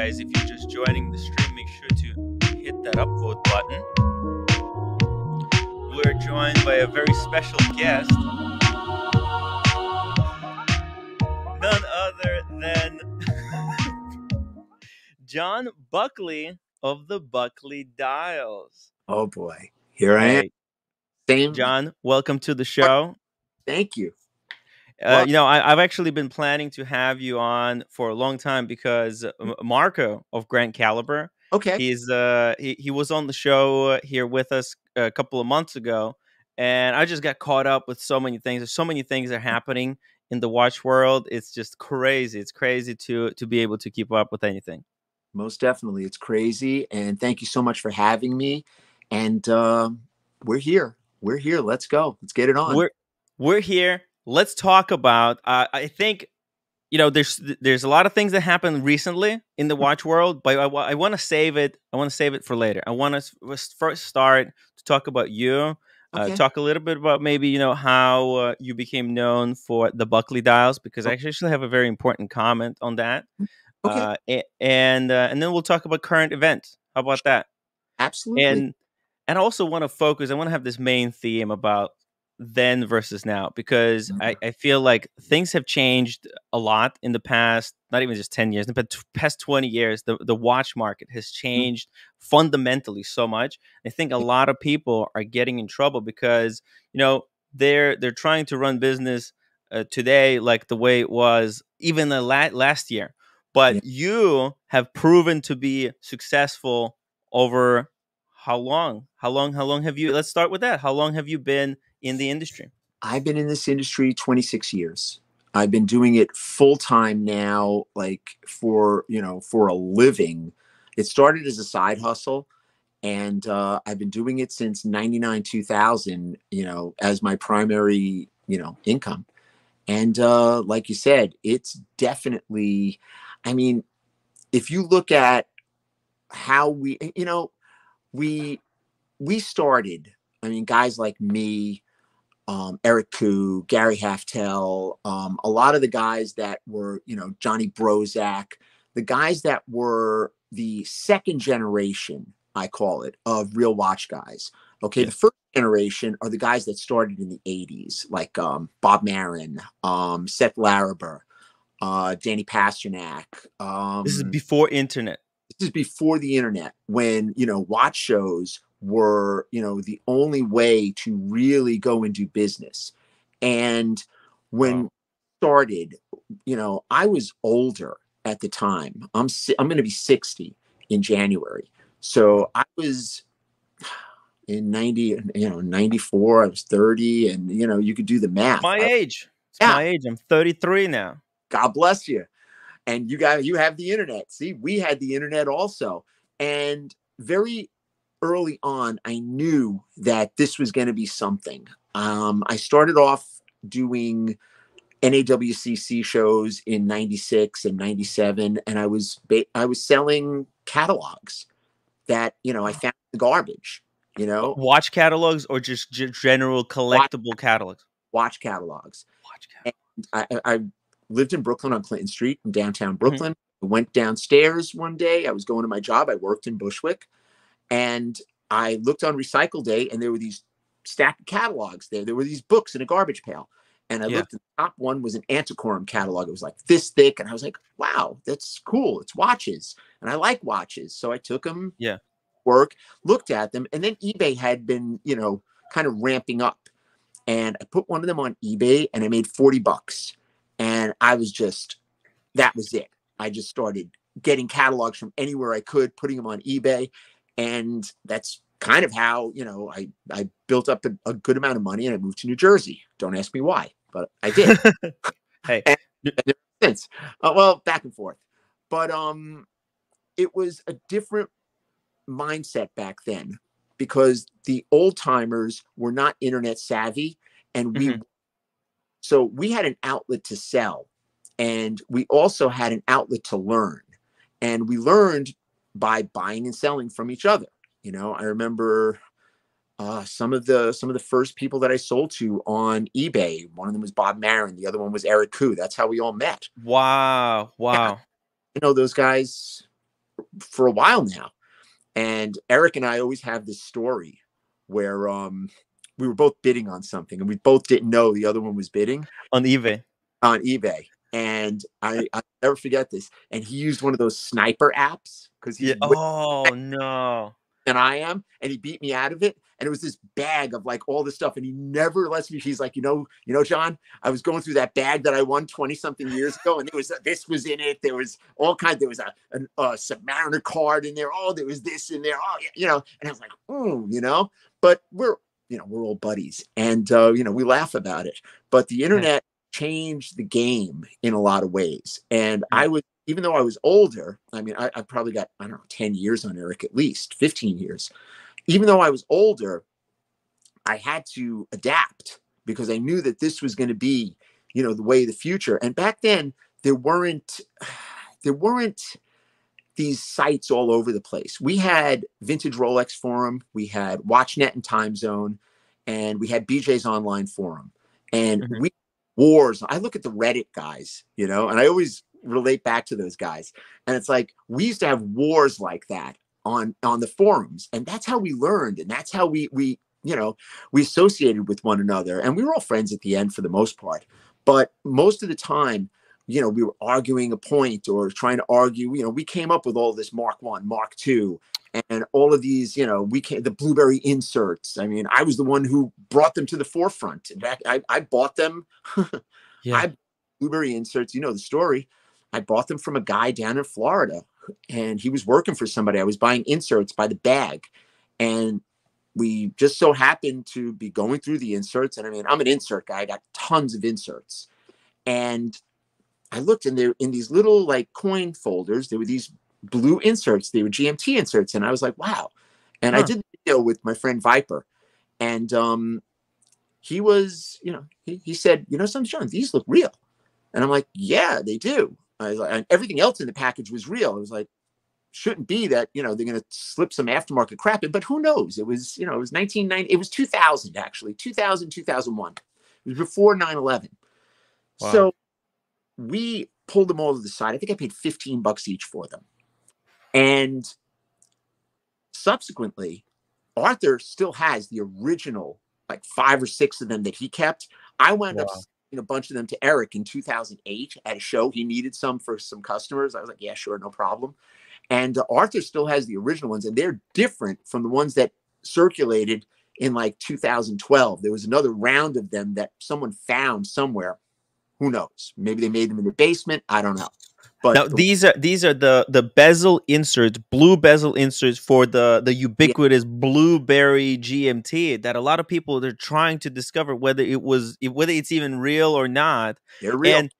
Guys, if you're just joining the stream, make sure to hit that upvote button. We're joined by a very special guest, none other than John Buckley of the Buckley Dials. Oh boy, here I am. Same. John, welcome to the show. Thank you. Uh, you know, I, I've actually been planning to have you on for a long time because uh, Marco of Grant Caliber, Okay. he's uh he, he was on the show uh, here with us a couple of months ago, and I just got caught up with so many things. There's so many things that are happening in the watch world. It's just crazy. It's crazy to to be able to keep up with anything. Most definitely, it's crazy, and thank you so much for having me. And um, we're here. We're here. Let's go. Let's get it on. We're we're here. Let's talk about. Uh, I think you know there's there's a lot of things that happened recently in the watch world, but I, want to save it. I want to save it for later. I want to first start to talk about you. Uh, talk a little bit about maybe you know how uh, you became known for the Buckley dials because I actually have a very important comment on that. Okay. Uh, and uh, and then we'll talk about current events. How about that? Absolutely. and and I also want to focus. I want to have this main theme about then versus now because I, I feel like things have changed a lot in the past. Not even just ten years, but past twenty years. The the watch market has changed fundamentally so much. I think a lot of people are getting in trouble because you know they're they're trying to run business uh, today like the way it was even the la- last year. But Yeah. you have proven to be successful over how long? How long? How long have you? Let's start with that. How long have you been in the industry? I've been in this industry 26 years. I've been doing it full time now, like for you know, for a living. It started as a side hustle, and uh, I've been doing it since '99, 2000. You know, as my primary, you know, income. And uh, like you said, it's definitely. I mean, if you look at how we, you know, we we started. I mean, guys like me, um, Eric Ku, Gary Haftel, um, a lot of the guys that were, you know, Johnny Brozak, the guys that were the second generation, I call it, of real watch guys. Okay, Yeah. the first generation are the guys that started in the 80s, like um, Bob Marin, um, Seth Laraber, uh, Danny Pasternak. Um, This is before internet. this is before the internet when you know watch shows were you know the only way to really go and do business and when Wow. started you know i was older at the time i'm i'm going to be 60 in january so i was in 90 you know 94 i was 30 and you know you could do the math My I- age. It's Yeah. my age. I'm 33 now. God bless you. And you got you have the internet. See, we had the internet also. And very early on, I knew that this was going to be something. Um, I started off doing NAWCC shows in 96 and 97 and I was ba- I was selling catalogs that, you know, I found in the garbage, you know, Watch catalogs or just g- general collectible catalogs? watch catalogs. Watch catalogs. I, I I lived in Brooklyn on Clinton Street in downtown Brooklyn. I went downstairs one day. I was going to my job. I worked in Bushwick, and I looked on Recycle Day, and there were these stacked catalogs there. There were these books in a garbage pail, and I Yeah. looked. And the top one was an Antiquorum catalog. It was like this thick, and I was like, "Wow, that's cool. It's watches, and I like watches." So I took them. Yeah. Work, looked at them, and then eBay had been, you know, kind of ramping up and I put one of them on eBay and I made 40 bucks. And I was just, that was it. I just started getting catalogs from anywhere I could, putting them on eBay. And that's kind of how, you know, I, I built up a, a good amount of money and I moved to New Jersey. Don't ask me why, but I did hey, since. Uh, well, back and forth. But um, it was a different mindset back then because the old timers were not internet savvy, and we Mhm. so we had an outlet to sell, and we also had an outlet to learn, and we learned by buying and selling from each other. You know, I remember uh, some of the some of the first people that I sold to on eBay. One of them was Bob Marin. The other one was Eric Ku. That's how we all met. wow, wow. You know those guys for a while now. And Eric and I always have this story where um, we were both bidding on something and we both didn't know the other one was bidding on eBay. On eBay. And I I never forget this. And he used one of those sniper apps because he's yeah. oh no than I am, and he beat me out of it. And it was this bag of like all this stuff, and he never lets me. He's like, you know, you know, John, I was going through that bag that I won twenty something years ago, and there was this was in it. There was all kinds. There was a, a, a Submariner card in there. Oh, there was this in there. Oh, yeah, you know. And I was like, oh, you know. But we're you know we're all buddies, and uh, you know we laugh about it. But the internet changed the game in a lot of ways, and I was even though I was older, I mean, I, I probably got, I don't know, 10 years on Eric at least, 15 years. Even though I was older, I had to adapt because I knew that this was going to be, you know, the way of the future. And back then, there weren't, there weren't these sites all over the place. We had Vintage Rolex Forum, we had WatchNet and Time Zone, and we had BJ's Online Forum. And mm-hmm. we wars. I look at the Reddit guys, you know, and I always relate back to those guys. And it's like we used to have wars like that on on the forums, and that's how we learned, and that's how we we you know we associated with one another, and we were all friends at the end for the most part. But most of the time, you know, we were arguing a point or trying to argue. You know, we came up with all this Mark One, Mark Two, and all of these. You know, we came the blueberry inserts. I mean, I was the one who brought them to the forefront. In fact, I, I bought them. yeah. I blueberry inserts. You know the story. I bought them from a guy down in Florida and he was working for somebody. I was buying inserts by the bag. And we just so happened to be going through the inserts. And I mean, I'm an insert guy, I got tons of inserts. And I looked in there in these little like coin folders, there were these blue inserts, they were GMT inserts. And I was like, wow. And huh. I did a video with my friend Viper. And um, he was, you know, he, he said, you know, some John, these look real. And I'm like, yeah, they do. I was Like, and everything else in the package was real. It was like, shouldn't be that you know they're going to slip some aftermarket crap in, but who knows? It was you know it was 1990, it was 2000 actually, 2000 2001. It was before 9/11. Wow. So we pulled them all to the side. I think I paid 15 bucks each for them, and subsequently, Arthur still has the original like five or six of them that he kept. I wound wow. up a bunch of them to Eric in 2008 at a show. He needed some for some customers. I was like, yeah, sure, no problem. And uh, Arthur still has the original ones, and they're different from the ones that circulated in like 2012. There was another round of them that someone found somewhere. Who knows? Maybe they made them in the basement. I don't know. But now these are these are the the bezel inserts, blue bezel inserts for the the ubiquitous yeah. blueberry GMT that a lot of people they're trying to discover whether it was whether it's even real or not. They're real. And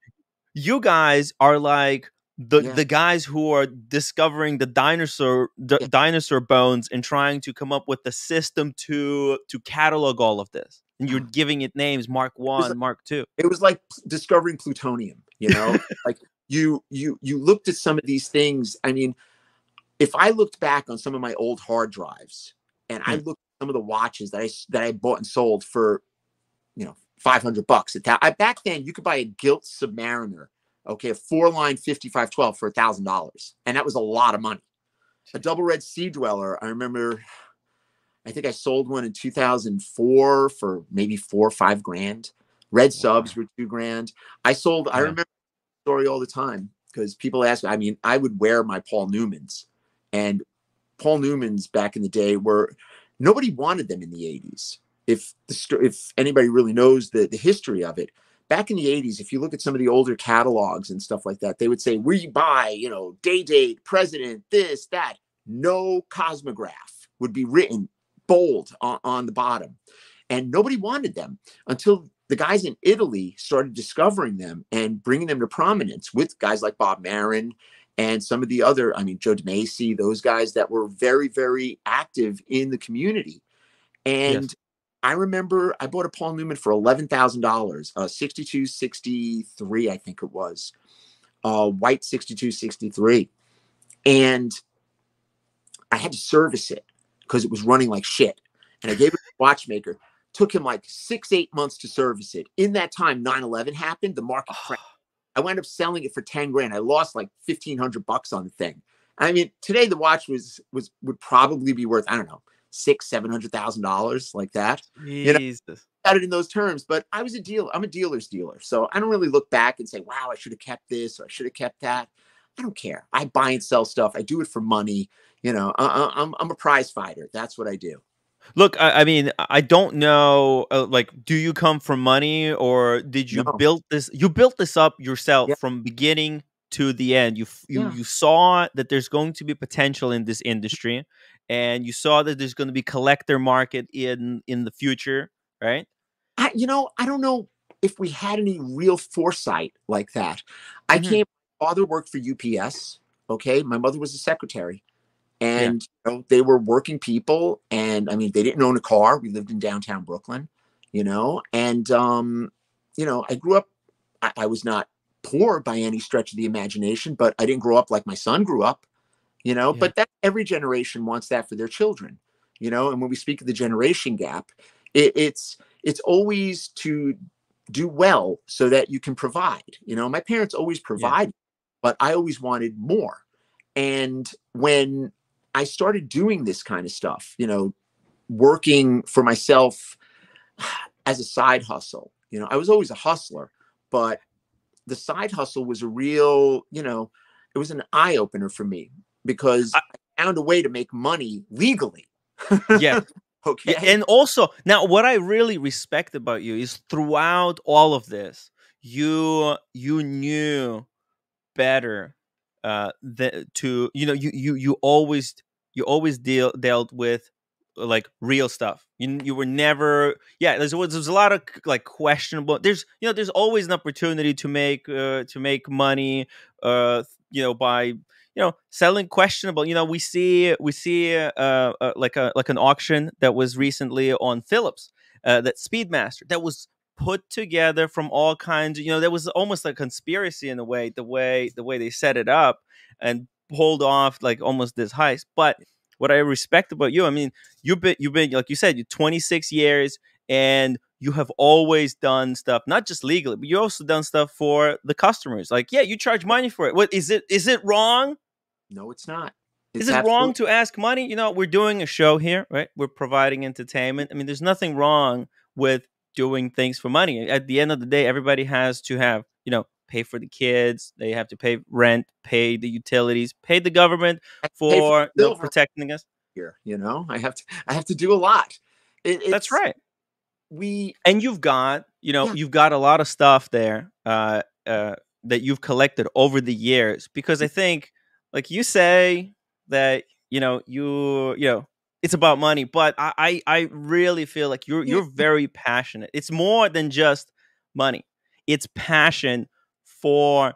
you guys are like the yeah. the guys who are discovering the dinosaur the yeah. dinosaur bones and trying to come up with the system to to catalog all of this. And you're giving it names Mark 1, like, Mark 2. It was like discovering plutonium, you know? like you you you looked at some of these things i mean if i looked back on some of my old hard drives and i hmm. looked at some of the watches that i that i bought and sold for you know 500 bucks at that I, back then you could buy a gilt submariner okay a four line 5512 for a thousand dollars and that was a lot of money. A double red sea dweller i remember i think i sold one in 2004 for maybe four or five grand. Red subs were two grand. I sold yeah. i remember story all the time because people ask. I mean, I would wear my Paul Newmans, and Paul Newmans back in the day were nobody wanted them in the '80s. If the if anybody really knows the the history of it, back in the 80s, if you look at some of the older catalogs and stuff like that, they would say, we buy, you know, day date, president, this, that. No cosmograph would be written bold on, on the bottom. And nobody wanted them until the guys in Italy started discovering them and bringing them to prominence with guys like Bob Marin and some of the other, I mean, Joe DeMacy, those guys that were very, very active in the community. And yes. I remember I bought a Paul Newman for $11,000, uh, 6263, I think it was, uh, white 6263. And I had to service it because it was running like shit. And I gave it to the watchmaker took him like six, eight months to service it. In that time, 9 11 happened. The market crashed. I wound up selling it for 10 grand. I lost like 1500 bucks on the thing. I mean, today the watch was was would probably be worth I don't know six seven hundred thousand dollars like that. Jesus. You know, at it in those terms, but I was a deal. I'm a dealer's dealer, so I don't really look back and say, "Wow, I should have kept this or I should have kept that." I don't care. I buy and sell stuff. I do it for money. You know, I, I'm I'm a prize fighter. That's what I do. Look, I, I mean, I don't know. Uh, like, do you come from money, or did you No. build this? You built this up yourself Yeah. from beginning to the end. You you Yeah. you saw that there's going to be potential in this industry, and you saw that there's going to be collector market in in the future, right? I, you know, I don't know if we had any real foresight like that. I Mhm. came. My father worked for UPS. Okay, my mother was a secretary, and you know, they were working people. And I mean, they didn't own a car. We lived in downtown Brooklyn, you know, and um, you know, I grew up. I, I was not poor by any stretch of the imagination, but I didn't grow up like my son grew up, you know. Yeah. But that every generation wants that for their children, you know. And when we speak of the generation gap, it, it's it's always to do well so that you can provide. You know, my parents always provided, but I always wanted more. And when I started doing this kind of stuff, you know, working for myself as a side hustle, you know, I was always a hustler, but the side hustle was a real, you know, it was an eye opener for me because I- I found a way to make money legally. Yeah. Okay. Yeah, and also now what I really respect about you is throughout all of this, you you knew better uh the, to you know you you you always you always deal dealt with uh, like real stuff. You you were never yeah. There's there's a lot of like questionable. There's you know there's always an opportunity to make uh, to make money uh you know by you know selling questionable you know we see we see uh, uh like a like an auction that was recently on phillips uh that speedmaster that was put together from all kinds of you know there was almost a conspiracy in a way the way the way they set it up and pulled off like almost this heist but what i respect about you i mean you've been you've been like you said you're 26 years and you have always done stuff not just legally but you also done stuff for the customers like yeah you charge money for it what is it is it wrong No, it's not. is It's it wrong to ask money? You know, we're doing a show here, right? We're providing entertainment. I mean, there's nothing wrong with doing things for money. At the end of the day, everybody has to have, you know, pay for the kids. They have to pay rent, pay the utilities, pay the government for, for you know, protecting us. here? You know, I have to. I have to do a lot. It, That's right. We And you've got, you know, Yeah. you've got a lot of stuff there uh, uh, that you've collected over the years. Because I think, like you say, that you know, you you know, it's about money, but I I, I really feel like you're you're very passionate. It's more than just money. It's passion for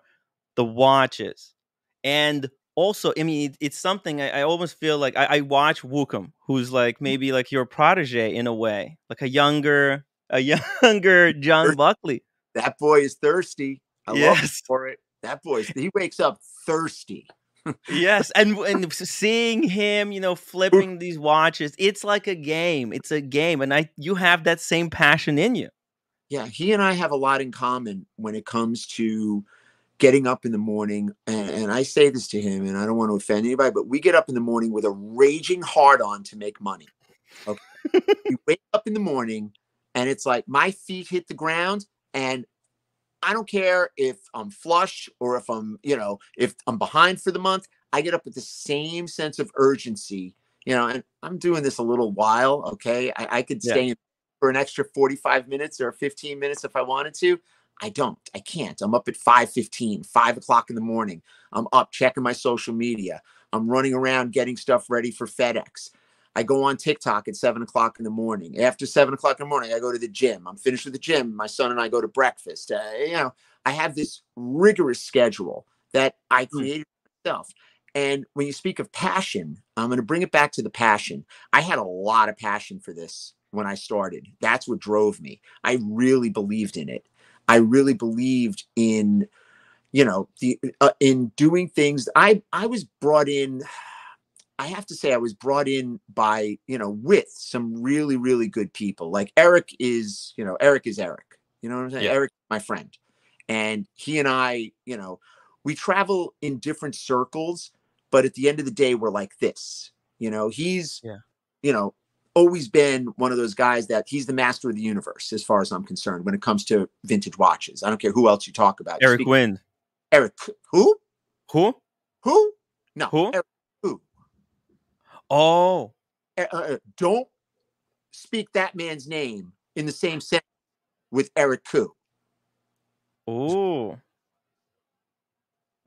the watches, and also, I mean, it, it's something I, I almost feel like I, I watch Wookum, who's like mm. maybe like your protege in a way, like a younger a younger John Buckley. that boy is thirsty. I love him Yes. for it. That boy, he wakes up thirsty. Yes, and and seeing him, you know, flipping these watches, it's like a game. It's a game, and I you have that same passion in you. Yeah, he and I have a lot in common when it comes to getting up in the morning. And, and I say this to him, and I don't want to offend anybody, but we get up in the morning with a raging hard on to make money. Okay. we wake up in the morning, and it's like my feet hit the ground, and I don't care if I'm flush or if I'm, you know, if I'm behind for the month. I get up with the same sense of urgency, you know, and I'm doing this a little while. Okay. I, I could stay in for an extra 45 minutes or 15 minutes if I wanted to. I don't. I can't. I'm up at 5:15, 5 o'clock in the morning. I'm up checking my social media. I'm running around getting stuff ready for FedEx. I go on TikTok at seven o'clock in the morning. After seven o'clock in the morning, I go to the gym. I'm finished with the gym. My son and I go to breakfast. Uh, you know, I have this rigorous schedule that I created myself. And when you speak of passion, I'm going to bring it back to the passion. I had a lot of passion for this when I started. That's what drove me. I really believed in it. I really believed in, you know, the uh, in doing things. I I was brought in. I have to say, I was brought in by you know with some really really good people. Like Eric is, you know, Eric is Eric. You know what I'm saying? Yeah. Eric, my friend, and he and I, you know, we travel in different circles, but at the end of the day, we're like this. You know, he's Yeah. you know always been one of those guys that he's the master of the universe as far as I'm concerned when it comes to vintage watches. I don't care who else you talk about. Eric Speak- Wind. Eric who? Who? Who? No. Who? Eric, who? Oh, Uh, uh, don't speak that man's name in the same sentence with Eric Ku. Oh.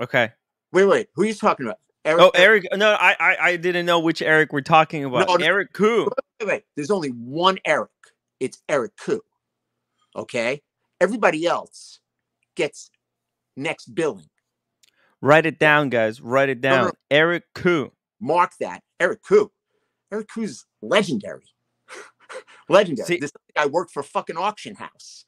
Okay. Wait, wait. Who are you talking about? Eric, Oh, Eric. No, I, I, I didn't know which Eric we're talking about. No, no. Eric Ku. Wait, wait. There's only one Eric. It's Eric Ku. Okay. Everybody else gets next billing. Write it down, guys. Write it down. no. Eric Ku. Mark that. Eric Ku. Eric Ku's legendary. legendary. See- this guy worked for fucking auction house.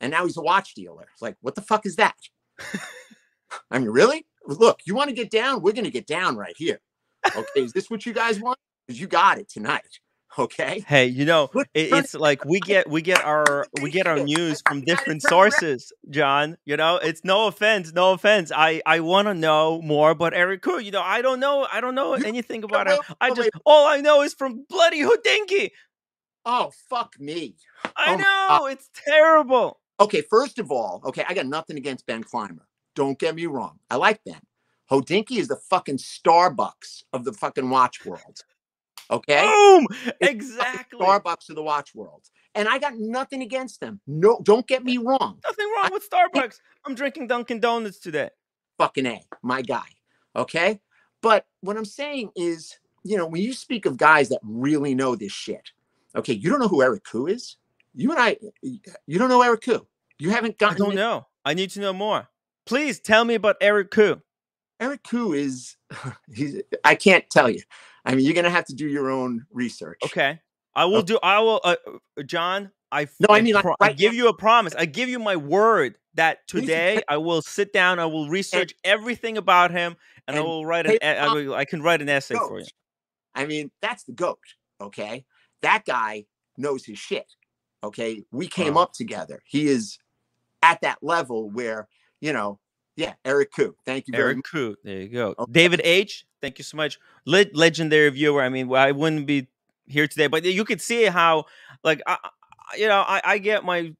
And now he's a watch dealer. It's like, what the fuck is that? I mean, really? Look, you want to get down? We're gonna get down right here. Okay. is this what you guys want? Because you got it tonight. Okay. Hey, you know, it, it's like we get we get our we get our news from different sources, John. You know, it's no offense, no offense. I I want to know more about Eric. You know, I don't know, I don't know anything about him. I just all I know is from bloody Hodinkee. Oh, fuck me. I Oh know it's terrible. Okay, first of all, okay, I got nothing against Ben Clymer. Don't get me wrong. I like Ben. Hodinkee is the fucking Starbucks of the fucking watch world. Okay? Boom! fucking Exactly. Starbucks of the watch world. And I got nothing against them. No, don't get me wrong. Nothing wrong with Starbucks. I'm drinking Dunkin' Donuts today. Fucking A, my guy. Okay? But what I'm saying is, you know, when you speak of guys that really know this shit, okay, you don't know who Eric Ku is? You and I, you don't know Eric Ku. You haven't I don't know. I need to know more. Please tell me about Eric Ku. Eric Ku is he's I can't tell you. I mean, you're gonna have to do your own research. Okay. I will Okay. do. I will, uh, uh, John. I No, I mean, like, pro- I give now- you a promise. I give you my word that today I will sit down. I will research everything about him, and, I will write an. I, will, I can write an essay for you. I mean, that's the goat. Okay. That guy knows his shit. Okay. We came up together. He is at that level where, you know, yeah, Eric Ku. Thank you very Eric much. Ku. There you go. Okay. David H. Thank you so much. Le- legendary viewer. I mean, I wouldn't be here today, but you could see how, like, I, you know, I, I get my.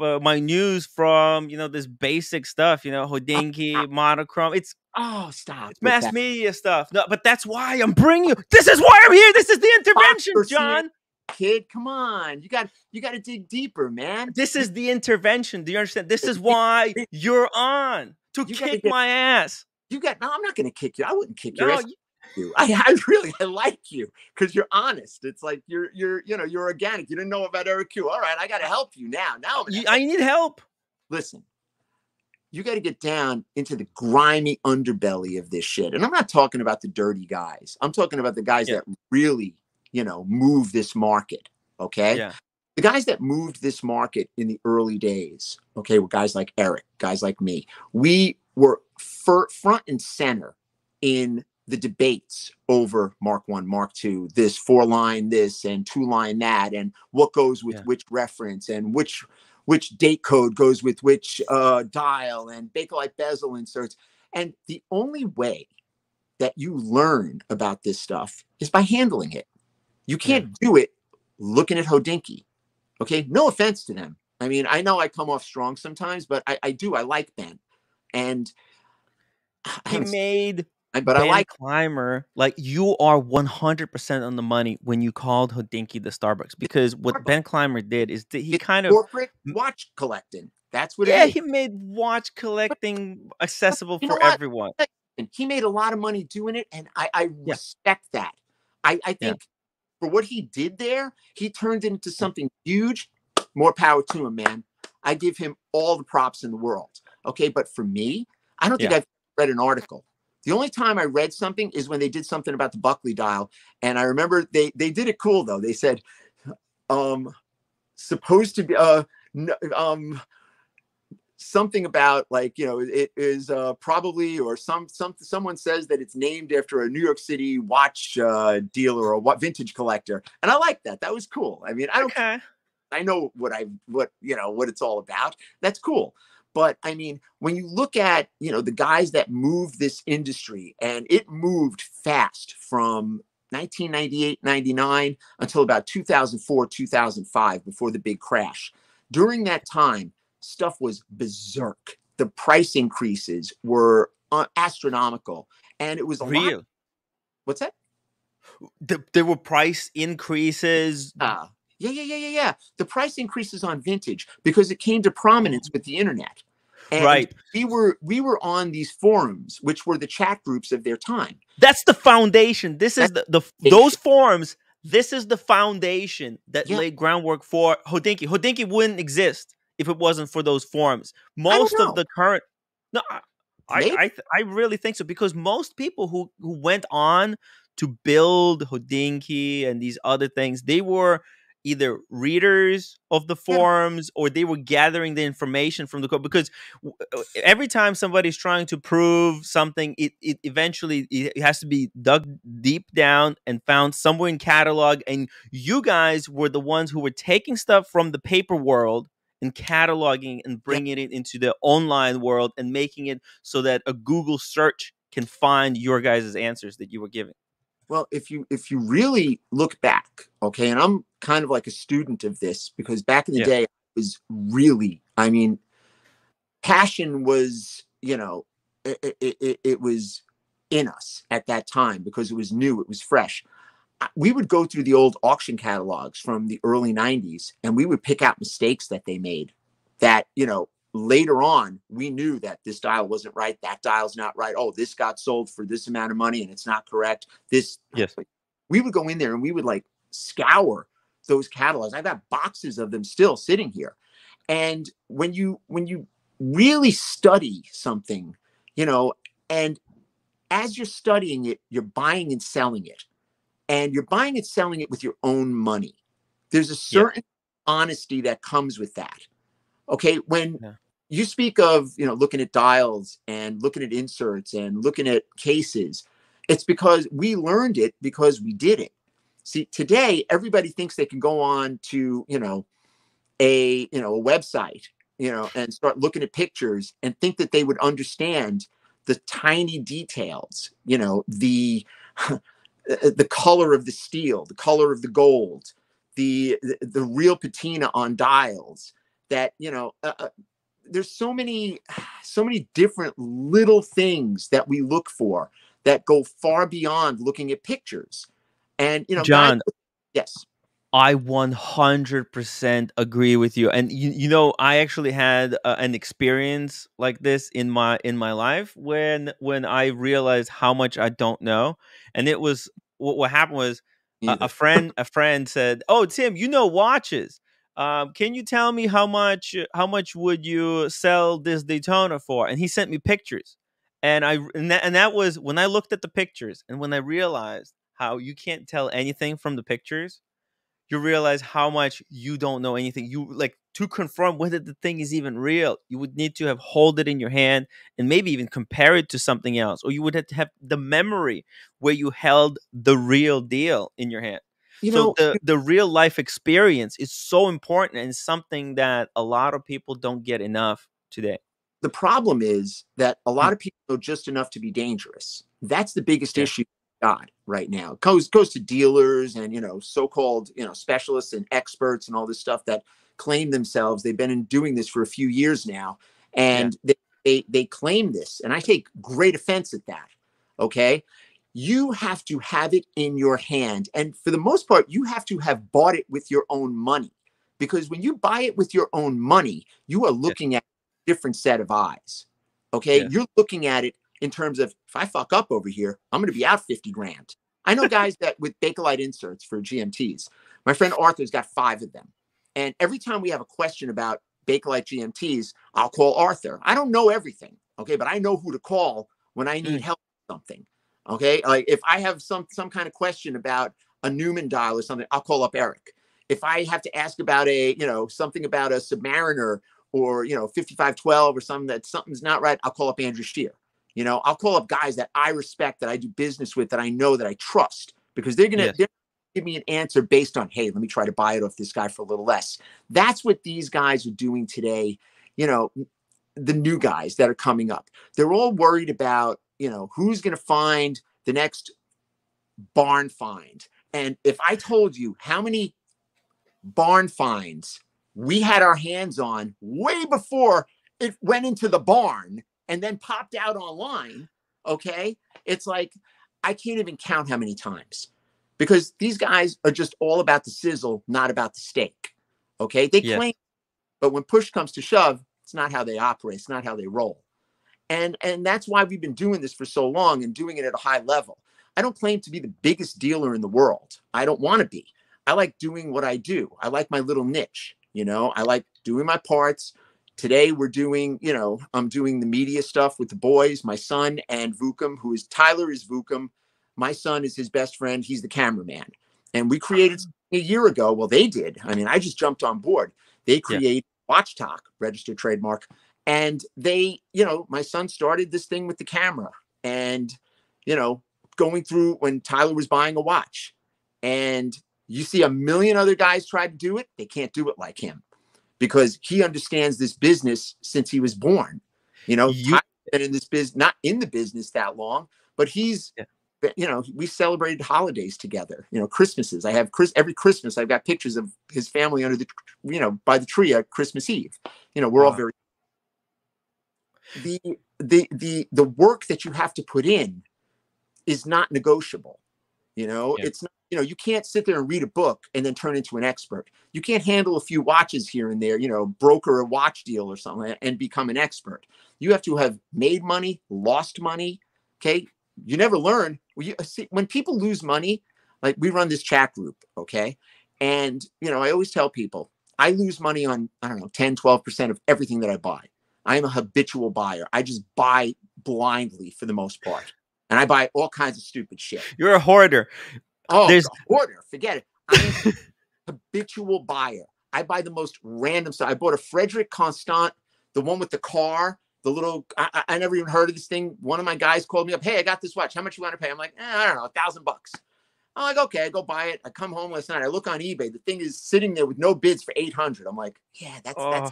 Uh, my news from you know this basic stuff you know Hodinkee monochrome it's Oh, stop. It's mass that. media stuff. No, but that's why I'm bringing you. This is why I'm here. This is the intervention, John. Kid, come on. You got you got to dig deeper, man. This is the intervention. Do you understand? This is why you're on to You kick get- my ass. You got no, I'm not gonna kick you. I wouldn't kick your No, ass. you- you. I, I really I like you because you're honest. It's like you're you're you know you're organic. You didn't know about Eric Ku. All right, I got to help you now. Now I'm you- I need help. listen, you got to get down into the grimy underbelly of this shit. And I'm not talking about the dirty guys. I'm talking about the guys Yeah. that really, you know, move this market. Okay. Yeah. The guys that moved this market in the early days, okay, were guys like Eric, guys like me. We were front and center in the debates over Mark One, Mark Two, this four line this and two line that, and what goes with Yeah. which reference and which which date code goes with which uh, dial and Bakelite bezel inserts. And the only way that you learn about this stuff is by handling it. You can't do it looking at Hodinkee. Okay. No offense to them. I mean, I know I come off strong sometimes, but I, I do. I like Ben. And I He haven't- made I- but Ben I like Clymer. like you are 100% on the money when you called Hodinkee the Starbucks because what Starbucks. Ben Clymer did is that he it's kind of corporate watch collecting. That's what yeah it is. he made watch collecting accessible for what? everyone. He made a lot of money doing it, and I, I Yeah. respect that. I, I think for what he did there, he turned it into something huge. More power to him, man. I give him all the props in the world. Okay, but for me, I don't think Yeah. I've read an article. The only time I read something is when they did something about the Buckley dial, and I remember they they did it cool though. They said, um, supposed to be uh, um, something about like you know it is uh, probably or some some someone says that it's named after a New York City watch uh, dealer or what vintage collector, and I like that. That was cool. I mean, I don't Okay. I know what I what you know what it's all about. That's cool. But I mean, when you look at, you know, the guys that moved this industry and it moved fast from 1998, 99 until about 2004, 2005 before the big crash. During that time, stuff was berserk. The price increases were uh, astronomical and it was a real. Lot- What's that? The, there were price increases. Uh, yeah, yeah, yeah, yeah, yeah. The price increases on vintage because it came to prominence with the internet. And right. We were we were on these forums, which were the chat groups of their time. That's the foundation. This is That's the, the those forums. This is the foundation that yeah. laid groundwork for Hodinkee. Hodinkee wouldn't exist if it wasn't for those forums. Most of the current no, I I, I really think so because most people who who went on to build Hodinkee and these other things, they were either readers of the forums or they were gathering the information from the code because uh, every time somebody's trying to prove something it, it eventually it has to be dug deep down and found somewhere in catalog and you guys were the ones who were taking stuff from the paper world and cataloging and bringing it into the online world and making it so that a google search can find your guys' answers that you were giving well, if you if you really look back, okay, and I'm kind of like a student of this because back in the yeah. day, it was really, I mean, passion was, you know, it, it, it was in us at that time because it was new, it was fresh. We would go through the old auction catalogs from the early 90s and we would pick out mistakes that they made that, you know, later on we knew that this dial wasn't right that dial's not right oh this got sold for this amount of money and it's not correct this yes. We would go in there and we would like scour those catalogs. I've got boxes of them still sitting here. And when you when you really study something you know and as you're studying it you're buying and selling it and you're buying and selling it with your own money there's a certain yeah. honesty that comes with that Okay, when yeah. you speak of you know looking at dials and looking at inserts and looking at cases, it's because we learned it because we did it. See, today everybody thinks they can go on to you know a you know a website you know and start looking at pictures and think that they would understand the tiny details you know the the color of the steel the color of the gold the the real patina on dials that you know uh, uh, there's so many so many different little things that we look for that go far beyond looking at pictures. And you know john guys, yes I 100% agree with you. And you, you know, I actually had uh, an experience like this in my in my life when when I realized how much I don't know. And it was what, what happened was a, a friend a friend said, "Oh, Tim, you know watches." um, can you tell me how much how much would you sell this Daytona for? And he sent me pictures, and I and that, and that was when I looked at the pictures and when I realized how you can't tell anything from the pictures, you realize how much you don't know anything. You like to confirm whether the thing is even real. You would need to have hold it in your hand and maybe even compare it to something else, or you would have to have the memory where you held the real deal in your hand you so know, the the real life experience is so important and something that a lot of people don't get enough today the problem is that a hmm. lot of people know just enough to be dangerous that's the biggest yeah. issue got right now it goes goes to dealers and you know so-called you know specialists and experts and all this stuff that claim themselves they've been doing this for a few years now and yeah. they, they they claim this and i take great offense at that okay you have to have it in your hand. And for the most part, you have to have bought it with your own money. Because when you buy it with your own money, you are looking at a different set of eyes. Okay. Yeah. You're looking at it in terms of if I fuck up over here, I'm going to be out 50 grand. I know guys that with Bakelite inserts for GMTs. My friend Arthur's got five of them. And every time we have a question about Bakelite GMTs, I'll call Arthur. I don't know everything. Okay. But I know who to call when I need mm. help with something. Okay, like if I have some some kind of question about a Newman dial or something, I'll call up Eric. If I have to ask about a you know something about a Submariner or you know 5512 or something that something's not right, I'll call up Andrew Shear. You know, I'll call up guys that I respect, that I do business with, that I know, that I trust, because they're gonna, yes. give me an answer based on, hey, let me try to buy it off this guy for a little less. That's what these guys are doing today. You know, the new guys that are coming up. They're all worried about, you know, who's going to find the next barn find. And if I told you how many barn finds we had our hands on way before it went into the barn and then popped out online, okay? It's like I can't even count how many times because these guys are just all about the sizzle, not about the steak. Okay. They yes. claim, but when push comes to shove, it's not how they operate, it's not how they roll. And and that's why we've been doing this for so long and doing it at a high level. I don't claim to be the biggest dealer in the world. I don't want to be. I like doing what I do. I like my little niche. You know, I like doing my parts. Today we're doing, you know, I'm doing the media stuff with the boys, my son and Vukum, who is Tyler is Vukum. My son is his best friend. He's the cameraman. And we created ah. a year ago. Well, they did. I mean, I just jumped on board. They create yeah. Watch Talk, registered trademark. And they, you know, my son started this thing with the camera and, you know, going through when Tyler was buying a watch. And you see a million other guys try to do it, they can't do it like him because he understands this business since he was born. You know, you, been in this business, not in the business that long, but he's, yeah. you know, we celebrated holidays together. You know, Christmases. I have Chris every Christmas. I've got pictures of his family under the, you know, by the tree at Christmas Eve. You know, we're wow. all very. The the the the work that you have to put in is not negotiable. You know, yeah. it's not you know, you can't sit there and read a book and then turn into an expert. You can't handle a few watches here and there, you know, broker a watch deal or something and become an expert. You have to have made money, lost money. Okay. You never learn. When, people lose money, like we run this chat group. Okay. And, you know, I always tell people I lose money on, I don't know, 10, 12% of everything that I buy. I am a habitual buyer. I just buy blindly for the most part. And I buy all kinds of stupid shit. You're a hoarder. Oh, there's order. Forget it. I'm habitual buyer. I buy the most random stuff. I bought a Frederique Constant, the one with the car, the little. I, I, never even heard of this thing. One of my guys called me up. Hey, I got this watch. How much you want to pay? I'm like, eh, I don't know, a thousand bucks. I'm like, okay, I go buy it. I come home last night. I look on eBay. The thing is sitting there with no bids for 800. I'm like, yeah, that's oh. that's.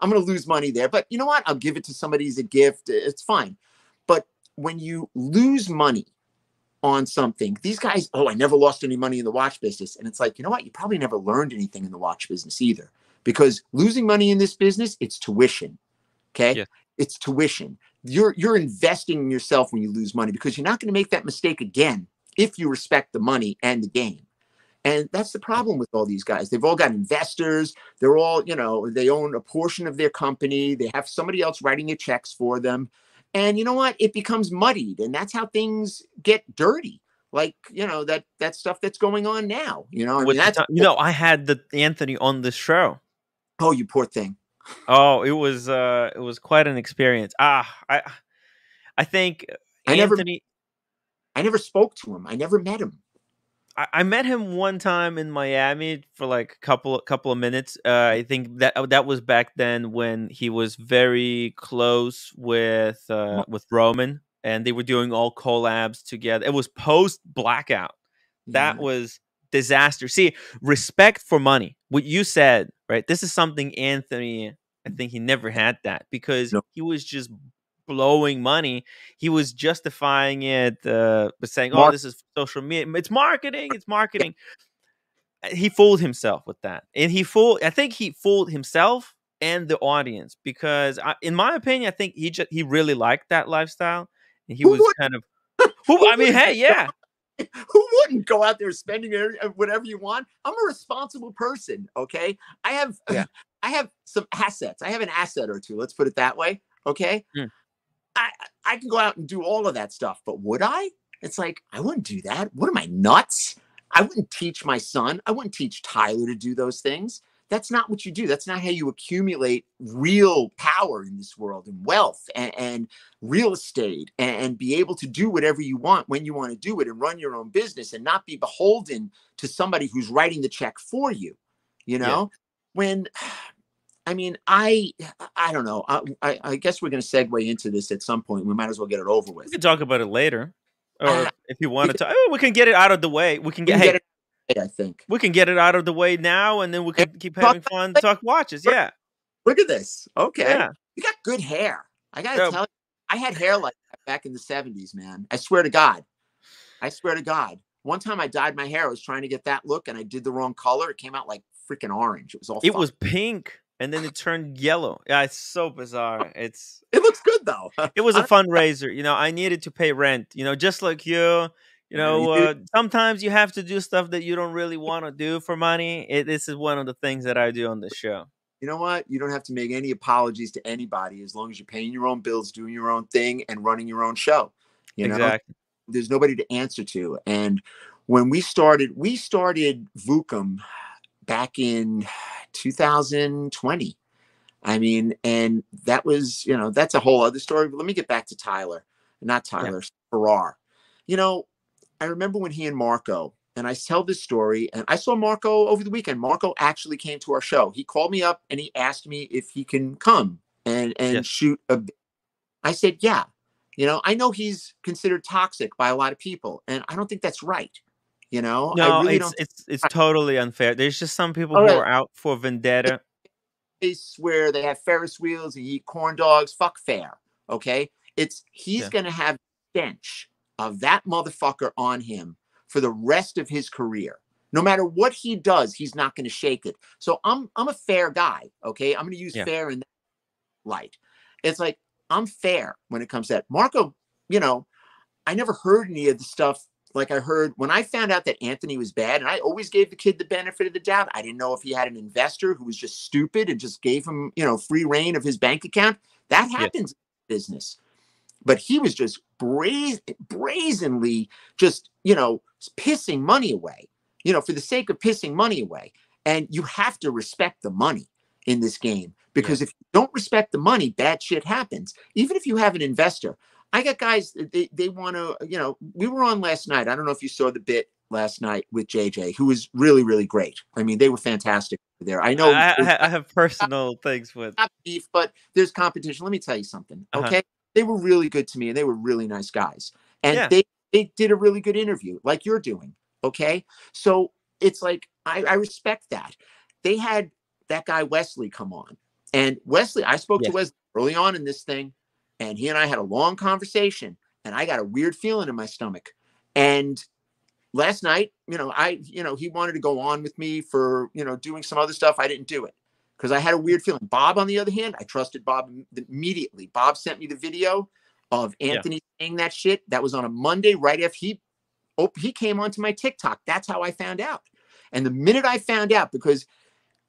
I'm going to lose money there, but you know what? I'll give it to somebody as a gift. It's fine. But when you lose money on something. These guys, oh, I never lost any money in the watch business. And it's like, you know what? You probably never learned anything in the watch business either. Because losing money in this business, it's tuition. Okay. Yeah. It's tuition. You're you're investing in yourself when you lose money because you're not going to make that mistake again if you respect the money and the game. And that's the problem with all these guys. They've all got investors. They're all, you know, they own a portion of their company. They have somebody else writing the checks for them. And you know what? It becomes muddied, and that's how things get dirty. Like you know that that stuff that's going on now. You know, I mean, that's you know, I had the Anthony on the show. Oh, you poor thing. Oh, it was uh it was quite an experience. Ah, I I think I Anthony. Never, I never spoke to him. I never met him. I, I met him one time in Miami for like a couple couple of minutes. Uh, I think that uh, that was back then when he was very close with uh, with Roman, and they were doing all collabs together. It was post blackout. That yeah. was disaster. See, respect for money. What you said, right? This is something Anthony. I think he never had that because no. he was just blowing money. He was justifying it uh, by saying, "Oh, this is social media. It's marketing. It's marketing." He fooled himself with that, and he fooled. I think he fooled himself and the audience because, I, in my opinion, I think he just he really liked that lifestyle, and he who was would, kind of. Who, I mean, hey, yeah. Who wouldn't go out there spending whatever you want? I'm a responsible person. Okay, I have. Yeah. I have some assets. I have an asset or two. Let's put it that way. Okay. Mm. I I can go out and do all of that stuff, but would I? It's like I wouldn't do that. What am I nuts? I wouldn't teach my son. I wouldn't teach Tyler to do those things. That's not what you do. That's not how you accumulate real power in this world and wealth and, and real estate and, and, be able to do whatever you want when you want to do it and run your own business and not be beholden to somebody who's writing the check for you. You know, yeah. when I mean, I I don't know. I I, guess we're going to segue into this at some point. We might as well get it over with. We can talk about it later, or uh, if you want to talk, oh, we can get it out of the way. We can get, we can hey, get it, I think we can get it out of the way now, and then we can keep having fun. Talk watches, yeah. Look at this. Okay. Yeah. You got good hair. I gotta tell you, I had hair like that back in the 70s, man. I swear to God. I swear to God. One time I dyed my hair. I was trying to get that look and I did the wrong color. It came out like freaking orange. It was all It fun. was pink and then it turned yellow. Yeah, it's so bizarre. It's it looks good though. it was a fundraiser. You know, I needed to pay rent. You know, just like you. You know, uh, sometimes you have to do stuff that you don't really want to do for money. It, this is one of the things that I do on the show. You know what? You don't have to make any apologies to anybody as long as you're paying your own bills, doing your own thing, and running your own show. You know, exactly. there's nobody to answer to. And when we started, we started VOOCM back in 2020. I mean, and that was, you know, that's a whole other story. But let me get back to Tyler, not Tyler, yeah. Farrer. You know, I remember when he and Marco, and I tell this story, and I saw Marco over the weekend. Marco actually came to our show. He called me up and he asked me if he can come and and shoot a. I said, yeah. You know, I know he's considered toxic by a lot of people, and I don't think that's right. You know, no, really it's it's it's totally unfair. There's just some people who are out for vendetta. They where they have Ferris wheels and eat corn dogs. Fuck fair. Okay, it's he's yeah. gonna have stench of that motherfucker on him for the rest of his career. No matter what he does, he's not going to shake it. So I'm I'm a fair guy, okay? I'm going to use yeah. fair in that light. It's like I'm fair when it comes to that. Marco, you know, I never heard any of the stuff like I heard when I found out that Anthony was bad, and I always gave the kid the benefit of the doubt. I didn't know if he had an investor who was just stupid and just gave him, you know, free rein of his bank account. That happens yeah. in business but he was just brazen, brazenly just you know pissing money away you know for the sake of pissing money away and you have to respect the money in this game because yeah. if you don't respect the money bad shit happens even if you have an investor i got guys they, they want to you know we were on last night i don't know if you saw the bit last night with jj who was really really great i mean they were fantastic there i know i, I have personal things with beef but there's competition let me tell you something uh-huh. okay uh-huh they were really good to me and they were really nice guys. And yeah. they, they did a really good interview like you're doing. Okay. So it's like, I, I respect that. They had that guy Wesley come on. And Wesley, I spoke to Wesley early on in this thing, and he and I had a long conversation, and I got a weird feeling in my stomach. And last night, you know, I, you know, he wanted to go on with me for, you know, doing some other stuff. I didn't do it because I had a weird feeling. Bob, on the other hand, I trusted Bob immediately. Bob sent me the video of Anthony yeah. saying that shit. That was on a Monday, right after he oh, he came onto my TikTok. That's how I found out. And the minute I found out, because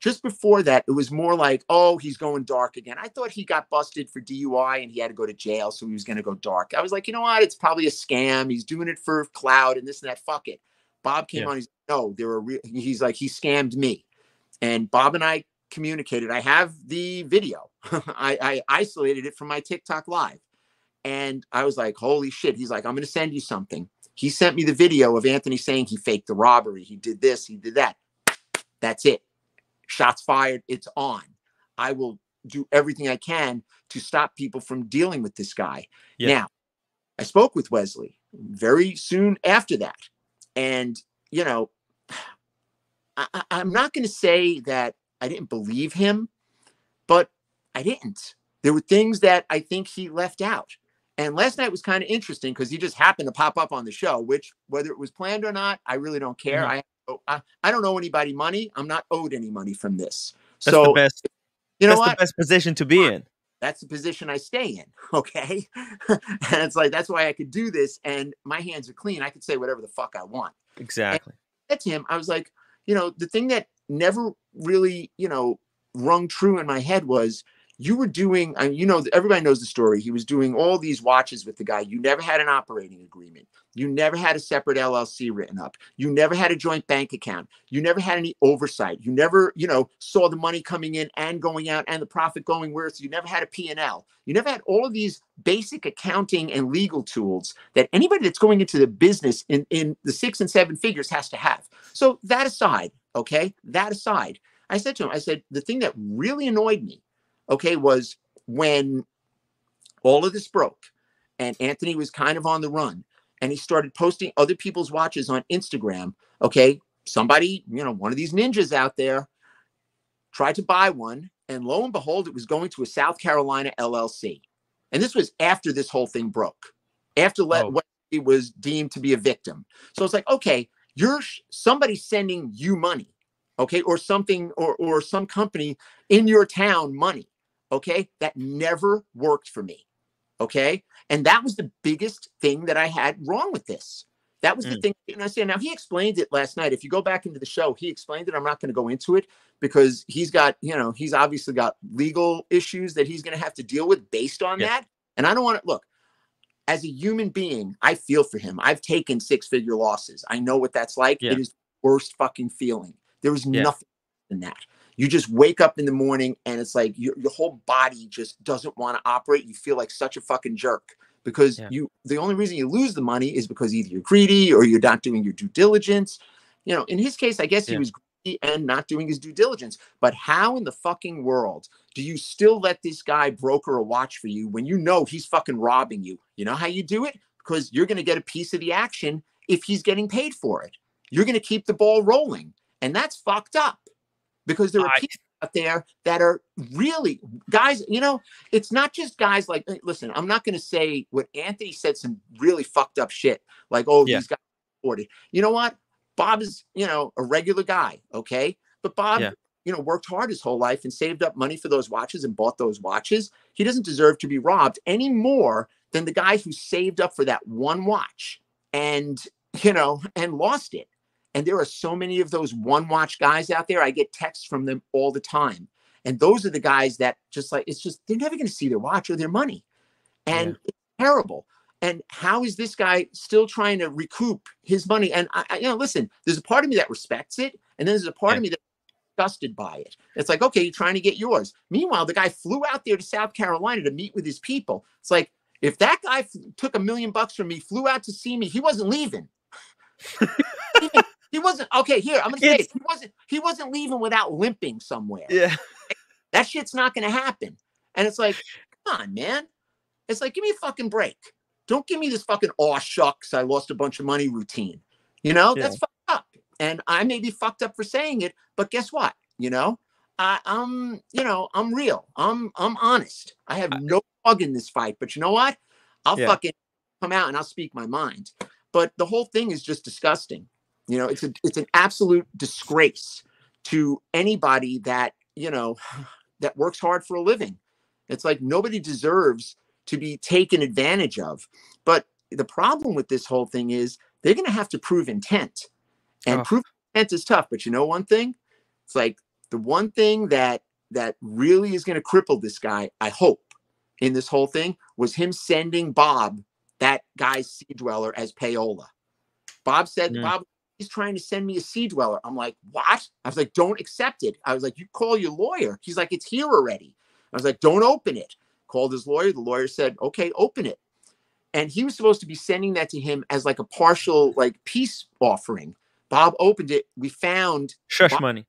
just before that, it was more like, oh, he's going dark again. I thought he got busted for DUI and he had to go to jail, so he was going to go dark. I was like, you know what? It's probably a scam. He's doing it for cloud and this and that. Fuck it. Bob came yeah. on. He's no, there were. Re-. He's like, he scammed me. And Bob and I communicated. I have the video. I, I isolated it from my TikTok live. And I was like, holy shit. He's like, I'm going to send you something. He sent me the video of Anthony saying he faked the robbery. He did this, he did that. That's it. Shots fired. It's on. I will do everything I can to stop people from dealing with this guy. Yeah. Now, I spoke with Wesley very soon after that. And, you know, I, am not going to say that I didn't believe him, but I didn't. There were things that I think he left out. And last night was kind of interesting because he just happened to pop up on the show, which whether it was planned or not, I really don't care. Mm-hmm. I, Oh, I, I don't owe anybody money. I'm not owed any money from this. That's so the best. You know that's what? the best position to be in. That's the position I stay in. Okay. and it's like that's why I could do this. And my hands are clean. I could say whatever the fuck I want. Exactly. That's him. I was like, you know, the thing that never really, you know, rung true in my head was you were doing, I you know, everybody knows the story. He was doing all these watches with the guy. You never had an operating agreement. You never had a separate LLC written up. You never had a joint bank account. You never had any oversight. You never, you know, saw the money coming in and going out and the profit going where. So you never had a P&L. You never had all of these basic accounting and legal tools that anybody that's going into the business in, in the six and seven figures has to have. So that aside, okay, that aside, I said to him, I said, the thing that really annoyed me okay, was when all of this broke and Anthony was kind of on the run and he started posting other people's watches on Instagram. Okay, somebody, you know, one of these ninjas out there tried to buy one And lo and behold, it was going to a South Carolina LLC. And this was after this whole thing broke, after let, Oh. it was deemed to be a victim. So it's like, okay, you're sh- somebody sending you money, okay, or something, or or some company in your town money, okay. That never worked for me, okay. And that was the biggest thing that I had wrong with this. That was the Mm. thing. And I said, now he explained it last night. If you go back into the show, he explained it. I'm not going to go into it because he's got, you know, he's obviously got legal issues that he's going to have to deal with based on Yeah. that. And I don't want to look as a human being, I feel for him. I've taken six figure losses. I know what that's like. Yeah. It is the worst fucking feeling. There is Yeah. nothing in that. You just wake up in the morning and it's like your, your whole body just doesn't want to operate. You feel like such a fucking jerk because Yeah. you the only reason you lose the money is because either you're greedy or you're not doing your due diligence. You know, in his case, I guess he was greedy and not doing his due diligence. But how in the fucking world do you still let this guy broker a watch for you when you know he's fucking robbing you? You know how you do it? Because you're going to get a piece of the action if he's getting paid for it. You're going to keep the ball rolling. And that's fucked up because there are I- people out there that are really guys, you know, it's not just guys like, listen, I'm not going to say what Anthony said some really fucked up shit like, oh, Yeah. these guys are 40. You know what? Bob is, you know, a regular guy. Okay. But Bob, Yeah. you know, worked hard his whole life and saved up money for those watches and bought those watches. He doesn't deserve to be robbed any more than the guy who saved up for that one watch and, you know, and lost it. And there are so many of those one watch guys out there. I get texts from them all the time. And those are the guys that just like, it's just, they're never going to see their watch or their money. And it's terrible. And how is this guy still trying to recoup his money? And I, I- you know, listen, there's a part of me that respects it. And then there's a part Yeah. of me that's disgusted by it. It's like, okay, you're trying to get yours. Meanwhile, the guy flew out there to South Carolina to meet with his people. It's like, if that guy f- took a million bucks from me, flew out to see me, he wasn't leaving. he wasn't okay. Here, I'm gonna say it. He wasn't. He wasn't leaving without limping somewhere. Yeah. That shit's not gonna happen. And it's like, come on, man. It's like, give me a fucking break. Don't give me this fucking aw shucks. I lost a bunch of money routine. You know, Yeah. that's fucked up. And I may be fucked up for saying it, but guess what? You know, I, I'm, you know, I'm real. I'm, I'm honest. I have no bug in this fight. But you know what? I'll Yeah. fucking come out and I'll speak my mind. But the whole thing is just disgusting. You know, it's a, it's an absolute disgrace to anybody that you know that works hard for a living. It's like nobody deserves to be taken advantage of. But the problem with this whole thing is they're going to have to prove intent. And Oh. proof intent is tough, but you know one thing? It's like the one thing that that really is going to cripple this guy, I hope, in this whole thing was him sending Bob that guy's sea dweller as payola. Bob said, Mm. Bob, he's trying to send me a sea dweller. I'm like, what? I was like, don't accept it. I was like, you call your lawyer. He's like, it's here already. I was like, don't open it. Called his lawyer. The lawyer said, okay, open it. And he was supposed to be sending that to him as like a partial like peace offering. Bob opened it. We found Shush Why- money.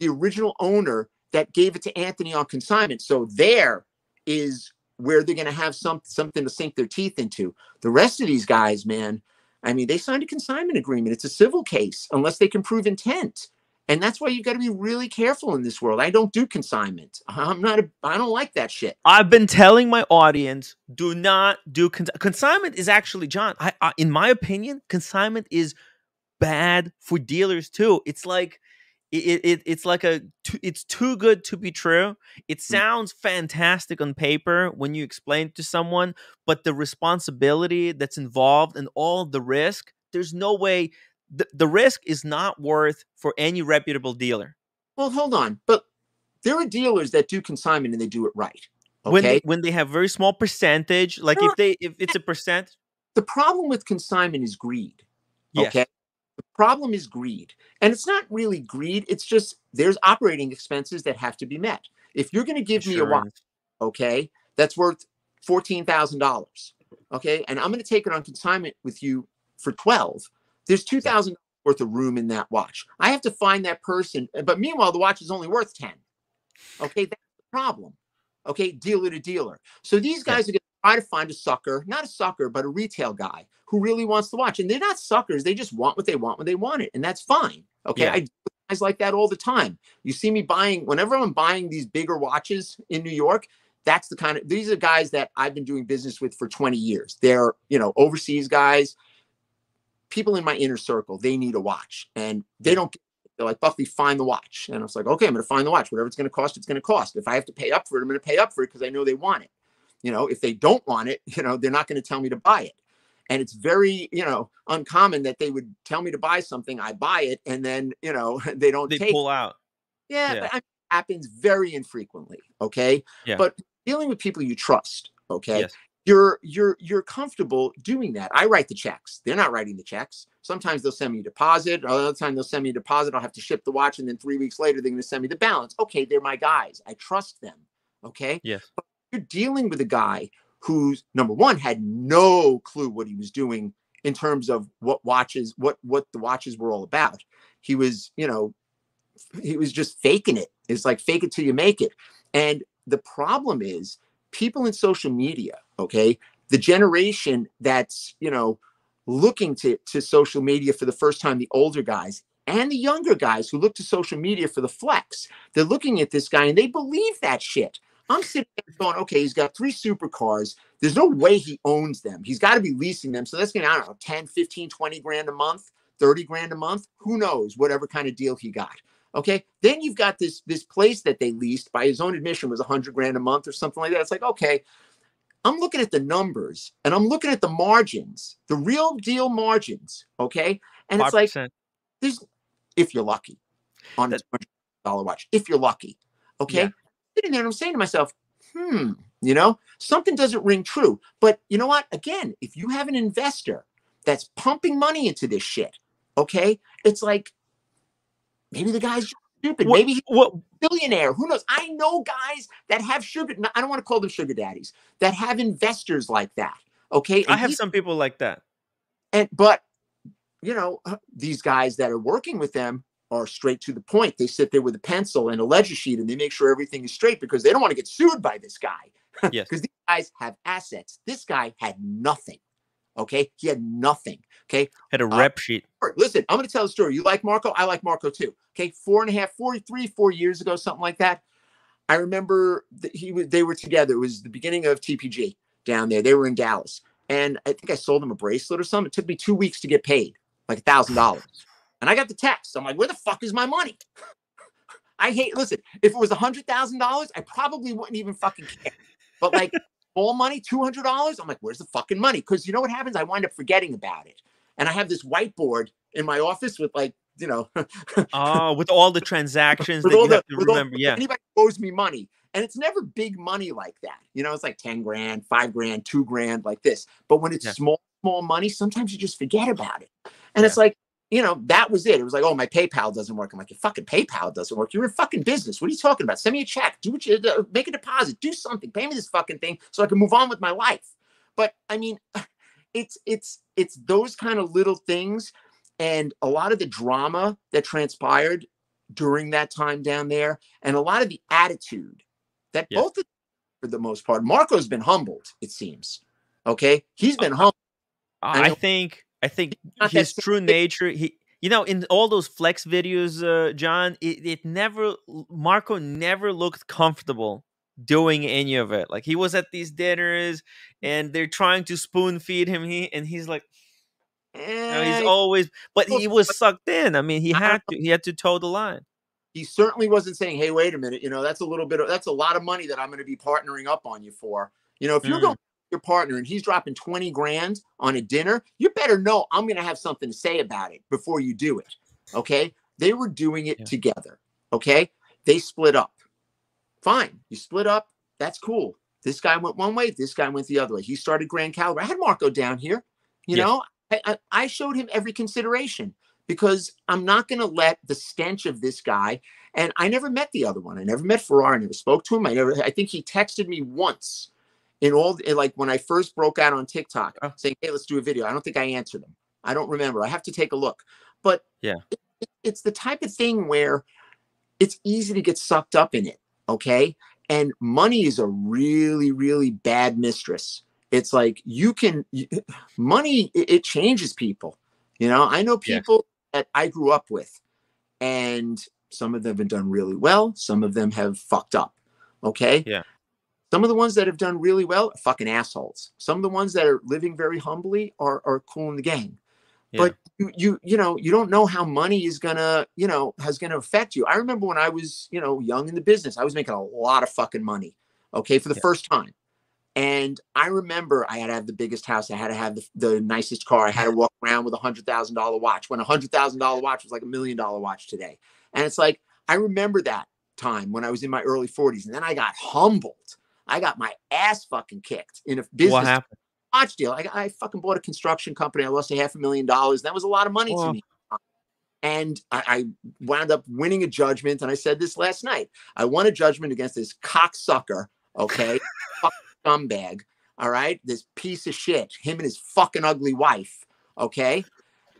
the original owner that gave it to Anthony on consignment. So there is where they're going to have some something to sink their teeth into. The rest of these guys, man, I mean, they signed a consignment agreement. It's a civil case unless they can prove intent. And that's why you've got to be really careful in this world. I don't do consignment. I'm not a I don't like that shit. I've been telling my audience, do not do con- consignment. Is actually John. I, I, in my opinion, consignment is bad for dealers too. It's like it, it it's like a too, it's too good to be true. It mm. sounds fantastic on paper when you explain it to someone, but the responsibility that's involved and all the risk, there's no way the, the risk is not worth for any reputable dealer. Well, hold on. But there are dealers that do consignment and they do it right. Okay. When they when they have very small percentage, like if they if it's a percent, the problem with consignment is greed. Okay. Problem is greed. And it's not really greed. It's just there's operating expenses that have to be met. If you're going to give me a watch, okay, that's worth $14,000, okay, and I'm going to take it on consignment with you for 12, there's 2000 worth of room in that watch. I have to find that person, but meanwhile, the watch is only worth 10. Okay, that's the problem. Okay, dealer to dealer. So these Yeah. guys are going try to find a sucker, not a sucker, but a retail guy who really wants to watch. And they're not suckers. They just want what they want when they want it. And that's fine. Okay. Yeah. I guys like that all the time. You see me buying whenever I'm buying these bigger watches in New York. That's the kind of these are guys that I've been doing business with for 20 years. They're you know overseas guys, people in my inner circle. They need a watch, and they don't. They're like Buffy, find the watch, and I was like, okay, I'm going to find the watch. Whatever it's going to cost, it's going to cost. If I have to pay up for it, I'm going to pay up for it because I know they want it. You know, if they don't want it, you know, they're not going to tell me to buy it. And it's very you know uncommon that they would tell me to buy something i buy it and then you know they don't they take pull it. out. Yeah, Yeah. but it happens very infrequently okay? Yeah. but dealing with people you trust okay yes. you're you're you're comfortable doing that. I write the checks. They're not writing the checks. Sometimes they'll send me a deposit other time they'll send me a deposit i'll have to ship the watch and then three weeks later they're going to send me the balance. Okay they're my guys. I trust them okay? Yes you're dealing with a guy who's number one had no clue what he was doing in terms of what watches what what the watches were all about. He was you know he was just faking it. It's like fake it till you make it. And the problem is people in social media okay the generation that's you know looking to to social media for the first time the older guys and the younger guys who look to social media for the flex they're looking at this guy and they believe that shit i'm sitting there going okay he's got three supercars. There's no way he owns them. He's got to be leasing them. So that's going to i don't know 10 15 20 grand a month 30 grand a month? Who knows? Whatever kind of deal he got okay? Then you've got this this place that they leased by his own admission was 100 grand a month or something like that. It's like okay i'm looking at the numbers and i'm looking at the margins the real deal margins okay? And it's like 5%. there's if you're lucky on a That- dollar watch if you're lucky okay? Yeah. Sitting there and i'm saying to myself hmm you know something doesn't ring true. But you know what? Again if you have an investor that's pumping money into this shit okay it's like maybe the guy's stupid. What- maybe he's what a billionaire. Who knows? I know guys that have sugar i don't want to call them sugar daddies that have investors like that okay? I have some people like that. And but you know uh, these guys that are working with them are straight to the point. They sit there with a pencil and a ledger sheet and they make sure everything is straight because they don't want to get sued by this guy Yes. because these guys have assets. This guy had nothing okay? He had nothing okay? Had a Uh, rep sheet. listen i'm going to tell a story. You like marco? I like marco too okay? Four and a half four three four years ago something like that i remember that he was they were together. It was the beginning of tpg down there. They were in dallas and i think i sold him a bracelet or something. It took me two weeks to get paid like a thousand dollars and i got the text i'm like where the fuck is my money i hate listen if it was a hundred thousand dollars i probably wouldn't even fucking care but like all money two hundred dollars i'm like where's the fucking money because you know what happens i wind up forgetting about it and I have this whiteboard in my office with like, you know, oh with all the transactions that you the, have to with all- remember yeah anybody owes me money. And it's never big money like that. You know, it's like 10 grand, five grand, two grand, like this. But when it's Yeah. small, small money, sometimes you just forget about it. And it's like, you know, that was it. It was like, oh, my PayPal doesn't work. I'm like, your fucking PayPal doesn't work. You're in fucking business. What are you talking about? Send me a check. Do what you uh, make a deposit. Do something. Pay me this fucking thing so I can move on with my life. But I mean, it's it's it's those kind of little things and a lot of the drama that transpired during that time down there and a lot of the attitude that Yeah. both of for the most part marco's been humbled it seems okay he's been humbled i know- think i think Not his true nature he you know in all those flex videos uh john it, it never marco never looked comfortable doing any of it. Like he was at these dinners and they're trying to spoon feed him he and he's like know, he's Eh, always but he was sucked in. I mean he had to he had to toe the line. He certainly wasn't saying hey wait a minute you know that's a little bit of that's a lot of money that i'm going to be partnering up on you for. You know if you're Mm. going your partner and he's dropping 20 grand on a dinner you better know i'm going to have something to say about it before you do it okay they were doing it Yeah. together okay they split up fine you split up that's cool this guy went one way this guy went the other way he started grand caliber i had marco down here you Yes. know I, I, I showed him every consideration because i'm not going to let the stench of this guy and I never met the other one. I never met Farrer. I never spoke to him. I never. I think he texted me once in all in like when I first broke out on TikTok Oh. saying, "Hey, let's do a video." I don't think I answered them. I don't remember. I have to take a look. But Yeah. it- it- it's the type of thing where it's easy to get sucked up in it. Okay, and money is a really, really bad mistress. It's like you can money. It, it changes people. You know, I know Yeah. people that I grew up with and some of them have done really well. Some of them have fucked up. Okay. Yeah. Some of the ones that have done really well are fucking assholes. Some of the ones that are living very humbly are, are cool in the game. Yeah. But you, you, you know, you don't know how money is gonna, you know, has gonna affect you. I remember when I was, you know, young in the business, I was making a lot of fucking money. Okay, for the Yeah. first time. And I remember I had to have the biggest house. I had to have the, the nicest car. I had to walk around with a hundred thousand dollar watch when a hundred thousand dollar watch was like a million dollar watch today. And it's like, I remember that time when I was in my early 40s. And then I got humbled. I got my ass fucking kicked in a business what happened? watch deal. I, I fucking bought a construction company. I lost a half a million dollars. That was a lot of money to me. And I, I wound up winning a judgment. And I said this last night. I won a judgment against this cocksucker, okay? scumbag. All right. This piece of shit. Him and his fucking ugly wife. Okay.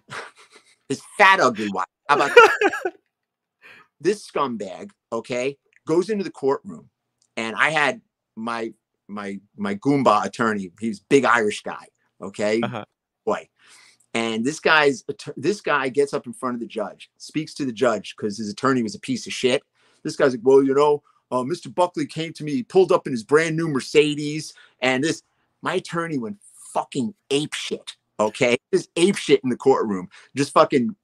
his fat ugly wife. How about this scumbag, okay, goes into the courtroom. And I had my my my Goomba attorney. He's big Irish guy. Okay. Uh-huh. Boy. And this guy's this guy gets up in front of the judge, speaks to the judge because his attorney was a piece of shit. This guy's like, well, you know, uh, Mr. Buckley came to me, he pulled up in his brand new Mercedes, and this my attorney went fucking ape shit. Okay, just ape shit in the courtroom, just fucking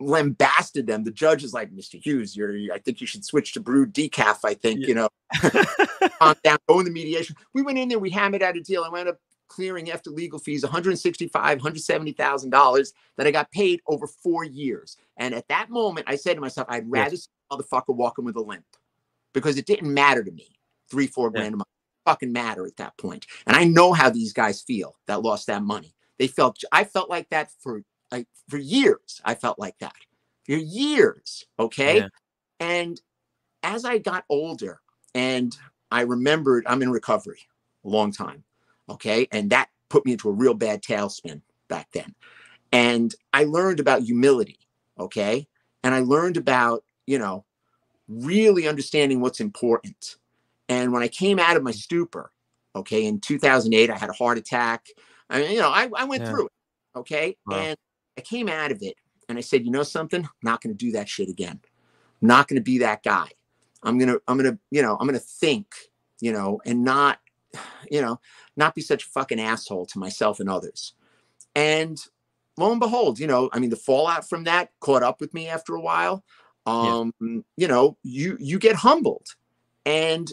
lambasted them. The judge is like, Mr. Hughes, you're, I think you should switch to brewed decaf. I think, Yeah. you know, on down, go in the mediation. We went in there, we hammered out a deal. I wound up clearing after legal fees 165 $170,000 that I got paid over four years. And at that moment, I said to myself, I'd rather see a motherfucker walking with a limp because it didn't matter to me. Three, four Yeah. grand a month fucking matter at that point. And I know how these guys feel that lost that money. They felt, I felt like that for like for years. I felt like that for years. Okay. Yeah. And as I got older and I remembered I'm in recovery a long time. Okay. And that put me into a real bad tailspin back then. And I learned about humility. Okay. And I learned about, you know, really understanding what's important. And when I came out of my stupor, okay, in 2008, I had a heart attack. I mean, you know, I, I went Yeah. through it. Okay. Wow. And I came out of it and I said, you know something? I'm not going to do that shit again. I'm not going to be that guy. I'm going to, I'm going to, you know, I'm going to think, you know, and not, you know, not be such a fucking asshole to myself and others. And lo and behold, you know, I mean, the fallout from that caught up with me after a while. Um, you know, you you get humbled and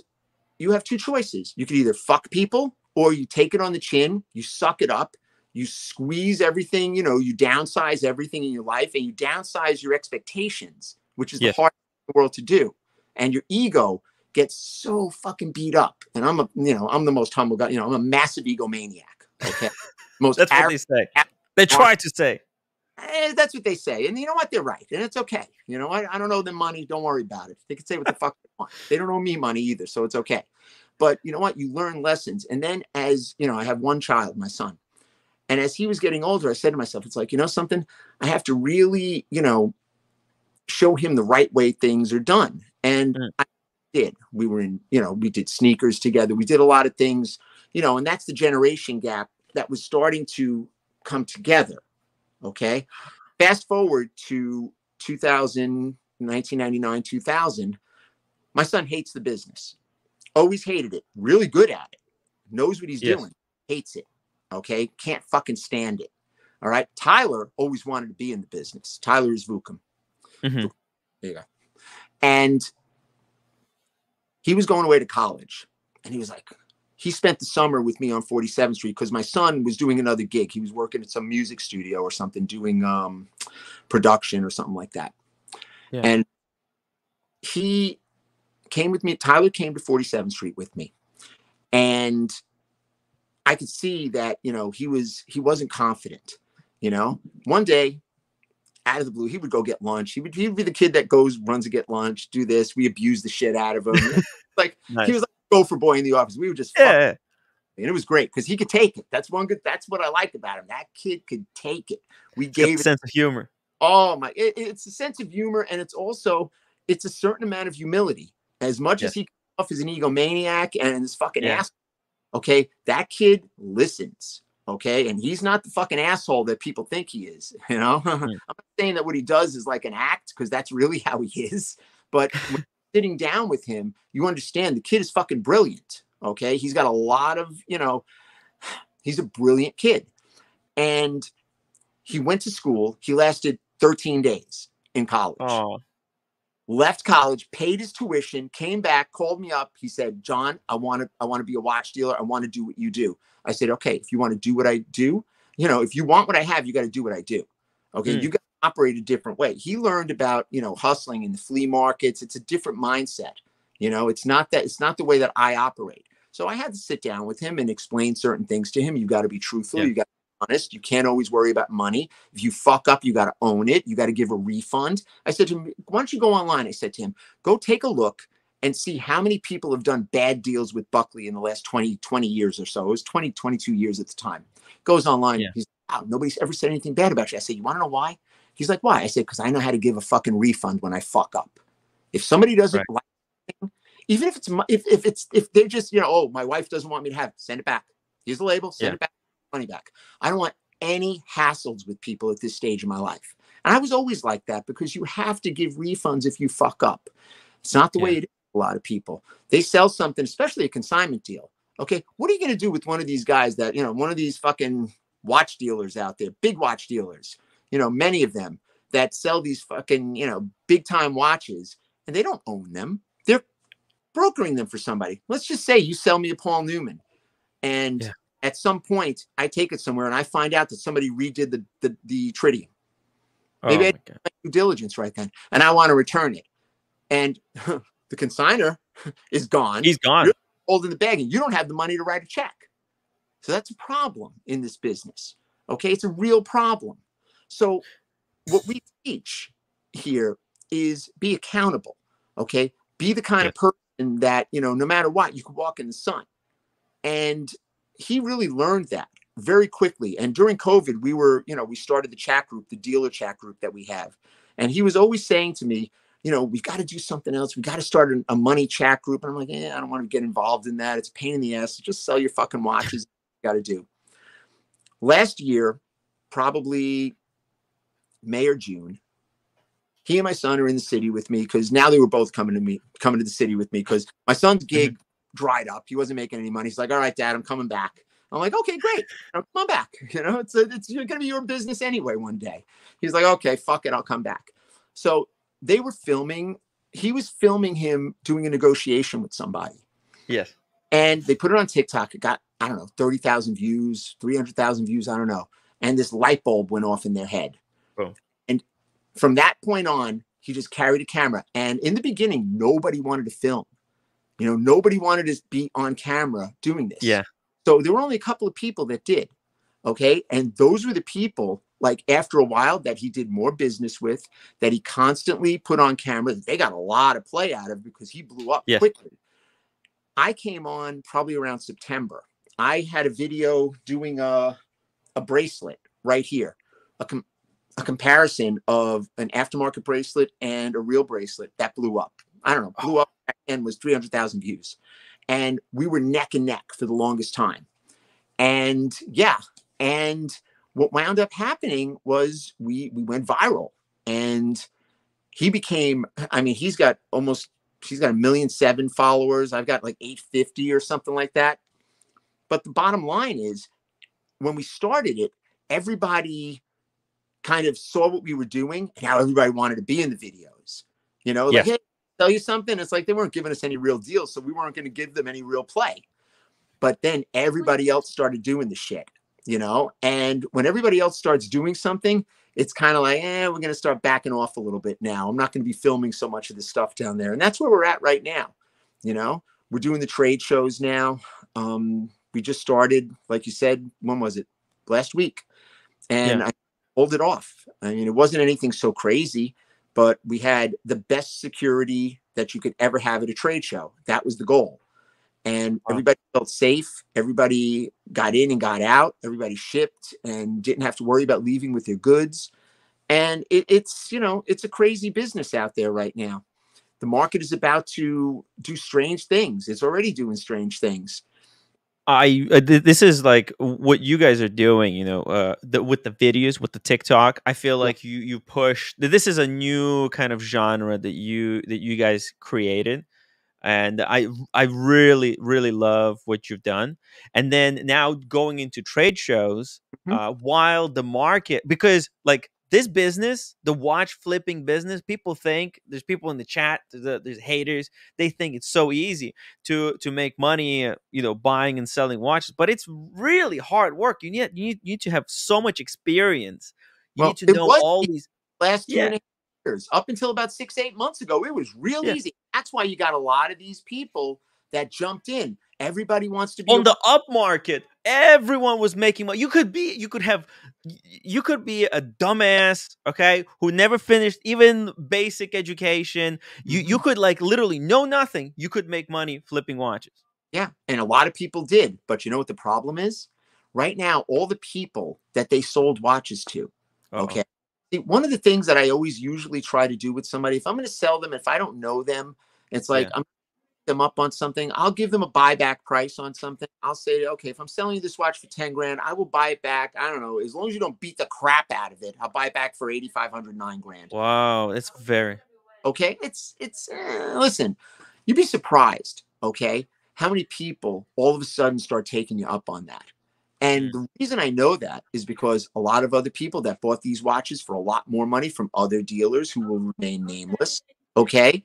you have two choices. You could either fuck people or you take it on the chin, you suck it up, you squeeze everything, you know, you downsize everything in your life and you downsize your expectations, which is Yes. the hardest thing in the world to do. And your ego gets so fucking beat up. And I'm a, you know, I'm the most humble guy, you know, I'm a massive egomaniac. Okay. Most That's what they say. They try to say. Eh, that's what they say. And you know what? They're right. And it's okay. You know, I, I don't owe them money. Don't worry about it. They can say what the fuck they want. They don't owe me money either. So it's okay. But you know what? You learn lessons. And then as, you know, I have one child, my son. And as he was getting older, I said to myself, it's like, you know, something, I have to really, you know, show him the right way things are done. And Mm. I did. We were in, you know, we did sneakers together. We did a lot of things, you know, and that's the generation gap that was starting to come together. Okay. Fast forward to 2000, 1999, 2000. My son hates the business. Always hated it. Really good at it. Knows what he's Yes. doing. Hates it. Okay. Can't fucking stand it. All right. Tyler always wanted to be in the business. Tyler is Vukum. Mhm. There you go. And he was going away to college. And he was like, he spent the summer with me on 47th Street because my son was doing another gig. He was working at some music studio or something, doing um, production or something like that. Yeah. And he came with me. Tyler came to 47th Street with me, and I could see that you know he was he wasn't confident. You know, one day out of the blue, he would go get lunch. He would he would be the kid that goes runs to get lunch, do this. We abuse the shit out of him. like Nice. he was like a gopher boy in the office. We would just fuck Yeah. and it was great because he could take it. That's one good. That's what I like about him. That kid could take it. We gave it. sense of humor. Oh my! It, it's a sense of humor, and it's also it's a certain amount of humility. As much as he off as an egomaniac and this fucking Yeah. ass, okay, that kid listens. Okay, and he's not the fucking asshole that people think he is. You know, I'm not saying that what he does is like an act because that's really how he is. But sitting down with him, you understand the kid is fucking brilliant. Okay. He's got a lot of, you know, he's a brilliant kid. And he went to school. He lasted 13 days in college. Oh, Left college, paid his tuition, came back, called me up. He said, "John, I want to I want to be a watch dealer. I want to do what you do." I said, "Okay, if you want to do what I do, you know, if you want what I have, you got to do what I do. Okay, Mm. you got to operate a different way." He learned about, you know, hustling in the flea markets. It's a different mindset. You know, it's not that it's not the way that I operate. So I had to sit down with him and explain certain things to him. You got to be truthful. Yeah. You got honest. You can't always worry about money. If you fuck up, you got to own it. You got to give a refund. I said to him, why don't you go online? I said to him, go take a look and see how many people have done bad deals with Buckley in the last 20, 20 years or so. It was 20, 22 years at the time. Goes online. Yeah. He's wow, nobody's ever said anything bad about you. I said, you want to know why? He's like, why? I said, because I know how to give a fucking refund when I fuck up. If somebody doesn't Right. like even if it's if, if it's if they're just you know oh my wife doesn't want me to have it, send it back. Here's the label, send Yeah. it back, money back. I don't want any hassles with people at this stage of my life. And I was always like that because you have to give refunds if you fuck up. It's not the way it is a lot of people. They sell something, especially a consignment deal. Okay, what are you going to do with one of these guys that, you know, one of these fucking watch dealers out there, big watch dealers, you know, many of them that sell these fucking, you know, big time watches and they don't own them. They're brokering them for somebody. Let's just say you sell me a Paul Newman and Yeah. At some point I take it somewhere and I find out that somebody redid the the, the tritium oh Maybe my I- God. due diligence right then and I want to return it. And the consigner is gone, He's gone. holding the bag, and you don't have the money to write a check. So that's a problem in this business. Okay. It's a real problem. So what we teach here is be accountable. Okay. Be the kind of person that, you know, no matter what, you can walk in the sun. And he really learned that very quickly. And during COVID, we were, you know, we started the chat group, the dealer chat group that we have. And he was always saying to me, you know, we got to do something else. We got to start a, a money chat group. And I'm like, yeah, I don't want to get involved in that. It's a pain in the ass. Just sell your fucking watches. You got to do. Last year, probably May or June, he and my son are in the city with me because now they were both coming to me, coming to the city with me because my son's gig mm-hmm. Dried up. He wasn't making any money. He's like, all right, dad, I'm coming back. I'm like, okay, great. Know, come on back. You know, it's a, it's going to be your business anyway one day. He's like, okay, fuck it, I'll come back. So they were filming. He was filming him doing a negotiation with somebody, Yes. and they put it on TikTok. It got I don't know, thirty thousand views, three hundred thousand views. I don't know. And this light bulb went off in their head. Boom. And from that point on, he just carried a camera. And in the beginning, nobody wanted to film. You know, nobody wanted to be on camera doing this. Yeah. So there were only a couple of people that did. Okay. And those were the people, like after a while, that he did more business with, that he constantly put on camera. They got a lot of play out of because he blew up Yes. quickly. I came on probably around September. I had a video doing a, a bracelet right here, a, com- a comparison of an aftermarket bracelet and a real bracelet that blew up. I don't know, blew oh. up and was 300,000 views. And we were neck and neck for the longest time. And yeah, and what wound up happening was we we went viral and he became I mean, he's got almost she's got a million seven followers. I've got like 850 or something like that. But the bottom line is when we started it, everybody kind of saw what we were doing and how everybody wanted to be in the videos. You know, like, Yes. hey, tell you something. It's like they weren't giving us any real deals, so we weren't going to give them any real play. But then everybody else started doing the shit, you know? And when everybody else starts doing something, it's kind of like, eh, we're going to start backing off a little bit now. I'm not going to be filming so much of this stuff down there. And that's where we're at right now. You know, we're doing the trade shows now. Um, we just started, like you said, when was it? Last week. And Yeah. I pulled it off. I mean, it wasn't anything so crazy, but we had the best security that you could ever have at a trade show. That was the goal. And everybody felt safe. Everybody got in and got out. Everybody shipped and didn't have to worry about leaving with their goods. And it, it's, you know, it's a crazy business out there right now. The market is about to do strange things. It's already doing strange things. I uh, th- this is like what you guys are doing, you know, uh, the, with the videos, with the TikTok. I feel like you you push. This is a new kind of genre that you that you guys created, and I I really really love what you've done. And then now going into trade shows, Mhm. uh, while the market because like this business, the watch flipping business, people think there's people in the chat, there's, there's haters. They think it's so easy to to make money, uh, you know, buying and selling watches, but it's really hard work. You need you need, you need to have so much experience. You Well, need to know all these. last two Yeah. years, up until about six, eight months ago, it was real Yeah. easy. That's why you got a lot of these people that jumped in. Everybody wants to be on the up market everyone was making money you could be you could have you could be a dumbass okay who never finished even basic education you you mm-hmm. could like literally know nothing you could make money flipping watches Yeah, and a lot of people did. But you know what the problem is? Right now, all the people that they sold watches to, Uh-oh. okay. One of the things that I always usually try to do with somebody, if I'm going to sell them, if I don't know them, it's like Yeah. I'm them up on something. I'll give them a buyback price on something. I'll say, okay, if I'm selling you this watch for 10 grand, I will buy it back. I don't know, as long as you don't beat the crap out of it, I'll buy it back for 8,500, nine grand. wow it's very Okay, it's it's eh, listen, you'd be surprised. Okay, how many people all of a sudden start taking you up on that? And the reason I know that is because a lot of other people that bought these watches for a lot more money from other dealers who will remain nameless, okay,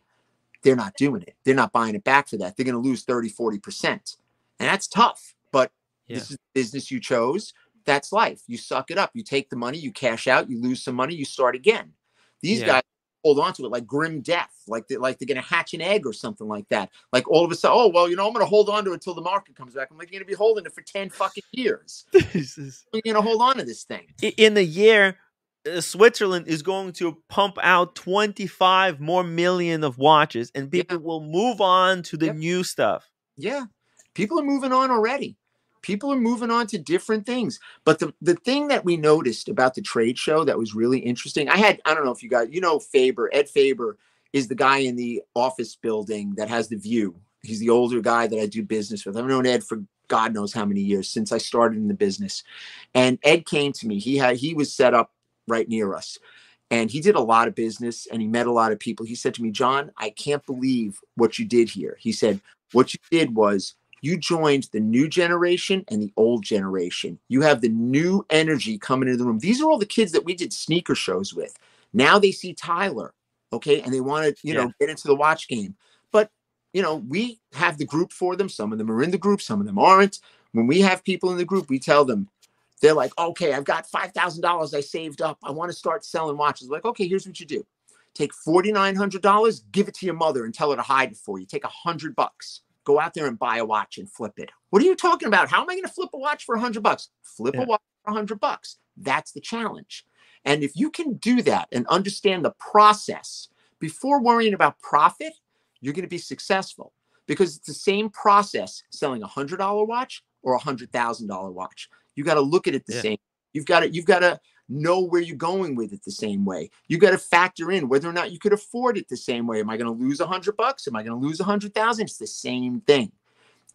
they're not doing it. They're not buying it back for that. They're going to lose 30, 40%. And that's tough. But Yeah. this is the business you chose. That's life. You suck it up. You take the money, you cash out, you lose some money, you start again. These Yeah. guys hold on to it like grim death, like they're like they're gonna hatch an egg or something like that. Like all of a sudden, oh well, you know, I'm gonna hold on to it until the market comes back. I'm like, you're gonna be holding it for 10 fucking years. You're gonna hold on to this thing. In the year Uh, switzerland is going to pump out 25 more million of watches and Yeah. people will move on to the Yep. new stuff Yeah. People are moving on already. People are moving on to different things. But the, the thing that we noticed about the trade show that was really interesting, I had, I don't know if you guys, you know, Faber, Ed Faber is the guy in the office building that has the view. He's the older guy that I do business with. I've known Ed for God knows how many years since I started in the business. And Ed came to me. He had, he was set up right near us and he did a lot of business and he met a lot of people. He said to me, John, I can't believe what you did here. He said, what you did was you joined the new generation and the old generation. You have the new energy coming into the room. These are all the kids that we did sneaker shows with. Now they see Tyler, okay, and they want to, you Yeah. know, get into the watch game. But you know, we have the group for them. Some of them are in the group, some of them aren't. When we have people in the group, we tell them, they're like, okay, I've got five thousand dollars I saved up. I want to start selling watches. Like, okay, here's what you do: take forty nine hundred dollars, give it to your mother, and tell her to hide it for you. Take a hundred bucks. Go out there and buy a watch and flip it. What are you talking about? How am I going to flip a watch for a hundred bucks? Flip Yeah. a watch for a hundred bucks. That's the challenge. And if you can do that and understand the process before worrying about profit, you're going to be successful because it's the same process selling a hundred dollar watch or a hundred thousand dollar watch. You got to look at it the Yeah. same. You've got to you've got to know where you're going with it the same way. You got to factor in whether or not you could afford it the same way. Am I going to lose a hundred bucks? Am I going to lose a hundred thousand? It's the same thing.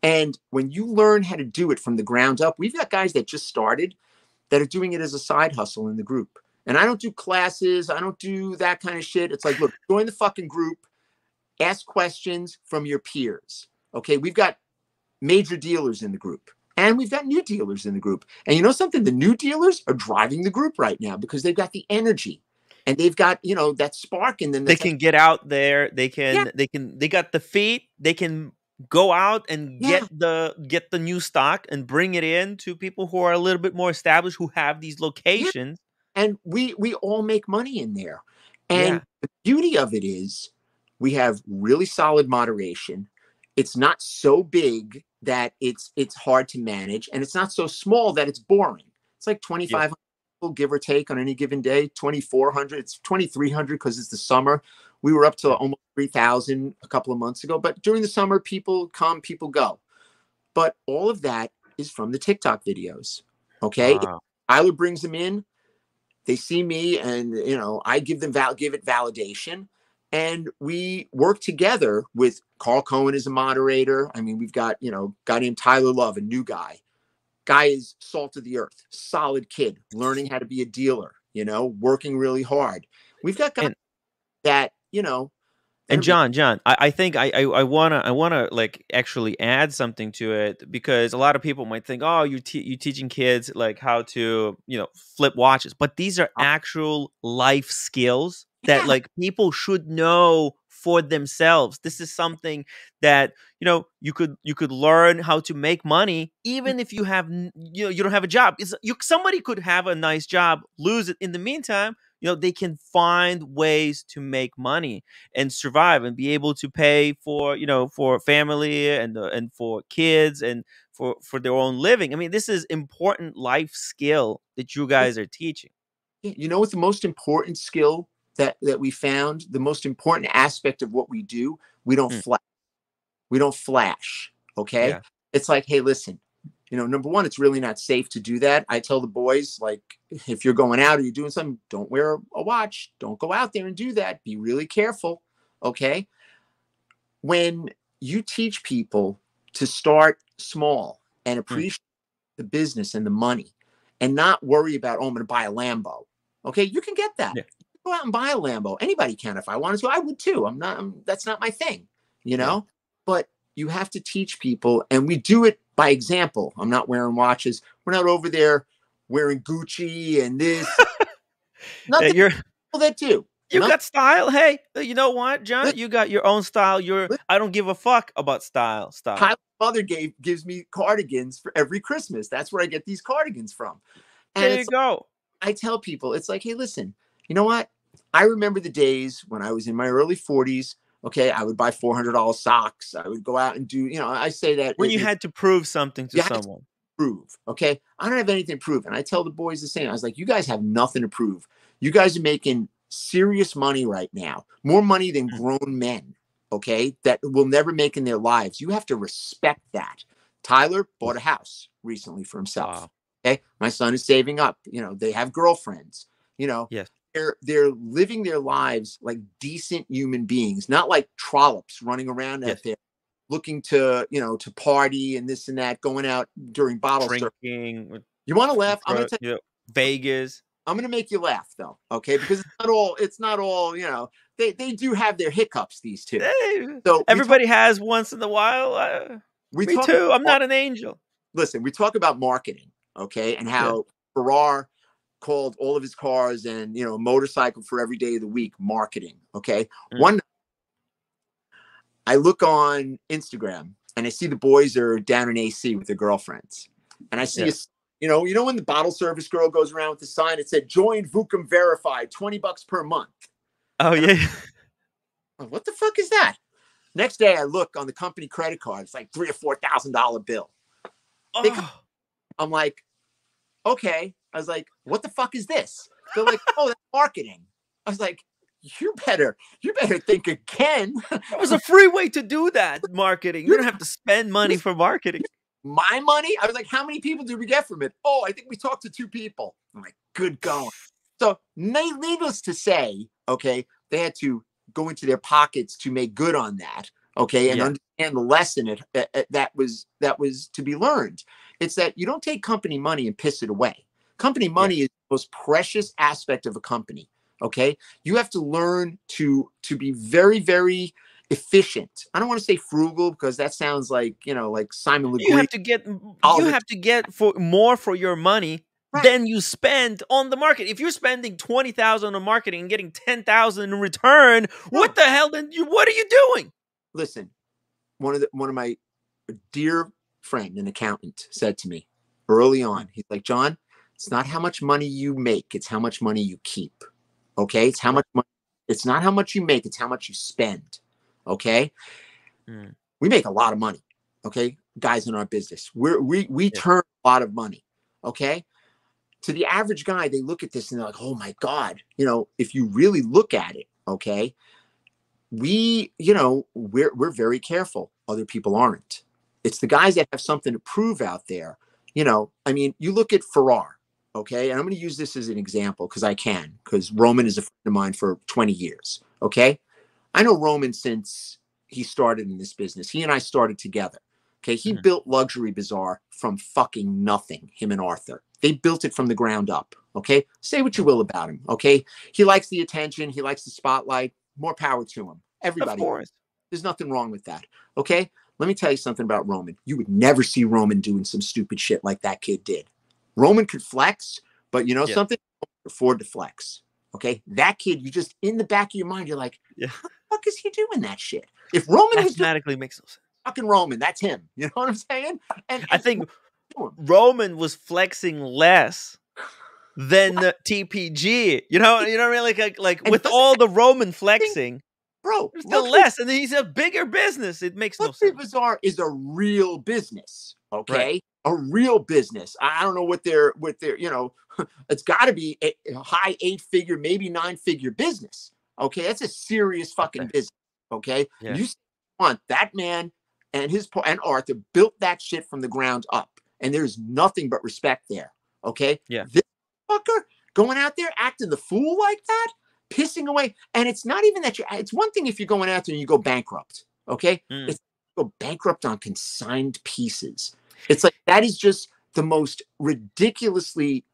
And when you learn how to do it from the ground up, we've got guys that just started that are doing it as a side hustle in the group. And I don't do classes, I don't do that kind of shit. It's like, look, join the fucking group, ask questions from your peers. Okay, we've got major dealers in the group. And we've got new dealers in the group. And you know something? The new dealers are driving the group right now because they've got the energy and they've got, you know, that spark in them. they that's like, can get out there they can Yeah. they can they got the feet they can go out and Yeah. get the get the new stock and bring it in to people who are a little bit more established who have these locations and we we all make money in there and Yeah. the beauty of it is we have really solid moderation it's not so big that it's it's hard to manage and it's not so small that it's boring. It's like 2500 people give or take on any given day 2400 it's 2300 because it's the summer. We were up to almost 3000 a couple of months ago but during the summer people come people go. But all of that is from the tiktok videos okay? Wow. Ah. Tyler brings them in. They see me, and you know, I give them val- give it validation, and we work together with Carl Cohen as a moderator. I mean, we've got, you know, guy named Tyler Love, a new guy. Guy is salt of the earth, solid kid, learning how to be a dealer, you know, working really hard. We've got guys And- that, you know, And John, John, I, I think I, I I wanna I wanna like actually add something to it because a lot of people might think, oh, you te- you teaching kids like how to you know flip watches, but these are Uh actual life skills that Yeah. like people should know for themselves. This is something that you know you could you could learn how to make money even if you have you know you don't have a job. It's, you somebody could have a nice job, lose it in the meantime. You know they can find ways to make money and survive and be able to pay for you know for family and uh, and for kids and for for their own living. I mean, this is important life skill that you guys are teaching. You know what's the most important skill that that we found, the most important aspect of what we do, we don't Mm. flash. We don't flash. Okay. Yeah. It's like, hey, listen, you know, number one, it's really not safe to do that. I tell the boys, like, if you're going out or you're doing something, don't wear a, watch. Don't go out there and do that. Be really careful. Okay. When you teach people to start small and appreciate the business and the money and not worry about, oh, I'm going to buy a Lambo. Okay. You can get that. Yeah. Go out and buy a Lambo. Anybody can. If I wanted to, I would too. I'm not, I'm, that's not my thing, you Yeah. know? But you have to teach people, and we do it by example. I'm not wearing watches. We're not over there wearing Gucci and this. not Yeah, people that do. you No. got style. Hey, uh, you know what, John? You got your own style. You're I don't give a fuck about style. Style. Kyle's mother gave gives me cardigans for every Christmas. That's where I get these cardigans from. And There you go. I tell people, it's like, hey, listen, you know what? I remember the days when I was in my early 40s. Okay, I would buy $400 socks. I would go out and do, you know, I say that When it- you had to prove something to had to- someone. prove. Okay. I don't have anything to prove. And I tell the boys the same. I was like, you guys have nothing to prove. You guys are making serious money right now, more money than grown men. Okay. That will never make in their lives. You have to respect that. Tyler bought a house recently for himself. Wow. Okay. My son is saving up. You know, they have girlfriends. You know, Yes. They're they're living their lives like decent human beings, not like trollops running around Yes. out there looking to, you know, to party and this and that, going out during bottle. Drinking. You want to laugh? I'm gonna tell you know, Vegas. I'm gonna make you laugh though, okay? Because it's not all it's not all, you know, they they do have their hiccups, these two. Hey, So we talk- everybody has once in a while. Uh, we me too. I'm not an angel. listen, we talk about marketing, okay, and how Farrer called all of his cars and you know a motorcycle for every day of the week marketing. Okay, Mm. one I look on Instagram and I see the boys are down in AC with their girlfriends, and I see Yeah. a you know you know when the bottle service girl goes around with the sign it said join Vucum verified twenty bucks per month. Oh yeah. Like, What the fuck is that? Next day I look on the company credit card, it's like three or four thousand dollar bill. Oh, I'm like, okay. I was like, what the fuck is this? They're like, oh, that's marketing. I was like, you better, you better think again. it was a free way to do that marketing. You don't have to spend money for marketing. My money. I was like, how many people did we get from it? Oh, I think we talked to two people. I'm like, good going. So, ne- needless to say, okay, they had to go into their pockets to make good on that. Okay, and Yeah. understand the lesson it, uh, that was that was to be learned. It's that you don't take company money and piss it away. Company money is the most precious aspect of a company. Okay, you have to learn to to be very very efficient. I don't want to say frugal because that sounds like you know like Simon You have to get mm, All you have to get for more for your money Right. than you spend on the market. If you're spending twenty thousand on marketing and getting ten thousand in return, what the hell? Then you what are you doing? listen, one of the one of my dear friend, an accountant, said to me early on, he's like, John, it's not how much money you make, it's how much money you keep. Okay. It's how much money, it's not how much you make, it's how much you spend. Okay. Mm. We make a lot of money. Okay. Guys in our business. We're we we Yeah. turn a lot of money. Okay. To the average guy, they look at this and they're like, oh my God. You know, if you really look at it, okay, we, you know, we're we're very careful. Other people aren't. It's the guys that have something to prove out there. You know, I mean, you look at Farrer, okay, and I'm going to use this as an example because I can, because Roman is a friend of mine for 20 years. Okay, I know Roman since he started in this business. He and I started together. Okay. He mm-hmm. built Luxury Bazaar from fucking nothing, him and Arthur. They built it from the ground up. Okay. Say what you will about him. Okay. He likes the attention, he likes the spotlight. More power to him. Everybody. There's nothing wrong with that. Okay. Let me tell you something about Roman. You would never see Roman doing some stupid shit like that kid did. Roman could flex, but you know yeah. something? Afford to flex. Okay. That kid, you just in the back of your mind, you're like, yeah. how the fuck is he doing that shit? If Roman automatically makes no sense. Fucking Roman, that's him. You know what I'm saying? And, and I think Roman was flexing less than the TPG. You know, you know what I mean? Like, like, like with all the Roman flexing, bro, still less, and he's a bigger business. It makes no sense. Bazaar is a real business. Okay. Right. A real business. I don't know what they're what they're, you know, it's got to be a high eight figure, maybe nine figure business. Okay. That's a serious fucking okay. business. Okay. Yeah. You want that man and his and Arthur built that shit from the ground up. And there's nothing but respect there. Okay. Yeah. This fucker going out there acting the fool like that, pissing away. And it's not even that you it's one thing if you're going out there and you go bankrupt. Okay. Mm. It's go bankrupt on consigned pieces. It's like that is just the most ridiculously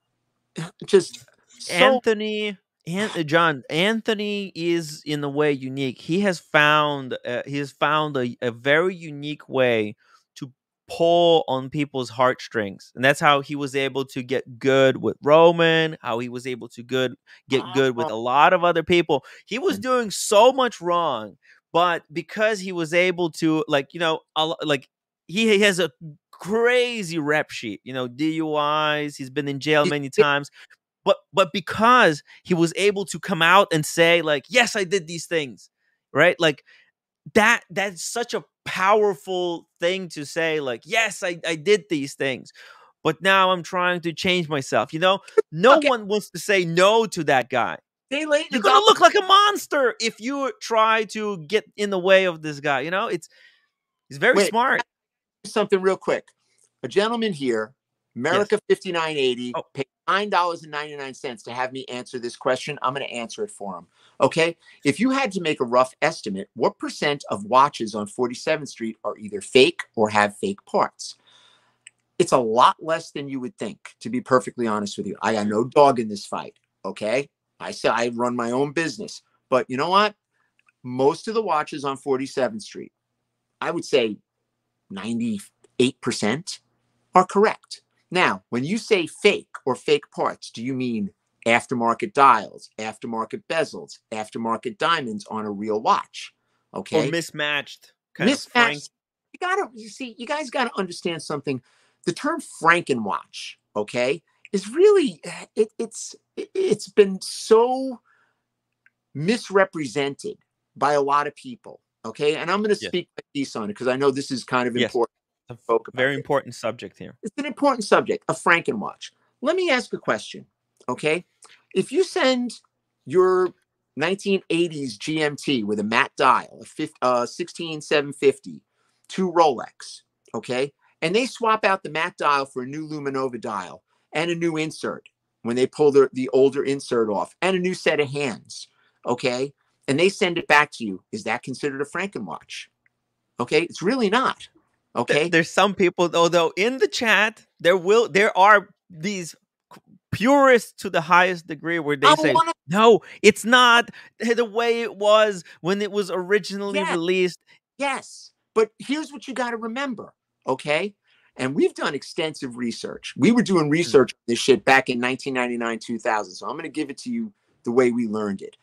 just so- Anthony and John Anthony is in a way unique. He has found uh, he has found a, a very unique way to pull on people's heartstrings, and that's how he was able to get good with Roman. How he was able to good get good with a lot of other people. He was doing so much wrong, but because he was able to, like you know, like he, he has a crazy rep sheet. You know, DUIs. He's been in jail many times but but because he was able to come out and say like yes i did these things right like that that's such a powerful thing to say like yes i, I did these things but now i'm trying to change myself you know no okay. one wants to say no to that guy you're gonna look like a monster if you try to get in the way of this guy you know it's he's very Wait, smart something real quick a gentleman here America yes. 5980 oh. paid $9.99 to have me answer this question. I'm going to answer it for him. Okay. If you had to make a rough estimate, what percent of watches on 47th Street are either fake or have fake parts? It's a lot less than you would think, to be perfectly honest with you. I got no dog in this fight. Okay. I said I run my own business. But you know what? Most of the watches on 47th Street, I would say 98% are correct. Now, when you say fake or fake parts, do you mean aftermarket dials, aftermarket bezels, aftermarket diamonds on a real watch? Okay. Or mismatched. mismatched. You gotta you see, you guys gotta understand something. The term Frankenwatch, okay, is really eh, it, it's it, it's been so misrepresented by a lot of people. Okay. And I'm gonna speak my piece on it because I know this is kind of yes. important a very important subject here. It's an important subject, a Frankenwatch. Let me ask a question, okay? If you send your 1980s GMT with a matte dial, a 15, uh, 16750 to Rolex, okay? And they swap out the matte dial for a new Luminova dial and a new insert when they pull the, the older insert off and a new set of hands, okay? And they send it back to you. Is that considered a Frankenwatch? Okay, it's really not. Okay. There's some people, although in the chat there will there are these purists to the highest degree where they I say wanna... no it's not the way it was when it was originally yes. released yes but here's what you got to remember okay and we've done extensive research we were doing hmm. research mm-hmm. this shit back in 1999 2000 so i'm going to give it to you the way we learned it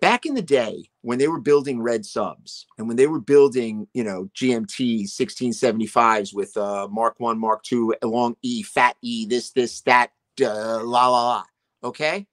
back in the day when they were building red subs and when they were building you know gmt 1675s with uh mark one mark two long e fat e this this that uh, la la la okay?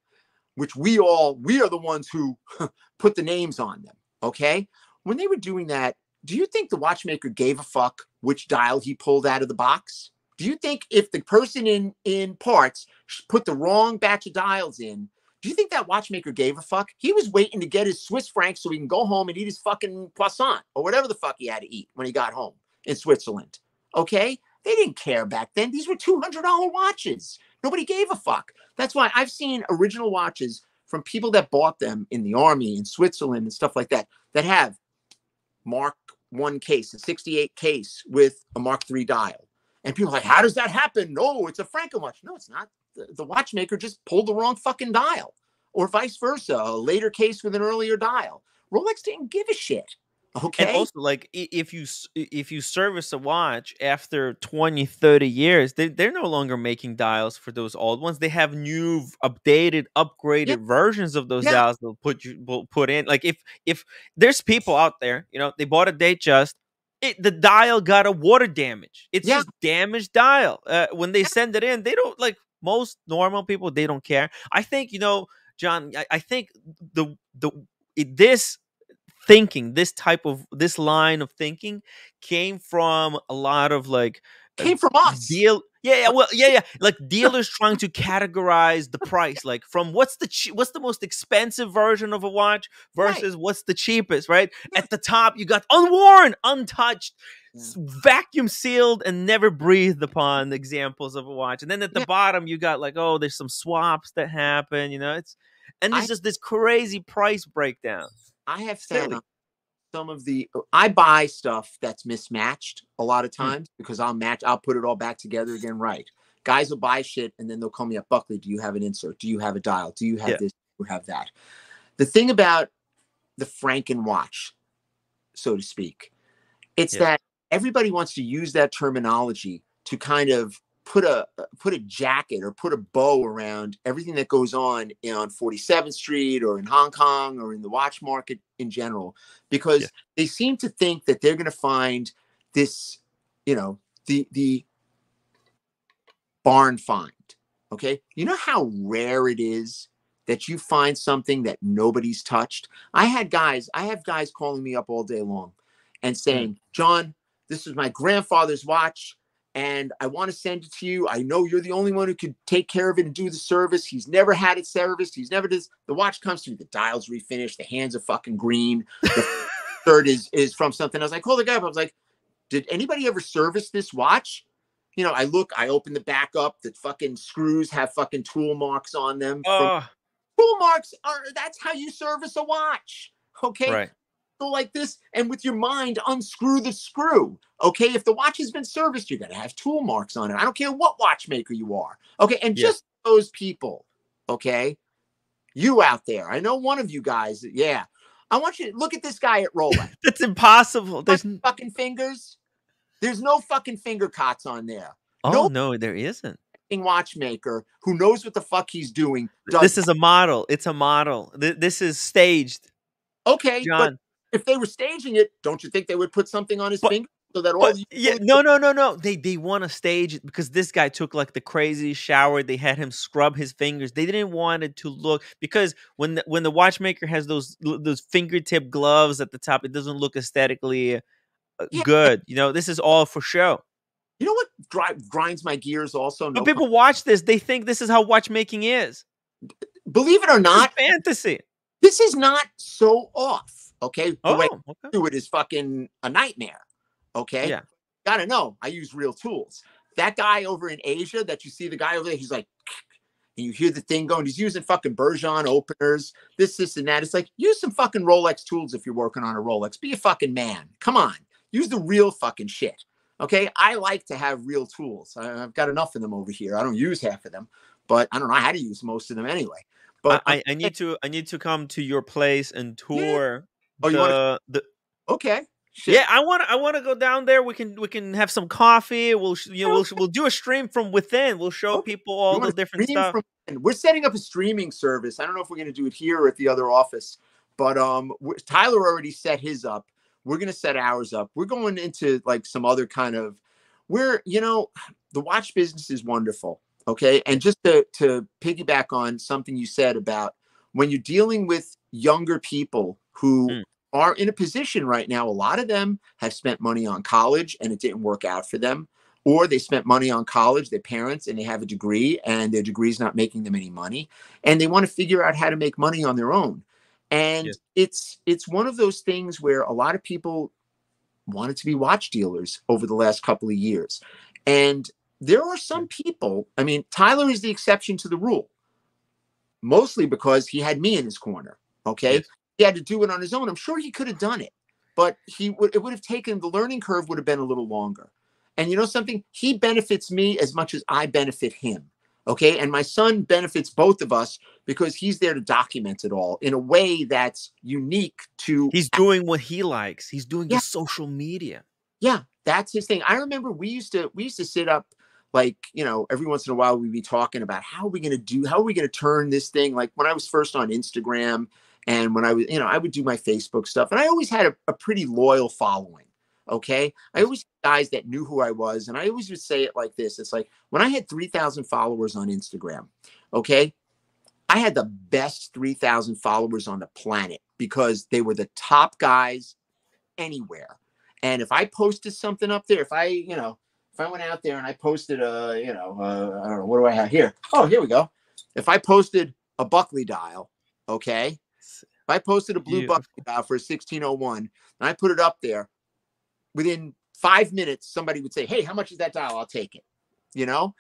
Which we all we are the ones who put the names on them okay? When they were doing that do you think the watchmaker gave a fuck which dial he pulled out of the box? Do you think if the person in in parts put the wrong batch of dials in do you think that watchmaker gave a fuck? He was waiting to get his Swiss francs so he can go home and eat his fucking croissant or whatever the fuck he had to eat when he got home in Switzerland. Okay? They didn't care back then. These were $200 watches. Nobody gave a fuck. That's why I've seen original watches from people that bought them in the army in Switzerland and stuff like that that have Mark one case, a 68 case with a Mark 3 dial. And people are like, how does that happen? No, it's a Franken watch. No, it's not. The, watchmaker just pulled the wrong fucking dial, or vice versa. A later case with an earlier dial. Rolex didn't give a shit. Okay. And also, like, if you if you service a watch after 20, 30 years, they, they're no longer making dials for those old ones. They have new, updated, upgraded yeah. versions of those yeah. dials they'll put you will put in. Like, if if there's people out there, you know, they bought a Datejust, it, the dial got a water damage. It's yeah. just damaged dial. Uh, when they send it in, they don't like most normal people. They don't care. I think you know, John. I, I think the the it, this thinking, this type of this line of thinking came from a lot of like uh, came from us. Deal yeah, yeah, well, yeah, yeah. Like dealers trying to categorize the price, like from what's the che- what's the most expensive version of a watch versus right. what's the cheapest, right? At the top, you got unworn, untouched, mm. vacuum sealed, and never breathed upon examples of a watch. And then at the yeah. bottom, you got like, oh, there's some swaps that happen. You know, it's and there's I, just this crazy price breakdown. I have found some of the I buy stuff that's mismatched a lot of hmm. times mm. because I'll match I'll put it all back together again right. Guys will buy shit and then they'll call me up, Buckley, do you have an insert? Do you have a dial? Do you have yeah. this? Do you have that? The thing about the Franken watch, so to speak, it's yeah. that everybody wants to use that terminology to kind of put a put a jacket or put a bow around everything that goes on on 47th Street or in Hong Kong or in the watch market in general because yeah. they seem to think that they're going to find this you know the the barn find okay you know how rare it is that you find something that nobody's touched i had guys i have guys calling me up all day long and mm. saying john this is my grandfather's watch and I want to send it to you. I know you're the only one who could take care of it and do the service. He's never had it serviced. He's never does. The watch comes to me. The dial's refinished. The hands are fucking green. The third is is from something. else. I was like, call the guy up. I was like, did anybody ever service this watch? You know, I look, I open the back up. The fucking screws have fucking tool marks on them. Uh, tool marks are that's how you service a watch. Okay. Right go like this and with your mind unscrew the screw. Okay. If the watch has been serviced, you're going to have tool marks on it. I don't care what watchmaker you are. Okay. And yeah. just those people. Okay. You out there. I know one of you guys. Yeah. I want you to look at this guy at Rolex. That's impossible. There's fucking fingers. There's no fucking finger cots on there. Oh no, no there isn't. Watchmaker who knows what the fuck he's doing. This is a model. It's a model. This is staged. Okay, John if they were staging it, don't you think they would put something on his but, finger so that all? yeah, no, no, no, no. They they want to stage it because this guy took like the crazy shower. They had him scrub his fingers. They didn't want it to look because when the, when the watchmaker has those those fingertip gloves at the top, it doesn't look aesthetically uh, yeah. good. You know, this is all for show. You know what dri- grinds my gears also? No but people watch this, they think this is how watchmaking is. Believe it or not, fantasy. This is not so off Okay. The oh, way okay. do it is fucking a nightmare. Okay. Yeah. Gotta know. I use real tools. That guy over in Asia that you see the guy over there, he's like, and you hear the thing going, he's using fucking Bergeon openers, this, this, and that. It's like, use some fucking Rolex tools if you're working on a Rolex. Be a fucking man. Come on. Use the real fucking shit. Okay. I like to have real tools. I've got enough of them over here. I don't use half of them, but I don't know how to use most of them anyway. But I, I need to I need to come to your place and tour Oh, you want the okay? Shit. Yeah, I want I want to go down there. We can we can have some coffee. We'll you know we'll we'll do a stream from within. We'll show okay. people all the different stuff. we're setting up a streaming service. I don't know if we're going to do it here or at the other office, but um, Tyler already set his up. We're going to set ours up. We're going into like some other kind of We're you know the watch business is wonderful. Okay, and just to to piggyback on something you said about when you're dealing with younger people who mm. are in a position right now. A lot of them have spent money on college and it didn't work out for them, or they spent money on college, their parents, and they have a degree and their degree is not making them any money, and they want to figure out how to make money on their own. And yes. it's it's one of those things where a lot of people wanted to be watch dealers over the last couple of years. And there are some people, I mean, Tyler is the exception to the rule. mostly because he had me in his corner. Okay. Yes. He had to do it on his own. I'm sure he could have done it, but he would it would have taken the learning curve would have been a little longer. And you know something? He benefits me as much as I benefit him. Okay. And my son benefits both of us because he's there to document it all in a way that's unique to He's doing what he likes. He's doing Yeah. the social media. yeah, that's his thing. I remember we used to we used to sit up like you know every once in a while we'd be talking about how are we going to do how are we going to turn this thing like when I was first on Instagram and when I was you know I would do my Facebook stuff and I always had a, a pretty loyal following. Okay, I always had guys that knew who I was and I always would say it like this. It's like when I had three thousand followers on Instagram. Okay, I had the best 3,000 followers on the planet because they were the top guys anywhere. And if I posted something up there, if I, you know, if I went out there and I posted a, you know, uh, I don't know, what do I have here? Oh, here we go. If I posted a Buckley dial, okay, I posted a blue Beautiful. Buckley for a 1601 and I put it up there, within five minutes, somebody would say, Hey, how much is that dial? I'll take it. You know?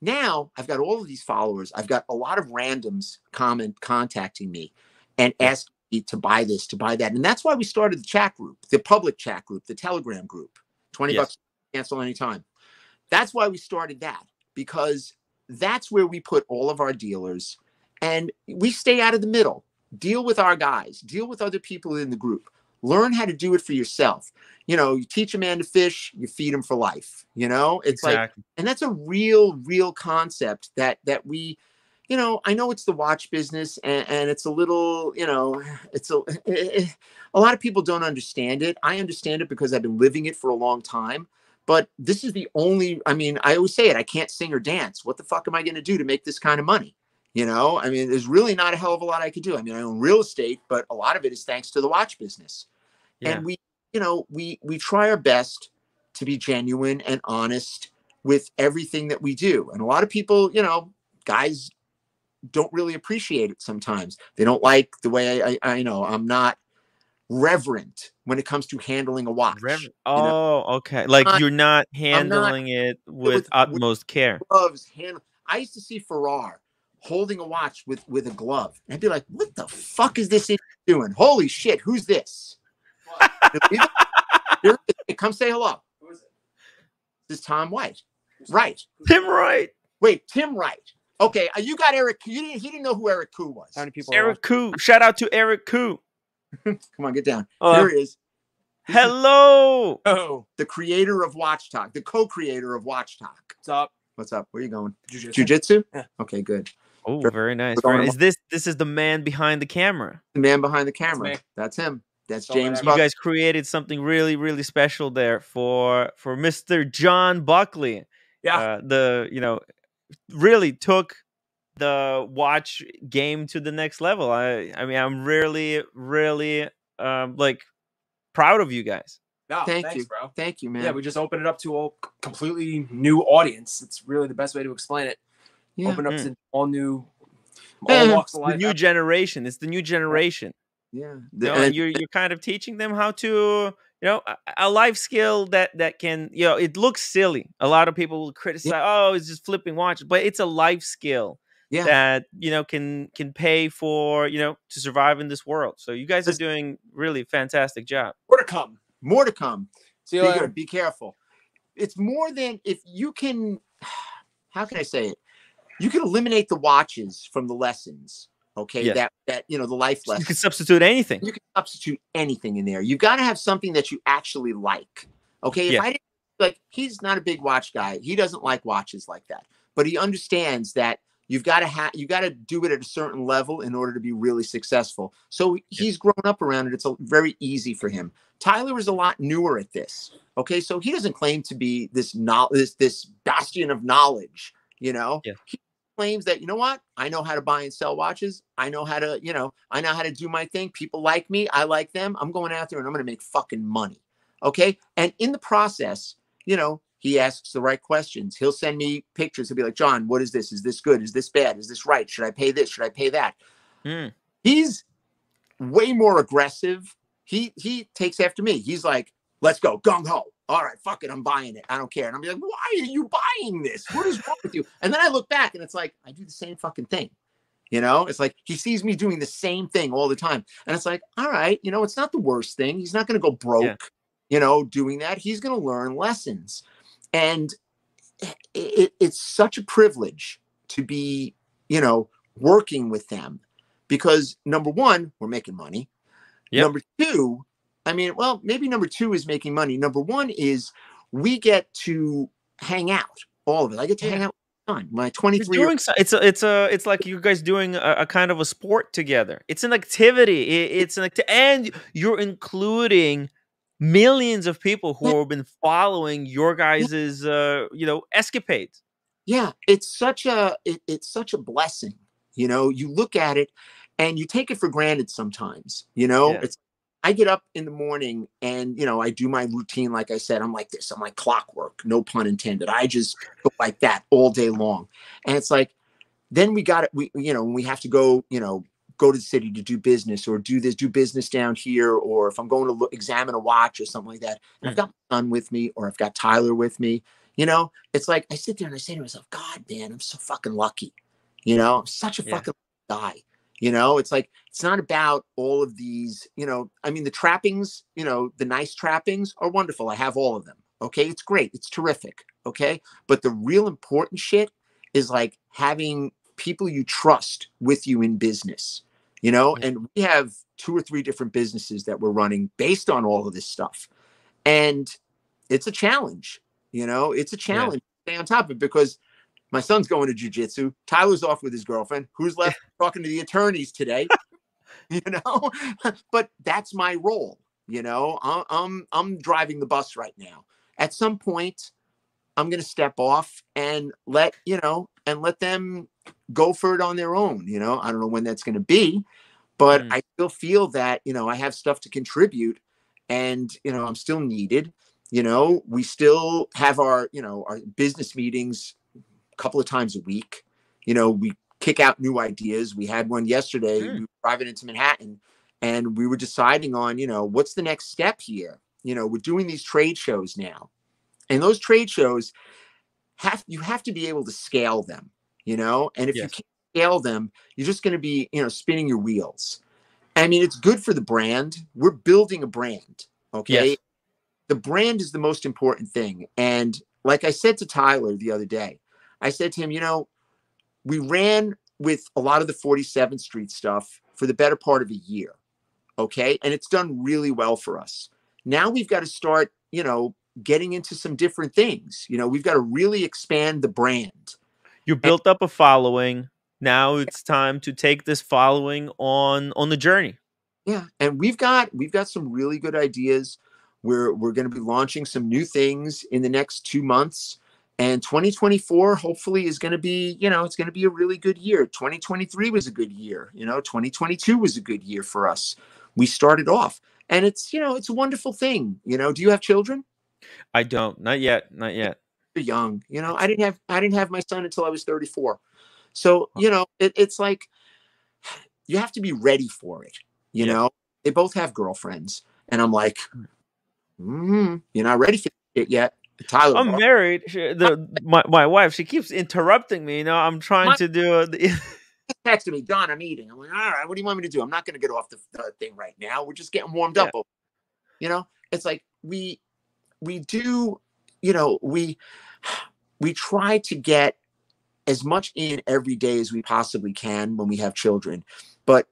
Now I've got all of these followers. I've got a lot of randoms comment contacting me and asking me to buy this, to buy that. And that's why we started the chat group, the public chat group, the Telegram group. 20 Yes. bucks cancel anytime. That's why we started that because that's where we put all of our dealers and we stay out of the middle. Deal with our guys, deal with other people in the group. Learn how to do it for yourself. You know, you teach a man to fish, you feed him for life. You know, it's like and that's a real real concept that that we you know i know it's the watch business and, and it's a little you know it's a eh, eh, eh, a lot of people don't understand it i understand it because i've been living it for a long time but this is the only i mean i always say it i can't sing or dance what the fuck am i going to do to make this kind of money you know i mean there's really not a hell of a lot i could do i mean i own real estate but a lot of it is thanks to the watch business yeah. and we you know we we try our best to be genuine and honest with everything that we do and a lot of people you know guys don't really appreciate it sometimes they don't like the way i i, I know i'm not reverent when it comes to handling a watch Rever- oh, okay. Like not- you're not not- handling it with with- utmost care. gloves hand i used to see Farrer holding a watch with with a glove and i'd be like what the fuck is this doing holy shit who's this come say hello this is tom white right Tim Write, Wait, Tim Write. Okay, uh, you got Eric. You didn't. He didn't know who Eric Ku was. How many people? Eric Ku. Shout out to Eric Ku. Come on, get down. Oh, Here he is, Hello. Oh, the creator of Watch Talk, the co-creator of Watch Talk. what's up? What's up? Where you going? Jiu-jitsu. Jiu-jitsu? Yeah. Okay, good. Oh, Sure. very nice. Very, is this this is the man behind the camera? The man behind the camera. me. That's him. That's Don't James. You Buck. guys created something really really special there for for Mr. John Buckley. Yeah. Uh, the you know really took the watch game to the next level. I I mean I'm really really um like proud of you guys. No, Thank thanks, you. bro. Thank you, man. Yeah, we just opened it up to a completely new audience. It's really the best way to explain it. Yeah. Open up Mm. to all new, Yeah, all walks of The life. new generation. It's the new generation. yeah. You The- know, and- and you're you're kind of teaching them how to you know a, a life skill that that can you know it looks silly. A lot of people will criticize, oh, it's just flipping watches, but it's a life skill yeah. that you know can can pay for you know to survive in this world. So you guys are doing really fantastic job. More to come. More to come. See you Be later. good. Be careful. It's more than if you can. How can I say it? You can eliminate the watches from the lessons. Okay, Yes. that that you know the life You can substitute anything. you can substitute anything in there. You've got to have something that you actually like. Okay. If Yeah. I didn't like, he's not a big watch guy. He doesn't like watches like that, but he understands that you've got to have, you got to do it at a certain level in order to be really successful. So he's grown up around it. It's a, very easy for him. Tyler is a lot newer at this. Okay. So he doesn't claim to be this, no, this, this bastion of knowledge, you know? Yeah. He claims that, you know what? I know how to buy and sell watches. I know how to, you know, I know how to do my thing. People like me. I like them. I'm going out there and I'm going to make fucking money. Okay. And in the process, you know, he asks the right questions. He'll send me pictures. He'll be like, John, what is this? Is this good? Is this bad? Is this right? Should I pay this? Should I pay that? Mm. He's way more aggressive. He he takes after me. He's like, let's go, gung ho. All right, fuck it, I'm buying it. I don't care. And I'm like, why are you buying this? What is wrong with you? And then I look back and it's like, I do the same fucking thing. You know, it's like he sees me doing the same thing all the time. And it's like, all right, you know, it's not the worst thing. He's not going to go broke, yeah. you know, doing that. He's going to learn lessons. And it, it, it's such a privilege to be, you know, working with them because number one, we're making money. Yep. Number two, I mean, well, maybe number two is making money. Number one is we get to hang out, all of it. I get to hang out on my 23 doing so, it's a, it's a it's like you guys doing a, a, kind of a sport together. It's an activity. It, it's an activity and you're including millions of people who yeah. have been following your guys's uh you know escapades. Yeah. It's such a it, it's such a blessing you know? You look at it and you take it for granted sometimes you know? Yeah. it's I get up in the morning and you know I do my routine like I said I'm like this I'm like clockwork no pun intended. I just go like that all day long. And it's like then we got it we you know we have to go you know go to the city to do business or do this do business down here or if I'm going to look, examine a watch or something like that and I've mm. got my son with me or I've got Tyler with me you know? It's like I sit there and I say to myself God man I'm so fucking lucky you know? I'm such a yeah. fucking guy you know, it's like it's not about all of these, you know, I mean the trappings, you know, the nice trappings are wonderful. I have all of them. Okay? It's great. It's terrific. Okay? But the real important shit is like having people you trust with you in business. You know, and we have two or three different businesses that we're running based on all of this stuff. And it's a challenge, you know, it's a challenge yeah. stay on top of it because my son's going to jujitsu. Tyler's off with his girlfriend. Who's left talking to the attorneys today? you know, but that's my role. You know, I'm I'm driving the bus right now. At some point, I'm going to step off and let you know and let them go for it on their own. You know, I don't know when that's going to be, but mm. I still feel that you know I have stuff to contribute, and you know I'm still needed. You know, we still have our you know our business meetings couple of times a week. You know, we kick out new ideas. We had one yesterday. Mm. We were driving into Manhattan and we were deciding on, you know, what's the next step here? You know, we're doing these trade shows now. And those trade shows have you have to be able to scale them, you know? And if yes. you can't scale them, you're just going to be, you know, spinning your wheels. I mean, it's good for the brand. We're building a brand, okay? Yes. The brand is the most important thing. And like I said to Tyler the other day, I said to him, you know, we ran with a lot of the 47th Street stuff for the better part of a year. Okay. And it's done really well for us. Now we've got to start, you know, getting into some different things. You know, we've got to really expand the brand. You built and, up a following. Now it's time to take this following on on the journey. Yeah. And we've got we've got some really good ideas. We're we're going to be launching some new things in the next two months. And 2024 hopefully is going to be, you know, it's going to be a really good year. 2023 was a good year. You know, 2022 was a good year for us. We started off and it's, you know, it's a wonderful thing. You know, do you have children? I don't. Not yet. Not yet. You're young. You know, I didn't have I didn't have my son until I was 34. So, you know, it, it's like you have to be ready for it. You yeah. know, they both have girlfriends. And I'm like, mm, you're not ready for it yet. Tyler. I'm married. She, the my, my wife, she keeps interrupting me. You know, I'm trying my, to do. The... texted me, Don, I'm eating. I'm like, all right, what do you want me to do? I'm not going to get off the, the, thing right now. We're just getting warmed up. You know, it's like we we do. You know, we we try to get as much in every day as we possibly can when we have children, but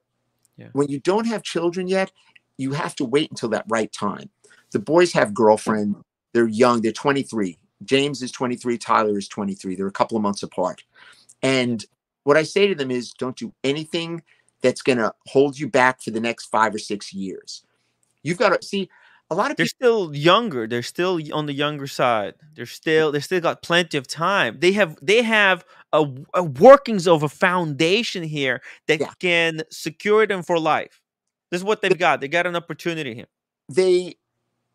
yeah. when you don't have children yet, you have to wait until that right time. The boys have girlfriends they're young. They're 23. James is 23. Tyler is 23. They're a couple of months apart. And what I say to them is don't do anything that's going to hold you back for the next five or six years. You've got to see a lot of they're people- still younger. They're still on the younger side. They're still they still got plenty of time. They have they have a, a workings of a foundation here that yeah. can secure them for life. This is what they've got. They got an opportunity here. They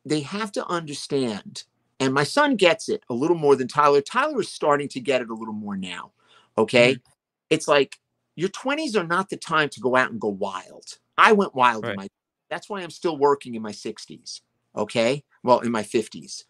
they have to understand, and my son gets it a little more than Tyler. Tyler is starting to get it a little more now. Okay. Mm-hmm. It's like your 20s are not the time to go out and go wild. I went wild right. in my that's why I'm still working in my 60s. Okay. Well, in my 50s.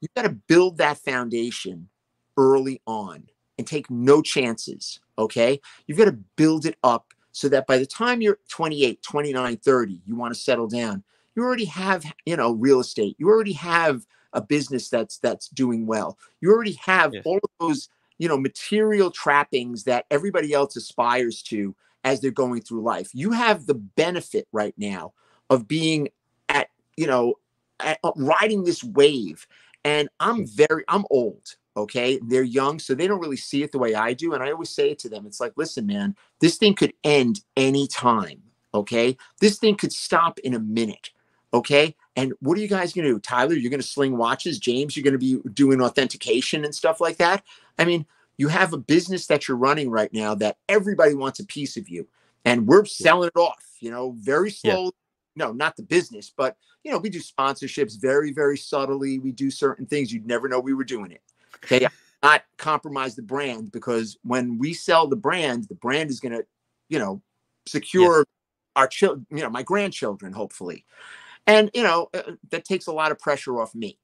You've got to build that foundation early on and take no chances. Okay. You've got to build it up so that by the time you're 28, 29, 30, you want to settle down. You already have, you know, real estate. You already have a business that's that's doing well. You already have Yes. all of those, you know, material trappings that everybody else aspires to as they're going through life. You have the benefit right now of being at, you know, at, uh, riding this wave. And I'm very, I'm old. Okay. They're young, so they don't really see it the way I do. And I always say it to them it's like, listen, man, this thing could end anytime. Okay. This thing could stop in a minute. Okay. And what are you guys going to do? Tyler, you're going to sling watches. James, you're going to be doing authentication and stuff like that. I mean, you have a business that you're running right now that everybody wants a piece of you. And we're selling it off, you know, very Yeah. slowly. No, not the business, but, you know, we do sponsorships very, very subtly. We do certain things you'd never know we were doing it. Okay. not compromise the brand because when we sell the brand, the brand is going to, you know, secure our children, you know, my grandchildren, hopefully. And, you know, uh, that takes a lot of pressure off me.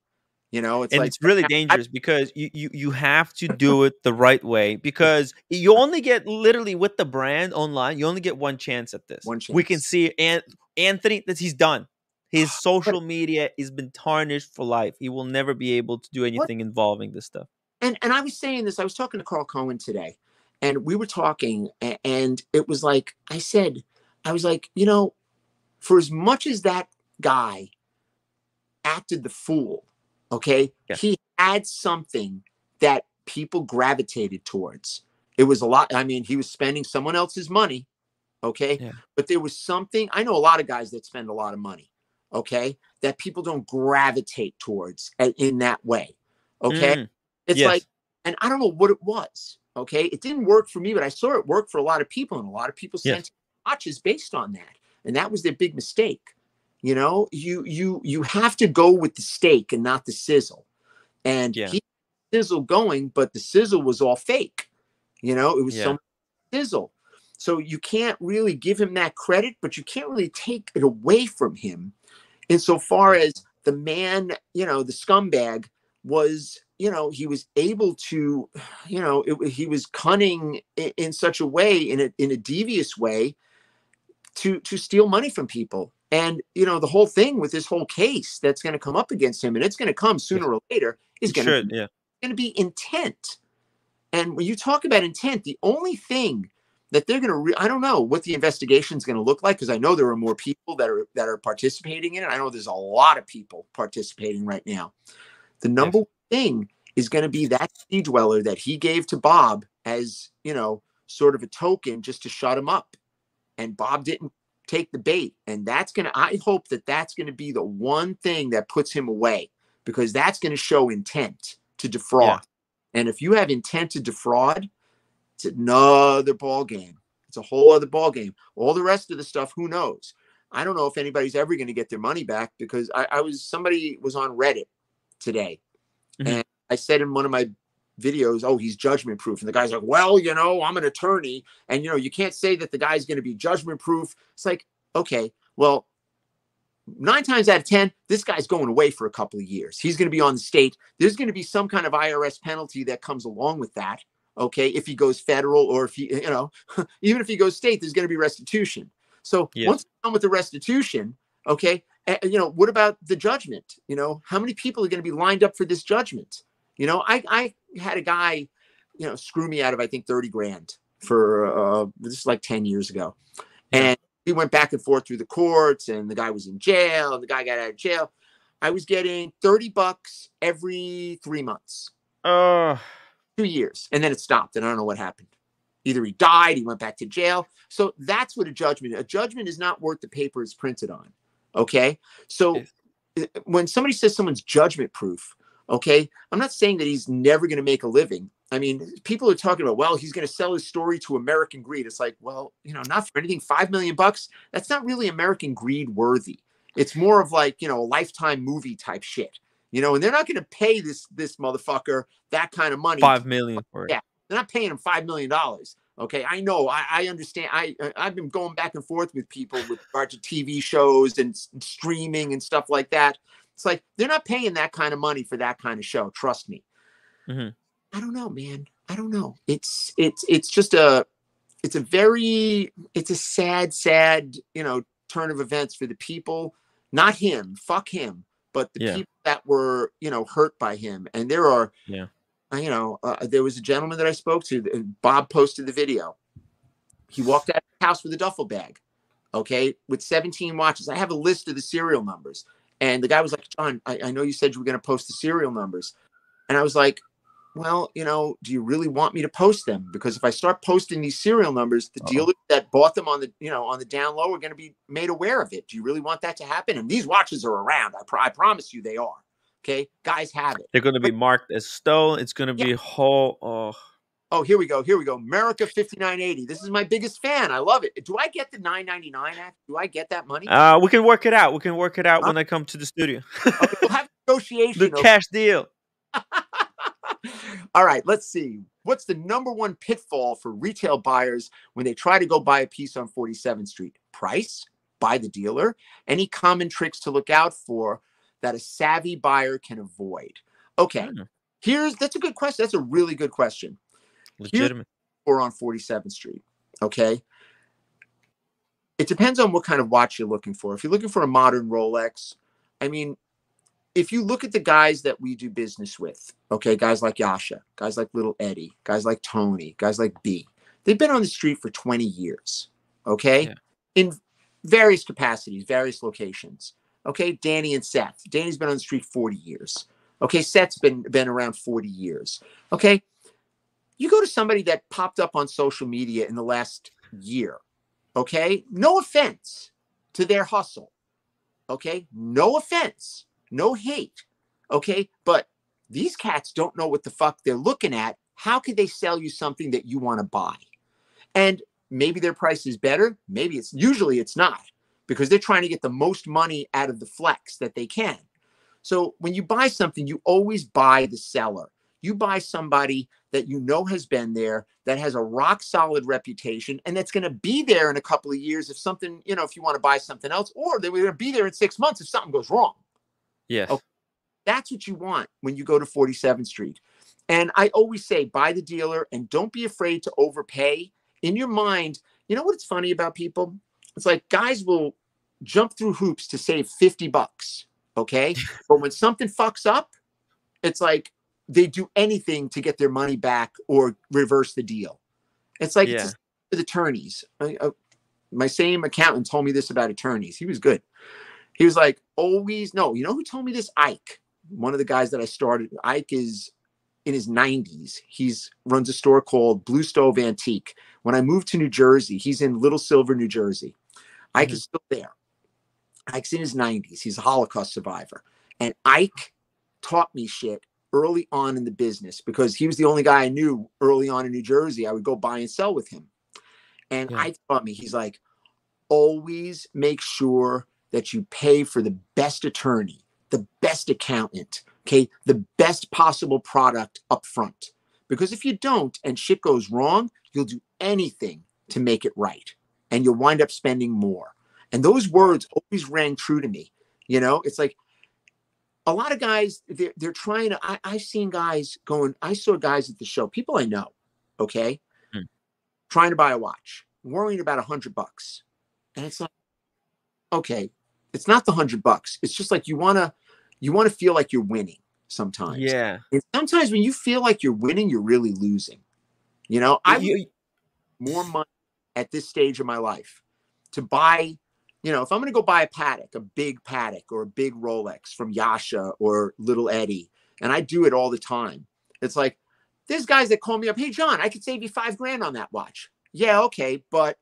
You know, it's and like, it's really I- dangerous because you, you you have to do it the right way because you only get literally with the brand online you only get one chance at this One chance. we can see and anthony that he's done his social media has been tarnished for life he will never be able to do anything involving this stuff and and I was saying this. I was talking to Carl Cohen today, and we were talking, and it was like I said, I was like, you know, for as much as that guy acted the fool, okay, Yeah. he had something that people gravitated towards. It was a lot. I mean, he was spending someone else's money, okay, Yeah. but there was something. I know a lot of guys that spend a lot of money, okay, that people don't gravitate towards in that way, okay. Mm, It's yes. like, and I don't know what it was. Okay. It didn't work for me, but I saw it work for a lot of people, and a lot of people Yes. sent watches based on that. And that was their big mistake. You know, you you you have to go with the steak and not the sizzle. And Yeah. he sizzle going, but the sizzle was all fake. You know, it was Yeah. some sizzle. So you can't really give him that credit, but you can't really take it away from him insofar as the man, you know, the scumbag was, you know, he was able to, you know, it, he was cunning in, in such a way, in a in a devious way, to to steal money from people. And you know, the whole thing with this whole case that's going to come up against him, and it's going to come sooner or later, is going to yeah going to be intent. And when you talk about intent, the only thing that they're going to, re- I don't know what the investigation is going to look like because I know there are more people that are that are participating in it. I know there's a lot of people participating right now. The number one thing is going to be that sea dweller that he gave to Bob as you know, sort of a token just to shut him up, and Bob didn't take the bait, and that's going to. I hope that that's going to be the one thing that puts him away because that's going to show intent to defraud. And if you have intent to defraud, it's another ball game. It's a whole other ball game. All the rest of the stuff, who knows? I don't know if anybody's ever going to get their money back because I, I was somebody was on Reddit today, Mhm. and I said in one of my videos, "Oh, he's judgment proof," and the guy's like, "Well, you know, I'm an attorney, and you know, you can't say that the guy's going to be judgment proof." It's like, okay, well, nine times out of ten, this guy's going away for a couple of years. He's going to be on the state. There's going to be some kind of IRS penalty that comes along with that. Okay, if he goes federal or if he, you know, even if he goes state, there's going to be restitution. So Yes. once done with the restitution, okay, eh, you know, what about the judgment? You know, how many people are going to be lined up for this judgment? You know, I I had a guy, you know, screw me out of I think thirty grand for uh, this is like ten years ago, and we went back and forth through the courts, and the guy was in jail, and the guy got out of jail. I was getting thirty bucks every three months, two years, and then it stopped, and I don't know what happened. Either he died, he went back to jail. So that's what a judgment. A judgment is not worth the paper it's printed on. Okay, so uh, when somebody says someone's judgment proof, okay, I'm not saying that he's never going to make a living. I mean, people are talking about, well, he's going to sell his story to American Greed. It's like, well, you know, not for anything. Five million bucks. That's not really American Greed worthy. It's more of like, you know, a lifetime movie type shit. You know, and they're not going to pay this this motherfucker that kind of money. five million for it Yeah. They're not paying him five million dollars. Okay, I know. I, I understand. I I've been going back and forth with people with regard to TV shows and streaming and stuff like that. It's like they're not paying that kind of money for that kind of show. Trust me. Mhm. I don't know, man. I don't know. It's it's it's just a it's a very it's a sad sad you know turn of events for the people. Not him. Fuck him. But the Yeah. people that were you know hurt by him. And there are Yeah. uh, you know uh, there was a gentleman that I spoke to. Bob posted the video. He walked out of the house with a duffel bag. Okay, with 17 watches. I have a list of the serial numbers. And the guy was like, John, I, I know you said you were going to post the serial numbers. And I was like, well, you know, do you really want me to post them? Because if I start posting these serial numbers, the Uh-oh. dealers that bought them on the, you know, on the down low are going to be made aware of it. Do you really want that to happen? And these watches are around. I, pro- I promise you they are. Okay. Guys have it. They're going to be marked as stolen. It's going to be whole. Oh, Oh, here we go. Here we go. America 5980. This is my biggest fan. I love it. Do I get the 999 act? Do I get that money? uh, we can work it out. We can work it out when I come to the studio. Okay, we'll have negotiation. the okay? cash deal. All right, let's see. What's the number one pitfall for retail buyers when they try to go buy a piece on 47th Street? Price, by the dealer. Any common tricks to look out for that a savvy buyer can avoid? Okay, Hmm. here's that's a good question. That's a really good question. Legitimate. Or on 47th Street. Okay. It depends on what kind of watch you're looking for. If you're looking for a modern Rolex, I mean, if you look at the guys that we do business with, okay, guys like Yasha, guys like Little Eddie, guys like Tony, guys like B, they've been on the street for 20 years, okay, Yeah. in various capacities, various locations. Okay, Danny and Seth. Danny's been on the street 40 years. Okay, Seth's been been around 40 years. Okay, you go to somebody that popped up on social media in the last year. Okay, no offense to their hustle. Okay, no offense, no hate. Okay, but these cats don't know what the fuck they're looking at. How could they sell you something that you want to buy? And maybe their price is better. Maybe it's usually it's not because they're trying to get the most money out of the flex that they can. So when you buy something, you always buy the seller. You buy somebody that you know has been there, that has a rock solid reputation, and that's going to be there in a couple of years if something, you know, if you want to buy something else, or they're going to be there in six months if something goes wrong. Yes. Okay. That's what you want when you go to 47th Street. And I always say, buy the dealer and don't be afraid to overpay. In your mind, you know what's funny about people? It's like guys will jump through hoops to save 50 bucks. Okay. but when something fucks up, it's like they do anything to get their money back or reverse the deal. It's like it's Yeah. just with attorneys. I- I- my same accountant told me this about attorneys. He was good. He was like, always, no, you know who told me this? Ike, one of the guys that I started. Ike is in his 90s. He's runs a store called Blue Stove Antique. When I moved to New Jersey, he's in Little Silver, New Jersey. Ike is mm-hmm. still there. Ike's in his 90s. He's a Holocaust survivor. And Ike taught me shit early on in the business because he was the only guy I knew early on in New Jersey. I would go buy and sell with him. And Yeah. Ike taught me, he's like, always make sure that you pay for the best attorney, the best accountant, okay, the best possible product up front. Because if you don't and shit goes wrong, you'll do anything to make it right and you'll wind up spending more. And those words always rang true to me. You know, it's like a lot of guys, they're, they're trying to. I, I've seen guys going, I saw guys at the show, people I know, okay, Hmm. trying to buy a watch, worrying about a hundred bucks. And it's like, okay, it's not the hundred bucks. It's just like you want to, you want to feel like you're winning sometimes. Yeah. And sometimes when you feel like you're winning, you're really losing. You know, I You- more money at this stage of my life to buy, you know, if I'm going to go buy a Patek, a big Patek or a big Rolex from Yasha or Little Eddie, and I do it all the time. It's like there's guys that call me up, hey John, I could save you five grand on that watch. Yeah, okay, but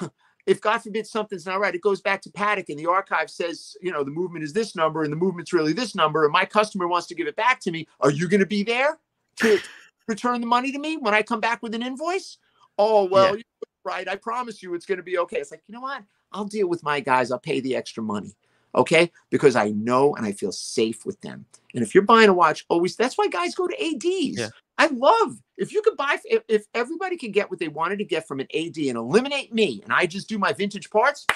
if God forbid something's not right, it goes back to Patek and the archive says, you know, the movement is this number and the movement's really this number, and my customer wants to give it back to me. Are you going to be there to return the money to me when I come back with an invoice? Oh, well, Yeah. you're right. I promise you it's going to be okay. It's like, you know what? I'll deal with my guys. I'll pay the extra money. Okay. Because I know and I feel safe with them. And if you're buying a watch, always that's why guys go to ADs. Yeah. I love if you could buy if, if everybody could get what they wanted to get from an AD and eliminate me and I just do my vintage parts,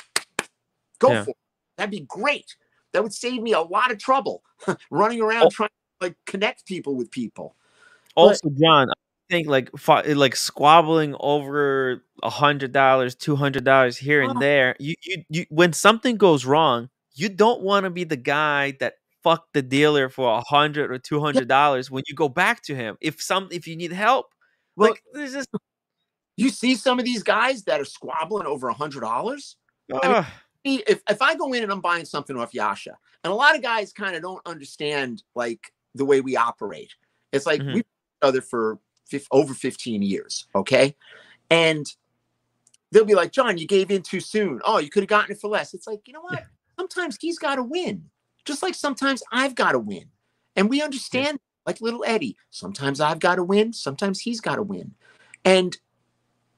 go Yeah. for it. That'd be great. That would save me a lot of trouble running around Oh. trying to like connect people with people. Also, John, think like like squabbling over a hundred dollars, two hundred dollars here and Oh. there. You, you you when something goes wrong, you don't want to be the guy that fucked the dealer for a hundred or two hundred dollars when you go back to him. If some if you need help, Well, like this is you see some of these guys that are squabbling over a hundred dollars. if if I go in and I'm buying something off Yasha, and a lot of guys kind of don't understand like the way we operate. It's like Mhm. we've known other for over 15 years, okay? And they'll be like, John, you gave in too soon. Oh, you could have gotten it for less. It's like, you know what? Sometimes he's got to win, just like sometimes I've got to win. And we understand, like little Eddie, sometimes I've got to win, sometimes he's got to win. And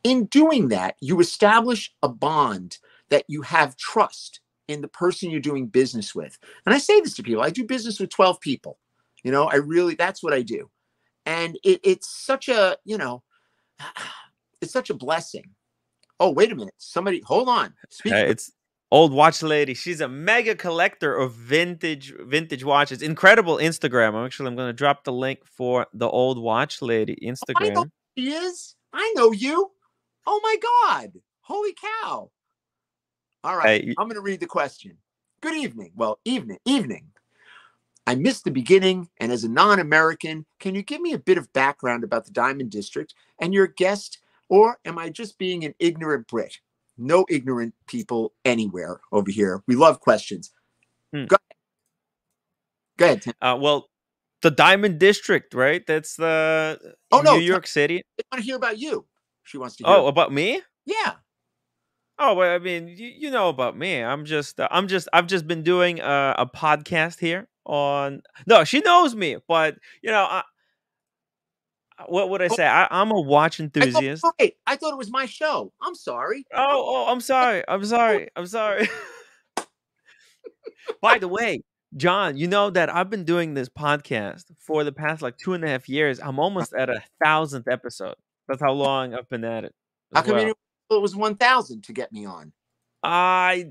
in doing that, you establish a bond that you have trust in the person you're doing business with. And I say this to people I do business with 12 people. You know, I really, that's what I do. And it, it's such a, you know, it's such a blessing. Oh, wait a minute. Somebody, hold on. Speak. Uh, it's old watch lady. She's a mega collector of vintage vintage watches. Incredible Instagram. I'm actually I'm gonna drop the link for the old watch lady I know Instagram. she is. I know you. Oh my God. Holy cow. All right. Hey, I'm going to read the question. Good evening. Well, evening, evening. I missed the beginning, and as a non American, can you give me a bit of background about the Diamond District and your guest, or am I just being an ignorant Brit? No ignorant people anywhere over here. We love questions. Hmm. Go ahead. Go ahead. Uh, well, the Diamond District, right? That's the Oh, no, New t- York City. I want to hear about you. She wants to hear. Oh, about me? yeah. Oh, well, I mean, you, you know about me. I'm just, uh, I'm just, I've just been doing a, a podcast here on. No, she knows me, but you know, I, what would I Oh. say? I, I'm a watch I enthusiast. thought, wait, I thought it was my show. I'm sorry. Oh, oh, I'm sorry. I'm sorry. I'm sorry. By the way, John, you know that I've been doing this podcast for the past like two and a half years. I'm almost at a thousandth episode. That's how long I've been at it. How come well. didn't- it was 1,000 to get me on? I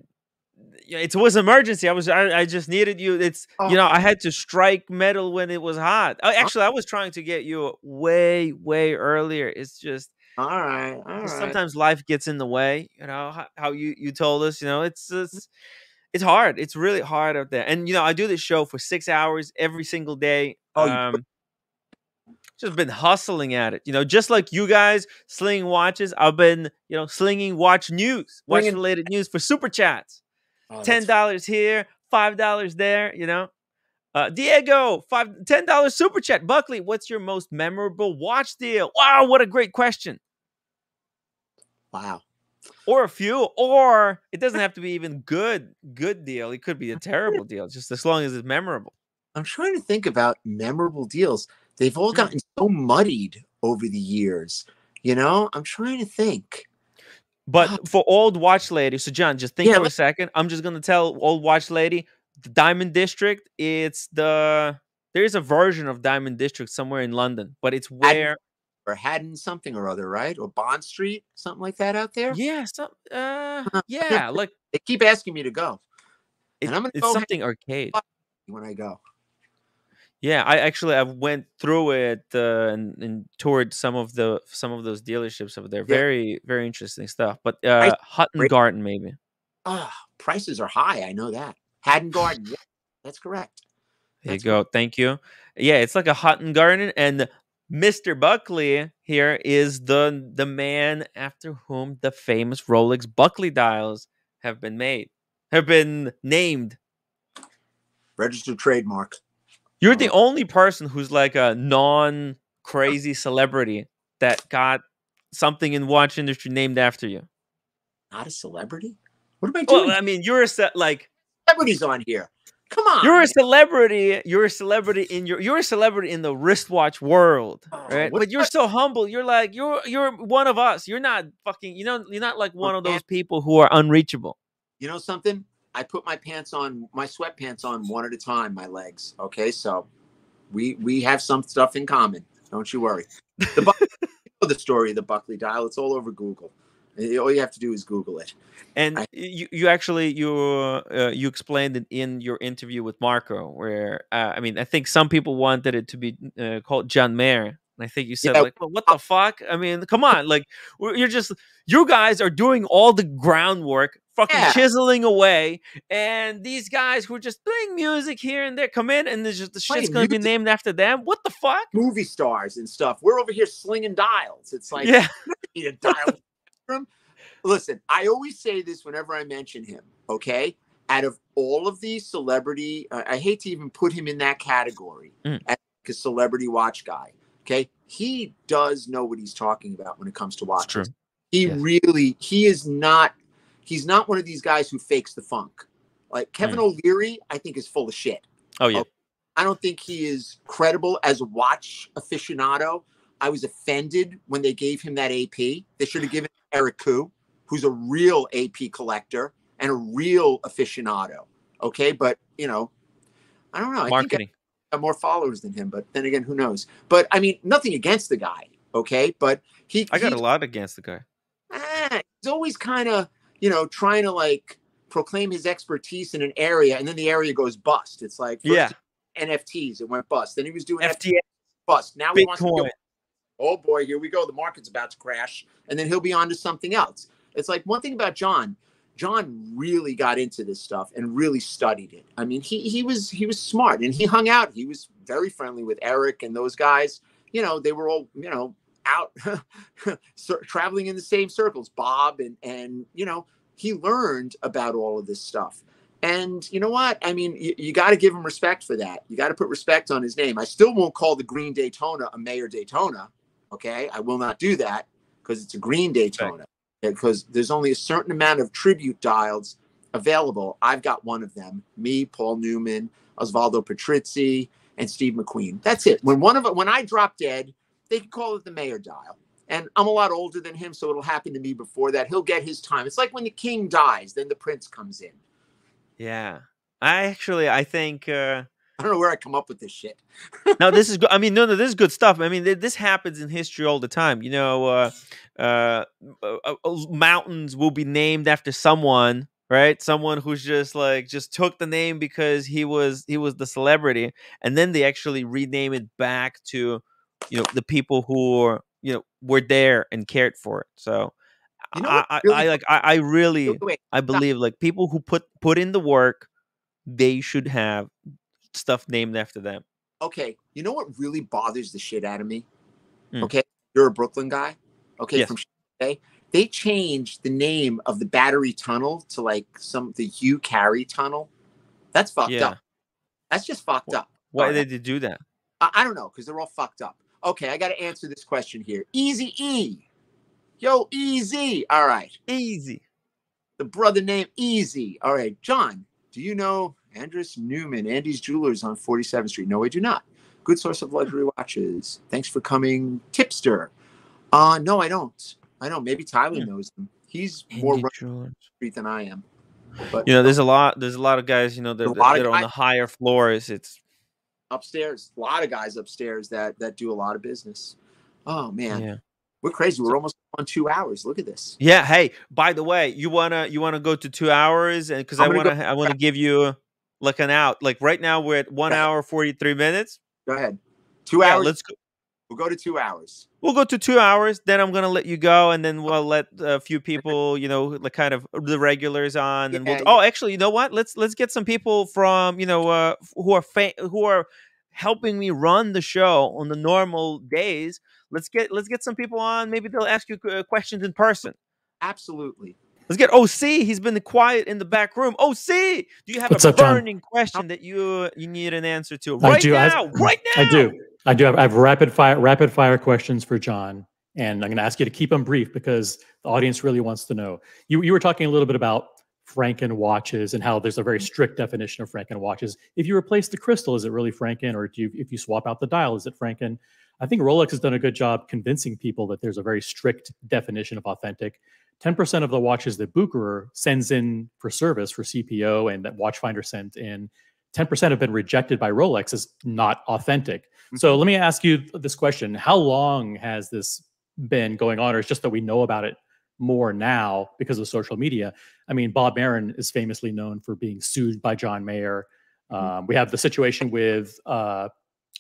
it was emergency. I was I, I just needed you. It's Oh. you know I had to strike metal when it was hot. Uh, Actually, I was trying to get you way way earlier. It's just All right. All right. sometimes life gets in the way. You know how, how you you told us. You know it's it's it's hard. It's really hard out there. And you know I do this show for six hours every single day. Oh, um, just been hustling at it. You know, just like you guys slinging watches. I've been you know slinging watch news, watch related news for super chats Oh, ten dollars here, five dollars there. You know, uh, Diego, five ten dollars super chat. Buckley, what's your most memorable watch deal? Wow, what a great question. Wow. Or a few, or it doesn't have to be even good. Good deal. It could be a terrible deal, just as long as it's memorable. I'm trying to think about memorable deals. They've all Hmm. gotten so muddied over the years. You know, I'm trying to think. But for old watch lady, so John, just think Yeah, for a second. I'm just gonna tell old watch lady, the Diamond District. It's the there's a version of Diamond District somewhere in London, but it's where Or Hatton something or other, right? Or Bond Street, something like that out there. Yeah, some uh yeah, like They keep asking me to go it- And I'm gonna it's go something arcade. when I go. Yeah, I actually I went through it uh, and, and toured some of the some of those dealerships over there. Yeah. Very very interesting stuff. But uh Hatton great. Garden maybe. Ah, prices are high. I know that. Hatton Garden. Yeah, that's correct. There you That's go. Thank you. Yeah, it's like a Hatton Garden and Mr. Buckley here is the the man after whom the famous Rolex Buckley dials have been made. Have been named. Registered trademark. You're the Uh-huh. only person who's like a non crazy celebrity that got something in watch industry named after you. Not a celebrity. What am I doing? Well, I mean, you're a ce- like Celebrities on here. Come on. you're a celebrity. You're a celebrity in your you're a celebrity in the wristwatch world, Oh, right? But you're so humble. You're like you're you're one of us. You're not fucking. You know, you're not like one of those people who are unreachable. you know something? I put my pants on, my sweatpants on one at a time, my legs. Okay, so we we have some stuff in common. Don't you worry. The, Buck- you know the story of the Buckley dial. It's all over Google. Eh, All you have to do is Google it. And I- you, you actually you uh, you explained it in your interview with Marco, where uh, I mean I think some people wanted it to be uh, called John Mayer, And I think you said Yeah. like, well, what the fuck? I mean, come on, like you're just you guys are doing all the groundwork, fucking Yeah. chiseling away, and these guys who are just playing music here and there come in, and there's just the shit's Playing gonna be named after them. What the fuck? movie stars and stuff. We're over here slinging dials. It's like yeah, need a dial from. Listen, I always say this whenever I mention him. Okay, out of all of these celebrity, uh, I hate to even put him in that category Mm. as a celebrity watch guy. Okay, he does know what he's talking about when it comes to watches. He Yes. really, he is not. He's not one of these guys who fakes the funk. Like Kevin O'Leary, I think is full of shit. Oh yeah, I don't think he is credible as a watch aficionado. I was offended when they gave him that AP. They should have given Eric Ku, who's a real AP collector and a real aficionado. Okay, but you know, I don't know. I think marketing. I have more followers than him, but then again, who knows? But I mean, nothing against the guy. Okay, but he I got he- a lot against the guy. ah, he's always kind of you know trying to like proclaim his expertise in an area, and then the area goes bust. It's like Yeah. NFTs, it went bust. Then he was doing FTX, bust. Now he wants to Bitcoin. go, oh boy, here we go. The market's about to crash. And then he'll be on to something else. It's like one thing about John. John really got into this stuff and really studied it. I mean, he he was he was smart and he hung out. He was very friendly with Eric and those guys. You know, they were all, you know, out traveling in the same circles, Bob and and you know, he learned about all of this stuff. And you know what? I mean, you, you got to give him respect for that. You got to put respect on his name. I still won't call the Green Daytona a Mayer Daytona. Okay. I will not do that because it's a Green Daytona. Because there's only a certain amount of tribute dials available. I've got one of them me, Paul Newman, Osvaldo Patrizzi, and Steve McQueen. That's it. When one of it, when I drop dead, they could call it the Mayer dial. And I'm a lot older than him, so it'll happen to me before that. He'll get his time. It's like when the king dies, then the prince comes in. Yeah, I actually I think. uh I don't know where I come up with this shit. no, this is good. I mean, no, no, this is good stuff. I mean, th- this happens in history all the time. You know, uh, uh, uh, uh, mountains will be named after someone, right? Someone who's just like just took the name because he was he was the celebrity, and then they actually rename it back to, you know, the people who are you know were there and cared for it. So. You know I, what I, I like I, I really Wait, wait, I believe like people who put put in the work, they should have stuff named after them. okay. You know what really bothers the shit out of me? Hmm. Okay, you're a Brooklyn guy. Okay, Yes. from okay, they changed the name of the Battery Tunnel to like some the Hugh Carey Tunnel. That's fucked Yeah. up. That's just fucked up. Why did they do that? I, I don't know because they're all fucked up. Okay, I got to answer this question here. Easy E. Yo, Easy. All right. Easy. The brother name Easy. All right. John, do you know Andrus Newman, Andy's Jewelers on 47th Street? No, I do not. Good source of luxury watches. Thanks for coming, Tipster. Uh, no, I don't. I don't. Maybe Tyler Hmm. knows him. He's more Andy run George. street than I am. But You know, there's a lot. There's a lot of guys. You know, that, A lot of that are on the higher floors. It's upstairs, a lot of guys upstairs that that do a lot of business. Oh man, yeah. we're crazy. We're almost on two hours. Look at this. Yeah. Hey, by the way, you wanna you wanna go to two hours, and because I wanna I wanna give you like an out. Like right now, we're at one hour forty three minutes. Go ahead. Two Yeah, hours. let's go. We'll go to two hours. We'll go to two hours. Then I'm gonna let you go, and then we'll let a few people, you know, like kind of the regulars on. And we'll. Yeah, Oh, actually, you know what? Let's let's get some people from you know uh, who are fa- who are helping me run the show on the normal days. Let's get let's get some people on. Maybe they'll ask you uh, questions in person. Absolutely. Let's get OC. He's been quiet in the back room. OC, do you have What's a up, John? burning question that you you need an answer to I right do. I- now? right now. I do. I do have, I have rapid fire rapid fire questions for John, and I'm going to ask you to keep them brief because the audience really wants to know. You you were talking a little bit about Franken watches and how there's a very strict definition of Franken watches. If you replace the crystal, is it really Franken, or do you if you swap out the dial, is it Franken? I think Rolex has done a good job convincing people that there's a very strict definition of authentic. 10% of the watches that Bucherer sends in for service for CPO and that Watchfinder sent in, 10% have been rejected by Rolex as not authentic. So let me ask you this question. How long has this been going on, or it's just that we know about it more now because of social media? I mean, Bob Maron is famously known for being sued by John Mayer. Um, we have the situation with uh,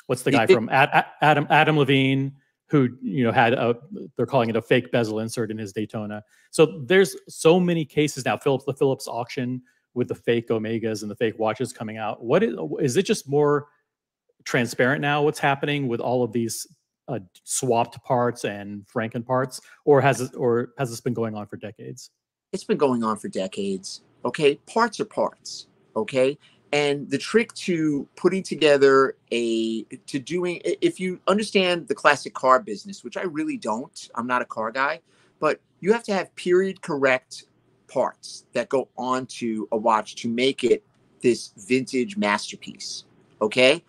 what's the guy from Ad, Adam Adam Levine, who you know had a they're calling it a fake bezel insert in his Daytona. So there's so many cases now. Phillips the Phillips auction with the fake Omegas and the fake watches coming out. What is is it just more transparent now? What's happening with all of these uh, swapped parts and Franken parts, or has it, or has this been going on for decades? It's been going on for decades. Okay, parts are parts. Okay, and the trick to putting together a to doing if you understand the classic car business which i really don't i'm not a car guy but you have to have period correct parts that go onto a watch to make it this vintage masterpiece okay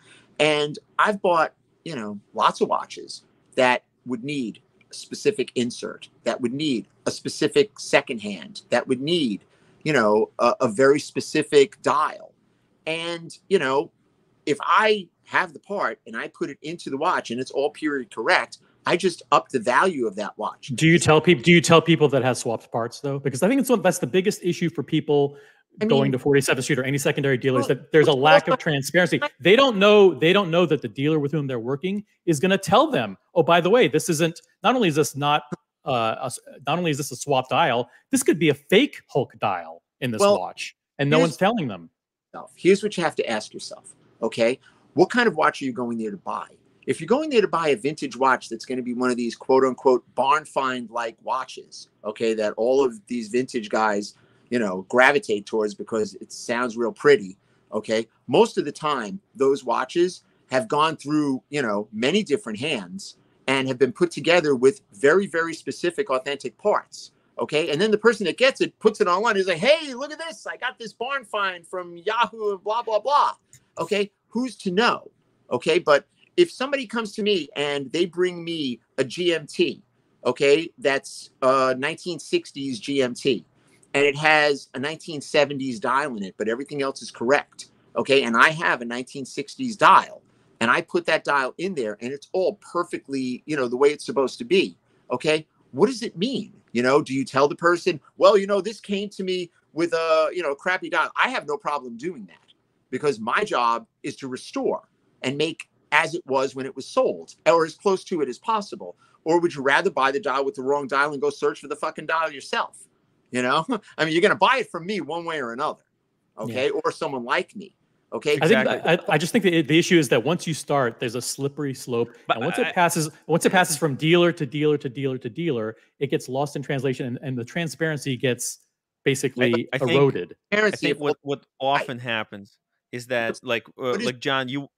and i've bought you know lots of watches that would need a specific insert that would need a specific second hand that would need you know a, a very specific dial and, you know, if I have the part and I put it into the watch and it's all period correct, I just up the value of that watch. Do you tell people? Do you tell people that has swapped parts though? Because I think it's one, that's the biggest issue for people I going mean, to 47th Street or any secondary dealers well, that there's a lack of transparency. They don't know. They don't know that the dealer with whom they're working is going to tell them. Oh, by the way, this isn't. Not only is this not. Uh, a, not only is this a swap dial, this could be a fake Hulk dial in this well, watch, and no one's telling them. Here's what you have to ask yourself. Okay. What kind of watch are you going there to buy? If you're going there to buy a vintage watch that's going to be one of these quote unquote barn find like watches, okay, that all of these vintage guys, you know, gravitate towards because it sounds real pretty, okay, most of the time, those watches have gone through, you know, many different hands and have been put together with very, very specific, authentic parts. Okay. And then the person that gets it puts it online. is like, hey, look at this. I got this barn find from Yahoo and blah, blah, blah. Okay. Who's to know? Okay. But if somebody comes to me and they bring me a GMT, okay, that's a 1960s GMT, and it has a 1970s dial in it, but everything else is correct. Okay. And I have a 1960s dial and I put that dial in there and it's all perfectly, you know, the way it's supposed to be. Okay. What does it mean? You know, do you tell the person, well, you know, this came to me with a, you know, crappy dial? I have no problem doing that because my job is to restore and make as it was when it was sold or as close to it as possible. Or would you rather buy the dial with the wrong dial and go search for the fucking dial yourself? You know, I mean, you're going to buy it from me one way or another. Okay. Yeah. Or someone like me. Okay. Exactly. I think I, I just think the, the issue is that once you start, there's a slippery slope, but and once I, it passes, once it passes from dealer to dealer to dealer to dealer, it gets lost in translation, and, and the transparency gets basically I, eroded. I think what what often happens is that like uh, like John, you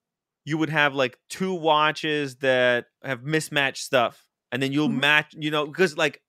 you would have like two watches that have mismatched stuff, and then you'll mm-hmm. match, you know, because like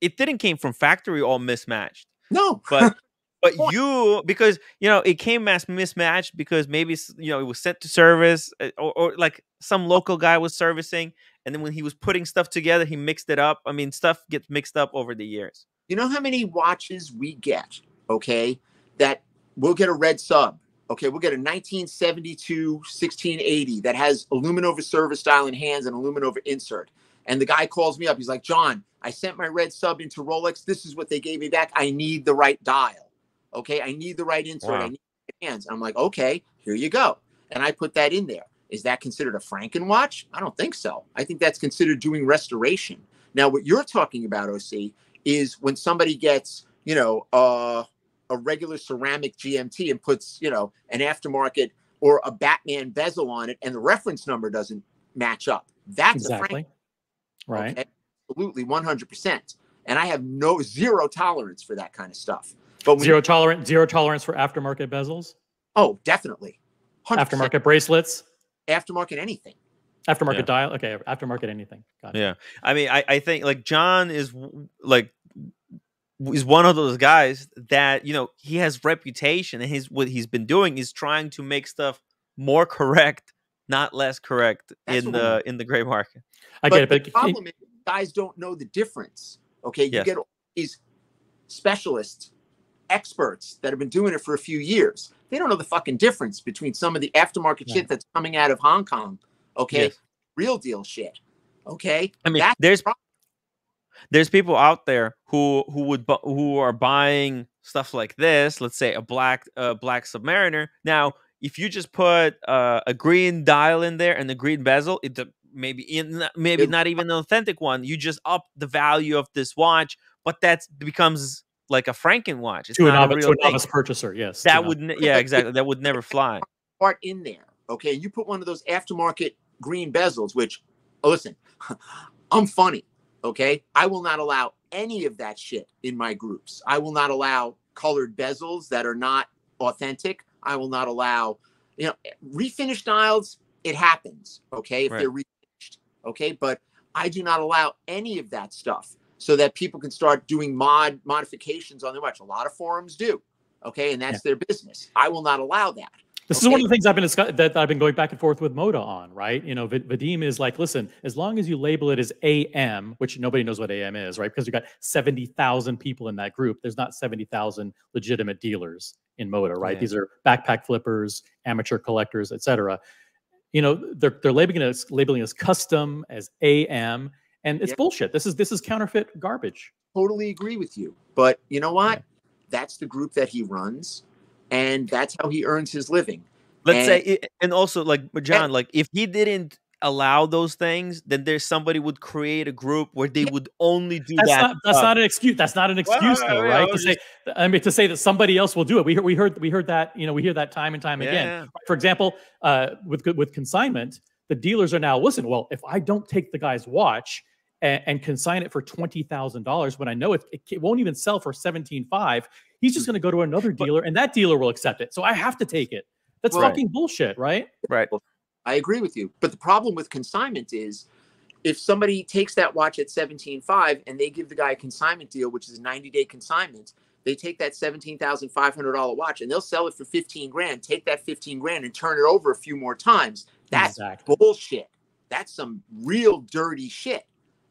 it didn't came from factory all mismatched. No, but but you because you know it came mass mismatched because maybe you know it was sent to service uh, or, or, like some local guy was servicing and then when he was putting stuff together he mixed it up. I mean stuff gets mixed up over the years. You know how many watches we get okay that we'll get a red sub okay? We'll get a 1972 1680 that has a Luminova service style in hands and a Luminova insert and the guy calls me up he's like john i sent my red sub into rolex this is what they gave me back i need the right dial Okay, I need the right insert. Wow. I need hands. I'm like, okay, here you go. And I put that in there. Is that considered a Franken watch? I don't think so. I think that's considered doing restoration. Now, what you're talking about, OC, is when somebody gets, you know, uh, a regular ceramic GMT and puts, you know, an aftermarket or a Batman bezel on it, and the reference number doesn't match up. That's exactly right. Okay? Absolutely, 100%. And I have no zero tolerance for that kind of stuff. But zero tolerance, zero tolerance for aftermarket bezels. Oh, definitely. 100%. Aftermarket bracelets. Aftermarket anything. Aftermarket yeah. dial. Okay, aftermarket anything. Yeah, I mean, I, I think like John is like is one of those guys that you know he has reputation and his what he's been doing is trying to make stuff more correct, not less correct That's in the in the gray market. I but get it, but the problem is guys don't know the difference. Okay, you yes. get these specialists experts that have been doing it for a few years. They don't know the fucking difference between some of the aftermarket yeah. shit that's coming out of Hong Kong. Okay. Yes. Real deal shit. Okay. I mean, that's there's the there's people out there who who would bu- who are buying stuff like this. Let's say a black uh, black Submariner. Now, if you just put uh, a green dial in there and the green bezel, it, maybe in maybe It- not even an authentic one. You just up the value of this watch, but that becomes like a Franken watch. It's to a not a novice, real to a novice purchaser, yes. That would yeah exactly that would never fly. part in there. Okay, you put one of those aftermarket green bezels, which, oh, listen, I'm funny. Okay, I will not allow any of that shit in my groups. I will not allow colored bezels that are not authentic. I will not allow, you know, refinished dials. It happens. Okay, if Right. they're refinished. Okay, but I do not allow any of that stuff so that people can start doing mod modifications on their watch. A lot of forums do. Okay, and that's their business. I will not allow that. This is one of the things I've been discuss- that I've been going back and forth with Moda on, right? You know, V- Vadim is like, listen, as long as you label it as AM, which nobody knows what AM is, right? Because you've got seventy thousand people in that group. There's not seventy thousand legitimate dealers in Moda, right? Yeah. These are backpack flippers, amateur collectors, etc. You know, they're they're labeling it as labeling as custom, as AM, and it's Yeah. bullshit. This is this is counterfeit garbage. totally agree with you. But you know what? Yeah. That's the group that he runs, and that's how he earns his living. Let's say, And- i- and also like but John, like if he didn't allow those things, then there's somebody would create a group where they would only do That's that. not that's stuff. not an excuse. That's not an excuse, Well, though, yeah, right? I To was say, I mean, to say that somebody else will do it. We heard we heard we heard that you know we hear that time and time again. For example, uh, with with consignment, the dealers are now listen. Well, if I don't take the guy's watch and, and consign it for twenty thousand dollars, when I know it, it, it won't even sell for seventeen five, he's just hmm. going to go to another But- dealer, and that dealer will accept it. So I have to take it. That's Right. fucking bullshit, right? Right. I agree with you. But the problem with consignment is if somebody takes that watch at 17.5 and they give the guy a consignment deal, which is a 90 day consignment, they take that $17,500 watch and they'll sell it for 15 grand, take that 15 grand and turn it over a few more times. That's exactly. bullshit. That's some real dirty shit.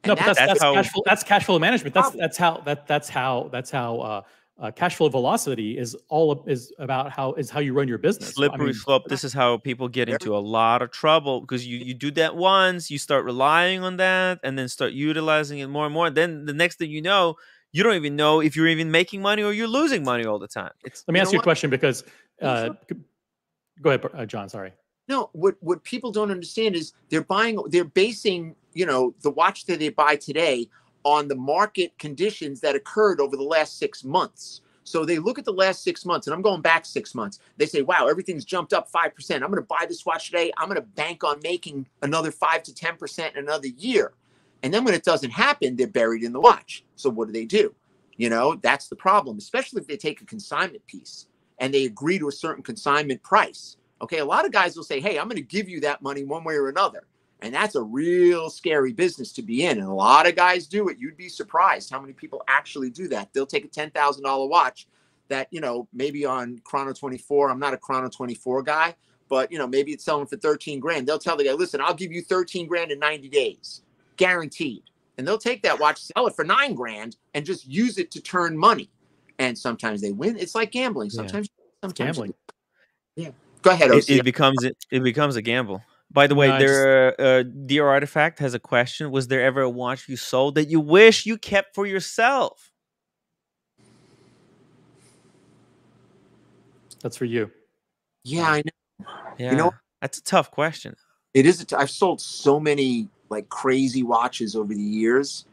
No, but that's, that's that's, how- cash flow. That's cash flow management. That's that's how that that's how that's how uh, uh, cash flow velocity is all is about how is how you run your business. I slippery mean, slope. This is how people get into a lot of trouble because you you do that once, you start relying on that, and then start utilizing it more and more. Then the next thing you know, you don't even know if you're even making money or you're losing money all the time. It's Let me You ask you a question because uh, go ahead, uh, John. Sorry. No, what what people don't understand is they're buying, they're basing, you know, the watch that they buy today on the market conditions that occurred over the last six months. So they look at the last six months, and I'm going back six months. They say, "Wow, everything's jumped up five percent. I'm going to buy this watch today. I'm going to bank on making another five to ten percent in another year." And then when it doesn't happen, they're buried in the watch. So what do they do? You know, that's the problem, especially if they take a consignment piece and they agree to a certain consignment price. Okay, a lot of guys will say, "Hey, I'm going to give you that money one way or another," and that's a real scary business to be in. And a lot of guys do it. You'd be surprised how many people actually do that. They'll take a ten thousand dollar watch that you know maybe on Chrono 24. I'm not a Chrono 24 guy, but you know maybe it's selling for 13 grand. They'll tell the guy, "Listen, I'll give you 13 grand in 90 days, guaranteed." And they'll take that watch, sell it for nine grand, and just use it to turn money. And sometimes they win. It's like gambling. Yeah. Sometimes, sometimes Gambling. Go ahead, it, it becomes it, it becomes a gamble. By the way, No, I there uh, Dear Artifact has a question. Was there ever a watch you sold that you wish you kept for yourself? That's for you. yeah, I know. Yeah, know- that's a tough question. It is. A t- I've sold so many like crazy watches over the years.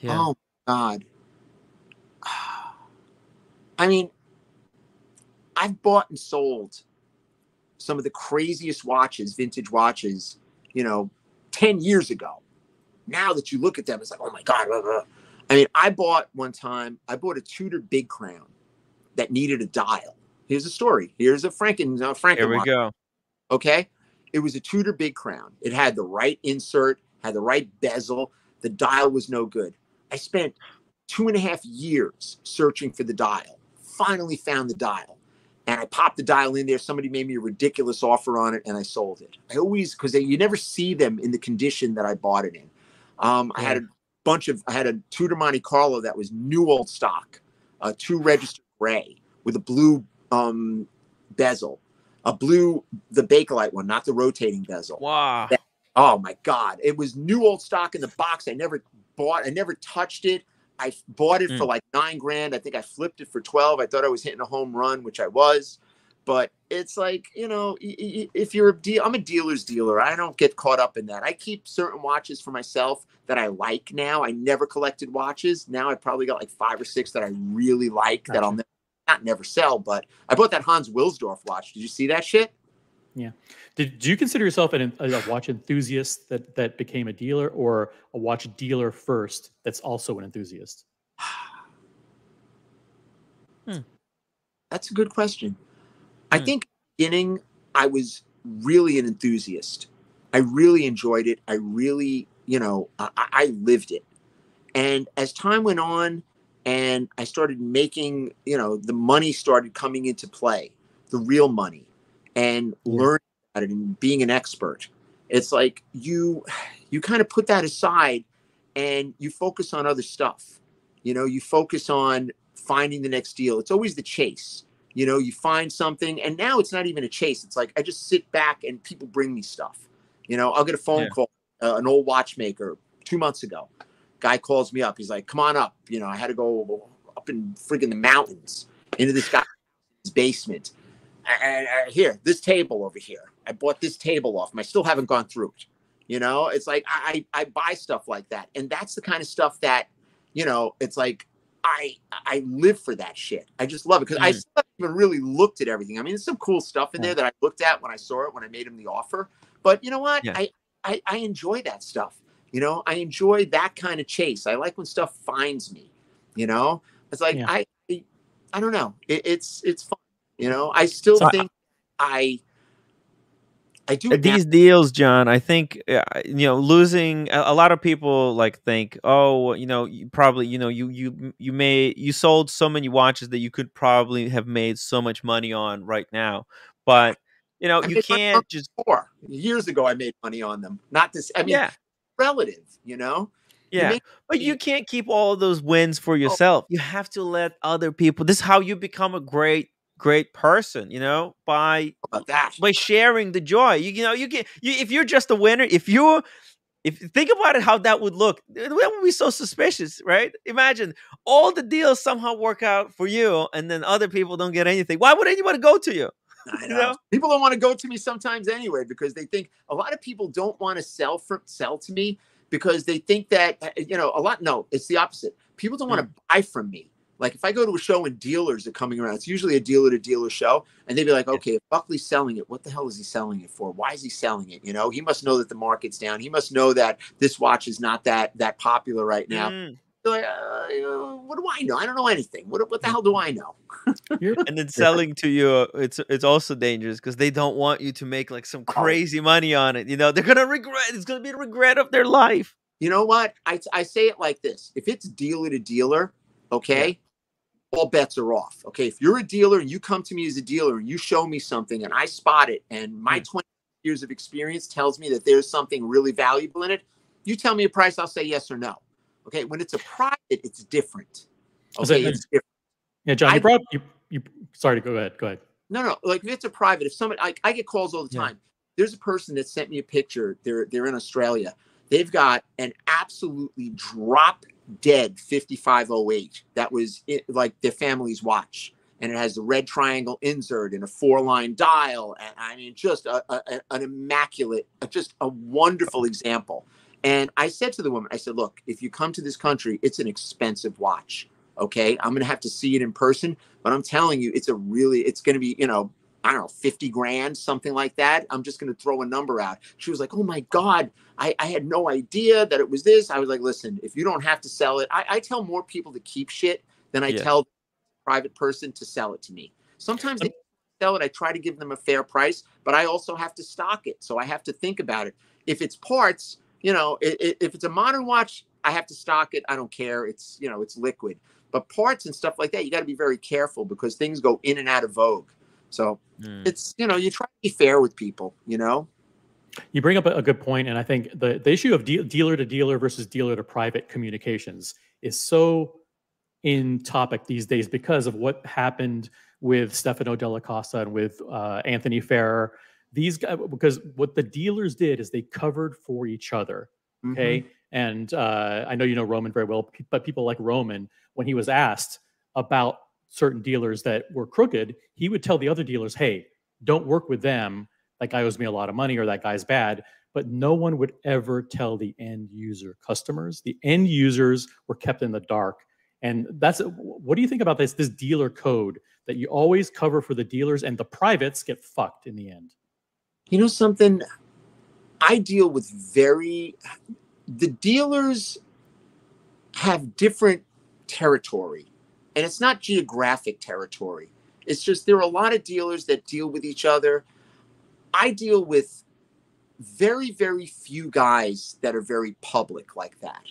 Yeah. Oh God. I mean, I've bought and sold some of the craziest watches, vintage watches, you know, 10 years ago. Now that you look at them, it's like, oh my God. blah, blah. I mean, I bought one time, I bought a Tudor Big Crown that needed a dial. Here's a story. Here's a Franken, uh, Franken Here we watch. go. Okay. It was a Tudor Big Crown. It had the right insert, had the right bezel. The dial was no good. I spent two and a half years searching for the dial. Finally found the dial. And I popped the dial in there. Somebody made me a ridiculous offer on it and I sold it. I always, because you never see them in the condition that I bought it in. Um, I had a bunch of, I had a Tudor Monte Carlo that was new old stock, uh, two register gray with a blue um, bezel, a blue, the Bakelite one, not the rotating bezel. Wow. Oh my God. It was new old stock in the box. I never bought, I never touched it. I bought it for Mm. like nine grand. I think I flipped it for 12. I thought I was hitting a home run, which I was. but it's like you know if you're a deal i'm a dealer's dealer i don't get caught up in that i keep certain watches for myself that i like now i never collected watches now i probably got like five or six that i really like gotcha. that i'll never, not never sell but i bought that hans wilsdorf watch did you see that shit yeah did, do you consider yourself an, a watch enthusiast that that became a dealer or a watch dealer first that's also an enthusiast hmm. that's a good question I hmm. think beginning I was really an enthusiast. I really enjoyed it. I really, you know, I, I lived it. And as time went on, and I started making, you know, the money started coming into play, the real money, and learning about it and being an expert. It's like you, you kind of put that aside, and you focus on other stuff. You know, you focus on finding the next deal. It's always the chase you know you find something and now it's not even a chase it's like i just sit back and people bring me stuff you know i'll get a phone yeah. call uh, an old watchmaker two months ago guy calls me up he's like come on up you know i had to go up in freaking the mountains into this guy's basement and, here this table over here i bought this table off him i still haven't gone through it you know it's like i i buy stuff like that and that's the kind of stuff that you know it's like I I live for that shit. I just love it because mm. I still haven't even really looked at everything. I mean, there's some cool stuff in there that I looked at when I saw it when I made him the offer. But you know what? Yeah. I, I I enjoy that stuff. You know, I enjoy that kind of chase. I like when stuff finds me. You know, it's like yeah. I, I, I don't know. It, it's it's fun. You know, I still so think I, I I do these deals, John. I think uh, you know losing. A, a, lot of people like think, oh, you know, you probably you know you you you may you sold so many watches that you could probably have made so much money on right now, but you know I you can't just. Four years ago, I made money on them. Not this. I mean, yeah. relative. You know. Yeah, you but you can't keep all of those wins for oh. yourself. Oh. You have to let other people. This is how you become a great great person you know by by sharing the joy you, you know you get you, if you're just a winner if you're if think about it how that would look that would be so suspicious right imagine all the deals somehow work out for you and then other people don't get anything why would anybody go to you I know. You know? People don't want to go to me sometimes anyway because they think a lot of people don't want to sell from sell to me because they think that uh, you know a lot. No, it's the opposite. People don't want to mm. buy from me like if I go to a show and dealers are coming around, it's usually a dealer to dealer show, and they'd be like, "Okay, if Buckley's selling it, what the hell is he selling it for? Why is he selling it? You know, he must know that the market's down. He must know that this watch is not that that popular right now." Mm. Like, uh, what do I know? I don't know anything. What what the hell do I know? and then selling to you, it's it's also dangerous because they don't want you to make like some oh. crazy money on it. You know, they're gonna regret. It's gonna be a regret of their life. You know what? I I say it like this: if it's dealer to dealer, okay, all bets are off. Okay. If you're a dealer and you come to me as a dealer and you show me something and I spot it and my hmm. 20 years of experience tells me that there's something really valuable in it, you tell me a price, I'll say yes or no. Okay. When it's a private, it's different. Okay. It's different. Yeah, John, you brought you, you sorry to go ahead. Go ahead. No, no. Like if it's a private, if somebody I, I get calls all the time. Yeah. There's a person that sent me a picture. They're they're in Australia. They've got an absolutely drop dead 5508 that was it, like their family's watch. And it has the red triangle insert and a four line dial and i mean just a, a, an immaculate just a wonderful example. And i said to the woman i said look if you come to this country it's an expensive watch okay? I'm gonna have to see it in person but i'm telling you it's a really it's gonna be you know I don't know, 50 grand, something like that. I'm just going to throw a number out. She was like, Oh my God, I, I, had no idea that it was this. I was like, Listen, if you don't have to sell it, I, I tell more people to keep shit than I yeah. tell private person to sell it to me. Sometimes they um sell it, I try to give them a fair price, but I also have to stock it. So I have to think about it. If it's parts, you know, it, it, if it's a modern watch, I have to stock it. I don't care. It's, you know, it's liquid. But parts and stuff like that, you got to be very careful because things go in and out of vogue. So mm. it's you know you try to be fair with people. You know. You bring up a, good point, and I think the the issue of de- dealer to dealer versus dealer to private communications is so in topic these days because of what happened with Stefano Della Costa and with uh, Anthony Farrer. These guys, because what the dealers did is they covered for each other. Okay. Mm-hmm. And uh, I know you know Roman very well, but people like Roman, when he was asked about certain dealers that were crooked, he would tell the other dealers, "Hey, don't work with them. That guy owes me a lot of money, or that guy's bad." But no one would ever tell the end user customers. The end users were kept in the dark, and that's what do you think about this? This dealer code that you always cover for the dealers, and the privates get fucked in the end. You know something? I deal with very the dealers have different territory and it's not geographic territory. It's just there are a lot of dealers that deal with each other. I deal with very very few guys that are very public like that.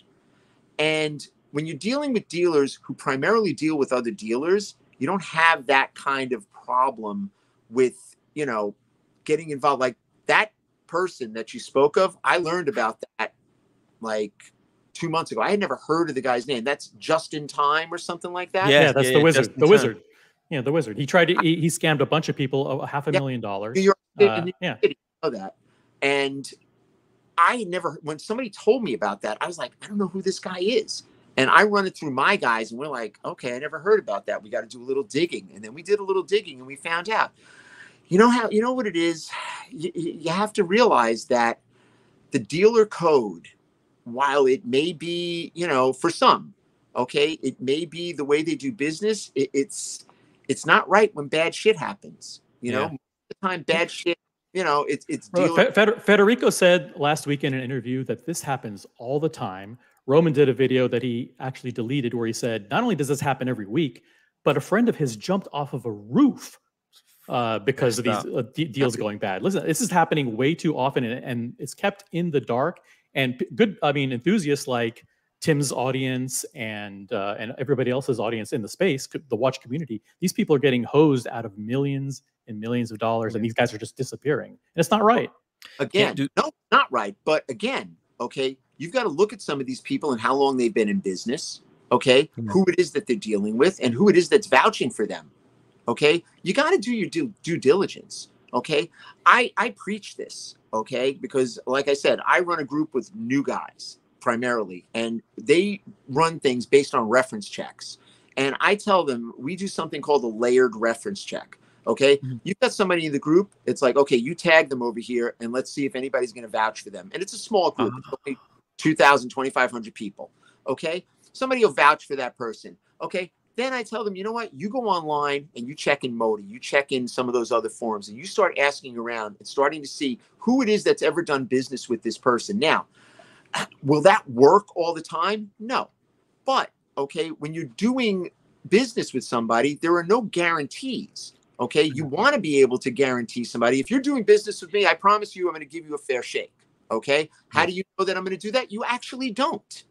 And when you're dealing with dealers who primarily deal with other dealers you don't have that kind of problem with you know getting involved. Like that person that you spoke of i learned about that like two months ago. I had never heard of the guy's name. That's just in time or something like that. Yeah, that's the wizard. The wizard. Yeah, the wizard. He tried to. He, he scammed a bunch of people, a half a million dollars. New uh, yeah, City, know that. And I never. When somebody told me about that, I was like, I don't know who this guy is. And I run it through my guys, and we're like, okay, I never heard about that. We got to do a little digging, and then we did a little digging, and we found out. You know how? You know what it is. You, you have to realize that the dealer code while it may be, you know, for some, okay, it may be the way they do business. It, it's it's not right when bad shit happens. You yeah. know, the time bad shit. You know, it's it's. Well, Federico said last week in an interview that this happens all the time. Roman did a video that he actually deleted where he said, not only does this happen every week, but a friend of his jumped off of a roof uh, because of these uh, deals going bad. Listen, this is happening way too often, and, and, it's kept in the dark and good i mean enthusiasts like tim's audience and uh, and everybody else's audience in the space the watch community these people are getting hosed out of millions and millions of dollars and these guys are just disappearing. And it's not right. Again do- no not right. But again okay you've got to look at some of these people and how long they've been in business okay? Mm-hmm. who it is that they're dealing with and who it is that's vouching for them okay? You got to do your due, due diligence okay? I i preach this okay? Because like i said i run a group with new guys primarily and they run things based on reference checks. And i tell them we do something called a layered reference check okay? Mm-hmm. you've got somebody in the group it's like okay you tag them over here and let's see if anybody's going to vouch for them. And it's a small group uh-huh. 2000 2500 people okay? Somebody will vouch for that person okay then I tell them, you know what? You go online and you check in Modi, you check in some of those other forums, and you start asking around and starting to see who it is that's ever done business with this person. Now, will that work all the time? No. But, okay, when you're doing business with somebody, there are no guarantees. Okay, you mm-hmm. want to be able to guarantee somebody. If you're doing business with me, I promise you I'm going to give you a fair shake. Okay, how do you know that I'm going to do that? You actually don't.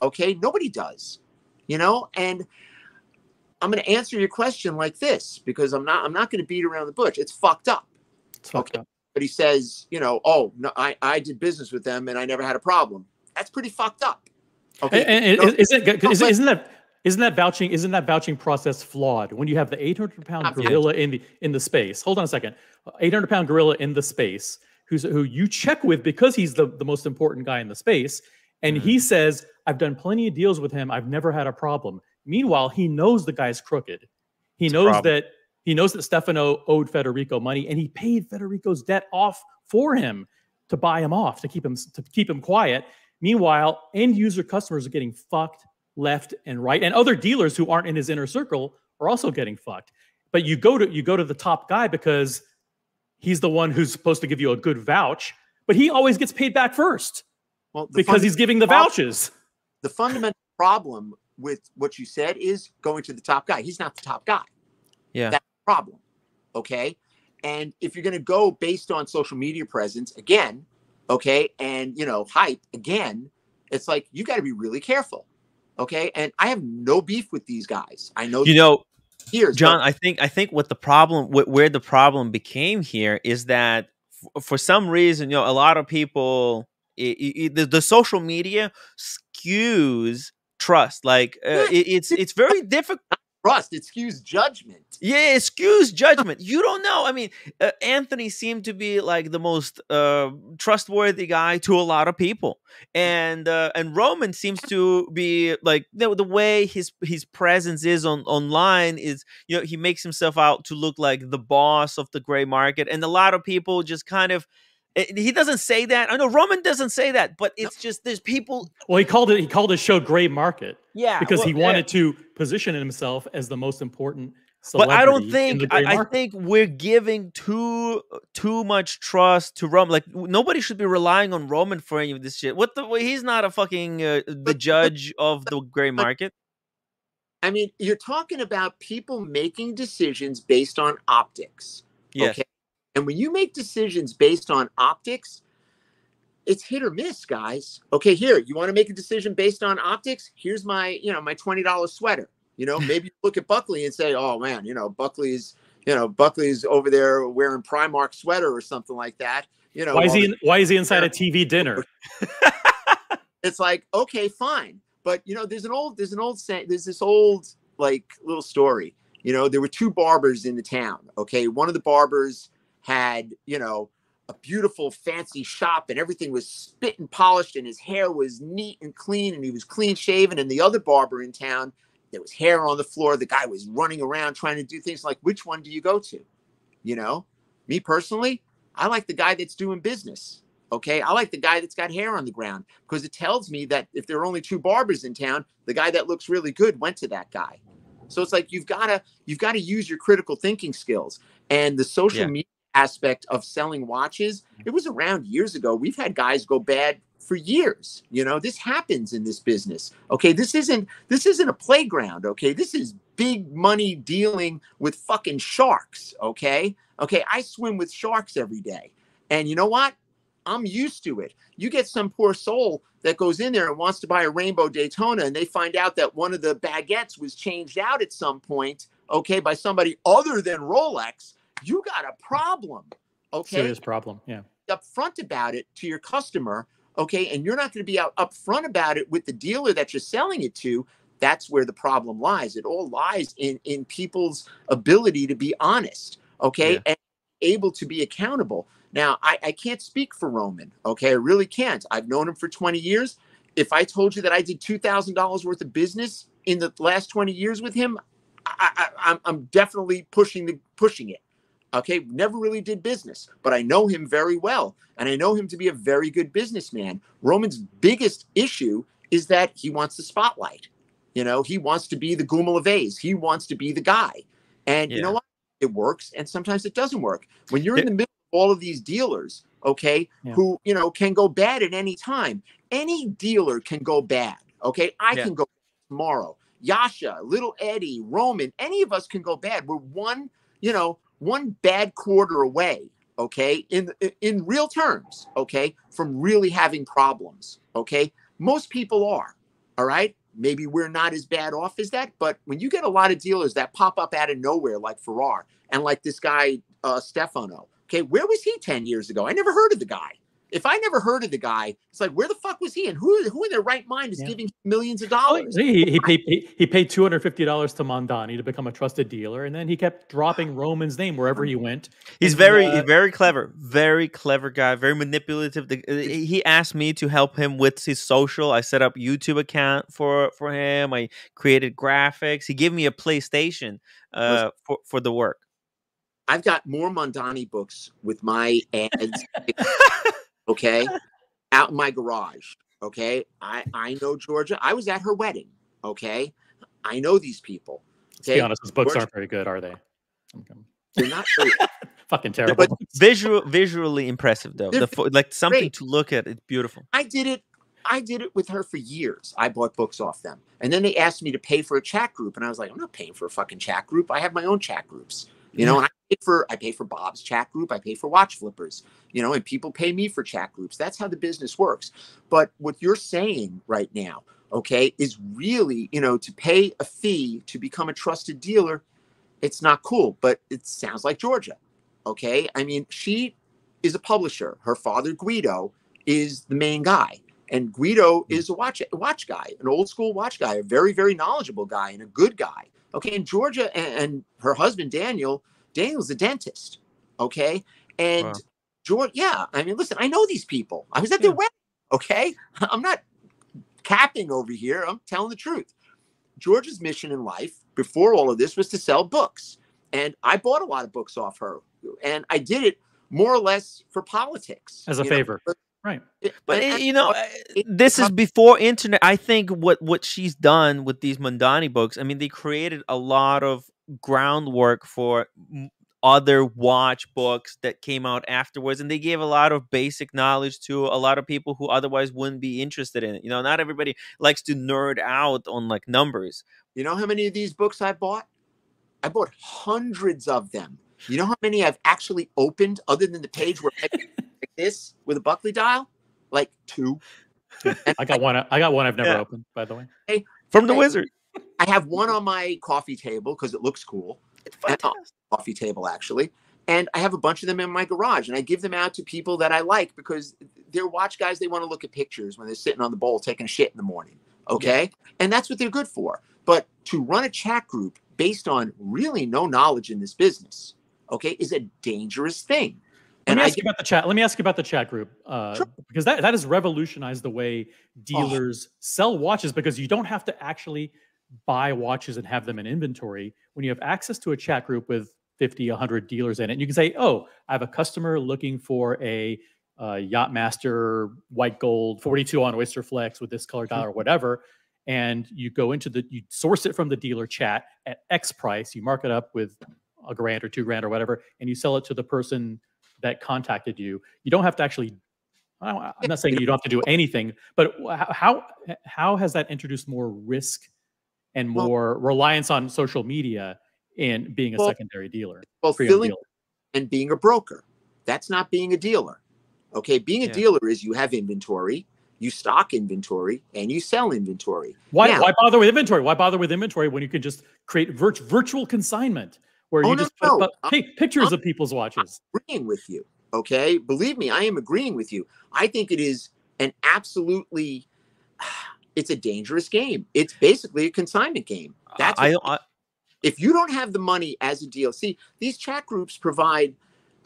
Okay, nobody does. You know, and I'm going to answer your question like this because I'm not I'm not going to beat around the bush. It's fucked up. It's fucked okay. Up. But he says, you know, oh no, I I did business with them and I never had a problem. That's pretty fucked up. Okay, and, and no, isn't, isn't, isn't that isn't that vouching isn't that vouching process flawed when you have the 800 pound gorilla in the in the space? Hold on a second, 800 pound gorilla in the space who's who you check with because he's the the most important guy in the space, and mm-hmm. he says, "I've done plenty of deals with him. I've never had a problem." Meanwhile, he knows the guy's crooked. He it's knows that he knows that Stefano owed Federico money, and he paid Federico's debt off for him to buy him off to keep him to keep him quiet. Meanwhile, end user customers are getting fucked left and right, and other dealers who aren't in his inner circle are also getting fucked. But you go to you go to the top guy because he's the one who's supposed to give you a good vouch, but he always gets paid back first. Well, because he's giving the vouchers. The fundamental problem with what you said is going to the top guy. He's not the top guy. Yeah. That's the problem. Okay. And if you're going to go based on social media presence again, okay, and you know, hype again, it's like you got to be really careful. Okay. And I have no beef with these guys. I know you know here, John, I think I think what the problem where the problem became here is that for some reason, you know, a lot of people it, it, the, the social media skews trust. Like uh, it, it's it's very difficult. Trust. It skews judgment. Yeah, it skews judgment. You don't know. I mean, uh, Anthony seemed to be like the most uh, trustworthy guy to a lot of people, and uh, and Roman seems to be like the, the way his his presence is on online is you know he makes himself out to look like the boss of the gray market, and a lot of people just kind of eh, he doesn't say that. I know Roman doesn't say that, but it's just there's people. Well, he called it. He called his show "Gray Market" Yeah, because well, he yeah. wanted to position himself as the most important. But I don't think I, I think we're giving too too much trust to Roman. Like nobody should be relying on Roman for any of this shit. What the? well, He's not a fucking uh, the but- judge of the gray market. I mean, you're talking about people making decisions based on optics. Yes. Okay. And when you make decisions based on optics, it's hit or miss, guys. Okay, here, you want to make a decision based on optics? Here's my, you know, my $20 sweater. You know, maybe you look at Buckley and say, oh man, you know, Buckley's, you know, Buckley's over there wearing Primark sweater or something like that. You know, Why is he? In, why is he inside a TV dinner? it's like okay fine but you know there's an old there's an old saying there's this old like little story you know there were two barbers in the town okay one of the barbers had you know a beautiful fancy shop and everything was spit and polished and his hair was neat and clean and he was clean shaven and the other barber in town there was hair on the floor the guy was running around trying to do things like which one do you go to you know me personally i like the guy that's doing business Okay. I like the guy that's got hair on the ground because it tells me that if there are only two barbers in town, the guy that looks really good went to that guy. So it's like you've got to you've got to use your critical thinking skills and the social Yeah. media aspect of selling watches. It was around years ago. We've had guys go bad for years. You know, this happens in this business. Okay, this isn't this isn't a playground, okay? This is big money dealing with fucking sharks, okay? Okay, I swim with sharks every day. And you know what? I'm used to it. You get some poor soul that goes in there and wants to buy a rainbow Daytona, and they find out that one of the baguettes was changed out at some point, okay, by somebody other than Rolex. You got a problem, okay? Serious problem. Yeah. upfront about it to your customer, okay, and you're not going to be out upfront about it with the dealer that you're selling it to, that's where the problem lies. It all lies in in people's ability to be honest, okay, Yeah. and able to be accountable. Now, I, I can't speak for Roman, okay, I really can't. I've known him for 20 years. If I told you that I did two thousand dollars worth of business in the last 20 years with him, I, I, I'm, I'm definitely pushing the pushing it okay never really did business but i know him very well and i know him to be a very good businessman. Roman's biggest issue is that he wants the spotlight. You know he wants to be the Guma Vase. he wants to be the guy. And you know what? It works and sometimes it doesn't work. When you're in the middle of all of these dealers okay Yeah. who you know can go bad at any time any dealer can go bad okay? I Yeah. can go tomorrow. Yasha little eddie roman any of us can go bad. We're one you know one bad quarter away okay in in real terms okay from really having problems okay? Most people are all right? Maybe we're not as bad off as that but when you get a lot of dealers that pop up out of nowhere like Farrer and like this guy uh stefano okay where was he 10 years ago? I never heard of the guy if i never heard of the guy it's like where the fuck was he and who who in their right mind is Yeah. giving millions of Oh, dollars he, he paid he, he paid two hundred fifty dollars to Mondani to become a trusted dealer, and then he kept dropping Roman's name wherever he went. He's And, very, uh, very clever, very clever guy, very manipulative. The- uh, He asked me to help him with his social. I set up YouTube account for for him. I created graphics. He gave me a PlayStation uh, for for the work. I've got more Mondani books with my ads, okay, out in my garage. Okay, I I know Georgia. I was at her wedding. Okay, I know these people. Let's be Okay, honest, his books Georgia- aren't very good, are they? Okay. they're not. Very, Fucking terrible. but- Visual, visually impressive though. The like something great. to look at. It's beautiful. I did it. I did it with her for years. I bought books off them, and then they asked me to pay for a chat group, and I was like, I'm not paying for a fucking chat group. I have my own chat groups. You know, and I pay for I pay for Bob's chat group. I pay for Watch Flippers. You know, and people pay me for chat groups. That's how the business works. But what you're saying right now, okay, is really you know to pay a fee to become a trusted dealer. It's not cool, but it sounds like Georgia. Okay, I mean she is a publisher. Her father Guido is the main guy. And Guido hmm. is a watch watch guy, an old school watch guy, a very very knowledgeable guy and a good guy. Okay, and Georgia and, her husband Daniel, Daniel's a dentist. Okay, and Wow. George, yeah, I mean, listen, I know these people. I was at their wedding. Okay, I'm not capping over here. I'm telling the truth. George's mission in life before all of this was to sell books. And I bought a lot of books off her. And I did it more or less for politics. As a know, favor. but- Right. But you know, this is before internet. I think what what she's done with these Mondani books. I mean, they created a lot of groundwork for other watch books that came out afterwards, and they gave a lot of basic knowledge to a lot of people who otherwise wouldn't be interested in it. You know, not everybody likes to nerd out on like numbers. You know how many of these books I bought? I bought hundreds of them. You know how many I've actually opened other than the page where this with a Buckley dial? Like two. I got one. I got one I've never Yeah. opened, by the way. Hey, From the Okay. wizard, I have one on my coffee table because it looks cool. it's uh, fantastic. coffee table actually and i have a bunch of them in my garage and i give them out to people that i like because they're watch guys they want to look at pictures when they're sitting on the bowl taking a shit in the morning okay and that's what they're good for but to run a chat group based on really no knowledge in this business okay is a dangerous thing Let and me i ask you about the chat. Let me ask you about the chat group, uh, Sure. because that, that has revolutionized the way Oh. dealers sell watches. Because you don't have to actually buy watches and have them in inventory. When you have access to a chat group with 50, 100 dealers in it, and you can say, "Oh, I have a customer looking for a uh, Yachtmaster white gold 42 on Oyster Flex with this color dial or whatever." And you go into the, you source it from the dealer chat at X price. You mark it up with a grand or two grand or whatever, and you sell it to the person that contacted you. You don't have to actually. I don't- I'm not saying you don't have to do anything, but how how has that introduced more risk and Well- more reliance on social media in being a Well, secondary dealer? well filling dealer? and being a broker that's not being a dealer okay being a Yeah. dealer is you have inventory you stock inventory and you sell inventory Why Now- why bother with inventory? Why bother with inventory when you can just create virt- virtual consignment where Oh, you no, just no, put up I'm- pictures I'm- of people's watches? agreeing with you. Okay. Believe me, I am agreeing with you. I think it is an absolutely, it's a dangerous game. It's basically a consignment game. That's I, I, if you don't have the money as a DLC, these chat groups provide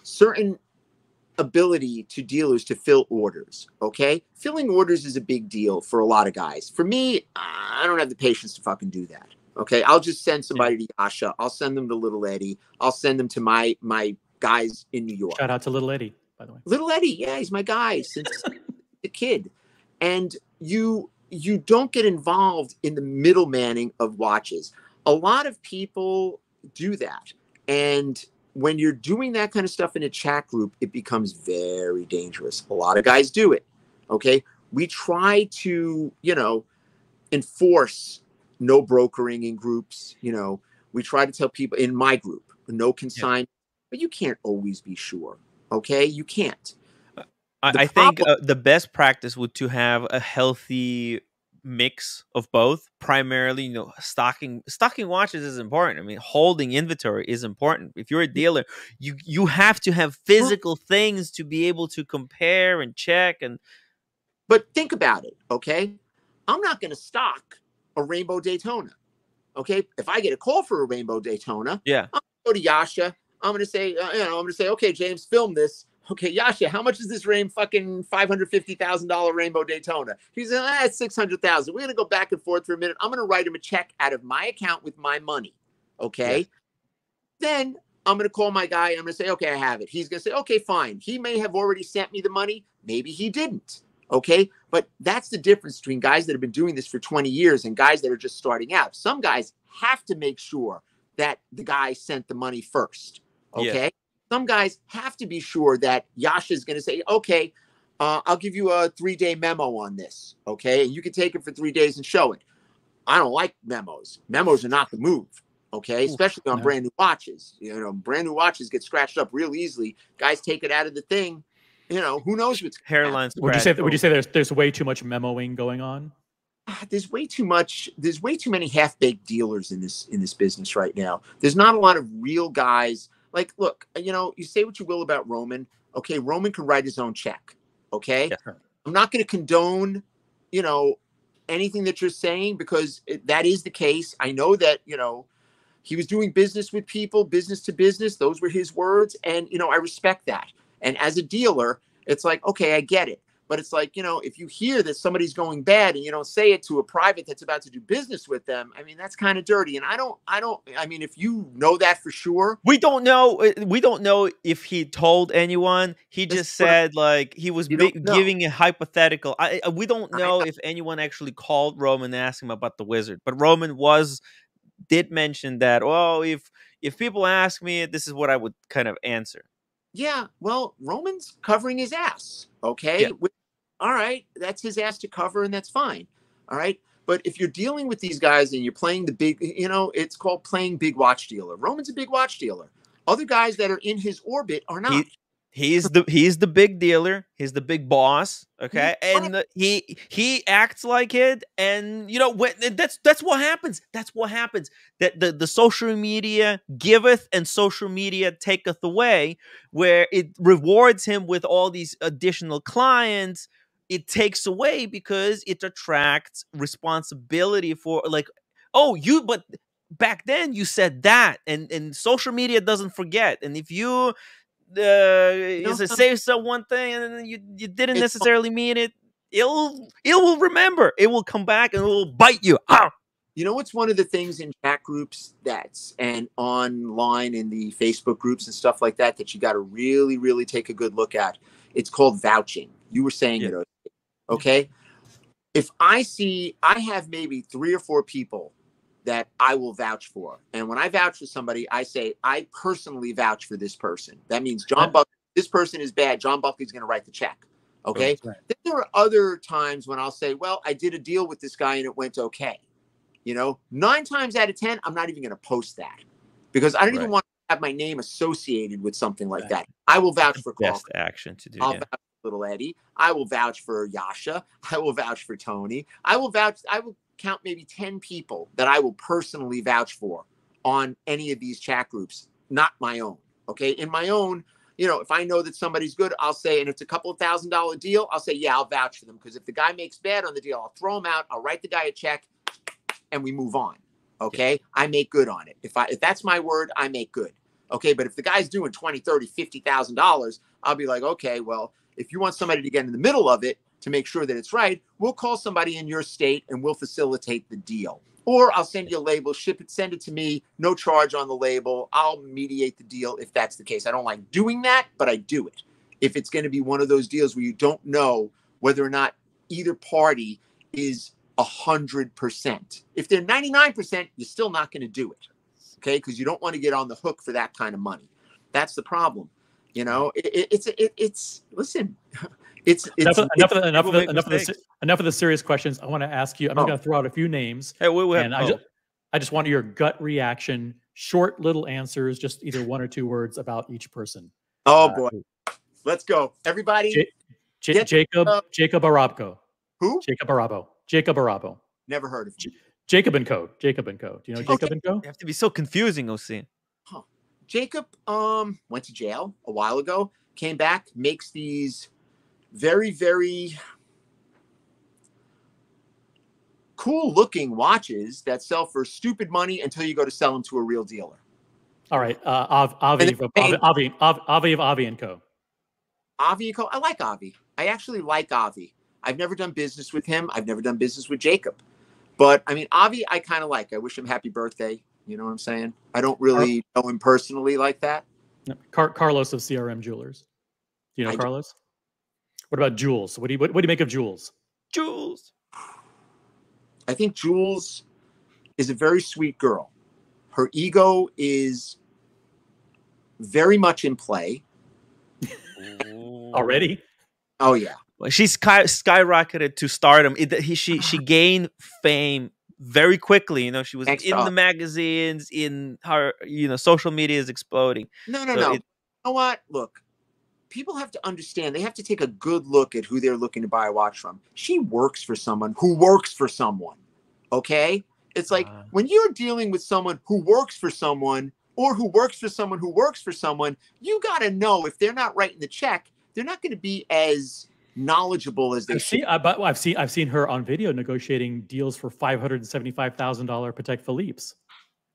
certain ability to dealers to fill orders. Okay. Filling orders is a big deal for a lot of guys. For me, I don't have the patience to fucking do that. Okay. I'll just send somebody to Yasha. I'll send them to Little Eddie. I'll send them to my, my guys in New York. Shout out to Little Eddie, by the way. Little Eddie, yeah, he's my guy since the kid. And you you don't get involved in the middlemanning of watches. A lot of people do that. And when you're doing that kind of stuff in a chat group, it becomes very dangerous. A lot of guys do it. Okay. We try to, you know, enforce no brokering in groups. You know, we try to tell people in my group, no consign, but you can't always be sure. Okay. You can't. I, I think uh, the best practice would to have a healthy mix of both. Primarily, you know, stocking stocking watches is important. I mean, holding inventory is important. If you're a dealer, you you have to have physical things to be able to compare and check. And But think about it, okay? I'm not going to stock a Rainbow Daytona, okay? If I get a call for a Rainbow Daytona, yeah, I go to Yasha. I'm going to say, uh, you know, I'm going to say, okay, James, film this. Okay, Yasha, how much is this rain fucking five hundred fifty thousand dollar Rainbow Daytona? He's like, ah, it's six hundred thousand. We're gonna go back and forth for a minute. I'm gonna write him a check out of my account with my money. Okay. Yes. Then I'm gonna call my guy. I'm gonna say, okay, I have it. He's gonna say, okay, fine. He may have already sent me the money. Maybe he didn't. Okay. But that's the difference between guys that have been doing this for 20 years and guys that are just starting out. Some guys have to make sure that the guy sent the money first. Yeah. Okay. Some guys have to be sure that Yasha is going to say, okay, uh, I'll give you a three day memo on this. Okay. And you can take it for three days and show it. I don't like memos. Memos are not the move. Okay. Especially on no. brand new watches. You know, brand new watches get scratched up real easily. Guys take it out of the thing. You know, who knows what's gonna hairline. Would you say would you say there's there's way too much memoing going on? Ah, there's way too much there's way too many half-baked dealers in this in this business right now there's not a lot of real guys like look you know you say what you will about roman okay roman can write his own check okay Yeah. i'm not going to condone you know, anything that you're saying because it, that is the case. I know that, you know, he was doing business with people, business to business. Those were his words. And, you know, I respect that. And as a dealer, it's like, okay, I get it. But it's like, you know, if you hear that somebody's going bad and you don't say it to a private that's about to do business with them, I mean, that's kind of dirty. And I don't, I don't, I mean, if you know that for sure, We don't know. uh, We don't know if he told anyone. He just said like he was giving a hypothetical. I, I- we don't know know. if anyone actually called Roman and asked him about the wizard. But Roman was did mention that. Oh, if if people ask me, this is what I would kind of answer. Yeah, well, Roman's covering his ass. Okay. Yeah. All right. That's his ass to cover, and that's fine. All right. But if you're dealing with these guys and you're playing the big, you know, it's called playing big watch dealer. Roman's a big watch dealer. Other guys that are in his orbit are not. He's the he's the big dealer. He's the big boss. Okay, and uh, he he acts like it. And you know when that's that's what happens. That's what happens. That the the social media giveth and social media taketh away. Where it rewards him with all these additional clients, it takes away because it attracts responsibility for like oh you but back then you said that and and social media doesn't forget and if you uh you know say some- one thing and you you didn't necessarily mean it it'll it will remember it will come back and it will bite you ah! You know what's one of the things in chat groups that's and online in the Facebook groups and stuff like that that you got to really, really take a good look at? It's called vouching. You were saying Yeah. it, okay? If I see, I have maybe three or four people that I will vouch for. And when I vouch for somebody, I say, I personally vouch for this person. That means John. Buckley, this person is bad. John Buckley's going to write the check. Okay. Then there are other times when I'll say, well, I did a deal with this guy and it went okay. You know, nine times out of 10, I'm not even going to post that because I don't even want to have my name associated with something like Right. that. I will vouch for Carl. best action to do I'll yeah. vouch for little Eddie. I will vouch for Yasha. I will vouch for Tony. I will vouch. I will count maybe 10 people that I will personally vouch for on any of these chat groups, not my own. Okay. In my own, you know, if I know that somebody's good, I'll say, and it's a couple of thousand dollar deal, I'll say, yeah, I'll vouch for them. Because if the guy makes bad on the deal, I'll throw him out. I'll write the guy a check and we move on. Okay. I make good on it. If I, if that's my word, I make good. Okay. But if the guy's doing 20, 30, $50,000, I'll be like, okay, well, if you want somebody to get in the middle of it to make sure that it's right, we'll call somebody in your state and we'll facilitate the deal. Or I'll send you a label, ship it, send it to me, no charge on the label. I'll mediate the deal if that's the case. I don't like doing that, but I do it. If it's going to be one of those deals where you don't know whether or not either party is a hundred percent. If they're 99%, you're still not going to do it. Okay. Because you don't want to get on the hook for that kind of money. That's the problem. You know, it, it, it's, it, it's, listen, it's, it's, enough of, enough of, the- enough of, the, enough of the, enough of the serious questions. I want to ask you. I'm just Oh. going to throw out a few names, hey we, we have, and I oh, just, I just want your gut reaction, short little answers, just either one or two words about each person. oh Uh, boy, let's go. Everybody, Ja- Ja- Get- Jacob uh, Jacob Arabco. who? Jacob Arabo. Jacob Arabo. Never heard of him. Jacob and Co. Jacob and Co. Do you know Okay. Jacob and Co? you have to be so confusing OC Jacob um went to jail a while ago, came back, makes these very, very cool looking watches that sell for stupid money until you go to sell them to a real dealer. All right. Uh, Av, Avi, then Avi- Avi, Avi, Avi of Avi and Co. Avi and Co. I like Avi. I actually like Avi. I've never done business with him. I've never done business with Jacob. But I mean, Avi, I kind of like. I wish him happy birthday. You know what I'm saying? I don't really know him personally like that. Car- Carlos of CRM Jewelers. Do you know I. Carlos? What about Jules? What do you what, what do you make of Jules? Jules I think Jules is a very sweet girl. Her ego is very much in play. Already? Oh yeah. Well, she sky skyrocketed to stardom. It, he, she she gained fame very quickly. You know, she was Thanks, in dog. the magazines. In her, you know, social media is exploding. No, no, So no. it- you know what? Look, people have to understand. They have to take a good look at who they're looking to buy a watch from. She works for someone who works for someone. Okay? It's like Ah. when you're dealing with someone who works for someone or who works for someone who works for someone, you got to know if they're not writing the check, they're not going to be as knowledgeable as they I've should. seen, I, but I've seen I've seen her on video negotiating deals for five hundred and seventy five thousand dollar Patek Philippe's,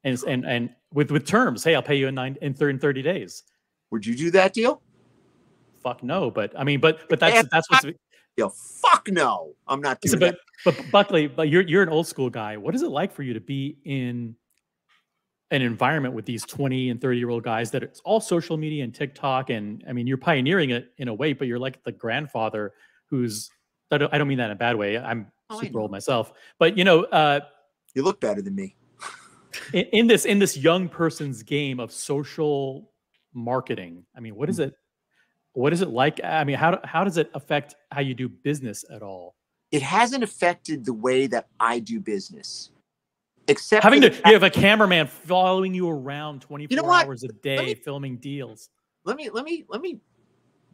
and and and with with terms. Hey, I'll pay you in nine in thirty in thirty days. Would you do that deal? Fuck no, but I mean, but but that's that's what's. Deal? Fuck no. I'm not doing but that. but Buckley, but you're you're an old school guy. What is it like for you to be in an environment with these 20 and 30 year old guys that it's all social media and TikTok and I mean you're pioneering it in a way, but you're like the grandfather who's I don't, I don't mean that in a bad way. I'm Oh, super old myself, but you know, uh, You look better than me. in, in this in this young person's game of social marketing, I mean, what is Mm. it? What is it like? I mean, how how does it affect how you do business at all? It hasn't affected the way that I do business. Except having to you have a cameraman following you around 24 what? hours a day me- filming deals let me let me let me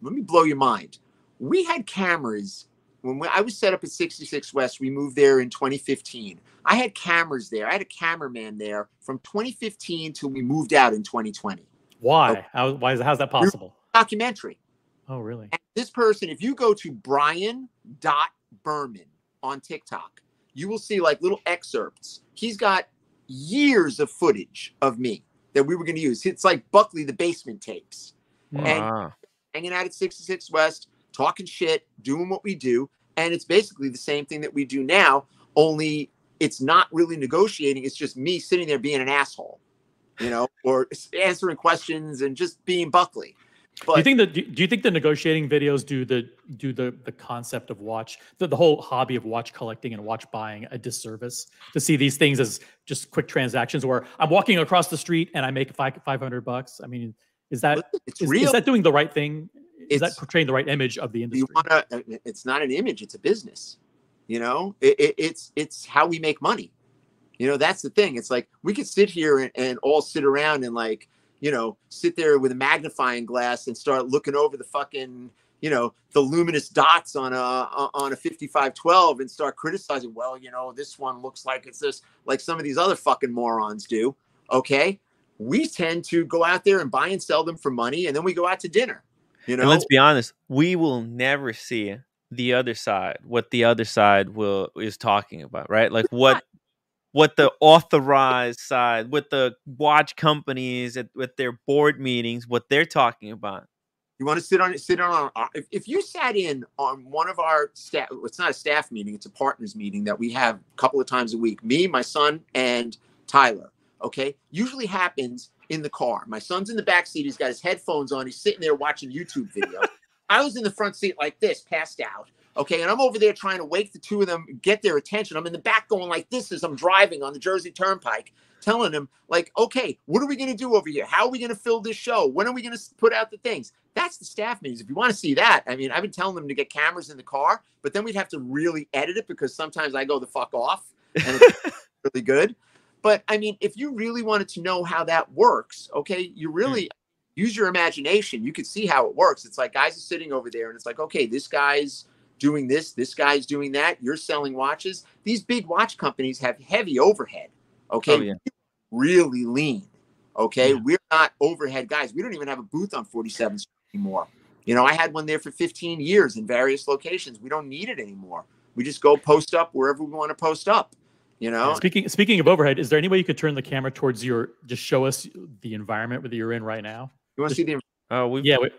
let me blow your mind. We had cameras when we, I was set up at 66 West. We moved there in 2015. I had cameras there. I had a cameraman there from 2015 till we moved out in 2020. why oh. how why is how's that possible Documentary. Oh really And this person, if you go to Brian dot Berman on TikTok, you will see like little excerpts. He's got years of footage of me that we were going to use. It's like Buckley the basement tapes. Hmm. And- hanging out at 66 West, talking shit, doing what we do. And it's basically the same thing that we do now, only it's not really negotiating. It's just me sitting there being an asshole, you know, or answering questions and just being Buckley. Do you think that do you think the negotiating videos do the do the the concept of watch the, the whole hobby of watch collecting and watch buying a disservice to see these things as just quick transactions where i'm walking across the street and i make five 500 bucks i mean is that it's is, real. is that doing the right thing is that portraying the right image of the industry want to, uh, uh, it's not an image, it's a business. You know, it, it, it's it's how we make money. You know, that's the thing. It's like we could sit here and, and all sit around and like, you know, sit there with a magnifying glass and start looking over the fucking, you know, the luminous dots on a on a 5512 and start criticizing, well, you know, this one looks like it's this like some of these other fucking morons do. Okay? We tend to go out there and buy and sell them for money and then we go out to dinner. You know, And let's be honest, we will never see the other side, what the other side will is talking about, right? Like what what the authorized side, with the watch companies at with their board meetings, what they're talking about. You want to sit on it sit on our, uh, if, if you sat in on one of our staff, it's not a staff meeting, it's a partners meeting that we have a couple of times a week. Me, my son, and Tyler. Okay, usually happens in the car. My son's in the back seat. He's got his headphones on. He's sitting there watching YouTube videos. I was in the front seat like this, passed out. Okay, and I'm over there trying to wake the two of them, get their attention. I'm in the back going like this as I'm driving on the Jersey Turnpike, telling them like, okay, what are we going to do over here? How are we going to fill this show? When are we going to put out the things? That's the staff meetings. If you want to see that, I mean, I've been telling them to get cameras in the car, but then we'd have to really edit it because sometimes I go the fuck off and it's really good. But I mean, if you really wanted to know how that works, okay, you hmm. really use your imagination. You could see how it works. It's like guys are sitting over there and it's like, okay, this guy's doing this, this guy's doing that, you're selling watches. These big watch companies have heavy overhead. Okay. Oh, yeah. Really lean. Okay. Yeah. We're not overhead guys. We don't even have a booth on 47th Street anymore. You know, I had one there for 15 years in various locations. We don't need it anymore. We just go post up wherever we want to post up. You know, Speaking speaking of overhead, is there any way you could turn the camera towards your just show us the environment that you're in right now? you want to see the Oh, we Yeah, wait,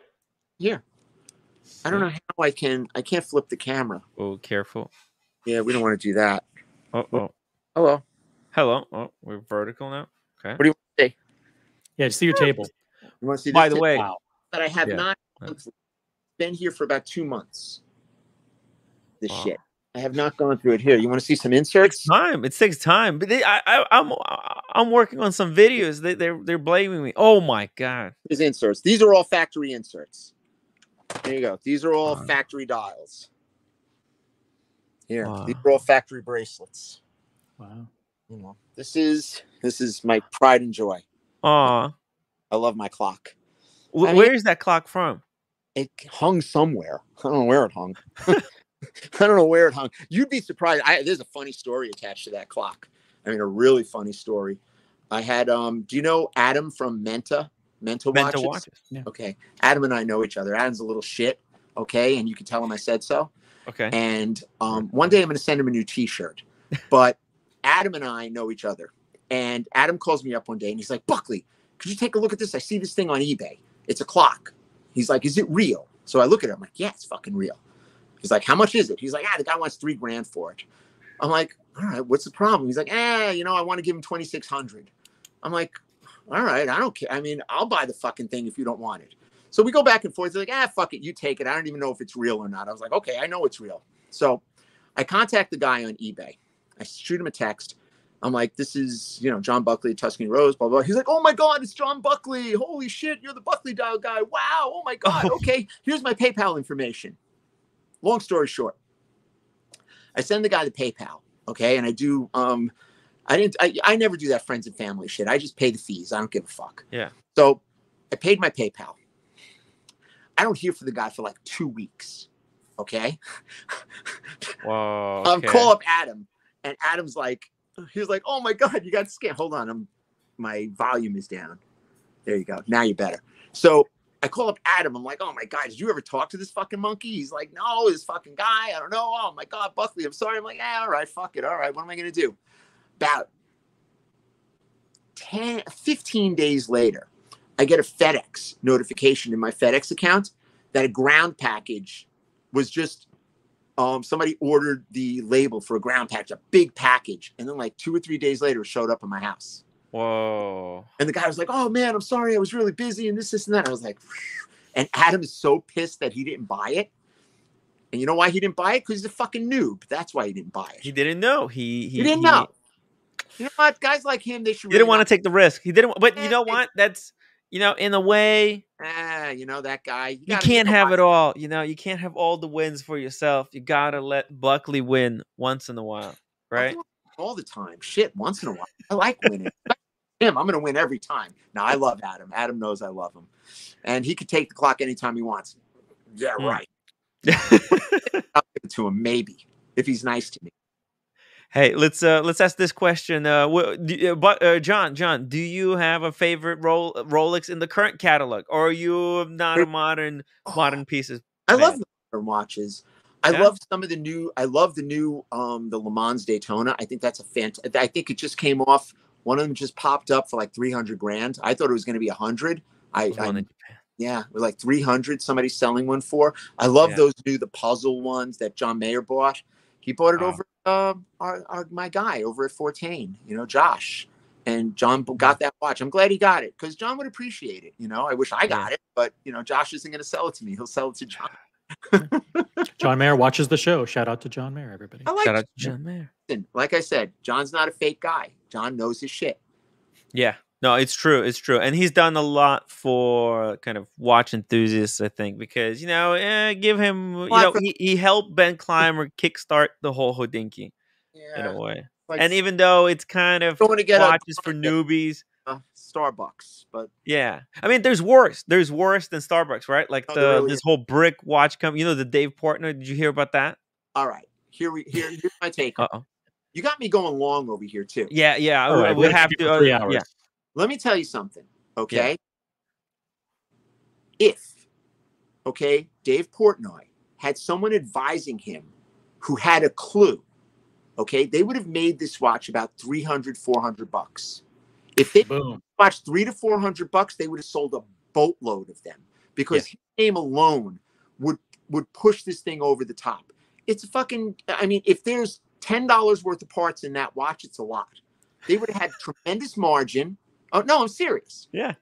I don't know how I can. I can't flip the camera. Oh, careful. Yeah, we don't want to do that. Oh, oh. Hello. Hello. Oh, we're vertical now. Okay. What do you say? yeah, just see your table. You want to see? By the tip? way, Wow. that I have Yeah. not Yeah. gone through. been here for about two months. This Wow. shit. I have not gone through it here. You want to see some It inserts? takes time. It takes time. But they, I, I, I'm, I'm working on some videos. They, they're, they're blaming me. Oh my god. These inserts. These are all factory inserts. There you go. These are all factory dials. Here, Wow. these are all factory bracelets. Wow. You know, this is this is my pride and joy. Aw. I love my clock. I mean- where is that clock from? It hung somewhere. I don't know where it hung. I don't know where it hung. You'd be surprised. I, there's a funny story attached to that clock. I mean, a really funny story. I had um. Do you know Adam from Menta? Menta Meant to watches. watch. Okay, Adam and I know each other. Adam's a little shit. Okay, and you can tell him I said so. Okay. And um, one day I'm going to send him a new T-shirt. But Adam and I know each other. And Adam calls me up one day and he's like, Buckley, could you take a look at this? I see this thing on eBay. It's a clock. He's like, is it real? So I look at it. I'm like, yeah, it's fucking real. He's like, how much is it? He's like, ah, the guy wants three grand for it. I'm like, all right, what's the problem? He's like, eh, you know, I want to give him 2,600. I'm like, all right, I don't care. I mean, I'll buy the fucking thing if you don't want it. So we go back and forth. He's like, ah, fuck it, you take it. I don't even know if it's real or not. I was like, okay, I know it's real. So I contact the guy on eBay. I shoot him a text. I'm like, this is, you know, John Buckley, Tuscany Rose, blah, blah. He's like, oh my God, it's John Buckley. Holy shit, you're the Buckley dial guy. Wow. Oh my God. Okay, here's my PayPal information. Long story short, I send the guy the PayPal. Okay. And I do, um, I didn't, I, I never do that friends and family shit. I just pay the fees. I don't give a fuck. Yeah. So I paid my PayPal. I don't hear from the guy for like two weeks. Okay. Whoa. Um, okay. call up Adam, and Adam's like, he was like, "Oh my god, you got scammed." Hold on, I'm my volume is down. There you go. Now you're better. So I call up Adam. I'm like, "Oh my god, did you ever talk to this fucking monkey?" He's like, "No, this fucking guy. I don't know." Oh my god, Buckley, I'm sorry. I'm like, "Ah, all right, fuck it. All right, what am I gonna do?" About 10, 15 days later, I get a FedEx notification in my FedEx account that a ground package was just um, somebody ordered the label for a ground package, a big package, and then like two or three days later, it showed up in my house. Whoa. And the guy was like, "Oh man, I'm sorry, I was really busy and this, this, and that." I was like, Phew. and Adam is so pissed that he didn't buy it. And you know why he didn't buy it? Because he's a fucking noob. That's why he didn't buy it. He didn't know. He he, He didn't know. You know what? Guys like him, they should. He didn't want to take the risk. He didn't. But you know what? That's you know, in a way, Ah, you know that guy. you gotta can't have it all. You know, you can't have all the wins for yourself. You gotta let Buckley win once in a while, right? All the time. Shit, once in a while. I like winning. him, I'm gonna win every time. Now I love Adam. Adam knows I love him, and he could take the clock anytime he wants. Yeah, Mm. right. I'll give it to him maybe if he's nice to me. Hey, let's uh let's ask this question. Uh, do, uh, but uh, John, John, do you have a favorite Rol- Rolex in the current catalog, or are you not a modern modern pieces? I love the modern watches. I Yeah. love some of the new. I love the new um the Le Mans Daytona. I think that's a fantastic. I think it just came off. One of them just popped up for like three hundred grand. I thought it was going to be a hundred. I, I in Japan. yeah, it was like three hundred. Somebody selling one for. I love Yeah. those new the puzzle ones that John Mayer bought. He bought it Oh. over uh, our, our my guy over at Fourtané. You know, Josh. And John got that watch. I'm glad he got it because John would appreciate it. You know, I wish I got it, but you know, Josh isn't going to sell it to me. He'll sell it to John. John Mayer watches the show. Shout out to John Mayer, everybody. I like Shout out to John Mayer. Listen, like I said, John's not a fake guy. John knows his shit. Yeah. No, it's true. It's true. And he's done a lot for kind of watch enthusiasts, I think, because, you know, eh, give him, you know, he, he helped Ben Clymer kickstart the whole Hodinkee in a way. Like, And even though it's kind of don't to get watches for newbies, uh, Starbucks, but yeah. I mean, there's worse. There's worse than Starbucks, right? Like the really this is. whole brick watch company. You know, the Dave Portnoy. Did you hear about that? all right. Here we here. Here's my take. Uh oh. You got me going long over here too. Yeah, yeah. All we- we have to. uh, three yeah. Let me tell you something. Okay. If okay, Dave Portnoy had someone advising him who had a clue, okay, they would have made this watch about 300, 400 bucks. If they watched three to four hundred bucks, they would have sold a boatload of them because his name alone would would push this thing over the top. It's a fucking. I mean, if there's ten dollars worth of parts in that watch, it's a lot. They would have had tremendous margin. Oh no, I'm serious. Yeah.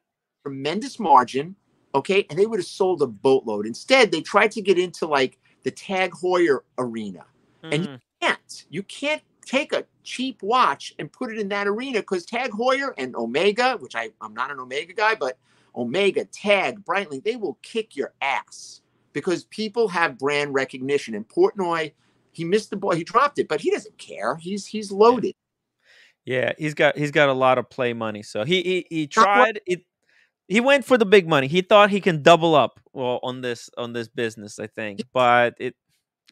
Tremendous margin. Okay, and they would have sold a boatload. Instead, they tried to get into like the Tag Heuer arena And- you mm-hmm. can't. You can't take a cheap watch and put it in that arena because Tag Heuer and Omega, which I, I'm not an Omega guy, but Omega, Tag, Breitling, they will kick your ass because people have brand recognition. And Portnoy, he missed the ball. He dropped it, but he doesn't care. He's he's loaded. Yeah, he's got he's got a lot of play money. So he he, he tried it. He went for the big money. He thought he can double up well on this on this business, I think, but it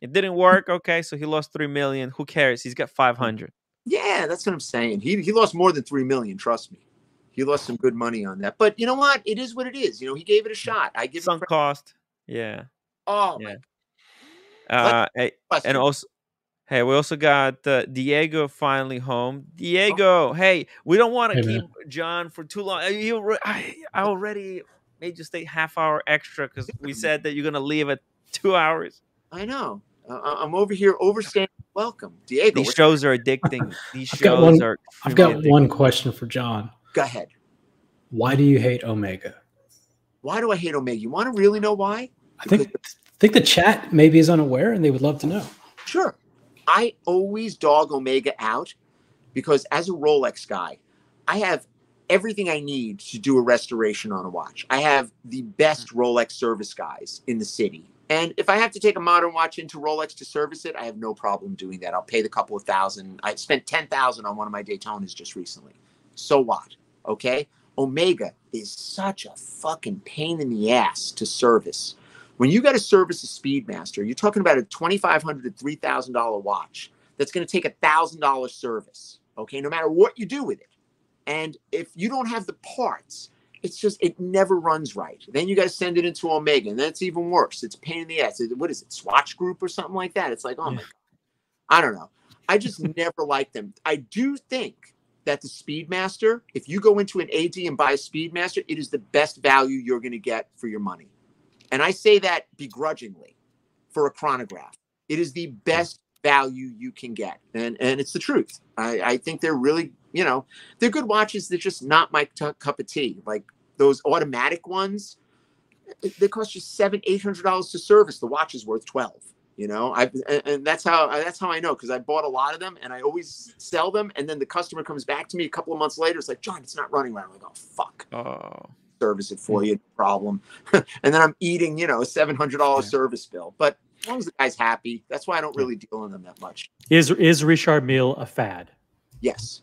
it didn't work. Okay, so he lost three million. Who cares? He's got five hundred. Yeah, that's what I'm saying. He he lost more than three million. Trust me, he lost some good money on that. But you know what? It is what it is. You know, he gave it a shot. I give credit. cost. Yeah. Oh Yeah. Uh, and also, hey, we also got uh, Diego finally home. Diego, hey, we don't want to Hey, keep man. John for too long. You, I, I already made you stay half hour extra because we said that you're gonna leave at two hours. I know. Uh, I- I'm over here overstaying. Welcome, Diego. These shows are addicting. These I've got shows one- are. I've got extremely one question for John. Go ahead. Why do you hate Omega? Why do I hate Omega? You want to really know why? I think I think the chat maybe is unaware and they would love to know. Sure. I always dog Omega out because as a Rolex guy, I have everything I need to do a restoration on a watch. I have the best mm-hmm. Rolex service guys in the city. And if I have to take a modern watch into Rolex to service it, I have no problem doing that. I'll pay the couple of thousand. I spent 10,000 on one of my Daytonas just recently. So what? Okay? Omega is such a fucking pain in the ass to service. When you got to service a Speedmaster, you're talking about a 2,500 to $3,000 watch that's going to take a $1,000 service. Okay? No matter what you do with it. And if you don't have the parts, it's just it never runs right. Then you got to send it into Omega, and that's even worse. It's a pain in the ass. It- What is it, Swatch Group or something like that? It's like, oh my god, I don't know. I just never liked them. I do think that the Speedmaster, if you go into an AD and buy a Speedmaster, it is the best value you're going to get for your money. And I say that begrudgingly for a chronograph. It is the best value you can get, and and it's the truth. I, I think they're really, you know, they're good watches. They're just not my t- cup of tea. Like those automatic ones, they cost you seven, eight hundred dollars to service. The watch is worth twelve. You know, I and, and that's how that's how I know because I bought a lot of them and I always sell them, and then the customer comes back to me a couple of months later. It's like, John, it's not running right. I'm like, oh fuck, Oh, service it for mm-hmm. you, no problem. and then I'm eating, you know, a seven hundred dollars Yeah. service bill. But as long as the guy's happy, that's why I don't really deal in them that much. Is is Richard Mille a fad? Yes.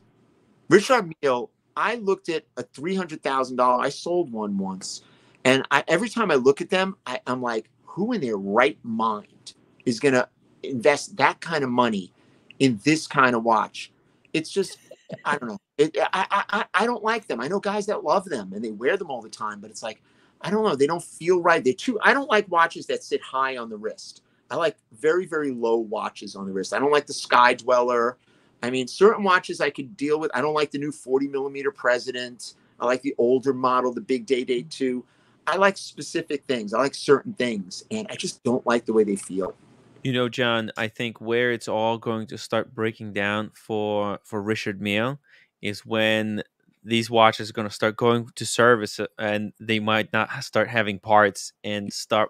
Richard Mille, I looked at a three hundred thousand dollar. I sold one once, and I, every time I look at them, I, I'm like, who in their right mind is going to invest that kind of money in this kind of watch? It's just, I don't know. It, I, I I- don't like them. I know guys that love them and they wear them all the time, but it's like, I don't know. They don't feel right. They're too. I don't like watches that sit high on the wrist. I like very very low watches on the wrist. I don't like the Sky Dweller. I mean, certain watches I could deal with. I don't like the new 40 millimeter President. I like the older model, the Big Day Day mm-hmm. 2. I like specific things. I like certain things, and I just don't like the way they feel. You know, John. I think where it's all going to start breaking down for for Richard Mille is when these watches are going to start going to service uh, and they might not start having parts and start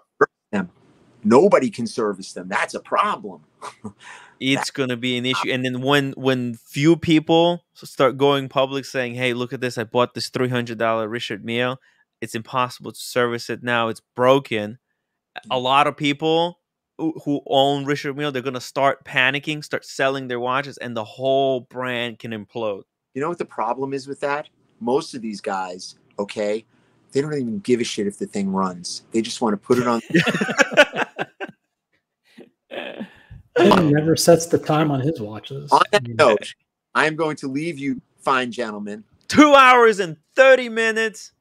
them. Nobody can service them. That's a problem. it's going to be an issue and then when when few people start going public saying hey look at this i bought this $300 richard Mille. it's impossible to service it now it's broken a lot of people who who own richard Mille, they're going to start panicking start selling their watches and the whole brand can implode You know what the problem is with that? Most of these guys, okay, they don't even give a shit if the thing runs. They just want to put it on. Tim never sets the time on his watches. on that note, I am going to leave you, fine gentlemen. two hours and 30 minutes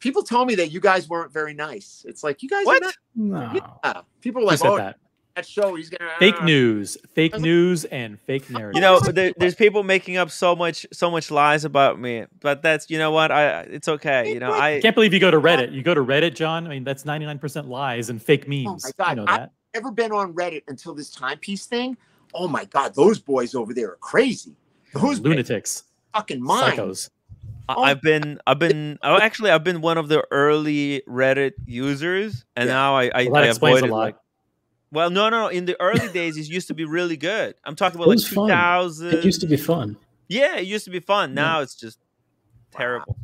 People told me that you guys weren't very nice. It's like you guys What? are not. no. Yeah. People are like, said oh, that? that show, he's gonna Fake uh, news, fake like- news, and fake narrative. you know there, there's people making up so much so much lies about me but that's you know what i it's okay you know I i can't believe you go to Reddit. You go to Reddit, John. I mean, that's ninety nine percent lies and fake memes. Oh my God, You know I- that. Never been on Reddit until this timepiece thing. Oh my God, those boys over there are crazy. Those Lunatics, fucking mind. psychos. I- Oh. I've been, I've been, oh, actually, I've been one of the early Reddit users, and Yeah. now I, I, Well, that I explains a avoid it. lot. Like, well, no, no, no. In the early days, it used to be really good. I'm talking about It like was fun. 2000. It used to be fun. yeah, it used to be fun. Yeah. Now it's just terrible.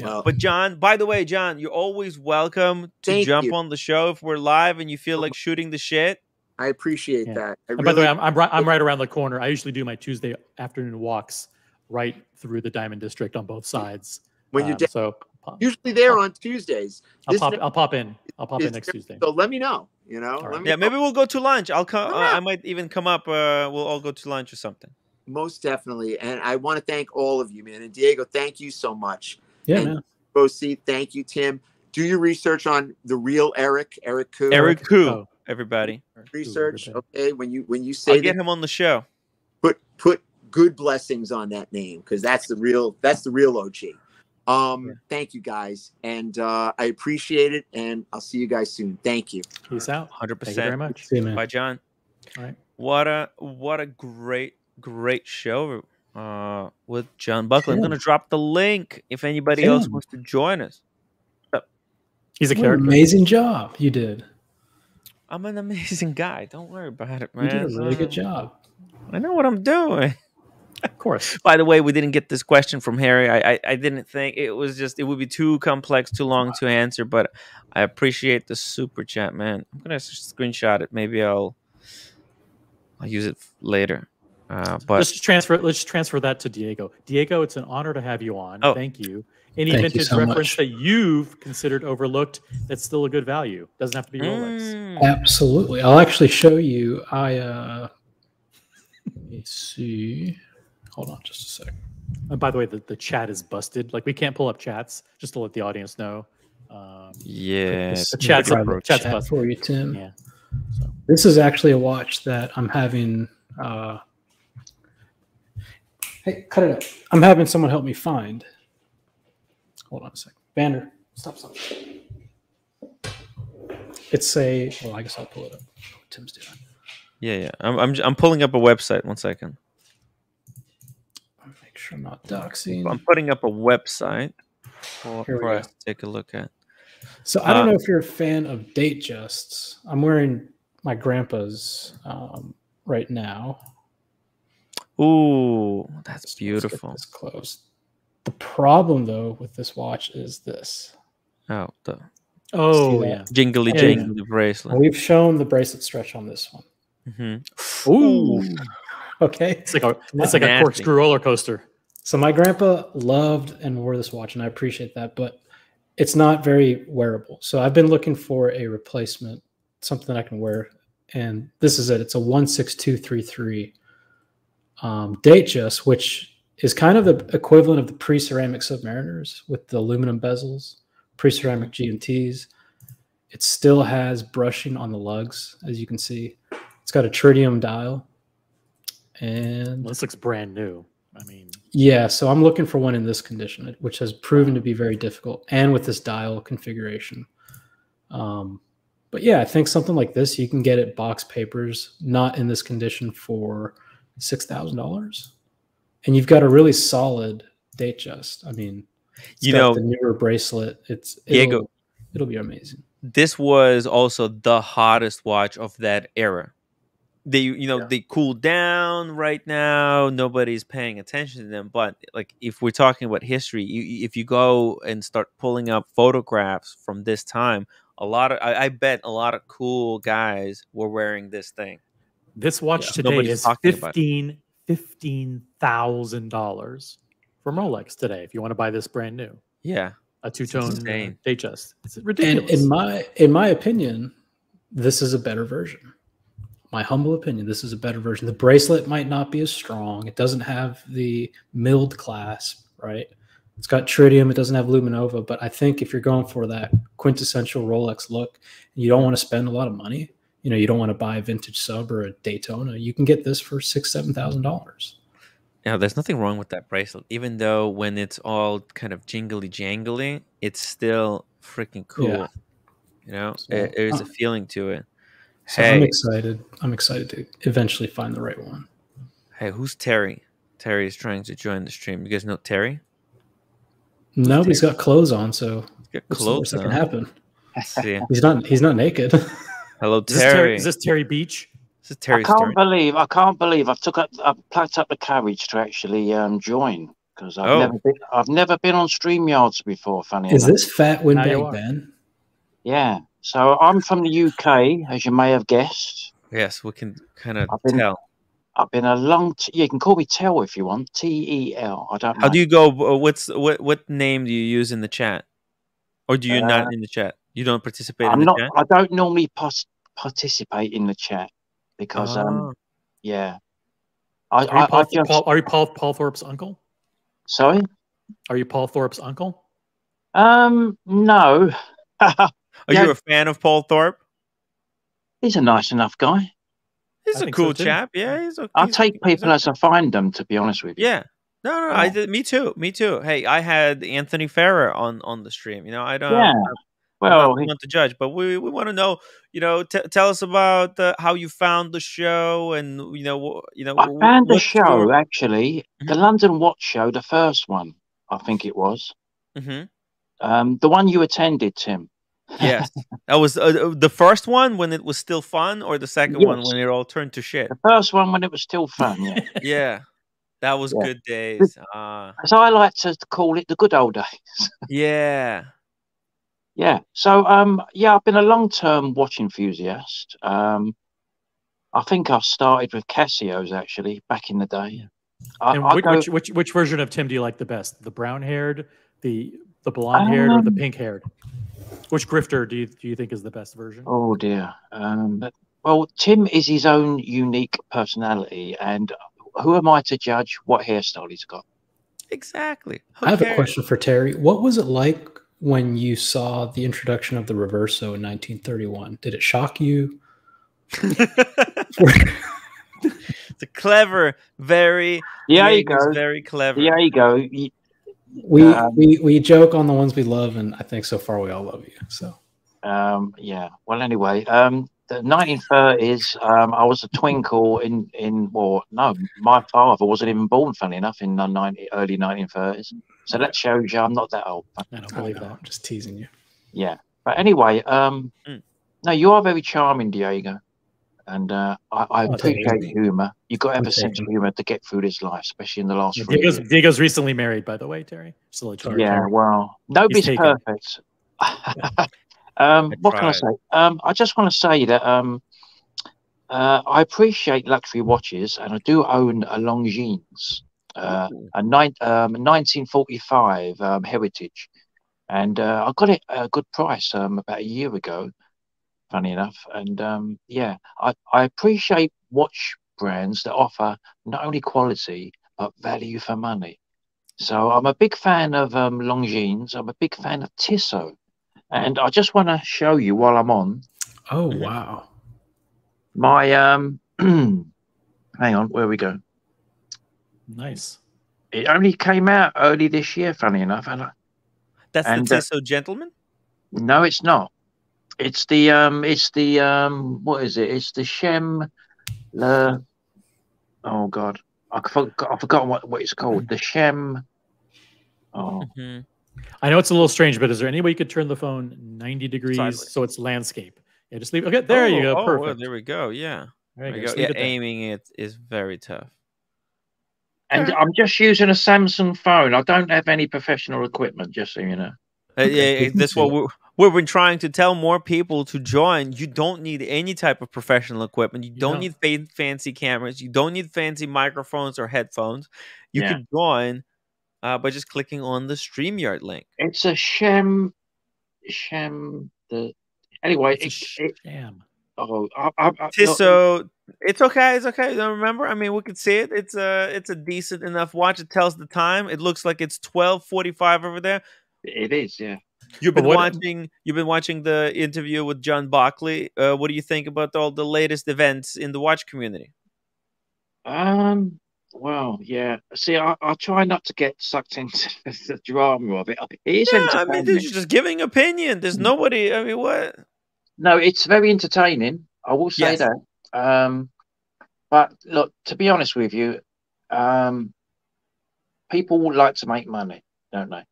Well, But John, by the way, John, you're always welcome to Thank jump you. on the show if we're live and you feel oh like shooting the shit. I appreciate Yeah. that. I And by the way, I'm, I'm, right, I'm right around the corner. I usually do my Tuesday afternoon walks right through the Diamond District on both sides. when you're Um, so I'll, usually there on Tuesdays. I'll pop. I'll pop in. I'll pop in next there- Tuesday. So let me know. You know, All let right. me Yeah, know. maybe we'll go to lunch. I'll come. Uh, I might even come up. Uh, we'll all go to lunch or something. most definitely. And I want to thank all of you, man. And Diego, thank you so much. Yeah, And- man. Rosie, thank you, Tim. do your research on the real Eric, Eric Ku. Eric Ku, Oh. everybody. research. Ooh, Okay, when you when you I'll say get that, him on the show. put put good blessings on that name because that's the real that's the real OG. Um, Yeah. thank you guys, and uh, I appreciate it, and I'll see you guys soon. Thank you. Peace out. hundred percent. Thank you very much. See you, man. Bye, John. All right. What a what a great great show uh, with John Buckley. I'm gonna drop the link if anybody else wants to join us. He's a What an character. amazing job you did. I'm an amazing guy. Don't worry about it, man. You did a really good Uh, job. I know what I'm doing. Of course. By the way, we didn't get this question from Harry. I, I I didn't think it was just it would be too complex, too long to answer. But I appreciate the super chat, man. I'm gonna screenshot it. Maybe I'll I'll use it later. Uh, but let's just transfer. Let's just transfer that to Diego. Diego, it's an honor to have you on. Oh. Thank you. Any Thank you vintage so reference much. that you've considered overlooked that's still a good value doesn't have to be Rolex. Mm, Absolutely. I'll actually show you. I uh let me see. Hold on just a sec. And by the way, the, the chat is busted. Like we can't pull up chats just to let the audience know. Um, yeah, the is a chat's up- chat's chat busted. for you, Tim. yeah. So This is actually a watch that I'm having uh Hey, cut it up. I'm having someone help me find. Hold on a sec. Vander, stop, stop. It's a well, I guess I'll pull it up. Tim's doing. yeah, yeah. I'm I'm j- I'm pulling up a website. One second. Make sure I'm not doxing. I'm putting up a website for, for us to take a look at. So I don't Uh, know if you're a fan of Datejusts. I'm wearing my grandpa's um, right now. Ooh, that's beautiful. this close. The problem though with this watch is this. Oh, the oh yeah. jingly Yeah. jingly bracelet. We've shown the bracelet stretch on this one. hmm Ooh, Okay. it's like a it's like a corkscrew roller coaster. So my grandpa loved and wore this watch, and I appreciate that, but it's not very wearable. So I've been looking for a replacement, something I can wear, and this is it. It's a one six two three three um, Datejust, which is kind of the equivalent of the pre-ceramic Submariners with the aluminum bezels, pre-ceramic GMTs. It still has brushing on the lugs, as you can see. It's got a tritium dial, and This looks brand new. I mean, yeah, so I'm looking for one in this condition, which has proven to be very difficult, and with this dial configuration. Um, but yeah, I think something like this you can get at box papers, not in this condition, for six thousand dollars, and you've got a really solid Datejust. I mean, it's You got know- the newer bracelet. It's Diego- it'll, it'll be amazing. This was also the hottest watch of that era. They, you know, Yeah. they cool down right now. Nobody's paying attention to them. But like, if we're talking about history, you, if you go and start pulling up photographs from this time, a lot of, I, I bet a lot of cool guys were wearing this thing. this watch Yeah, today nobody's is talking about it. fifteen fifteen thousand dollars from Rolex today. If you want to buy this brand new, Yeah, a two tone uh, insane. Datejust, it's And in my in my opinion, this is a better version. My humble opinion, this is a better version. The bracelet might not be as strong. It doesn't have the milled clasp, right? It's got tritium. It doesn't have luminova. But I think if you're going for that quintessential Rolex look, and you don't want to spend a lot of money, you know, you don't want to buy a vintage sub or a Daytona, you can get this for six, seven thousand dollars. Now, there's nothing wrong with that bracelet, even though when it's all kind of jingly jangly, it's still freaking cool. Yeah. You know, So, There- there's a uh, feeling to it. So I'm excited. I'm excited to eventually find the right one. Hey, who's Terry? Terry is trying to join the stream. You guys know Terry? No, but he's got clothes on, so Let's get what's the close. worst that can happen? See. He's not. He's not naked. Hello, is, this Terry, Terry. is this Terry Beach? This is Terry I can't Stern. believe I can't believe I took up I plucked up the courage to actually um, join because I've Oh. never been I've never been on Streamyards before. Funny Is enough, this fat Now you windbag. Ben? yeah. So I'm from the UK, as you may have guessed. Yes, we can kind of I've been- tell. I've been a long. T- you can call me Tel if you want. T E L. I don't. How mind. do you go? uh, What's what? What name do you use in the chat, or do you not in the chat? You don't participate in I'm the not. chat. I don't normally pos- participate in the chat because um Ah, yeah. I, Are you, I, Paul, I just Paul, are you Paul, Paul Thorpe's uncle? sorry. Are you Paul Thorpe's uncle? Um, no, Are Yeah. you a fan of Paul Thorpe? He's a nice enough guy. He's I a think so, cool chap. Yeah, he's a. I he's- take he's people a- as I find them, to be honest with you. Yeah. No, no, no, I Yeah. did. Me too. Me too. Hey, I had Anthony Farrer on on the stream. You know, I don't. Yeah. Well, not he- one to judge, but we, we want to know. You know, t- tell us about uh, how you found the show, and you know, wh- you know. I wh- found the show your- actually, the Mhm. London Watch Show, the first one, I think it was, Mhm. um, the one you attended, Tim. Yes, that was uh, the first one when it was still fun, or the second one when it all turned to shit. The first one when it was still fun, yeah. Yeah, that was Yeah. good days. Uh, As I like to call it, the good old days. yeah. Yeah. So, um, yeah, I've been a long-term watch enthusiast. Um, I think I started with Casios actually back in the day. I, And which, go- which which which version of Tim do you like the best? The brown haired, the the blonde haired, or the Um, pink haired? Which grifter do you do you think is the best version? oh dear. Um, but- well, Tim is his own unique personality, and who am I to judge what hairstyle he's got? Exactly. Who I have a question for Terry. What was it like when you saw the introduction of the Reverso in 1931? Did it shock you? it's a clever, very. Yeah, you go. Very clever. Yeah, you go. You- We, Um, we we joke on the ones we love, and I think so far we all love you. So Um, yeah. Well, anyway, um, the 1930s, um, I was a twinkle in, in, well, no, my father wasn't even born, funny enough, in the 90, early 1930s. So that shows you I'm not that old. But, I don't believe know, that. I'm just teasing you. yeah. But anyway, um, Mm. no, you are very charming, Diego. And uh, I, I Oh, appreciate humor. You've got to have a sense of humor to get through this life, especially in the last Yeah, Diego's, years. Diego's recently married, by the way, Terry. Just to let you know. Yeah, well, nobody's perfect. um, what can I say? Um, I just want to say that um, uh, I appreciate luxury watches, and I do own a Longines, uh, a nine, um, 1945 um, Heritage, and uh, I got it at a good price um, about a year ago. Funny enough, and um, yeah, I, I appreciate watch brands that offer not only quality but value for money. So I'm a big fan of um, Longines. I'm a big fan of Tissot, and I just want to show you while I'm on Oh wow! my um. hang on, where we go? Nice. It only came out early this year. Funny enough, and I, That's And, the uh, Tissot gentleman. no, it's not. It's the um. It's the um. What is it? It's the Shem. Le. Oh God, I forgot. I forgot what what it's called. The Shem. Oh, Mhm. I know it's a little strange, but is there any way you could turn the phone 90 degrees Sideways. so it's landscape? Yeah, just leave. Okay, there you Oh, go. oh, well, Perfect. there we go. Yeah. There you There go. you go. Just Yeah, leave it there. aiming it is very tough. and I'm just using a Samsung phone. I don't have any professional equipment. Just so you know. Uh, Okay, yeah, we that's what we're, we've been trying to tell more people to join. You don't need any type of professional equipment. You, You don't, don't. need fa- fancy cameras. You don't need fancy microphones or headphones. You Yeah. can join uh, by just clicking on the StreamYard link. It's a sham, sham. The anyway, It's a it, it, sham. oh, I, I, I, look, Tissot, it's okay. It's okay. Don't remember. I mean, we could see it. It's a it's a decent enough watch. It tells the time. It looks like it's twelve forty five over there. it is, yeah. You've been what- watching. You've been watching the interview with John Buckley. Uh, what do you think about all the latest events in the watch community? Um. Well, yeah. See, I, I try not to get sucked into the drama of it. It is Yeah, I mean, entertaining. they're just giving opinion. There's Mm. nobody. I mean, what? No, it's very entertaining. I will say Yes. that. Um, but look, to be honest with you, um, people would like to make money, don't they?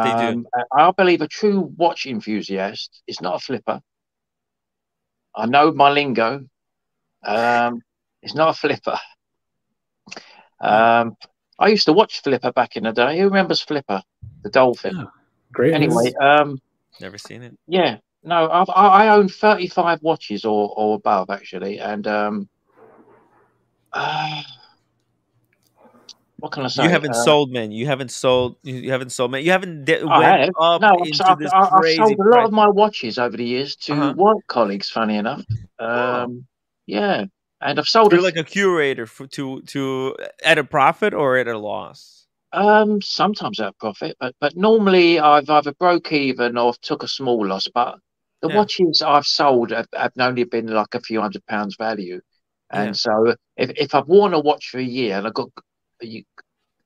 They do. Um, I I believe a true watch enthusiast is not a flipper. I know my lingo. Um, it's not a flipper. Um, I used to watch Flipper back in the day. Who remembers Flipper, the dolphin? Yeah. Great. Anyway, um, Never seen it. yeah, no, I've, I I own thirty five watches or or above actually, and um, uh, what can I say? You haven't Uh, sold many. You haven't sold. You you haven't sold many. You haven't de- I went have. up No, I've, into I've, this I've crazy sold a lot of my watches over the years to Uh-huh. work colleagues. Funny enough, um, yeah, and I've sold. You're like a curator for, to to at a profit or at a loss. Um, sometimes at a profit, but but normally I've either broke even or took a small loss. But the Yeah. watches I've sold have, have only been like a few hundred pounds value, and Yeah. so if if I've worn a watch for a year and I've got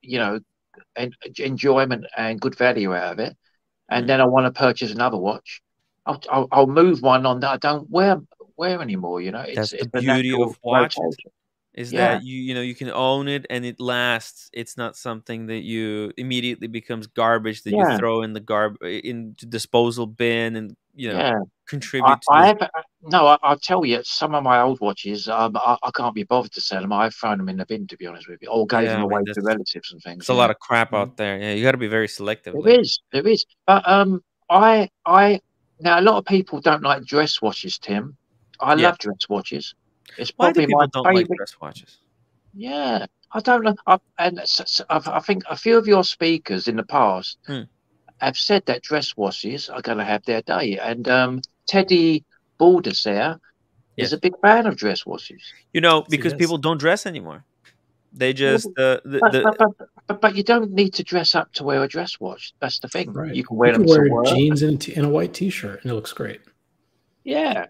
you know en- enjoyment and good value out of it, and then I want to purchase another watch, I'll, I'll I'll move one on that I don't wear wear anymore. You know, it's That's the it's a beauty of watches. rotation. Is Yeah. that you you know you can own it and it lasts it's not something that you immediately becomes garbage that Yeah. you throw in the garb into disposal bin and you know Yeah. contribute I, to I have no. I, I'll tell you, some of my old watches, um, I, I can't be bothered to sell them. I've thrown them in the bin, to be honest with you, or gave Yeah, I them mean, away to relatives and things. it's a lot of crap Mhm. out there yeah you got to be very selective There like- is, there is. But um, I, I now a lot of people don't like dress watches, Tim. I love dress watches. It's why do probably people my don't favorite. like dress watches Yeah, I don't know. I, and s- s- I've- I think a few of your speakers in the past Hmm. have said that dress washes are going to have their day. And um, Teddy Baldassare Yes. is a big fan of dress washes. you know because is. people don't dress anymore they just uh, the, But, the, but, but, but, but you don't need to dress up to wear a dress watch. That's the thing. Right. You can wear you them wear jeans and a, t- and a white t-shirt, and it looks great. Yeah.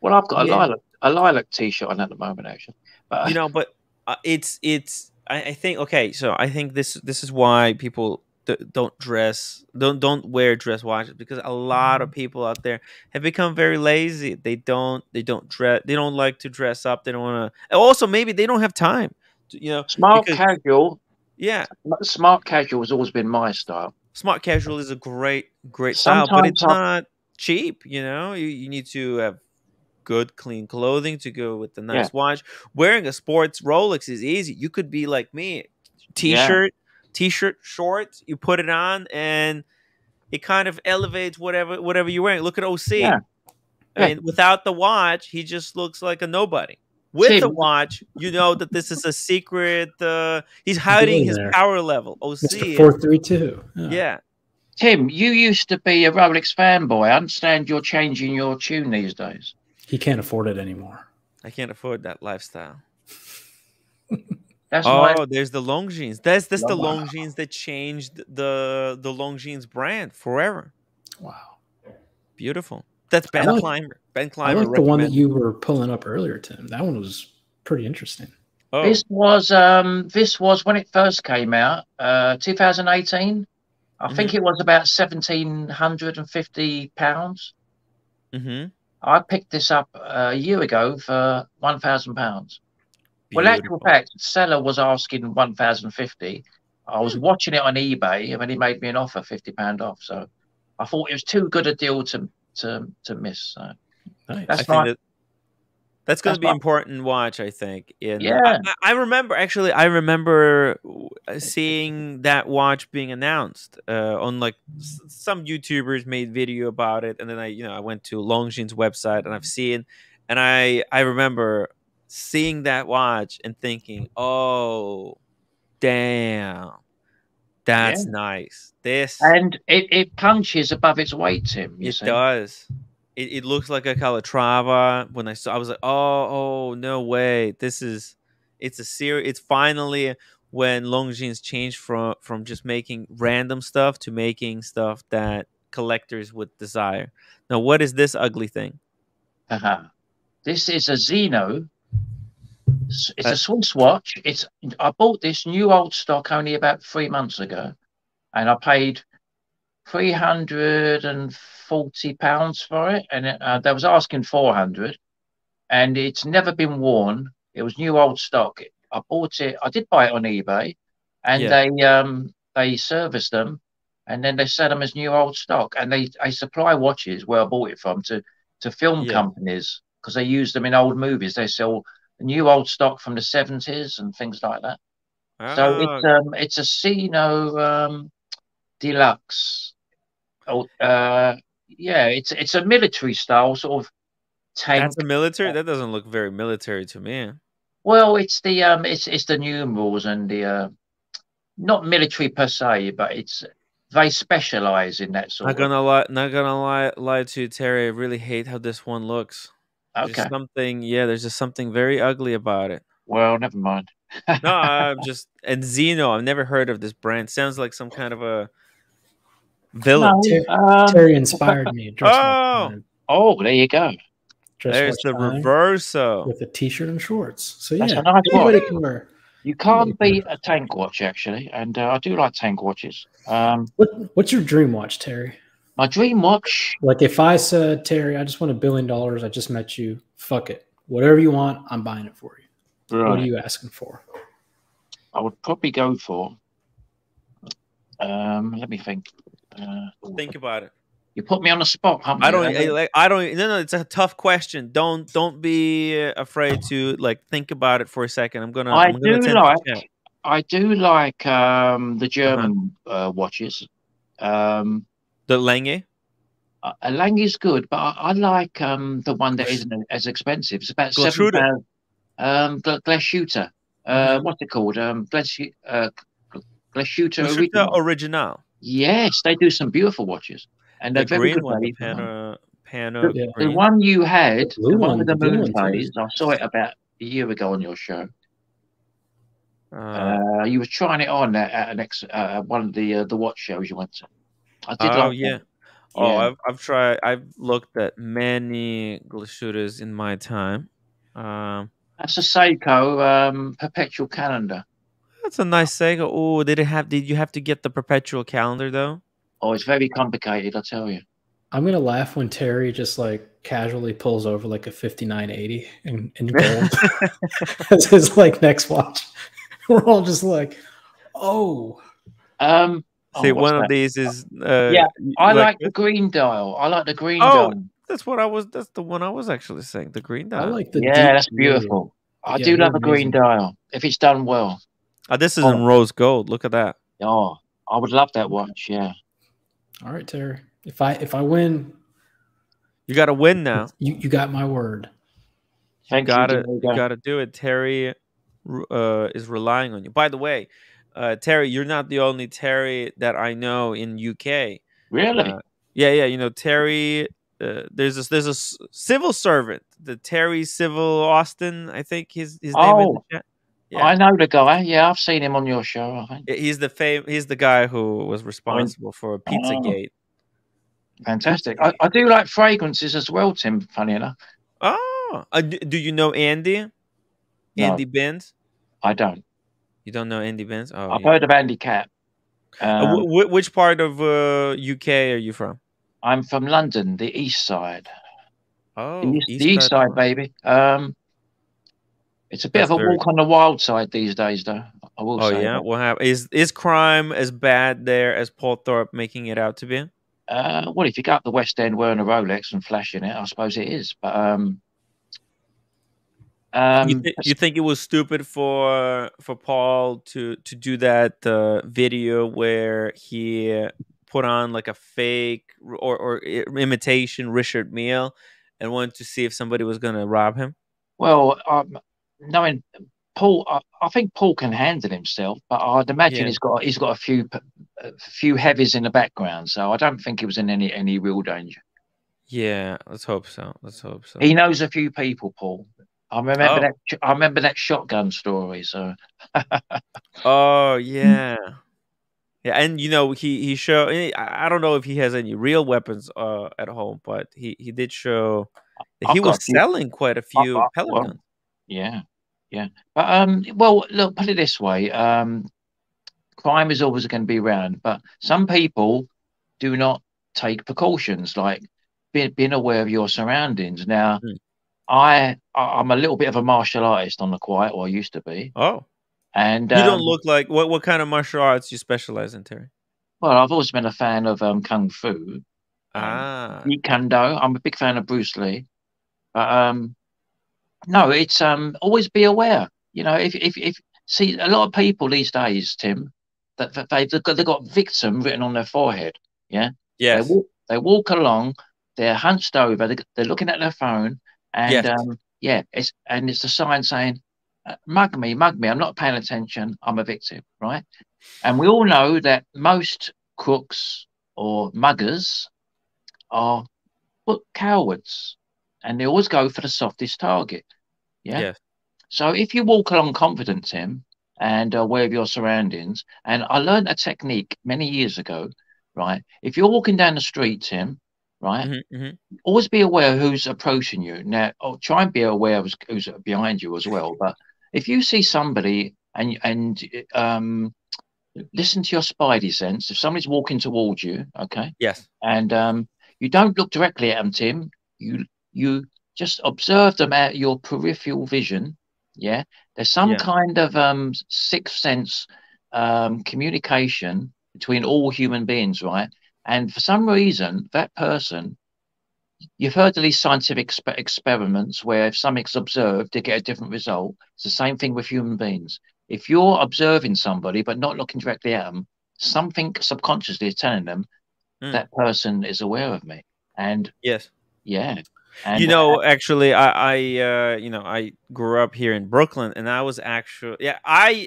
Well, I've got a Yeah. lilac a lilac t-shirt on at the moment, actually. But you know but uh, it's it's I, I think okay so i think this this is why people d- don't dress don't don't wear dress watches because a lot of people out there have become very lazy. They don't they don't dress they don't like to dress up. They don't want to also maybe they don't have time to, you know smart because- casual, yeah. Smart casual has always been my style. smart casual is a great great style but it's Sometimes not cheap you know? You, you need to have good clean clothing to go with the nice Yeah. watch wearing a sports rolex is easy you could be like me t-shirt t-shirt shorts you put it on and it kind of elevates whatever whatever you're wearing look at oc Yeah. i mean without the watch he just looks like a nobody with the watch you know that this is a secret uh he's hiding his Billionaire. power level oc Mr. is- Four Three Two. yeah Tim, you used to be a Rolex fanboy. I understand you're changing your tune these days. He can't afford it anymore. I can't afford that lifestyle. That's Oh, why. there's the Longines. That's that's the Wow. Longines that changed the the Longines brand forever. Wow. Beautiful. That's Ben like- Clymer. Ben I Clymer. like the one that you were pulling up earlier, Tim. That one was pretty interesting. Oh, This was um this was when it first came out, uh 2018. I Mm-hmm. think it was about seventeen hundred and fifty pounds. hmm I picked this up a year ago for one thousand pounds. Well, actual fact, seller was asking one thousand fifty. I was hmm. watching it on eBay, and then he made me an offer, fifty pound off. So I thought it was too good a deal to to to miss. So Nice. I That's think my- that that's going to be important watch. I think. In, Yeah. I, I- remember actually. I remember uh, seeing that watch being announced uh, on like s- some YouTubers made video about it, and then I, you know, I went to Longines website and I've seen, and I I remember seeing that watch and thinking, oh, damn, that's nice. This and it, it punches above its weight, Tim. You it see? does. It, it looks like a Calatrava. When I saw, I was like, "Oh, oh, no way! This is, it's a series. It's finally when Longines changed from from just making random stuff to making stuff that collectors would desire. Now, what is this ugly thing? Uh-huh. This is a Zeno. It's Uh, a Swiss watch. It's I bought this new old stock only about three months ago, and I paid three hundred and forty pounds for it, and it, uh, they was asking four hundred, and it's never been worn. It was new old stock. I bought it. I did buy it on eBay, and Yeah. they um they service them, and then they sell them as new old stock, and they they supply watches where I bought it from to to film Yeah. companies because they use them in old movies. They sell new old stock from the seventies and things like that. So it's Ah, um it's a Zeno um deluxe. Oh uh yeah, it's it's a military style sort of tank. that's a military. That doesn't look very military to me. Well, it's the um it's it's the numerals and the uh not military per se, but it's they specialize in that sort Not of gonna lie. Not gonna lie. Lie to you, Terry. I really hate how this one looks. Okay. There's something. Yeah, there's just something very ugly about it. Well, never mind. no, I'm just and Zeno. I've never heard of this brand. Sounds like some kind of a villain. Ter- um, Terry inspired me. Dress like Oh! oh, there you go. Dress There's the time reverso. with a t-shirt and shorts. So That's yeah, a nice anybody watch. can wear. You can't beat a tank watch, actually, and uh, I do like tank watches. Um, What, what's your dream watch, Terry? my dream watch. Like if I said, Terry, I just want a billion dollars. I just met you. Fuck it. Whatever you want, I'm buying it for you. What are you asking for? I would probably go for. Um, let me think. Uh, Think about it. you put me on the spot. I don't I, like. I don't. No, no. It's a tough question. Don't don't be uh, afraid to like think about it for a second. I'm gonna. I I'm do to like. I do like um, Uh-huh. the German uh, watches. Um, the Lange. uh, a Lange is good, but I, I like um, the one that isn't as expensive. It's about seven Glashütte. Um, Glashütte. Uh, what's it called? Um, Glass, uh, Glashütte. Original. original. Yes, they do some beautiful watches, and The they're very green good one. The value for. Pano. Pano The green. one you had, The the one one, with the the moon phase, I saw it about a year ago on your show. Uh, Uh, you were trying it on at, at an ex, uh, one of the uh, the watch shows you went to. I did oh like yeah. that. Oh, Yeah. I've I've tried. I've looked at many Glashüttes in my time. Um, That's a Seiko um, perpetual calendar. That's a nice Sega. Oh, did it have? Did you have to get the perpetual calendar though? Oh, it's very complicated, I tell you. I'm gonna laugh when Terry just like casually pulls over like a 5980 in, in gold as his like next watch. We're all just like, oh, Um, oh, See, what's one of that? these is. Uh, Yeah, I like like the green dial. I like the green Oh, dial. That's what I was. That's the one I was actually saying. The green dial. I like the Yeah, that's blue. beautiful. I Yeah, do they're love a green dial if it's done well. Oh, this is Oh. in rose gold. Look at that. Oh, I would love that watch. Yeah. All right, Terry. If I if I win, You got to win now. you you got my word. Thank gotta you. you gotta do it. Terry uh, is relying on you. By the way, uh, Terry, you're not the only Terry that I know in UK. Really? Uh, yeah, yeah. You know Terry. Uh, there's a there's a s- civil servant, the Terry Civil Austin. I think his his name in Oh. chat. Yeah, I know the guy. Yeah, I've seen him on your show. I think. he's the fame. He's the guy who was responsible for Oh. Pizzagate. Fantastic. I, I do like fragrances as well, Tim. Funny enough, Oh, uh, do you know Andy? No. Andy Benz. I don't. You don't know Andy Benz? Oh, I've yeah. heard of Andy Capp. Uh, Um, wh- which part of uh, UK are you from? I'm from London, the east side. Oh, the east, the east side, baby. Um, it's a bit That's of a very- walk on the wild side these days, though. I will Oh say. Oh yeah, what happened? Is is crime as bad there as Paul Thorpe making it out to be? Uh, well, if you go up the West End wearing a Rolex and flashing it, I suppose it is. But um, um, you, thi- you think it was stupid for for Paul to to do that uh, video where he put on like a fake or or imitation Richard Mille and wanted to see if somebody was gonna rob him? well, um, knowing Paul, I, I think Paul can handle himself, but I'd imagine Yeah. he's got he's got a few a few heavies in the background, so I don't think he was in any any real danger. Yeah, let's hope so. Let's hope so. He knows a few people, Paul. I remember Oh. that. I remember that shotgun story. So Oh yeah, yeah, and you know he he show. I I don't know if he has any real weapons uh at home, but he he did show he was selling quite a few I- well, guns. Yeah, yeah. But um, well, look, put it this way. Um, crime is always going to be around, but some people do not take precautions, like being, being aware of your surroundings. Now, Hmm. I I'm a little bit of a martial artist on the quiet, or I used to be, Oh, and you um, don't look like what what kind of martial arts you specialize in, Terry? well. I've always been a fan of um kung fu. Ah, Jeet Kune Do. I'm a big fan of Bruce Lee. But um, no, it's um always be aware. You know, if if if see a lot of people these days, Tim, that, that they they've got, they've got victim written on their forehead. yes. They walk they walk along, they're hunched over, they, they're looking at their phone, and Yes. um yeah, it's and it's a sign saying, uh, "Mug me, mug me. I'm not paying attention. I'm a victim." Right? And we all know that most crooks or muggers are well, cowards, and they always go for the softest target. Yeah. Yes. So if you walk along confident, Tim, and aware of your surroundings, and I learned a technique many years ago, right? If you're walking down the street, Tim, right, Mhm, mhm. always be aware who's approaching you. Now, oh, try and be aware of who's- who's behind you as well. But if you see somebody and and um, listen to your spidey sense. If somebody's walking towards you, okay, Yes. and um, you don't look directly at them, Tim. You you just observe them at your peripheral vision. Yeah, there's some Yeah. kind of um, sixth sense um, communication between all human beings, right? And for some reason, that person, you've heard of these scientific exp- experiments where if something's observed, they get a different result. It's the same thing with human beings. If you're observing somebody but not looking directly at them, something subconsciously is telling them Mm. that person is aware of me. And Yes. yeah, and you know, actually, I, I, uh, you know, I grew up here in Brooklyn, and I was actually, yeah, I.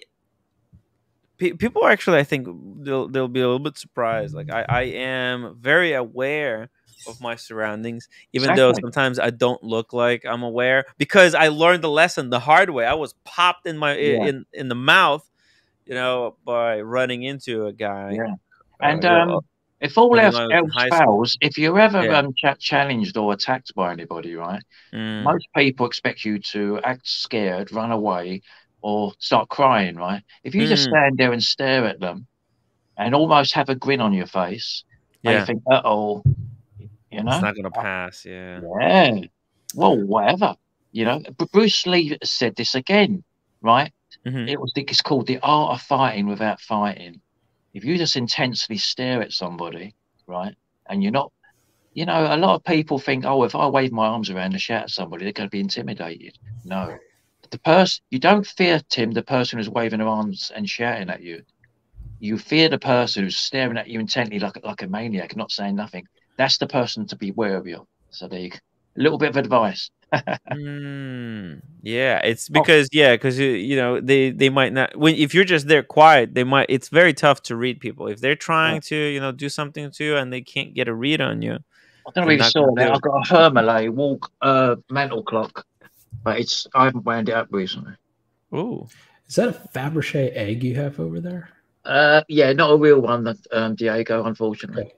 Pe- people actually, I think they'll they'll be a little bit surprised. Like I, I am very aware of my surroundings, even though sometimes I don't look like I'm aware because I learned the lesson the hard way. I was popped in my Yeah. in in the mouth, you know, by running into a guy. Yeah. uh, And know, um, if all else I was in else fails, if you're ever Yeah. um, cha- challenged or attacked by anybody, right? mm, Most people expect you to act scared, run away, or start crying, right? If you just Mm. stand there and stare at them and almost have a grin on your face, they yeah, think, uh oh, you know? it's not gonna pass. Yeah. Yeah. Well, whatever. You know, Br- Bruce Lee said this again, right? Mhm. It was it's called the art of fighting without fighting. If you just intensely stare at somebody, right, and you're not, you know, a lot of people think, oh, if I wave my arms around and shout at somebody, they're going to be intimidated. No, the person you don't fear Tim, the person who's waving their arms and shouting at you. You fear the person who's staring at you intently like like a maniac, not saying nothing. That's the person to be wary of. So there you go. A little bit of advice. Mm, yeah, it's Oh. because yeah, because you know they they might not when if you're just there quiet, they might. It's very tough to read people if they're trying to you know do something to you and they can't get a read on you. I don't know They're if you not saw gonna that. do I've got a Hermle walk uh mantle clock, but it's I haven't wound it up recently. Ooh, Is that a Fabergé egg you have over there? Uh yeah, not a real one, that, um, Diego, unfortunately.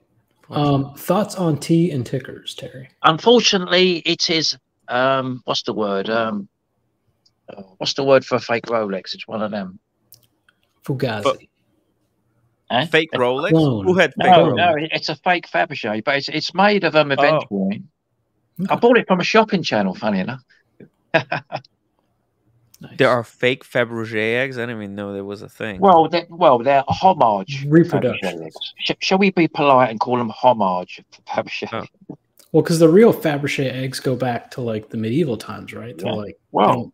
Okay. Um, thoughts on tea and tickers, Terry? Unfortunately, it is um what's the word? Um uh, what's the word for a fake Rolex? It's one of them. Fugazi. But- Eh? fake Rolex. clone. Who had fake? No, Rolex. no, it's a fake Fabergé, but it's it's made of um event Oh. coin. I bought it from a shopping channel, funny enough. Nice. There are fake Fabergé eggs. I didn't even know there was a thing. Well, they're, well, they're homage Reproductions. Sh- shall we be polite and call them homage Fabergé? Oh. Well, because the real Fabergé eggs go back to like the medieval times, right? To Yeah. like Well,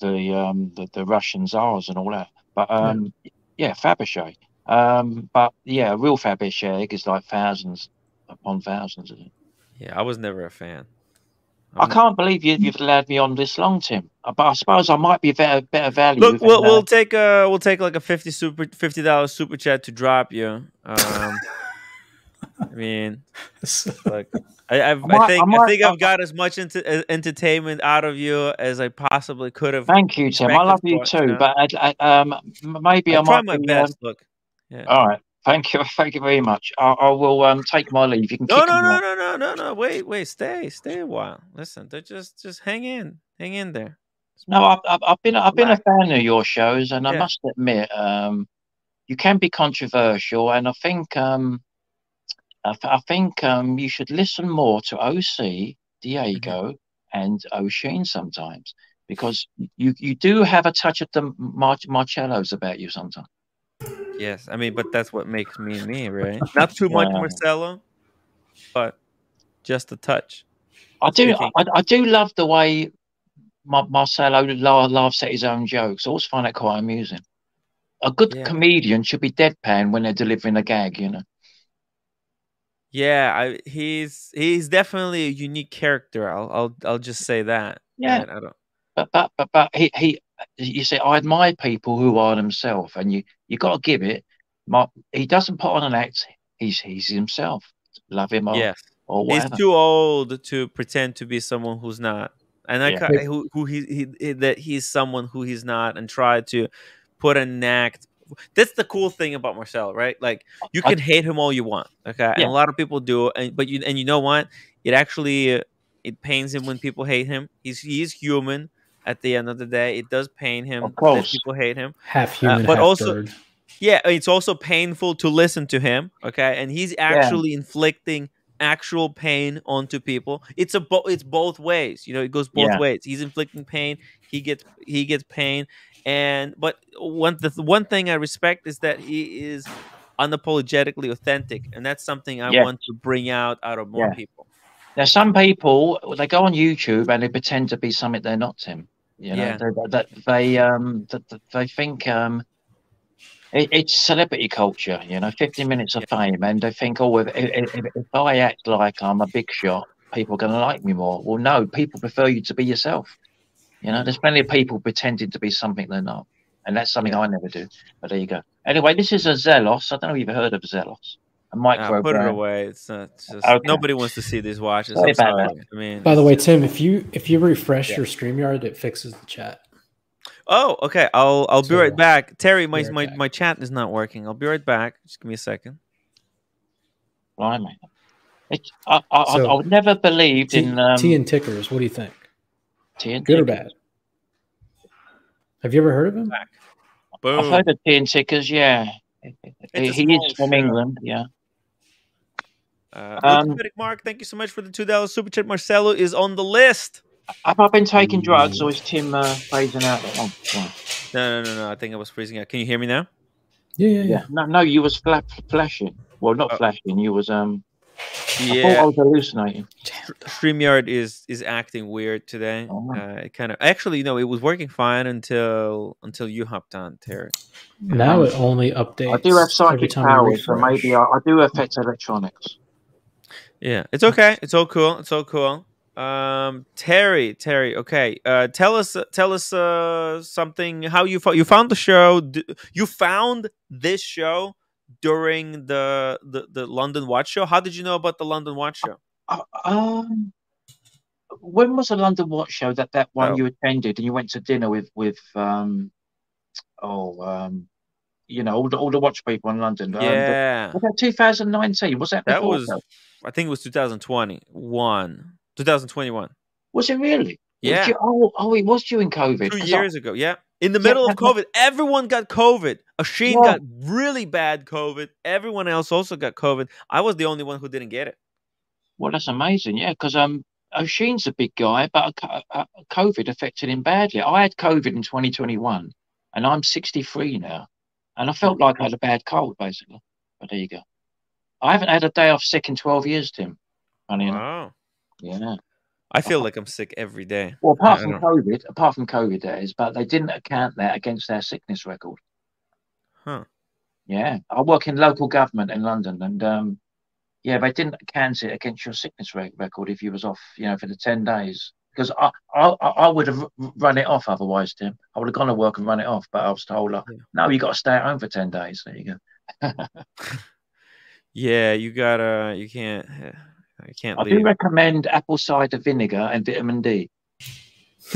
the um the, the Russian czars and all that. But um yeah, Fabergé. Um but yeah, a real Fabergé egg is like thousands upon thousands. Isn't it? yeah, I was never a fan. I I'm- can't believe you, you've allowed me on this long, Tim. Uh, But I suppose I might be better better value. Look, we'll we'll take uh we'll take like a fifty super fifty dollars super chat to drop you. Um, I mean, like I I've, I, think I I, think I've got as much ent- uh, entertainment out of you as I possibly could have. Thank you, Tim. I love you too. know? But I, I, um, maybe I, I try might my be, um, best. Look, yeah. all right. Thank you. Thank you very much. I, I will um, take my leave. You can No, no, no, no, no, no, no. Wait, wait. Stay, stay a while. Listen, just just hang in, hang in there. No, I've, I've, I've been I've been a fan of your shows, and I must admit, um, you can be controversial, and I think um, I, th- I think um, you should listen more to OC Diego and O'Sheen sometimes, because you you do have a touch of the Mar- Marcellos about you sometimes. Yes, I mean, but that's what makes me me, right? Not too much Wow. Marcelo, but just a touch. I do I, I do love the way Mar- Marcelo la- laughs at his own jokes. I always find that quite amusing. A good Yeah. comedian should be deadpan when they're delivering a gag, you know. Yeah, I he's he's definitely a unique character. I'll I'll I'll just say that. Yeah. right? I don't. But but but but he he you say I admire people who are themselves, and you you got to give it. Mar- he doesn't put on an act. He's he's himself. Love him or, Yes, or he's too old to pretend to be someone who's not. and I Yeah. ca- who who he, he, he that he's someone who he's not, and try to put an act. That's the cool thing about Marcel, right? Like you can hate him all you want, okay, and a lot of people do, and but you and you know what? It actually uh, it pains him when people hate him. He's he is human. At the end of the day, it does pain him Of that course. people hate him. half human, but half also- bird. Yeah, it's also painful to listen to him. Okay, and he's actually inflicting actual pain onto people. It's a bo- it's both ways. You know, it goes both Yeah. ways. He's inflicting pain. He gets he gets pain. And but one the one thing I respect is that he is unapologetically authentic, and that's something I Yeah. want to bring out out of more Yeah. people. Now, some people they go on YouTube and they pretend to be something they're not. Tim, you know, Yeah. that they, they um that that they think um it, it's celebrity culture. You know, fifty minutes of fame, and they think, oh, if, if, if, if I act like I'm a big shot, people are going to like me more. Well, no, people prefer you to be yourself. You know, there's plenty of people pretending to be something they're not, and that's something I never do. But there you go. Anyway, this is a Zelos. I don't know if you've heard of Zelos. A Uh, micro put it away. It's not it's just Okay. nobody wants to see these watches. Sorry I'm about sorry. I mean, By the way, Tim, if you if you refresh Yeah. your StreamYard, it fixes the chat. Oh, okay. I'll I'll be right back. Terry, my right my, back. my chat is not working. I'll be right back. Just give me a second. Blimey. It, I, I, I, So- I would never believed T, in um, T and tickers. What do you think? Tea and Good or bad? Have you ever heard of him? Back. I've heard of tea and tickers, yeah. He It's he is from show. England, yeah. Uh, Um, Mark, thank you so much for the two dollars super chat. Marcelo is on the list. Have I been taking drugs or is Tim uh, phasing out? Oh, right. No, no, no, no. I think I was freezing out. Can you hear me now? Yeah, yeah, yeah. yeah. No, no, you was fla- flashing. Well, not Oh. flashing. You was um. I thought I Yeah. was hallucinating. Streamyard is is acting weird today. Oh. Uh, it kind of actually, no, it was working fine until until you hopped on, Terry. Now it only updates. I do have every psychic time you powers, so maybe I, I do affect electronics. Yeah, it's okay. It's all cool. It's all cool. Um, Terry, Terry. Okay. Uh, tell us, tell us, uh, something. How you found you found the show? You found this show during the, the the London Watch Show. How did you know about the London Watch Show? Uh, um, when was the London Watch Show? That that one Oh. you attended, and you went to dinner with with um, oh um, you know all the all the watch people in London. Um, Yeah, was that 2019? Was that that was. I think it was 2021, 2021. Was it really? It was Yeah, oh, oh, it was during COVID. two 'cause I- years ago. Yeah, in the Yeah, middle of COVID, everyone got COVID. Asheen Yeah. got really bad COVID. Everyone else also got COVID. I was the only one who didn't get it. Well, that's amazing. Yeah, because um, O'Sheen's a big guy, but uh, uh, COVID affected him badly. I had COVID in 2021, and I'm 63 now, and I felt like I had a bad cold, basically. But there you go. I haven't had a day off sick in 12 years, Tim. Funny enough. Wow. Yeah. I feel like I'm sick every day. Well, apart from COVID, apart from COVID, that is, but they didn't account that against their sickness record. Huh. Yeah, I work in local government in London, and um, yeah, they didn't count it against your sickness re- record if you was off, you know, for the ten days. Because I, I, I would have run it off otherwise, Tim. I would have gone to work and run it off, but I was told, like, Yeah. no, you got to stay at home for ten days. There you go. Yeah, you gotta. You can't. I can't I leave. do recommend apple cider vinegar and vitamin D.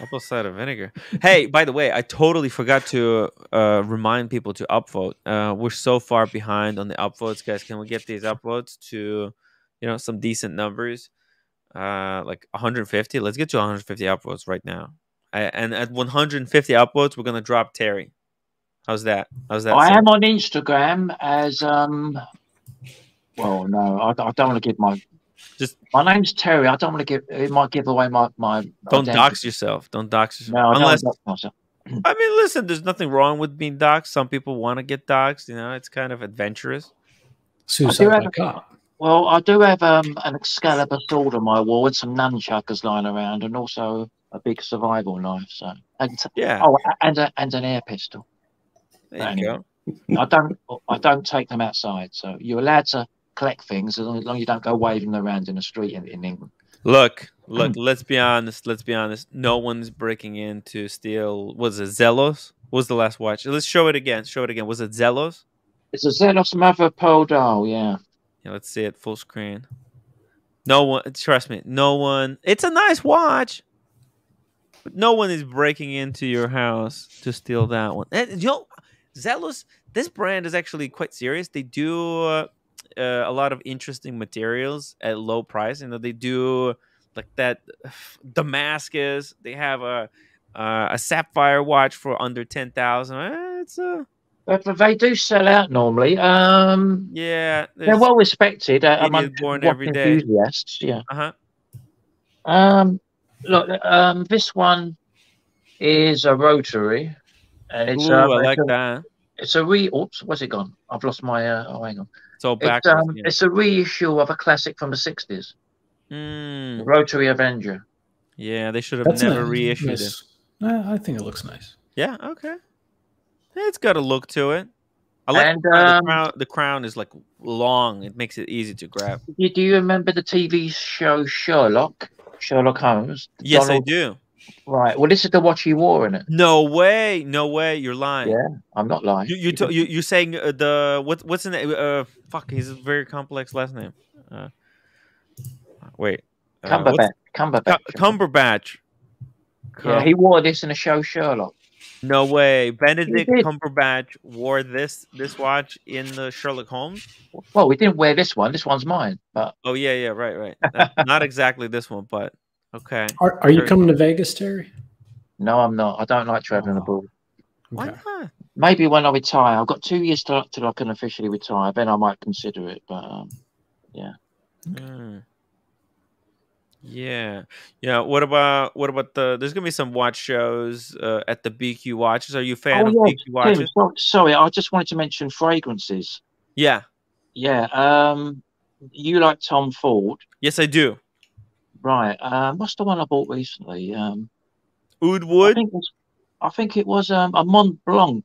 Apple cider vinegar. Hey, by the way, I totally forgot to uh, remind people to upvote. Uh, we're so far behind on the upvotes, guys. Can we get these upvotes to, you know, some decent numbers? Uh, like 150. Let's get to 150 upvotes right now. I, and at 150 upvotes, we're gonna drop Terry. How's that? How's that? I sound? am on Instagram as um. Well, no, I, I don't want to give my. Just- my name's Terry. I don't want to give. It might give away my my. Don't identity. dox yourself. Don't dox yourself. No, I Unless don't dox myself. I mean, listen, there's nothing wrong with being doxxed. Some people want to get doxxed. You know, it's kind of adventurous. Suicide have by a- cop. Well, I do have um an Excalibur sword on my wall and some nunchuckers lying around, and also a big survival knife. So and Yeah. oh, and a, and an air pistol. there you anyway. go. I don't I don't take them outside. So you're allowed to collect things as long as long as you don't go waving them around in the street in, in England. Look, look. let's be honest. Let's be honest. No one's breaking in to steal. Was it Zelos? What was the last watch? Let's show it again. Show it again. Was it Zelos? It's a Zelos Mother Pearl doll. Yeah. Yeah, let's see it full screen. No one, trust me, no one. It's a nice watch, but no one is breaking into your house to steal that one. And, you know, Zelos, this brand is actually quite serious. They do uh, uh, a lot of interesting materials at low price. You know, they do like that uh, Damascus. They have a uh, a sapphire watch for under ten thousand. Eh, it's a they do sell out normally. Um, yeah. they're well respected uh, among born every day. enthusiasts. Yeah. Uh huh. Um, look, um, this one is a rotary, and it's Ooh, um, I like a, that. It's a re. Oops, where's it gone? I've lost my. Uh, oh, hang on. It's all It's um, yeah. it's a reissue of a classic from the '60s, Mm, Rotary Avenger. yeah, they should have That's never nice. reissued it. Uh, I think it looks nice. Yeah, okay. It's got a look to it. I like And, the, crown, um, the crown. The crown is like long. It makes it easy to grab. Do do you remember the TV show Sherlock? Sherlock Holmes. Yes, Donald- I do. Right. Well, this is the watch he wore in it. No way. No way. You're lying. Yeah, I'm not lying. You you to, you you saying uh, the what what's in it? Uh, fuck. He's a very complex last name. Uh, wait. Uh, Cumberbatch. Cumberbatch. Cu- Cumberbatch. yeah, he wore this in the show Sherlock. No way. Benedict. Cumberbatch wore this this watch in the Sherlock Holmes. Well, we didn't wear this one. This one's mine. But Oh yeah, yeah, right, right. Not, not exactly this one, but okay. Are, are you Very- coming to Vegas, Terry? no, I'm not. I don't like traveling Oh. abroad. Why Okay. not? Maybe when I retire. I've got two years till, till I can officially retire. Then I might consider it. But um, Mm. Yeah, yeah. What about what about the? There's gonna be some watch shows uh, at the BQ Watches. Are you a fan Oh, of yeah, BQ Tim, Watches? so- sorry, I just wanted to mention fragrances. Yeah. Yeah. Um, you like Tom Ford, Yes, I do. Right? Um, what's the one I bought recently? Um, Oud I think it was, I think it was um, a Mont Blanc,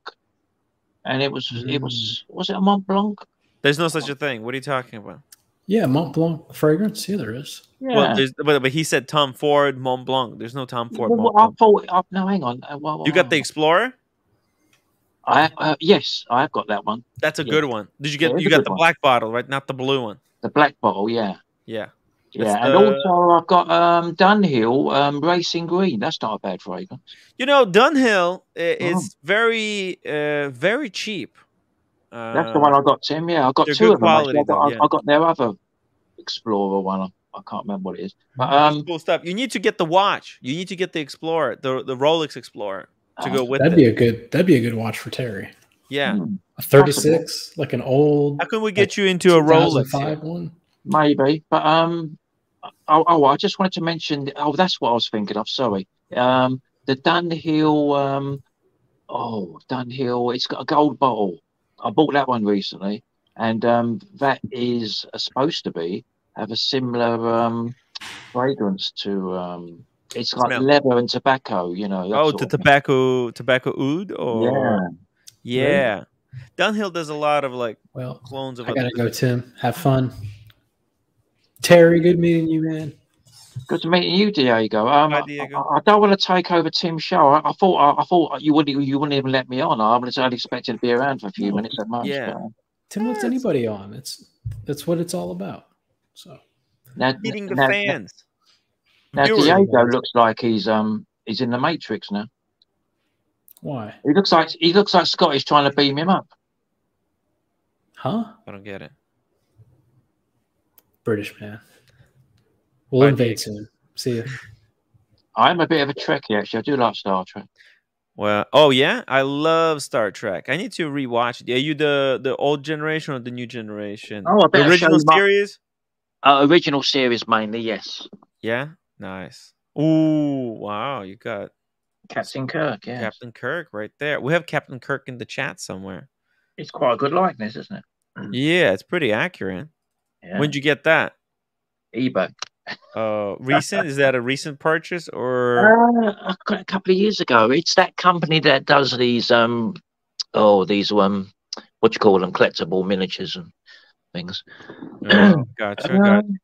and it was it Mm. was was it a Mont Blanc? There's no such a thing. What are you talking about? Yeah, Mont Blanc fragrance. Yeah, there is. Yeah. Well, but, but he said Tom Ford, Mont Blanc. There's no Tom Ford. Well, Mont I Blanc. thought. Uh, no, hang on. Uh, well, You got the uh, Explorer. I uh, yes, I've got that one. That's a yeah. good one. Did you get? it's You got the one. black bottle, right? Not the blue one. The black bottle. Yeah. Yeah. Yeah, and the- also I've got um Dunhill um Racing Green. That's not a bad fragrance. You know, Dunhill i- Oh. is very, uh, very cheap. Uh, That's the one I got, Tim. Yeah, I got two of them. quality, I got, I- yeah. I got their other Explorer one. I, I can't remember what it is. But um, cool stuff. You need to get the watch. You need to get the Explorer, the the Rolex Explorer, to uh, go with That'd it. be a good. That'd be a good watch for Terry. yeah. hmm, A 36, like an old. How can we get you into a Rolex? 2005 here? one. maybe. But um, oh, oh, I just wanted to mention. Oh, that's what I was thinking of. Sorry. Um, the Dunhill. Um, oh, Dunhill. It's got a gold bottle. I bought that one recently, and um, that is uh, supposed to be have a similar um fragrance to um. It's like Smell. leather and tobacco, you know. Oh, the of thing. tobacco, tobacco oud, or Yeah. yeah. Dunhill does a lot of like Well, clones of. I gotta go, Tim. Have fun. Terry, good meeting you, man. Good to meet you, Diego. Um, Hi, I- Diego. I, I don't want to take over Tim's show. I, I thought I, I thought you wouldn't you wouldn't even let me on. I was only expecting to be around for a few No. minutes at most. Yeah. but, Tim lets Yes. anybody on. It's that's what it's all about. So Now, meeting the now, fans. Now, Viewers. Diego looks like he's um he's in the Matrix now. why? He looks like he looks like Scott is trying to beam him up. Huh? I don't get it. British man. We'll Bye, invade Diego. soon. See you. I'm a bit of a Trekkie actually. I do like Star Trek. Well, oh yeah, I love Star Trek. I need to rewatch it. Are you the the old generation or the new generation? Oh, the original you my- series. Uh, original series mainly, yes. Yeah, nice. Ooh, wow, you got Captain Kirk, yeah. Captain Kirk right there. We have Captain Kirk in the chat somewhere. It's quite a good likeness, isn't it? Yeah, it's pretty accurate. Yeah. When'd you get that? eBay. Uh, recent? Is that a recent purchase or? Uh, I got it a couple of years ago. It's that company that does these um oh these um what you call them collectible miniatures and things. Oh, gotcha, gotcha. Um,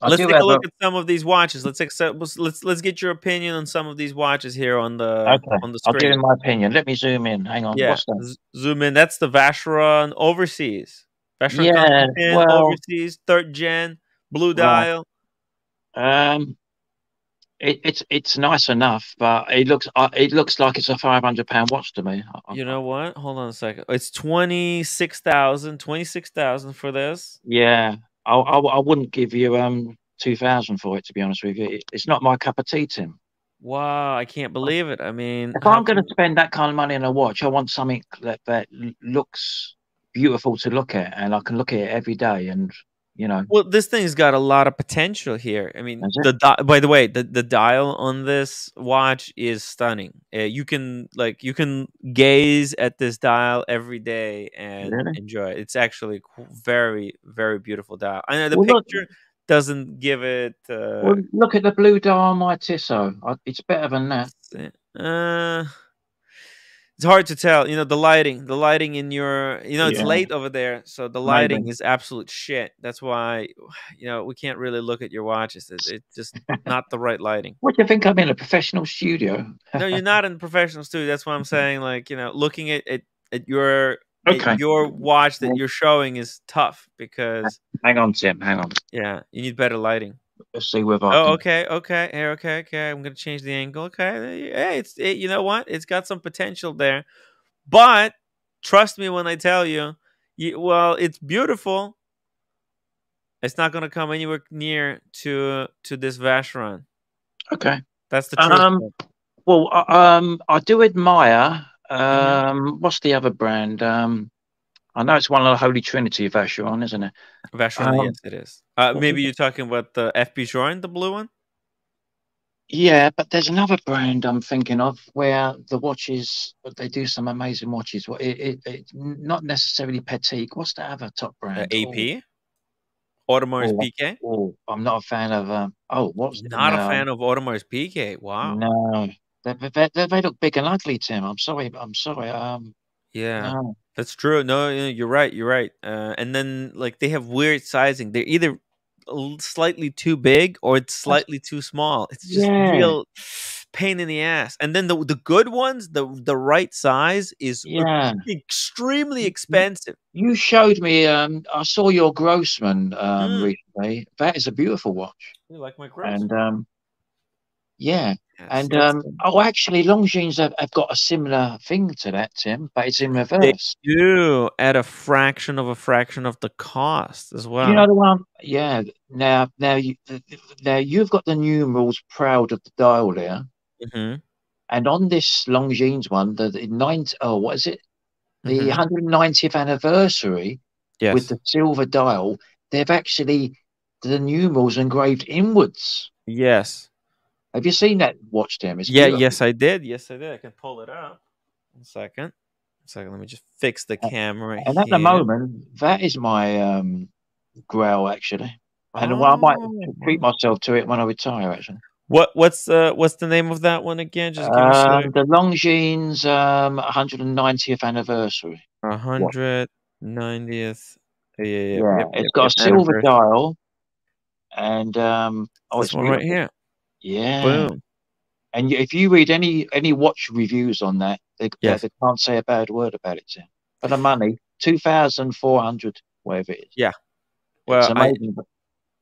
I Let's take a look at some of these watches. Let's accept. Let's let's get your opinion on some of these watches here on the Okay, on the screen. I'll give you my opinion. Let me zoom in. Hang on. yeah, What's that? z- zoom in. That's the Vacheron Overseas. Vacheron Yeah, well- Overseas third gen Blue Right. dial. Um, it, it's it's nice enough, but it looks uh, it looks like it's a five hundred pound watch to me. You know what? Hold on a second. It's 26,000, 26,000 for this. Yeah, I, I I wouldn't give you um two thousand for it to be honest with you. It, it's not my cup of tea, Tim. Wow, I can't believe it. I mean, If I'm going to spend that kind of money on a watch, I want something that that looks beautiful to look at, and I can look at it every day, and you know. Well, this thing's got a lot of potential here. I mean, the di- by the way, the, the dial on this watch is stunning. Uh, you can like you can gaze at this dial every day and Really? enjoy it. It's actually very very beautiful dial. I know the Well, look- picture doesn't give it. Uh, Well, look at the blue dial on my Tissot. It's better than that. uh, it's hard to tell. You know the lighting, the lighting in your. You know it's Yeah. late over there, so the lighting Maybe. is absolute shit. That's why you know we can't really look at your watches. It's, it's just not the right lighting. What do you think? I'm in a professional studio. No, you're not in a professional studio. That's why I'm saying like you know looking at at, at your at your watch that you're showing is tough because Hang on, Tim. Hang on. yeah you need better lighting. Let's see whether I Oh, okay, okay, here, okay, okay. I'm gonna change the angle. Okay, hey, it's it, you know what? It's got some potential there, but trust me when I tell you, you well, it's beautiful. It's not gonna come anywhere near to to this Vacheron. Okay. That's the truth. Um, Well, I- um, I do admire. Mm-hmm. Um, what's the other brand? Um, I know it's one of the Holy Trinity of Vacheron, isn't it? Vacheron, um, yes, it is. Uh, maybe you're talking about the FP Journe, the blue one. Yeah, but there's another brand I'm thinking of where the watches they do some amazing watches. It, it, it not necessarily Petit. What's the other top Uh, brand? AP, Audemars Oh, PK. Oh, I'm not a fan of. Um, oh, what's Not no, a fan of Audemars Piguet. Wow. No, they, they, they, they look big and ugly, Tim. I'm sorry. I'm sorry. Um, Yeah. no. That's true. No, no, you're right. You're right. Uh, and then like they have weird sizing. They're either slightly too big or it's slightly too small. It's just Yeah. real pain in the ass. And then the the good ones, the the right size is Yeah. extremely expensive. You showed me. Um, I saw your Grossman um Mm. recently. That is a beautiful watch. You like my And um, yeah. And um, oh, actually, Longines have, have got a similar thing to that, Tim, but it's in reverse. do at a fraction of a fraction of the cost as well. You know the one? Yeah. Now, now you, now you've got the numerals proud of the dial there, Mhm, and on this Longines one, the, the nine, oh, what is it? The mhm. 190th anniversary yes. with the silver dial. They've actually the numerals engraved inwards. yes. Have you seen that watch, Tim? It's Yeah, beautiful. yes, I did. Yes, I did. I can pull it up. One second. One second. Let me just fix the camera. And at the moment, that is my um, grail, actually. And well, I might Oh, treat myself to it when I retire, actually. What what's uh what's the name of that one again? Just Um, the Longines um, 190th anniversary. hundred ninetieth. Yeah, yeah, yeah. Yeah, yep, it's yep, got yep, a silver dial, and um, oh, This it's one right here. Yeah, Boom. and if you read any any watch reviews on that, they, Yes. they can't say a bad word about it. Tim. For the money, two thousand four hundred, whatever it is. it's Well, I,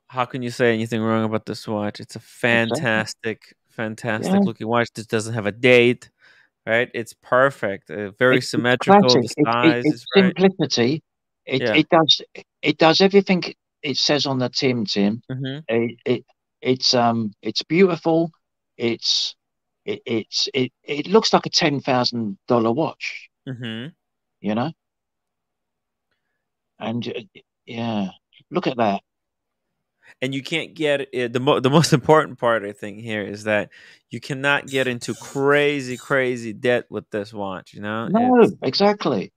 how can you say anything wrong about this watch? It's a fantastic, fantastic Yeah. looking watch. This doesn't have a date, right? It's perfect. Uh, very It's symmetrical. classic. The It- it- it's is right. simplicity. It Yeah. it does it does everything it says on the Tim Tim. hmm It, it it's um it's beautiful. It's it, it's it it looks like a ten thousand dollar watch. hmm You know. And uh, yeah, look at that. and you can't get it. The mo- the most important part I think here is that you cannot get into crazy, crazy debt with this watch. You know, No, It's- exactly.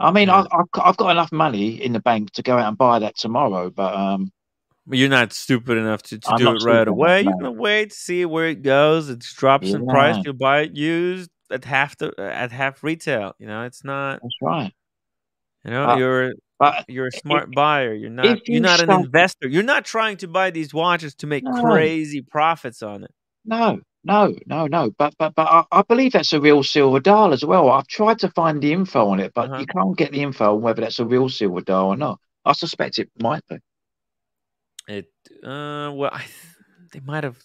I mean, Yeah. I, I've got enough money in the bank to go out and buy that tomorrow, but um, but you're not stupid enough to, to I'm do it right away. You're gonna wait, see where it goes. It drops in price. You'll buy it used at half the at half retail. You know, it's not. that's right. You know, Uh, you're But you're a if- smart buyer. You're not. if You're you not an investor. You're not trying to buy these watches to make No. crazy profits on it. No, no, no, no. But but but I, I believe that's a real silver dial as well. I've tried to find the info on it, but Uh-huh. you can't get the info on whether that's a real silver dial or not. I suspect it might be. Uh, well, I th- they might have,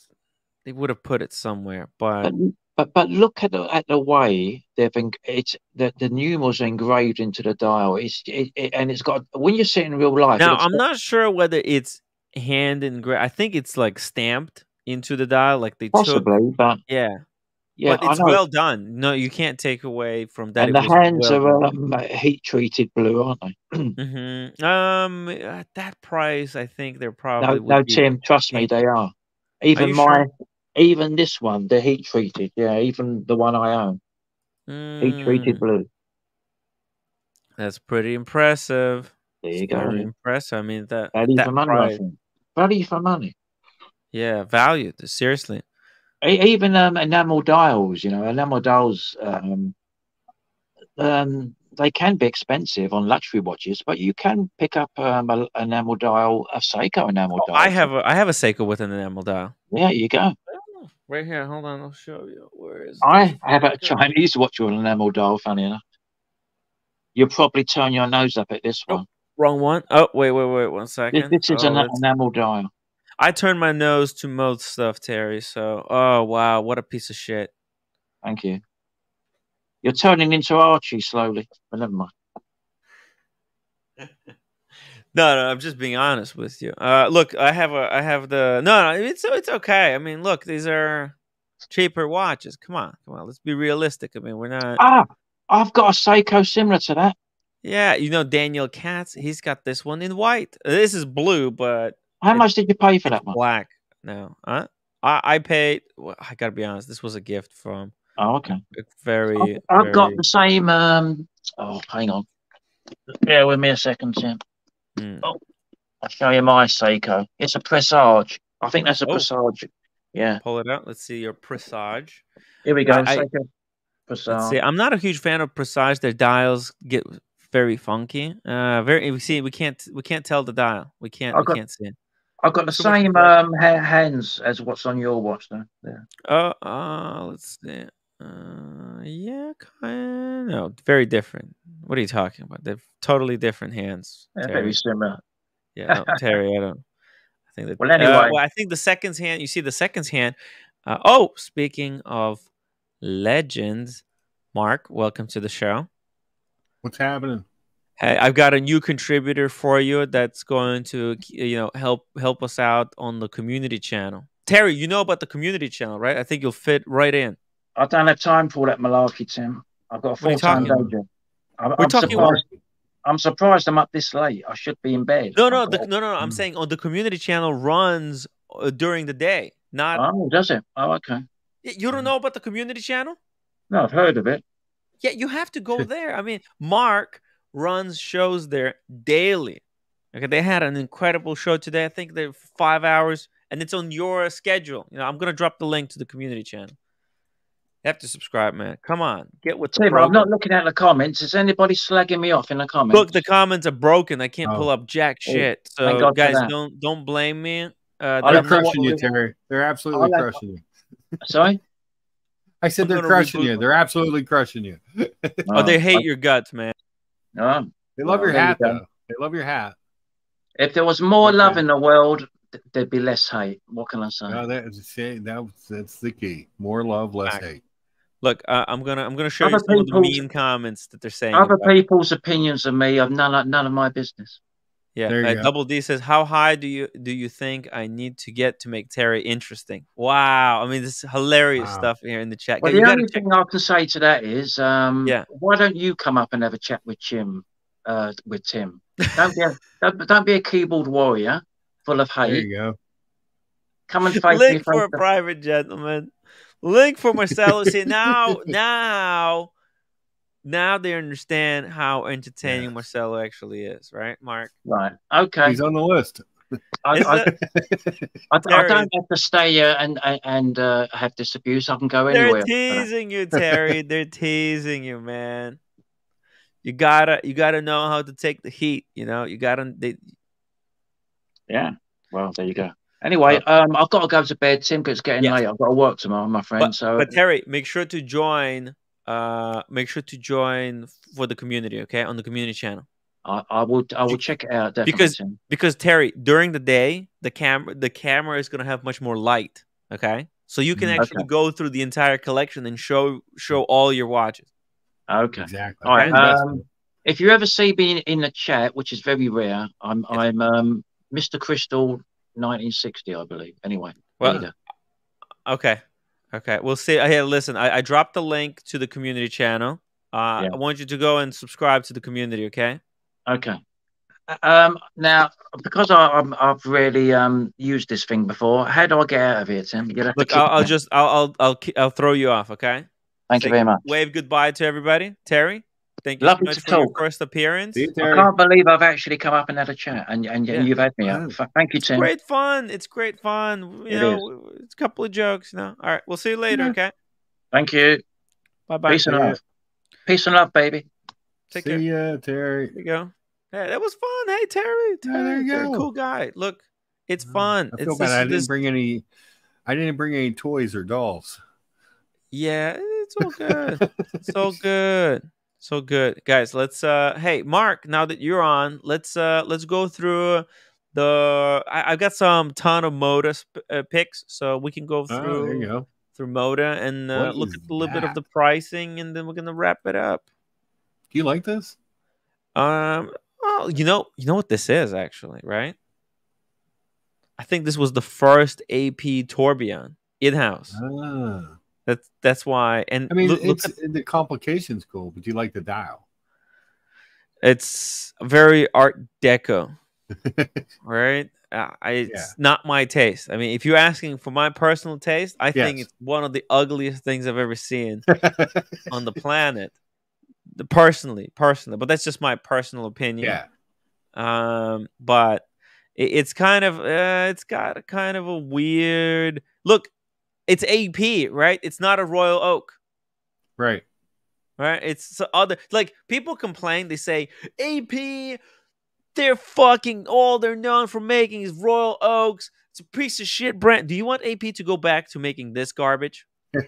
they would have put it somewhere, but But but but look at the at the way they've en- it's the the numerals are engraved into the dial. It's it, it, and it's got when you see it in real life. now I'm like- not sure whether it's hand engraved. I think it's like stamped into the dial, like they took. possibly, but Yeah, yeah, but it's well done. No, you can't take away from that. and the hands well are um, heat treated blue, aren't they? hmm Um, at that price, I think they're probably No, no, Tim, trust me, they are. Even you my, sure? even this one, they're heat treated. Yeah, even the one I own, heat treated Mm, blue. That's pretty impressive. There you It's go. Impressive. I mean that Value that for money, price. Value for money. Yeah, valued. Seriously. E- Even um, enamel dials, you know, enamel dials, um, um, they can be expensive on luxury watches, but you can pick up um, an enamel dial, a Seiko enamel Oh, dial. I have a I have a Seiko with an enamel dial. Yeah, you go. Oh, Right here. Hold on. I'll show you. Where is I have a Chinese watch with an enamel dial. Funny enough, you'll probably turn your nose up at this Oh, one. Wrong one. Oh, wait, wait, wait. One This, this is Oh, an let's- enamel dial. I turn my nose to most stuff, Terry. So, oh wow, what a piece of shit. Thank you. You're turning into Archie slowly, but never mind. No, no, I'm just being honest with you. Uh, look, I have a, I have the, no, no, it's it's okay. I mean, look, these are cheaper watches. Come on, come on, let's be realistic. I mean, we're not. Ah, I've got a Seiko similar to that. Yeah, you know Daniel Katz. He's got this one in white. This is blue, but How It- much did you pay for that one? black. No, huh? I I paid. Well, I gotta be honest. This was a gift from Oh, okay. a very. I've, I've got the same. Um. Oh, hang on. Bear with me a second, Tim. Mm. I'll show you my Seiko. It's a Presage. I think that's a Oh. Presage. Yeah. Pull it out. Let's see your presage. Here we go. I- I- Seiko Let's Presage. see. I'm not a huge fan of presage. Their dials get very funky. Uh, very. We see. We can't. We can't tell the dial. We can't. I've We got- can't see it. I've got the So same um ha- hands as what's on your watch, though. There. Oh, uh, let's see. Uh, yeah, kind. No, very different. What are you talking about? They're totally different hands. They're Terry. very similar. Yeah, no, Terry. I don't. I think that. Well, uh, anyway. well, I think the second's hand. You see the second's hand. Uh, oh, speaking of legends, Mark, welcome to the show. What's happening? Hey, I've got a new contributor for you that's going to, you know, help help us out on the community channel. Terry, you know about the community channel, right? I think you'll fit right in. I don't have time for all that malarkey, Tim. I've got a What are you full time day job. I'm, We're I'm talking about- surprised. I'm surprised I'm up this late. I should be in bed. No, Oh, no, the, no, no, no. I'm Mm. saying on the community channel runs uh, during the day. Not Oh, does it? Oh, okay. You don't know about the community channel? No, I've heard of it. Yeah, you have to go there. I mean, Mark runs shows there daily. Okay, they had an incredible show today. I think they're five hours, and it's on your schedule. You know, I'm gonna drop the link to the community channel. You have to subscribe, man. Come on, get with the Tim, I'm not looking at the comments. Is anybody slagging me off in the comments? Look, the comments are broken. I can't pull Oh. up jack Oh, shit. thank So guys, don't don't blame me. Uh, they're They're let- not- crushing you, Terry. They're absolutely I'll crushing you. Sorry? I said I'm they're crushing you. my- They're absolutely crushing you. oh, they Oh, hate your guts, man. No. They love Well, your there you hat, though. They love your hat. If there was more Okay. love in the world, th- there'd be less hate. What can I say? No, that's see, that, that's the key. More love, less Fact. hate. Look, uh, I'm gonna I'm gonna show you Other some of the people's- mean comments that they're saying. Other about- people's opinions of me are none of, none of my business. Yeah, There uh. Double D says, "How high do you do you think I need to get to make Terry interesting?" Wow, I mean this is hilarious Wow. stuff here in the chat. Well, you the only check. thing I can say to that is, um, Yeah. why don't you come up and have a chat with Jim, uh, with Tim? Don't be a, don't, don't be a keyboard warrior full of There hate. you go. Come and face me Link for a private gentleman. Link for Marcelo. See now, now, now they understand how entertaining Yes. Marcelo actually is, right, Mark? Right. Okay. He's on the list. I, I, I, I don't have to stay here and and, and uh, have this abuse. I can go They're anywhere. teasing you, Terry. They're teasing you, man. You gotta, you gotta know how to take the heat. You know, you gotta. They, Yeah. Well, there you go. Anyway, um, I've got to go to bed, Tim, because it's getting Yes. late. I've got to work tomorrow, my friend. but, so but Terry, make sure to join. Uh, make sure to join for the community. Okay, on the community channel. I, I will. I will check it out. Definitely. Because- because Terry, during the day, the camera the camera is gonna have much more light. Okay, so you can Mm, actually go through the entire collection and show show all your watches. okay. Exactly. All right. Um, if you ever see me in, in the chat, which is very rare, I'm I'm um, Mr. Crystal, 1960, I believe. Anyway. Well, go. Okay, okay. We'll see. Hey, listen, I, I dropped the link to the community channel. Uh, Yeah. I want you to go and subscribe to the community. Okay. Okay. Um, now, because I, I'm, I've really um used this thing before, how do I get out of here, Tim? Have Look, I'll, I'll just I'll I'll I'll I'll throw you off. Okay. Thank you very much. Wave goodbye to everybody. Terry, thank you Lovely so much to for your talk. first appearance. You, I can't believe I've actually come up and had a chat, and and Yeah. you've had me Yeah. up. Oh. Thank you, Tim. great fun. It's great fun. You It know, it's a couple of jokes. You know. All right. We'll see you later. Yeah. Okay. Thank you. Bye bye. Peace and love. Peace and love, baby. Take See care. ya, Terry. There you go. Hey, that was fun. Hey, Terry. Yeah, there Terry, you you're a go. cool guy. Look, it's Oh, fun. I feel it's bad. this- I didn't this- bring any. I didn't bring any toys or dolls. Yeah, it's all good. so good. So good. Guys, let's uh hey, Mark, now that you're on, let's uh let's go through the I, I've got some ton of Moda sp- uh, picks, so we can go Oh, there you through go. through Moda and uh, What look at a little bit of the pricing and then we're going to wrap it up. Do you like this? Um well, you know, you know what this is actually, right? I think this was the first AP Tourbillon in-house. Ah. That's that's why and I mean, look, look it's the complications cool, but you like the dial. It's very Art Deco, right? Uh, I, it's Yeah. not my taste. I mean, if you're asking for my personal taste, I think it's one of the ugliest things I've ever seen on the planet. The- Personally, personally, but that's just my personal opinion. yeah. Um, but it, it's kind of uh, it's got a kind of a weird look. It's AP, right? It's not a Royal Oak Right. right? It's other like people complain. They say AP, they're fucking all they're known for making is Royal Oaks. It's a piece of shit brand. Do you want AP to go back to making this garbage?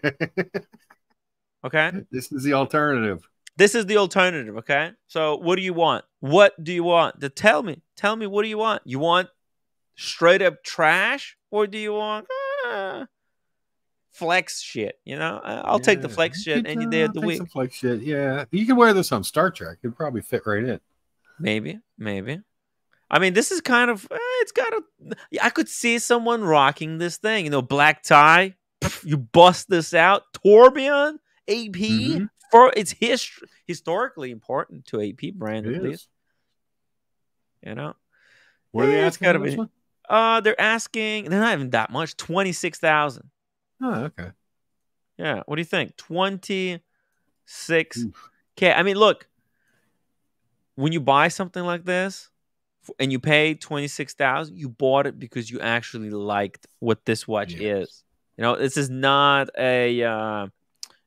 Okay, this is the alternative. this is the alternative. Okay, so what do you want? What do you want? To tell me, tell me, what do you want? You want straight up trash, or do you want flex shit? You know, I'll take the flex shit could, any uh, day of the take week. Some flex shit. Yeah. You can wear this on Star Trek. It'd probably fit right in. Maybe, maybe. I mean, this is kind of. eh, it's got a. I could see someone rocking this thing. You know, black tie. You bust this out. Tourbillon AP Mhm. for it's hist- historically important to AP brand It at is. least. You know. What are they Yeah, asking gotta be. one? Uh, they're asking. They're not even that much. Twenty six thousand. Oh, okay. Yeah. What do you think? Twenty six Oof. Okay, I mean, look, when you buy something like this and you pay twenty six thousand, you bought it because you actually liked what this watch Yes. is. You know, this is not a uh,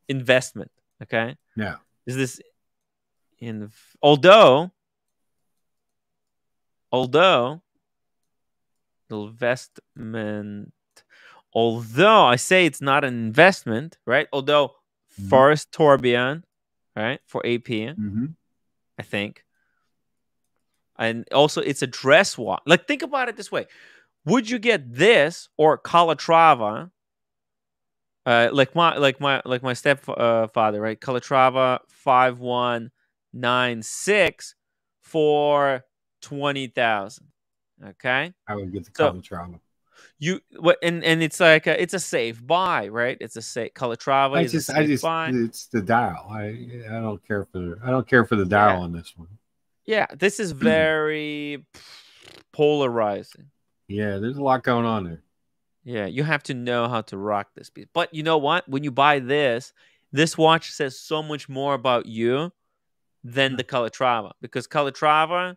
investment. Okay, Yeah. is this in? Although, although investment, although I say it's not an investment, right? Although Mhm. first Tourbillon, right, for AP, Mm-hmm. I think. And also, it's a dress watch. Like, think about it this way: Would you get this or Calatrava? Uh, like my like my like my stepfather, uh, father, right? Calatrava five one nine six for twenty thousand. Okay, I would get the So- trauma. You what? And and it's like a, it's a safe buy, right? It's a safe Calatrava I just, I just, buy. it's the dial. I, I don't care for, the, I don't care for the dial Yeah. on this one. Yeah, this is very polarizing. Yeah, there's a lot going on there. Yeah, you have to know how to rock this piece. But you know what? When you buy this, this watch says so much more about you than the Calatrava because Calatrava,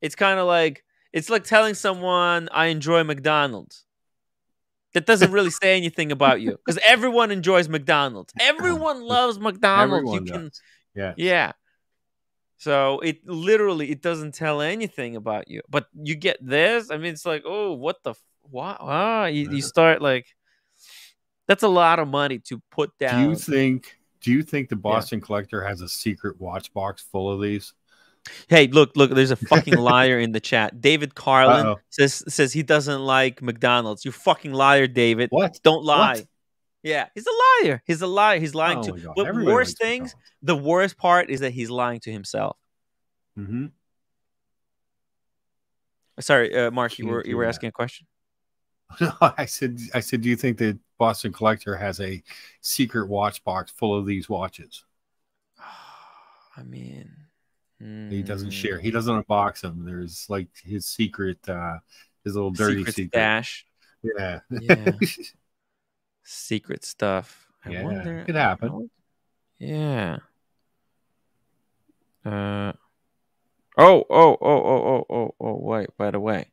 it's kind of like it's like telling someone I enjoy McDonald's. That doesn't really say anything about you because everyone enjoys McDonald's. Everyone loves McDonald's. Everyone you can. Yeah. yeah. So it literally it doesn't tell anything about you. But you get this. I mean, it's like, oh, what the what? Ah, you, you start like that's a lot of money to put down. Do you think, do you think the Boston collector has a secret watch box full of these? Hey, look, look, there's a fucking liar in the chat. David Carlin Uh-oh. says says he doesn't like McDonald's. You fucking liar, David. What? Don't lie. What? Yeah, he's a liar. He's a liar. He's lying Oh to God, but worst things, the worst part is that he's lying to himself. Mm-hmm. Sorry, uh, Mark, you were you were that. asking a question. No, I said, I said, do you think that Boston Collector has a secret watch box full of these watches? I mean, He doesn't mm, share. He doesn't unbox them. There's like his secret, uh, his little dirty secret secret. stash, Yeah. Yeah. secret stuff. I Yeah, wonder. it could happen. Yeah. Uh. Oh, oh, oh, oh, oh, oh, oh, wait, by the way.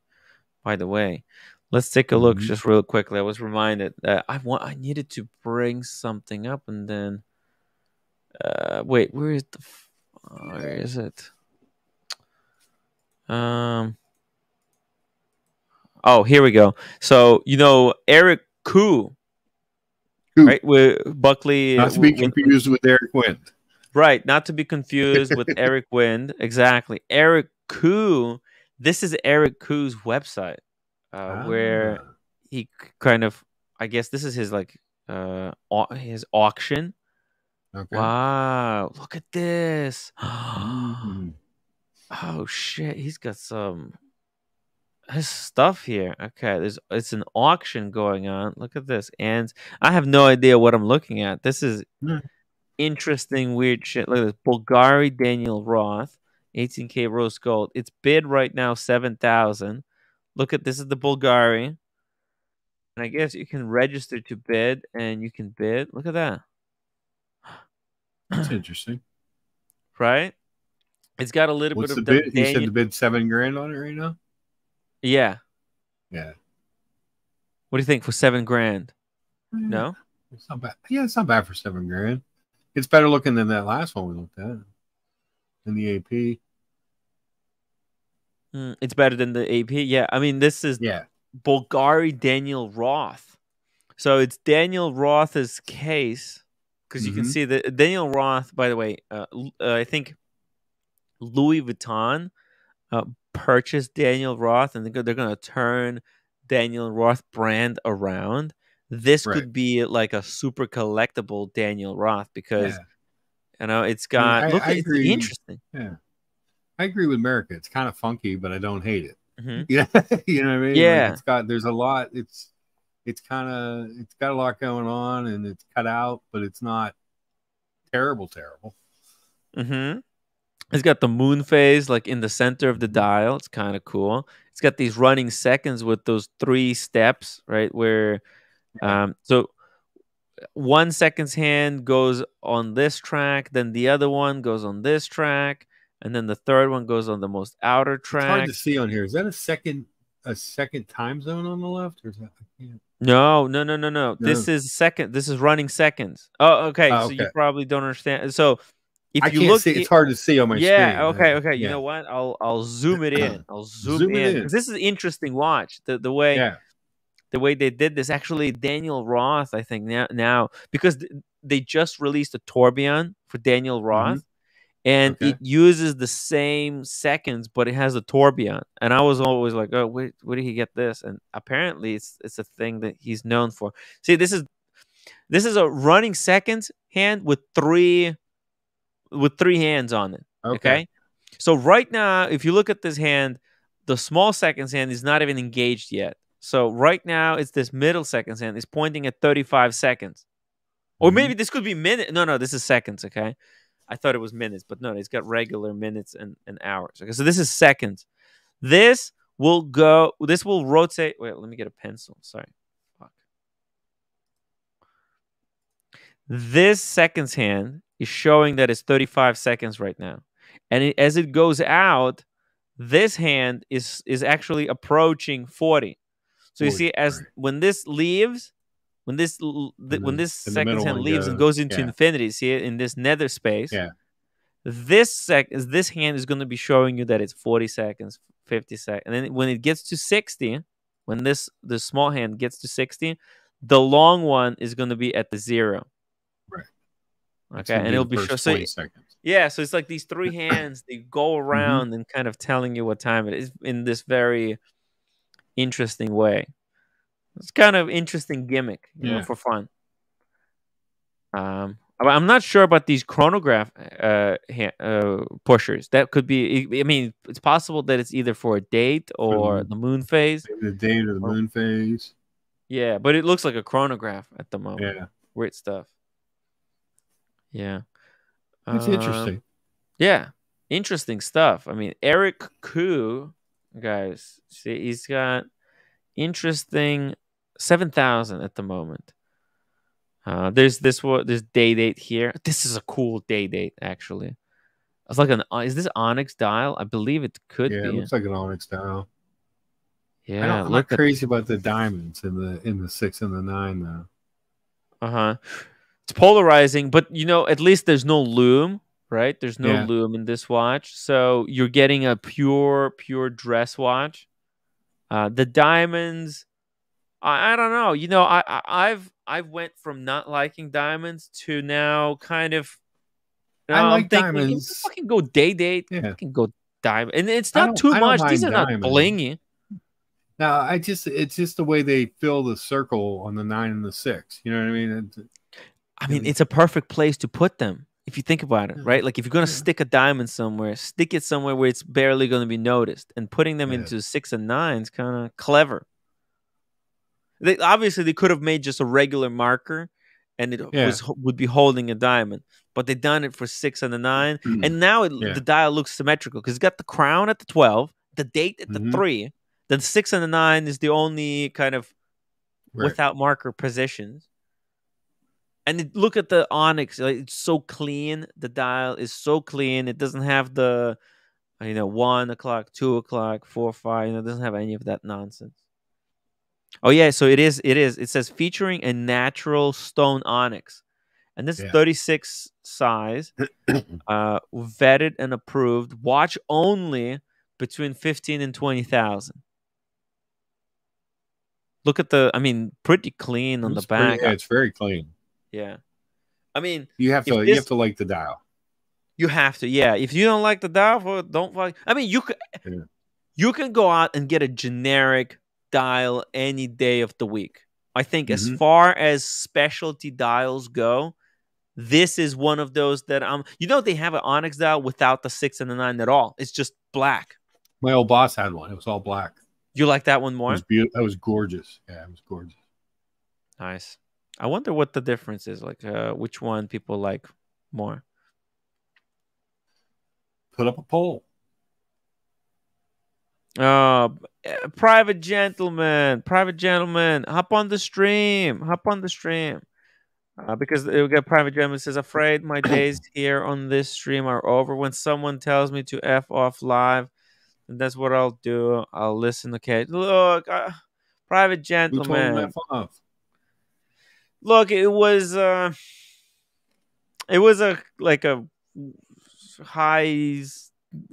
By the way, let's take a look Mhm. just real quickly. I was reminded that I want I needed to bring something up and then uh wait, where is the where is it? Um Oh, here we go. So, you know, Eric Ku, Ku. right? With Buckley Not to be confused with Eric Wind. Right, not to be confused with Eric Wind. Exactly. Eric Ku. This is Eric Ku's website, uh, where Ah, he kind of, I guess this is his like uh au- his auction. Okay. Wow, look at this. Mhm. oh shit, he's got some his stuff here. Okay, there's it's an auction going on. Look at this, and I have no idea what I'm looking at. This is Yeah. interesting, weird shit. Look at this, Bulgari Daniel Roth, 18k rose gold. It's bid right now seven thousand. Look at this is the Bulgari, and I guess you can register to bid, and you can bid. Look at that, That's interesting. right? It's got a little What's bit of bid? the You said the bid seven grand on it right now. yeah. Yeah. What do you think for seven grand? Mm. No. It's not bad. Yeah, it's not bad for seven grand. It's better looking than that last one we looked at in the AP. Mm, it's better than the AP. Yeah, I mean this is Yeah. Bulgari Daniel Roth. So it's Daniel Roth's case because you can Mhm. see that Daniel Roth. By the way, uh, uh, I think Louis Vuitton uh, purchased Daniel Roth, and they're, they're going to turn Daniel Roth brand around. This Right. could be like a super collectible Daniel Roth because Yeah. you know it's I mean, got I- look. I it's agree. interesting. Yeah. I agree with America. It's kind of funky, but I don't hate it. Mhm. Yeah. you know what I mean? Like, Yeah. it's got there's a lot. It's it's kind of it's got a lot going on and it's cut out, but it's not terrible, terrible. Mm-hmm. It's got the moon phase like in the center of the dial. It's kind of cool. It's got these running seconds with those three steps, right? Where, um, so one seconds hand goes on this track, then the other one goes on this track, and then the third one goes on the most outer track. It's hard to see on here. Is that a second a second time zone on the left, or is that? I can't. No, no, no, no, no. This is second. This is running seconds. Oh, okay. Oh, So you probably don't understand. So if I you look, see. It's hard to see on my screen. yeah screen. okay okay you yeah. know what i'll i'll zoom it in i'll zoom, Zoom in in. this is interesting watch the the way Yeah. the way they did this actually daniel roth i think now now because they just released a tourbillon for daniel mm-hmm. roth and Mm-hmm. Okay. it uses the same seconds but it has a tourbillon and i was always like oh where, where did he get this and apparently it's it's a thing that he's known for see this is this is a running seconds hand with three with three hands on it Okay. Okay. So right now, if you look at this hand, the small seconds hand is not even engaged yet. So right now, it's this middle seconds hand. is pointing at 35 seconds. Or Mhm. maybe this could be minute. No, no, this is seconds. Okay. I thought it was minutes, but no, it's got regular minutes and, and hours. Okay. So this is seconds. This will go, this will rotate. Wait, let me get a pencil. Sorry. Fuck. This seconds hand is showing that it's 35 seconds right now and it, as it goes out this hand is is actually approaching 40 so you 40, see as when this leaves when this l- th- when this second hand leaves and goes- goes into yeah. infinity see it in this nether space Yeah. this sec is this hand is going to be showing you that it's 40 seconds 50 seconds and then when it gets to 60 when this the small hand gets to 60 the long one is going to be at the zero Right. okay and it'll be show, so 20 seconds. Yeah, so it's like these three hands they go around and kind of telling you what time it is in this very interesting way. It's kind of interesting gimmick, you know, for fun. Um, I'm not sure about these chronograph uh, uh pushers. That could be. I mean, it's possible that it's either for a date or the- the moon phase. Maybe the date of the moon phase. Yeah, but it looks like a chronograph at the moment. Yeah, Weird stuff. Yeah. it's Um, interesting. Yeah, interesting stuff. I mean, Eric Ku, guys, see, he's got interesting seven thousand at the moment. Uh, there's this one, this day date here. This is a cool day date, actually. It's like an. uh, Is this Onyx dial? I believe it could Yeah, it looks like an onyx dial. Yeah, I'm not look at. crazy about the diamonds in the in the six and the nine though. Uh huh. It's polarizing, but you know, at least there's no loom, right? There's no Yeah. loom in this watch, so you're getting a pure, pure dress watch. Uh, the diamonds, I, I don't know. You know, I, I I've I've went from not liking diamonds to now kind of. I I'm like thinking, you know, diamonds. Fucking go day date. Yeah. can go diamond, and it's not too much. These are mind not blingy. No, I just it's just the way they fill the circle on the nine and the six. You know what I mean? It's- I mean, it's a perfect place to put them if you think about it, right? Like if you're gonna Yeah. stick a diamond somewhere, stick it somewhere where it's barely gonna be noticed, and putting them Yeah. into six and nines kind of clever. They obviously they could have made just a regular marker, and it Yeah. was would be holding a diamond, but they done it for six and a nine, and now it, Yeah. the dial looks symmetrical because it's got the crown at the twelve, the date at the Mhm. three, then six and the nine is the only kind of Right. without marker positions. And it, look at the onyx; like, it's so clean. The dial is so clean. It doesn't have the, you know, one o'clock, two o'clock, four, five. You know, it doesn't have any of that nonsense. Oh yeah, so it is. It is. It says featuring a natural stone onyx, and this is Yeah. 36 size, uh, vetted and approved. Watch only between 15 and 20,000. Look at the. I mean, pretty clean on it's the back. pretty- yeah, it's very clean. Yeah. I mean, You have to you have to like the dial. you have to. Yeah. If you don't like the dial, don't like. I mean, you could. Yeah. You can go out and get a generic dial any day of the week. I think as Mhm. far as specialty dials go, this is one of those that um. You know, they have an Onyx dial without the six and the nine at all. It's just black. My old boss had one. It was all black. You like that one It more? was beautiful. It was gorgeous. Yeah, it was gorgeous. Nice. I wonder what the difference is. Like, uh, which one people like more. Put up a poll. Uh, private gentleman, private gentleman, hop on the stream, hop on the stream. Uh, because we got private gentleman says, afraid my days here on this stream are over. When someone tells me to f off live, and that's what I'll do. I'll listen. Okay, look, uh, private Who told him gentleman. Look, it was uh, it was a like a high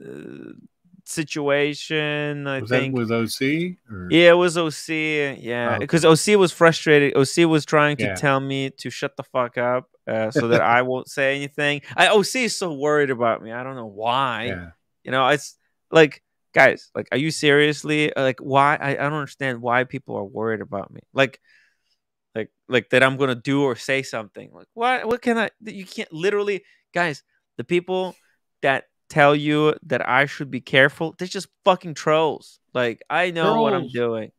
uh, situation. I Was that with OC? Or? Yeah, it was OC. Yeah, Oh, okay. because OC was frustrated. OC was trying to Yeah. tell me to shut the fuck up uh, so that I won't say anything. I, OC is so worried about me. I don't know why. Yeah. You know, it's like, guys, like, are you seriously like why? I, I don't understand why people are worried about me. Like, like, like that I'm gonna do or say something. Like, what? What can I? You can't literally, guys. The people that tell you that I should be careful, they're just fucking trolls. Like, I know what I'm doing.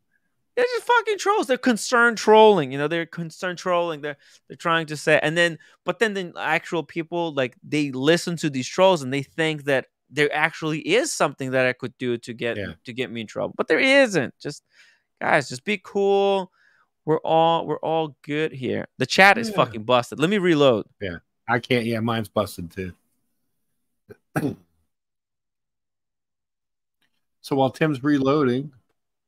They're just fucking trolls. They're concerned trolling. You know, they're concerned trolling. They're they're trying to say, and then, but then the actual people like they listen to these trolls and they think that there actually is something that I could do to get Yeah. to get me in trouble, but there isn't. Just guys, just be cool. We're all we're all good here. The chat is Yeah. fucking busted. Let me reload. Yeah. I can't. Yeah, mine's busted too. so while Tim's reloading,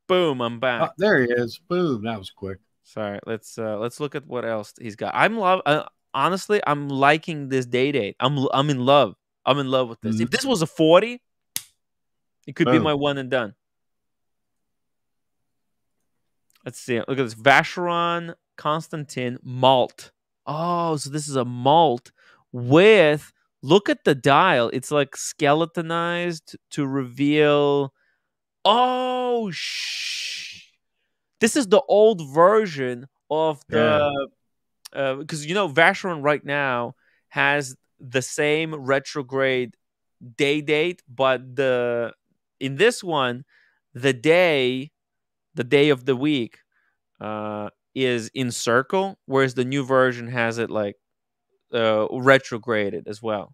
Boom, I'm back. oh, there he is. Boom, that was quick. Sorry, let's uh let's look at what else he's got. I'm love uh, honestly, I'm liking this day date. I'm I'm in love. I'm in love with this. If Mhm. this was a 40, it could be my one and done. Let's see. Look at this. Vacheron Constantin Malte. Oh, so this is a Malte with look at the dial. It's like skeletonized to reveal. Oh, shh. This is the old version of the. Because, you know, Vacheron right now has the same retrograde day date, but the in this one, the day, the day of the week, uh, is in circle, whereas the new version has it like uh, retrograded as well.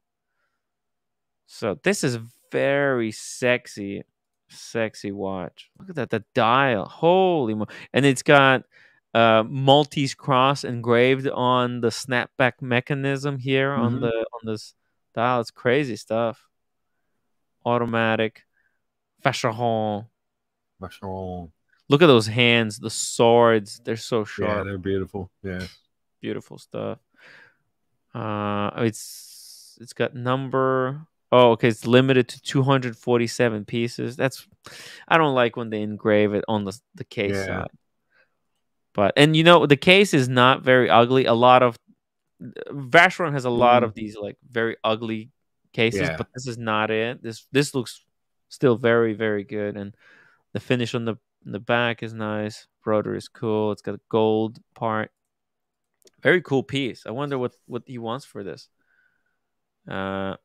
So this is very sexy, sexy watch. Look at that, the dial. Holy mo! And it's got uh, Maltese cross engraved on the snapback mechanism here on Mhm. the on this dial. It's crazy stuff. Automatic, Vacheron. Vacheron. Look at those hands, the swords. They're so sharp. Yeah, they're beautiful. Yeah. beautiful stuff. Uh, it's it's got number. Oh, okay. It's limited to 247 pieces. That's I don't like when they engrave it on the the case Yeah. side. But and you know the case is not very ugly. A lot of Vacheron has a lot Mhm. of these like very ugly cases, Yeah. but this is not it. This this looks still very very good, and the finish on the the back is nice. Rotor is cool. It's got a gold part. Very cool piece. I wonder what what he wants for this. Uh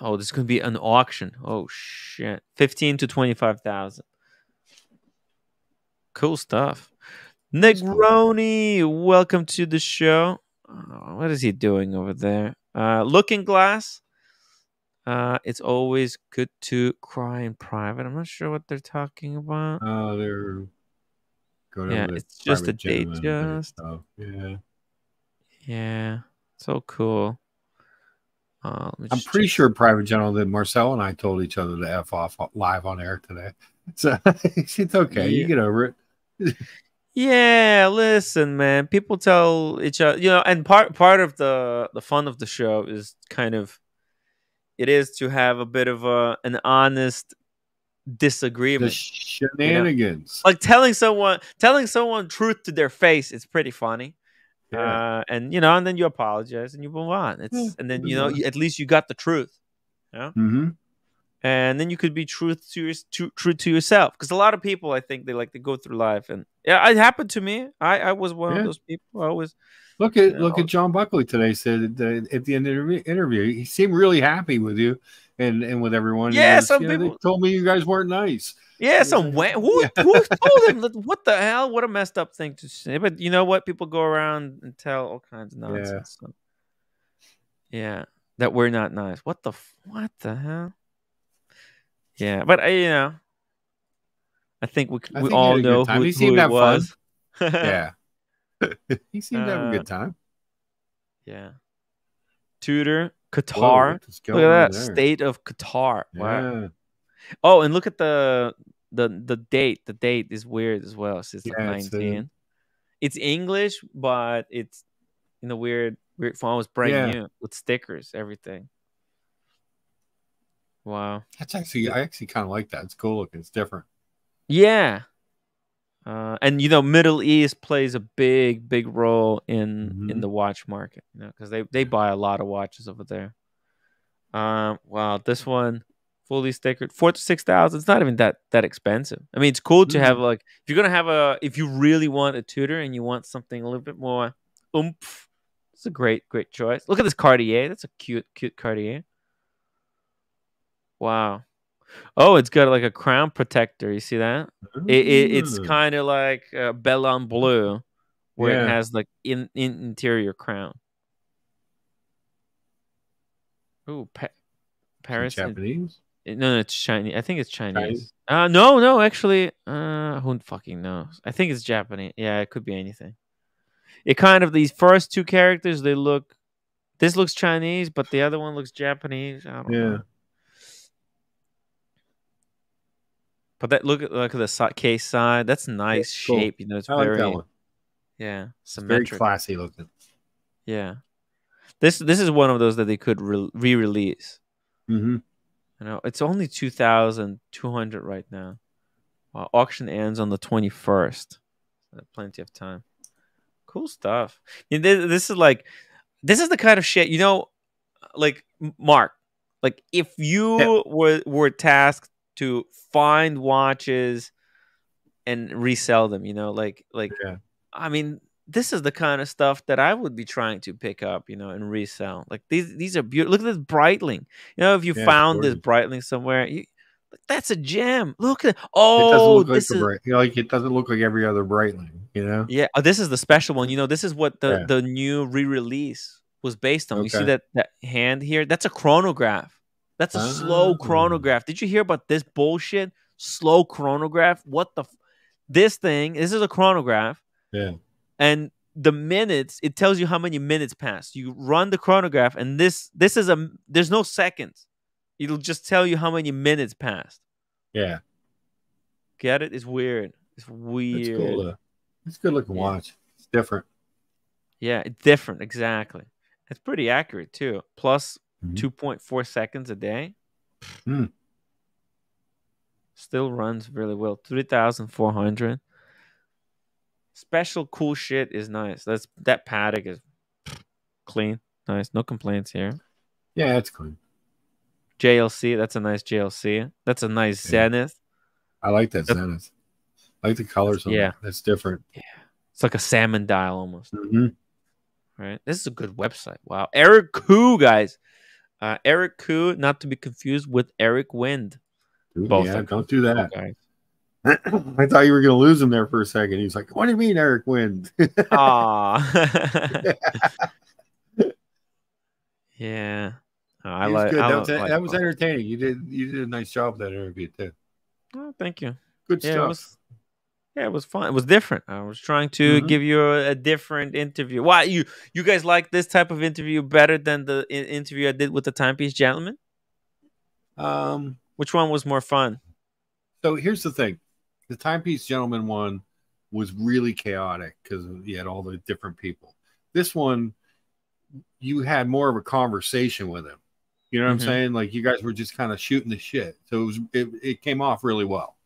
oh, this could be an auction. Oh shit, fifteen to twenty five thousand. Cool stuff. Negroni, welcome to the show. Oh, what is he doing over there? Uh, Looking Glass. Uh, it's always good to cry in private. I'm not sure what they're talking about. Oh, they're going Yeah, it's just a date, just. Yeah. Yeah, so cool. Uh, I'm pretty check- sure, Private General, that Marcel and I told each other to F off live on air today. So it's okay. Yeah. You get over it. Yeah, listen, man. People tell each other, you know, and part part of the the fun of the show is kind of it is to have a bit of a an honest The disagreement. shenanigans. like telling someone telling someone truth to their face is pretty funny. Yeah. Uh, and you know, and then you apologize and you move on. It's Yeah, and then you know, you, at least you got the truth. hmm and then you could be truth to your, true, true to yourself because a lot of people i think they like to go through life and yeah it happened to me i i was one Yeah. of those people i was Look at Yeah, look at John Buckley today. Said at the end of the interview, he seemed really happy with you and and with everyone. Yeah, goes, some "You know, people- told me you guys weren't nice. yeah some wa- who, Yeah. who told him what the hell what a messed up thing to say but you know what people go around and tell all kinds of Yeah. nonsense so. yeah that we're not nice what the what the hell yeah but uh, you know i think we, I we think all know who, He who it fun. was Yeah, he seemed to have a Uh, good time. yeah Tudor Qatar what's Look at that there? state of Qatar. Wow. Yeah, Oh, and look at the the the date. The date is weird as well. It's like Yeah, it's, uh, 19. It's English, but it's in a weird weird font. Was brand Yeah. new with stickers, everything. Wow. that's actually I actually kind of like that. It's cool looking. It's different. Yeah. Uh, and you know, Middle East plays a big, big role in in Mhm. the watch market, you know, because they they buy a lot of watches over there. Um, wow, this one fully stickered, four to six thousand. It's not even that that expensive. I mean, it's cool to have like if you're gonna have a if you really want a Tudor and you want something a little bit more oomph. It's a great, great choice. Look at this Cartier. That's a cute, cute Cartier. Wow. Oh, it's got like a crown protector. You see that? It, it, it's kind of like uh, Ballon Bleu, where it has like in, in interior crown. Oh, pa- Paris. Japanese. no, no, it's Chinese. I think it's Chinese. Chinese? Uh no, no, actually, uh, who fucking knows? I think it's Japanese. Yeah, it could be anything. It kind of these first two characters, they look. This looks Chinese, but the other one looks Japanese. I don't Yeah. know. But that look at look at the case side. That's nice cool. shape. You know, it's I like very that one. yeah It's very classy looking. Yeah, this this is one of those that they could re- re-release. hmm You know, it's only two thousand two hundred right now. Uh, auction ends on the twenty first. Plenty of time. Cool stuff. Know, this, this is like, this is the kind of shit. You know, like Mark, like if you Yeah. were were tasked to find watches and resell them, you know, like like Yeah. I mean, this is the kind of stuff that I would be trying to pick up, you know, and resell. Like these these are beautiful. Look at this Breitling. You know, if you Yeah, found this. Breitling somewhere, you, that's a gem. Look at oh It doesn't oh, look like this a is bright, like it doesn't look like every other Breitling, you know. yeah. Oh, this is the special one. You know, this is what the Yeah. the new re-release was based on. You see that that hand here? That's a chronograph. That's a slow Oh. chronograph. Did you hear about this bullshit? Slow chronograph. What the? F- this thing. This is a chronograph. Yeah. And the minutes, it tells you how many minutes passed. You run the chronograph, and this this is a. There's no seconds. It'll just tell you how many minutes passed. Yeah, Get it? It's weird. It's weird. it's cool though. It's a good looking Yeah. watch. It's different. Yeah, it's different. Exactly. It's pretty accurate too. Plus Mhm. 2.4 seconds a day. Hmm. Still runs really well. 3,400. Special cool shit is nice. That's that Patek is clean. Nice. No complaints here. Yeah, it's clean. JLC, that's a nice JLC. That's a nice Yeah. Zenith. I like that. Zenith. I like the colors on Yeah. it. That's different. Yeah. It's like a salmon dial almost. hmm right? This is a good website. Wow. Eric Ku, guys. Uh, Eric Ku, not to be confused with Eric Wind. Both yeah, don't do that. Guys. I thought you were going to lose him there for a second. He's like, "What do you mean, Eric Wind?" Aw. yeah. Oh, I like good. I that was, like that was entertaining. You did you did a nice job of that interview too. Oh, thank you. Good Yeah, it stuff. was yeah, it was fun. It was different. I was trying to Mhm. give you a, a different interview. Why you you guys like this type of interview better than the interview I did with the Timepiece gentleman? Um, Which one was more fun? so here's the thing: the timepiece gentleman one was really chaotic because you had all the different people. This one, you had more of a conversation with him. You know what Mhm. I'm saying? Like you guys were just kind of shooting the shit. So it was it, it came off really well.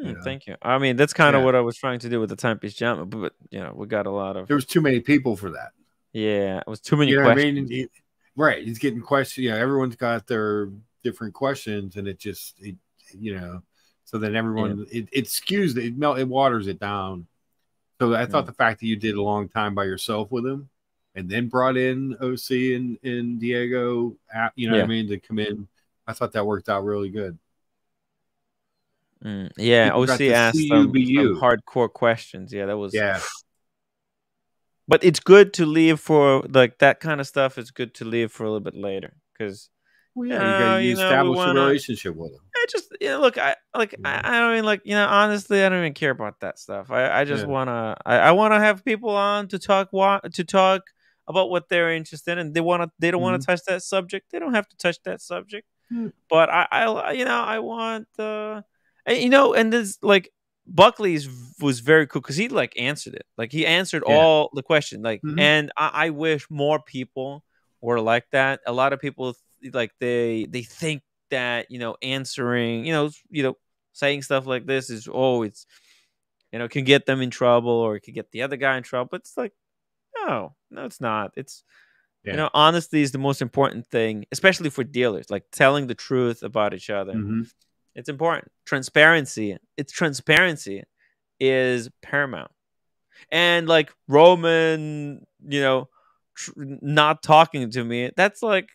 Hmm, Yeah. Thank you. I mean, that's kind of Yeah. what I was trying to do with the Timepiece gentleman, but you know, we got a lot of There was too many people for that. yeah, it was too many you know what I mean? Right. He's getting questions. You know, everyone's got their different questions, and it just, it, you know, so then everyone, it, it skews, it melt, it waters it down. So I thought the fact that you did a long time by yourself with him, and then brought in OC and, and Diego, you know what I mean, to come in, I thought that worked out really good. Mm, yeah, People got OC asked see some, you some hardcore questions. Yeah, that was Yeah. But it's good to leave for like that kind of stuff. It's good to leave for a little bit later because Well, yeah, you, got, you, you know, we wanna- a relationship with them. I just you know, look. I like. Yeah. I, I don't mean like you know. Honestly, I don't even care about that stuff. I, I just Yeah. wanna. I, I want to have people on to talk. Wa- to talk about what they're interested in. They want to. They don't want to touch that subject. They don't have to touch that subject. Hmm. But I, I, you know, I want. Uh, and, you know, and this like Buckley's was very cool because he like answered it. Like he answered Yeah. all the question. Like, Mhm. and I, I wish more people were like that. A lot of people like they they think that you know answering you know you know saying stuff like this is oh it's you know can get them in trouble or it could get the other guy in trouble. But it's like no, no, it's not. It's Yeah. you know honesty is the most important thing, especially for dealers. Like telling the truth about each other. Mhm. It's important. Transparency. It's transparency is paramount. And like Roman, you know, tr- not talking to me, that's like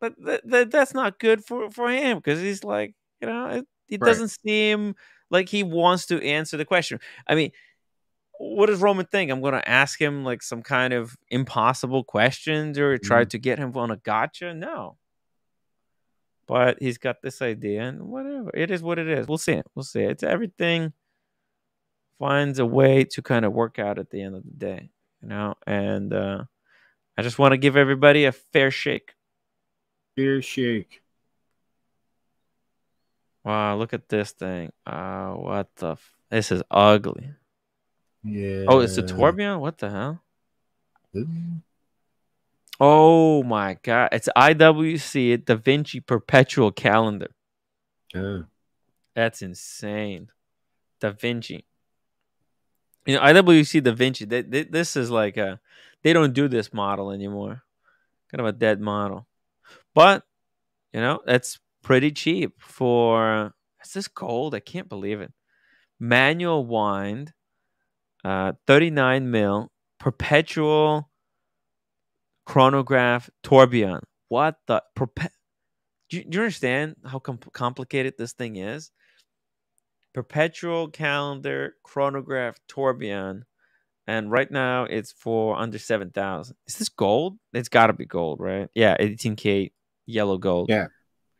that, that, that that's not good for for him because he's like, you know, it, it Right. doesn't seem like he wants to answer the question. I mean, what does Roman think? I'm going to ask him like some kind of impossible questions or try mm-hmm. to get him on a gotcha? No. But he's got this idea, and whatever. It is what it is. We'll see it. We'll see it. It's everything finds a way to kind of work out at the end of the day, you know. And uh, I just want to give everybody a fair shake. Fair shake. Wow, look at this thing. Uh, what the? F- this is ugly. Yeah. Oh, it's a Tourbillon. What the hell? Mm. Oh my god! It's IWC Da Vinci Perpetual Calendar. Yeah. That's insane. Da Vinci. You know, IWC Da Vinci. They, they, this is like a. They don't do this model anymore. Kind of a dead model. but you know that's pretty cheap for. Is this gold? I can't believe it. Manual wind, uh, 39 mil, perpetual chronograph tourbillon. What the perpe- do, you, do you understand how com- complicated this thing is? Perpetual calendar chronograph tourbillon, and right now it's for under seven thousand. Is this gold? It's got to be gold, right? Yeah, 18k yellow gold. Yeah.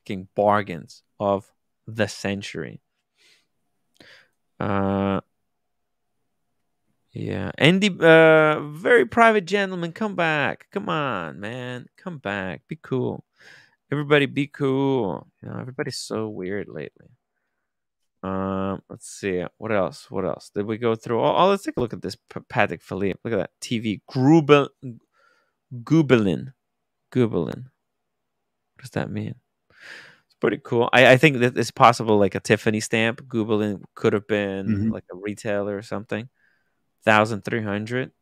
Fucking bargains of the century. Uh, yeah, Andy, uh, very private gentleman, come back. Come on, man, come back. Be cool. Everybody, be cool. You know, everybody's so weird lately. Um, let's see what else. What else did we go through? Oh, oh let's take a look at this Patek Philippe. Look at that TV. Grubel, Gubelin, Gubelin. What does that mean? It's pretty cool. I, I think that it's possible, like a Tiffany stamp. Gubelin could have been Mhm. like a retailer or something. Thousand three hundred.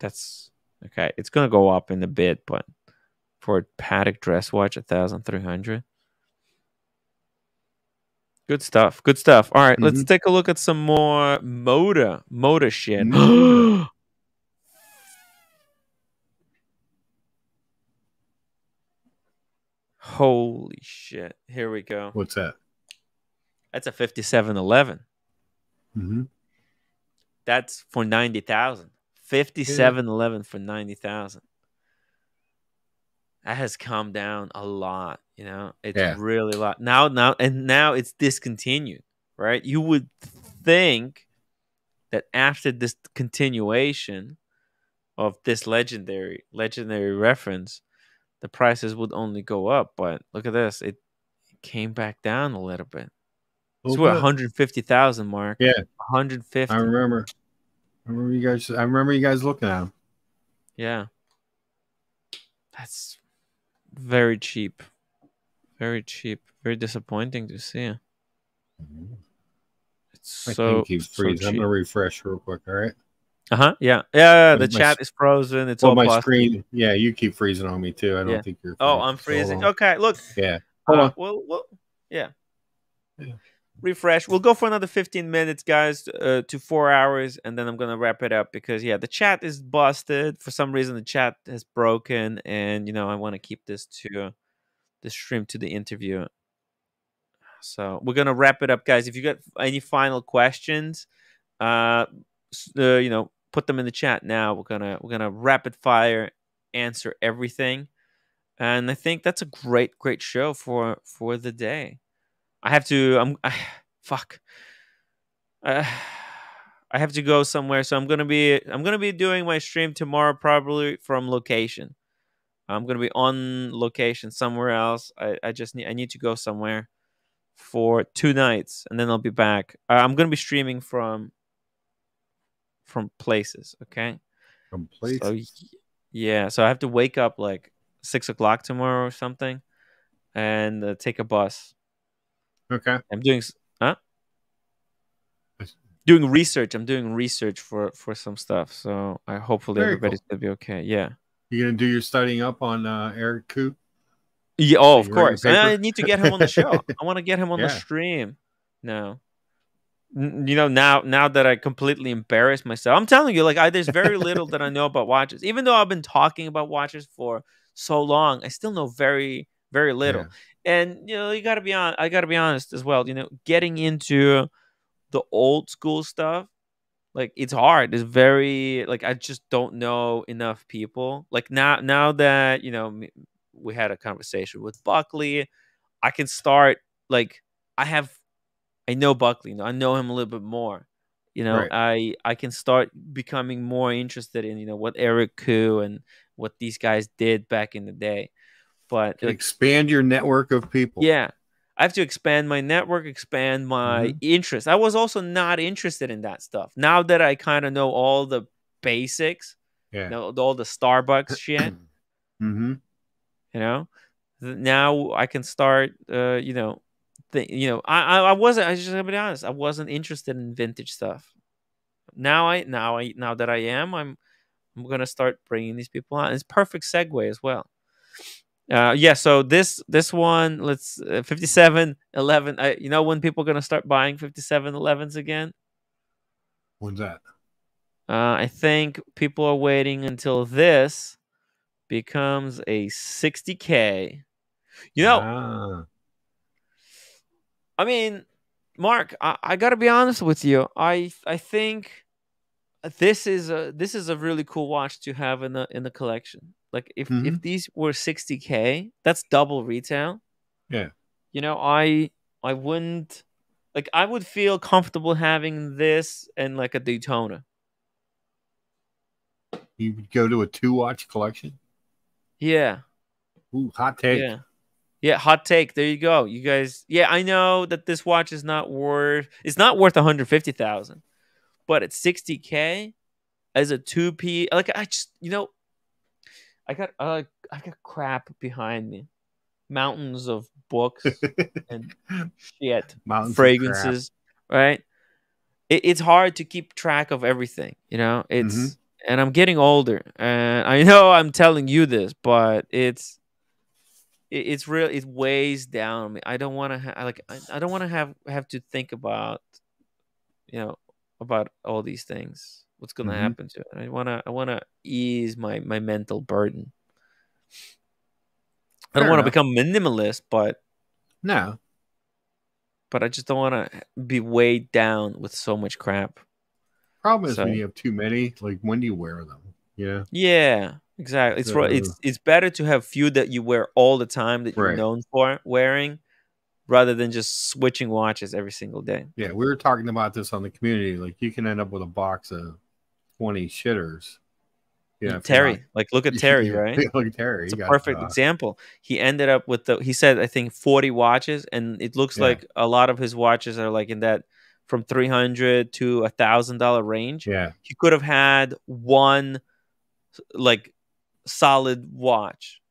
That's okay. It's gonna go up in a bit, but for a Patek dress watch, a thousand three hundred. Good stuff. Good stuff. All right, let's take a look at some more Moda, Moda shit. Moda. Holy shit! Here we go. What's that? That's a fifty-seven eleven. Mm-hmm. That's for ninety thousand. Fifty-seven eleven for ninety thousand. That has come down a lot. You know, it's Yeah. really a lot now. Now and now it's discontinued. Right? You would think that after this continuation of this legendary legendary reference, the prices would only go up. But look at this; it came back down a little bit. It's what 150,000 mark. Yeah. 150. I remember. I remember you guys. I remember you guys looking at them. Yeah. That's very cheap. Very cheap. Very disappointing to see. It's My so, thing keeps so freezing. I'm gonna refresh real quick. All right. Uh-huh. Yeah. Yeah, the My chat is frozen. It's Well, all my plastic. screen. Yeah, you keep freezing on me too. I don't Yeah. think you're. Oh. I'm freezing. on. Okay, look. Yeah. Hold Uh, on. We'll, we'll, yeah. Yeah. Refresh. We'll go for another 15 minutes, guys, uh, to four hours, and then I'm going to wrap it up because, yeah, the chat is busted. For some reason, the chat has broken, and, you know, I want to keep this to the stream to the interview. So we're going to wrap it up, guys. If you got any final questions, uh, uh, you know, put them in the chat now. We're gonna we're gonna rapid fire answer everything and I think that's a great, great show for for the day. I have to. I'm. I, fuck. Uh, I have to go somewhere, so I'm gonna be. I'm gonna be doing my stream tomorrow, probably from location. I'm gonna be on location somewhere else. I, I just need. I need to go somewhere for two nights, and then I'll be back. Uh, I'm gonna be streaming from from places. Okay. Complete. So yeah, so I have to wake up like six o'clock tomorrow or something, and uh, take a bus. Okay. I'm doing, huh? Doing research. I'm doing research for for some stuff. So I hopefully Very everybody's gonna be okay. Yeah. You gonna do your studying up on uh, Eric Ku? Yeah. Oh, of course. And I need to get him on the show. I want to get him on the stream. No. You know now now that I completely embarrassed myself, I'm telling you, like I there's very little that I know about watches. Even though I've been talking about watches for so long, I still know very very little. Yeah. And you know, you gotta be on. I gotta be honest as well. You know, getting into the old school stuff, like it's hard. It's very like I just don't know enough people. Like now, now that you know, we had a conversation with Buckley, I can start like I have, I know Buckley. You know, I know him a little bit more. You know, Right. I I can start becoming more interested in you know what Eric Ku and what these guys did back in the day. But like, Expand your network of people. yeah. I have to expand my network, expand my interest. I was also not interested in that stuff. Now that I kind of know all the basics, Yeah. you know, all the Starbucks shit, Mm-hmm. you know, now I can start, uh, you know, th- you know, I, I, I wasn't, I just gotta be honest, I wasn't interested in vintage stuff. Now I, now I, now that I am, I'm, I'm gonna start bringing these people on. It's perfect segue as well. Uh, yeah. So this this one, let's uh, 57 11. I, you know when people are gonna start buying 57 11s again? When's that? Uh, I think people are waiting until this becomes a 60k. You know, Ah. I mean, Mark, I, I gotta be honest with you. I I think this is a this is a really cool watch to have in the in the collection. Like if if Mhm. these were 60k, that's double retail. Yeah. You know, I I wouldn't like I would feel comfortable having this and like a Daytona. You would go to a two watch collection? Yeah. Ooh, hot take. Yeah. Yeah, hot take. There you go. You guys Yeah, I know that this watch is not worth it's not worth 150,000. But at 60k as a 2P like I just, you know, I got uh, I got crap behind me. Mountains of books and shit, Mountains fragrances, right? It, it's hard to keep track of everything, you know. It's Mhm. and I'm getting older, and I know I'm telling you this, but it's it, it's real. It weighs down on me. I don't want to ha- like I, I don't want to have have to think about you know about all these things. What's gonna Mhm. happen to it? I wanna I wanna ease my my mental burden. I don't want to become minimalist, but No. but I just don't want to be weighed down with so much crap. Problem is when you have too many, like when do you wear them? Yeah. Yeah, exactly. It's right. It's it's better to have few that you wear all the time that you're Right. known for wearing, rather than just switching watches every single day. Yeah. We were talking about this on the community. Like you can end up with a box of 20 shitters. Yeah. Terry, not- like look at Terry, right? Look at Terry. It's a perfect example. He ended up with the. He said I think forty watches, and it looks Yeah. like a lot of his watches are like in that from three hundred to a thousand dollar range. Yeah. He could have had one like solid watch.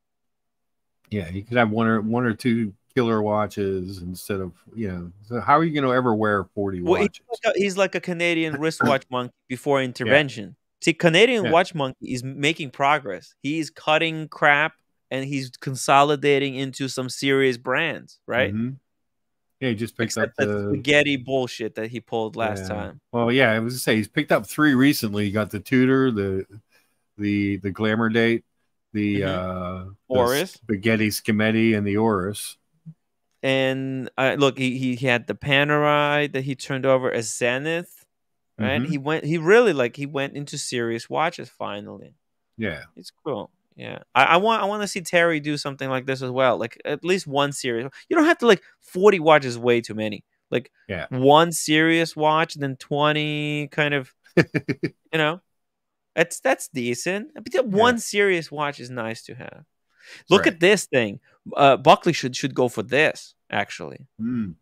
Yeah. he could have one or one or two killer watches instead of, you know, so how are you going to ever wear 40 Well, he's like, a, he's like a Canadian wristwatch monkey before intervention. See, Canadian Yeah. watch monkey is making progress. He's cutting crap and he's consolidating into some serious brands, right? Mhm. Yeah. He just picked Except up that the. spaghetti bullshit that he pulled last Yeah. time. Well, yeah, I was to say he's picked up three recently. You got the Tudor, the the the Glamour Date, the Mhm. uh the Oris. Spaghetti Schimetti, and the Oris. And uh, look, he, he he had the Panerai that he turned over as Zenith, right? Mhm. He went, he really like he went into serious watches finally. Yeah, It's cool. Yeah, I, I want I want to see Terry do something like this as well. Like at least one series. You don't have to like forty watches. Way too many. Like Yeah. one serious watch, then twenty kind of. you know, that's that's decent. But that One serious watch is nice to have. Look Right. at this thing. Uh, Buckley should should go for this. Actually, Mm,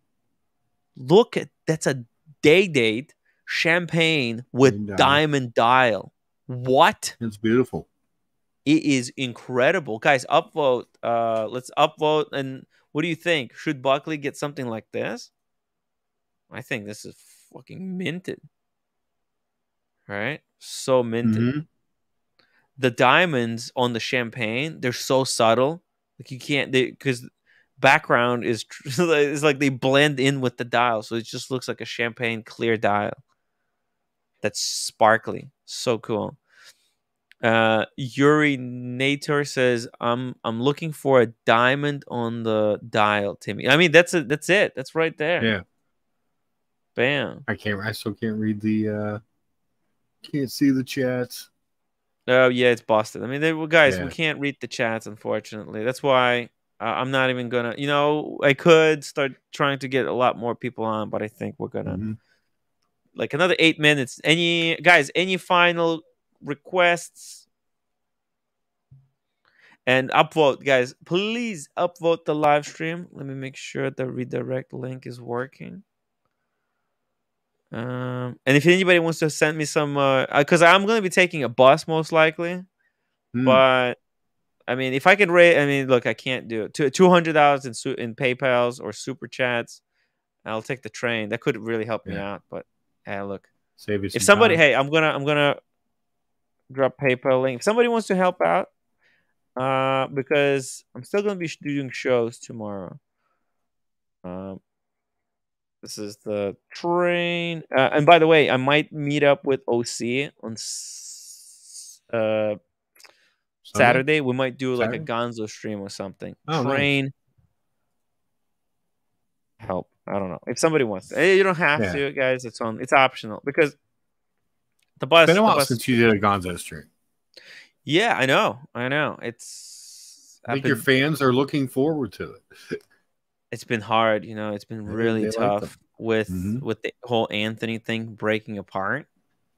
look at that's a day date champagne with Diamond dial. diamond dial. What? it's beautiful. It is incredible, guys. Upvote. Uh, let's upvote. And what do you think? Should Buckley get something like this? I think this is fucking minted. Right? So minted. Mhm. The diamonds on the champagne, they're so subtle. Like you can't they because background is it's like they blend in with the dial, so it just looks like a champagne clear dial. That's sparkly. So cool. Uh, Yuri Nator says, "I'm I'm looking for a diamond on the dial, Timmy." I mean, that's it. That's it. That's right there. Yeah, Bam. I can't. I still can't read the. uh Can't see the chats. Oh yeah, it's Boston. I mean, they, well, guys, Yeah. we can't read the chats, unfortunately. That's why uh, I'm not even gonna. You know, I could start trying to get a lot more people on, but I think we're gonna Mhm. like another eight minutes. Any guys? Any final requests? And upvote, guys. Please upvote the live stream. Let me make sure the redirect link is working. Um, and if anybody wants to send me some, uh, because I'm gonna be taking a bus most likely, Mm. but I mean, if I can raise, I mean, look, I can't do it. Two hundred dollars in su- in PayPal's or super chats. I'll take the train. That could really help me out. But hey, look, Save you if somebody, time. hey, I'm gonna I'm gonna drop PayPal link. If somebody wants to help out, Uh, because I'm still gonna be doing shows tomorrow. Um, this is the train. Uh, and by the way, I might meet up with OC on uh Saturday. We might do like Saturday? a Gonzo stream or something. Oh, nice. train. Help. I don't know. If somebody wants to. Eh, You don't have Yeah. to, guys. It's on it's optional because the bus, It's been a while bus- since you did a Gonzo stream. Yeah, I know. I know. It's I think your fans are looking forward to it. it's been hard, you know, it's been really they like tough with Mhm. with the whole Anthony thing breaking apart.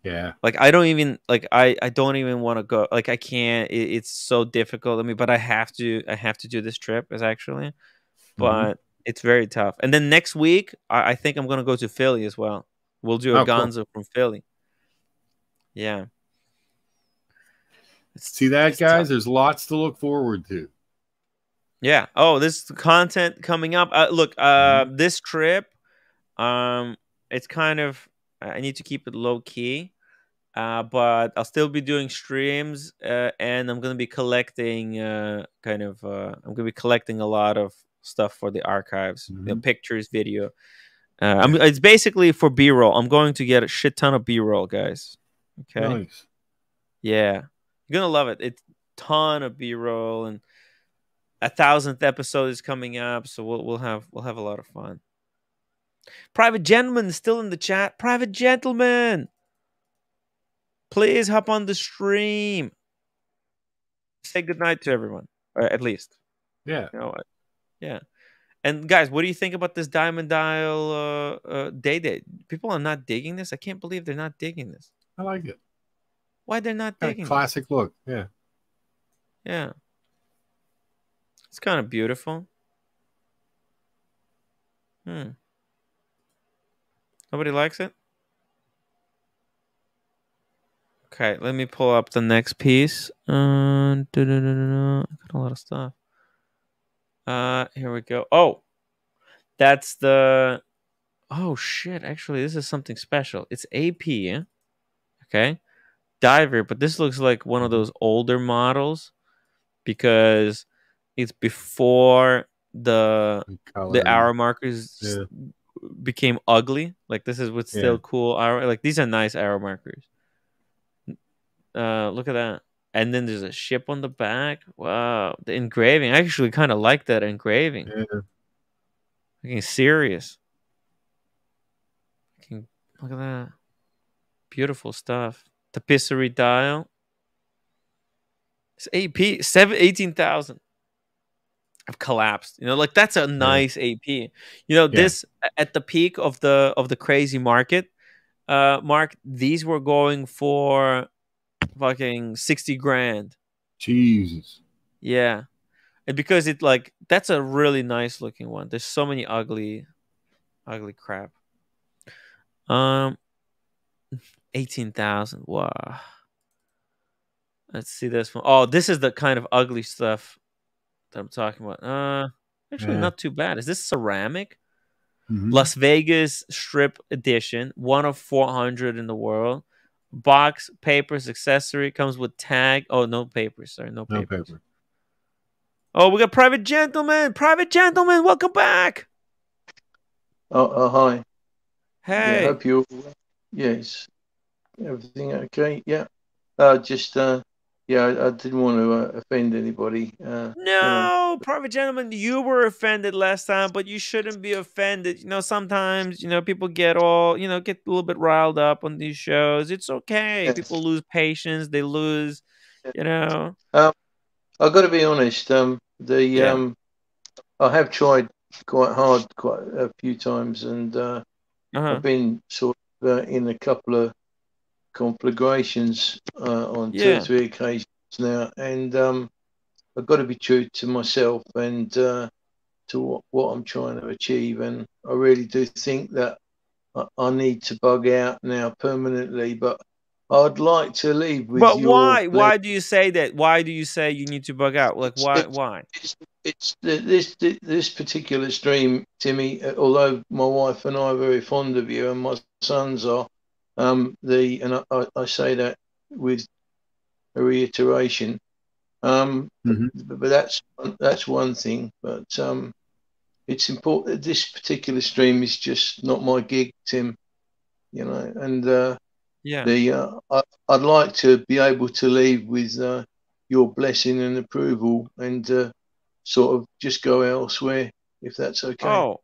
Yeah. Like I don't even like I I don't even want to go. Like I can't. It, it's so difficult. I mean, but I have to. I have to do this trip. Is actually, Mm-hmm. but it's very tough. And then next week, I, I think I'm gonna go to Philly as well. We'll do a Oh, cool. Gonzo from Philly. Yeah. It's- See that, it's tough. guys? There's lots to look forward to. Yeah. Oh, this content coming up. Uh, look, uh, this trip, um, it's kind of I need to keep it low key, uh, but I'll still be doing streams, uh, and I'm gonna be collecting, uh, kind of, uh, I'm gonna be collecting a lot of stuff for the archives, know, Mhm. pictures, video. Uh, I'm, it's basically for B-roll. I'm going to get a shit ton of B-roll, guys. Okay. Nice. Yeah, you're gonna love it. It's ton of B roll and a thousandth episode is coming up, so we'll we'll have we'll have a lot of fun. Private gentleman still in the chat. Private gentleman, please hop on the stream. Say goodnight to everyone, or at least. Yeah. You know? Yeah. And guys, what do you think about this Diamond Dial uh, uh, day day? People are not digging this. I can't believe they're not digging this. I like it. Why they're not digging? classic look. Yeah. Yeah. It's kind of beautiful. Hmm. Nobody likes it? Okay, let me pull up the next piece. Uh. Got a lot of stuff. Uh, here we go. Oh, that's the. Oh shit! Actually, this is something special. It's AP. Yeah? Okay, diver, but this looks like one of those older models because it's before the Color. the arrow markers Yeah. became ugly. Like this is what's still cool. Like these are nice arrow markers. Uh, look at that. And then there's a ship on the back. Wow, the engraving. I actually kind of like that engraving. Yeah. Looking serious. Looking, look at that. Beautiful stuff. Tapisserie dial. It's AP seven eighteen thousand. I've collapsed. You know, like that's a nice AP. You know, this at the peak of the of the crazy market, uh, Mark, these were going for fucking sixty grand. Jesus. Yeah. And because it like that's a really nice looking one. There's so many ugly ugly crap. Um 18,000. Wow. Let's see this one. Oh, this is the kind of ugly stuff that I'm talking about. Uh actually Yeah. not too bad. Is this ceramic? Mhm. Las Vegas strip edition, one of 400 in the world. Box, papers, accessory comes with tag. Oh, no papers. Sorry, no No papers. paper. Oh, we got private gentleman. Private gentleman, welcome back. Oh, oh hi. Yeah, I hope you're. Yes. Everything okay? Yeah. Uh, just uh, yeah, I, I didn't want to uh, offend anybody. Uh, No, private gentleman, you were offended last time, but you shouldn't be offended. You know, sometimes, you know, people get all, you know, get a little bit riled up on these shows. It's okay. Yes. People lose patience, they lose, you know. I've got to be honest. Um, the Yeah. um, I have tried quite hard quite a few times, and uh, Uh-huh. I've been sort of uh, in a couple of conflagrations uh, on two or three occasions now, and um, I've got to be true to myself and uh, to what, what I'm trying to achieve, and I really do think that I, I need to bug out now permanently, but. I'd like to leave with But why? ble- Why do you say that? Why do you say you need to bug out? Like why It's- why? it's, it's th- this this particular stream, Timmy. Although my wife and I are very fond of you, and my sons are, um, the and I, I, say that with a reiteration. Um, Mhm. but, but that's that's one thing. But um, it's important. This particular stream is just not my gig, Tim. You know, and uh, Yeah. the uh, I, I'd like to be able to leave with uh, your blessing and approval, and uh, sort of just go elsewhere if that's okay. Oh,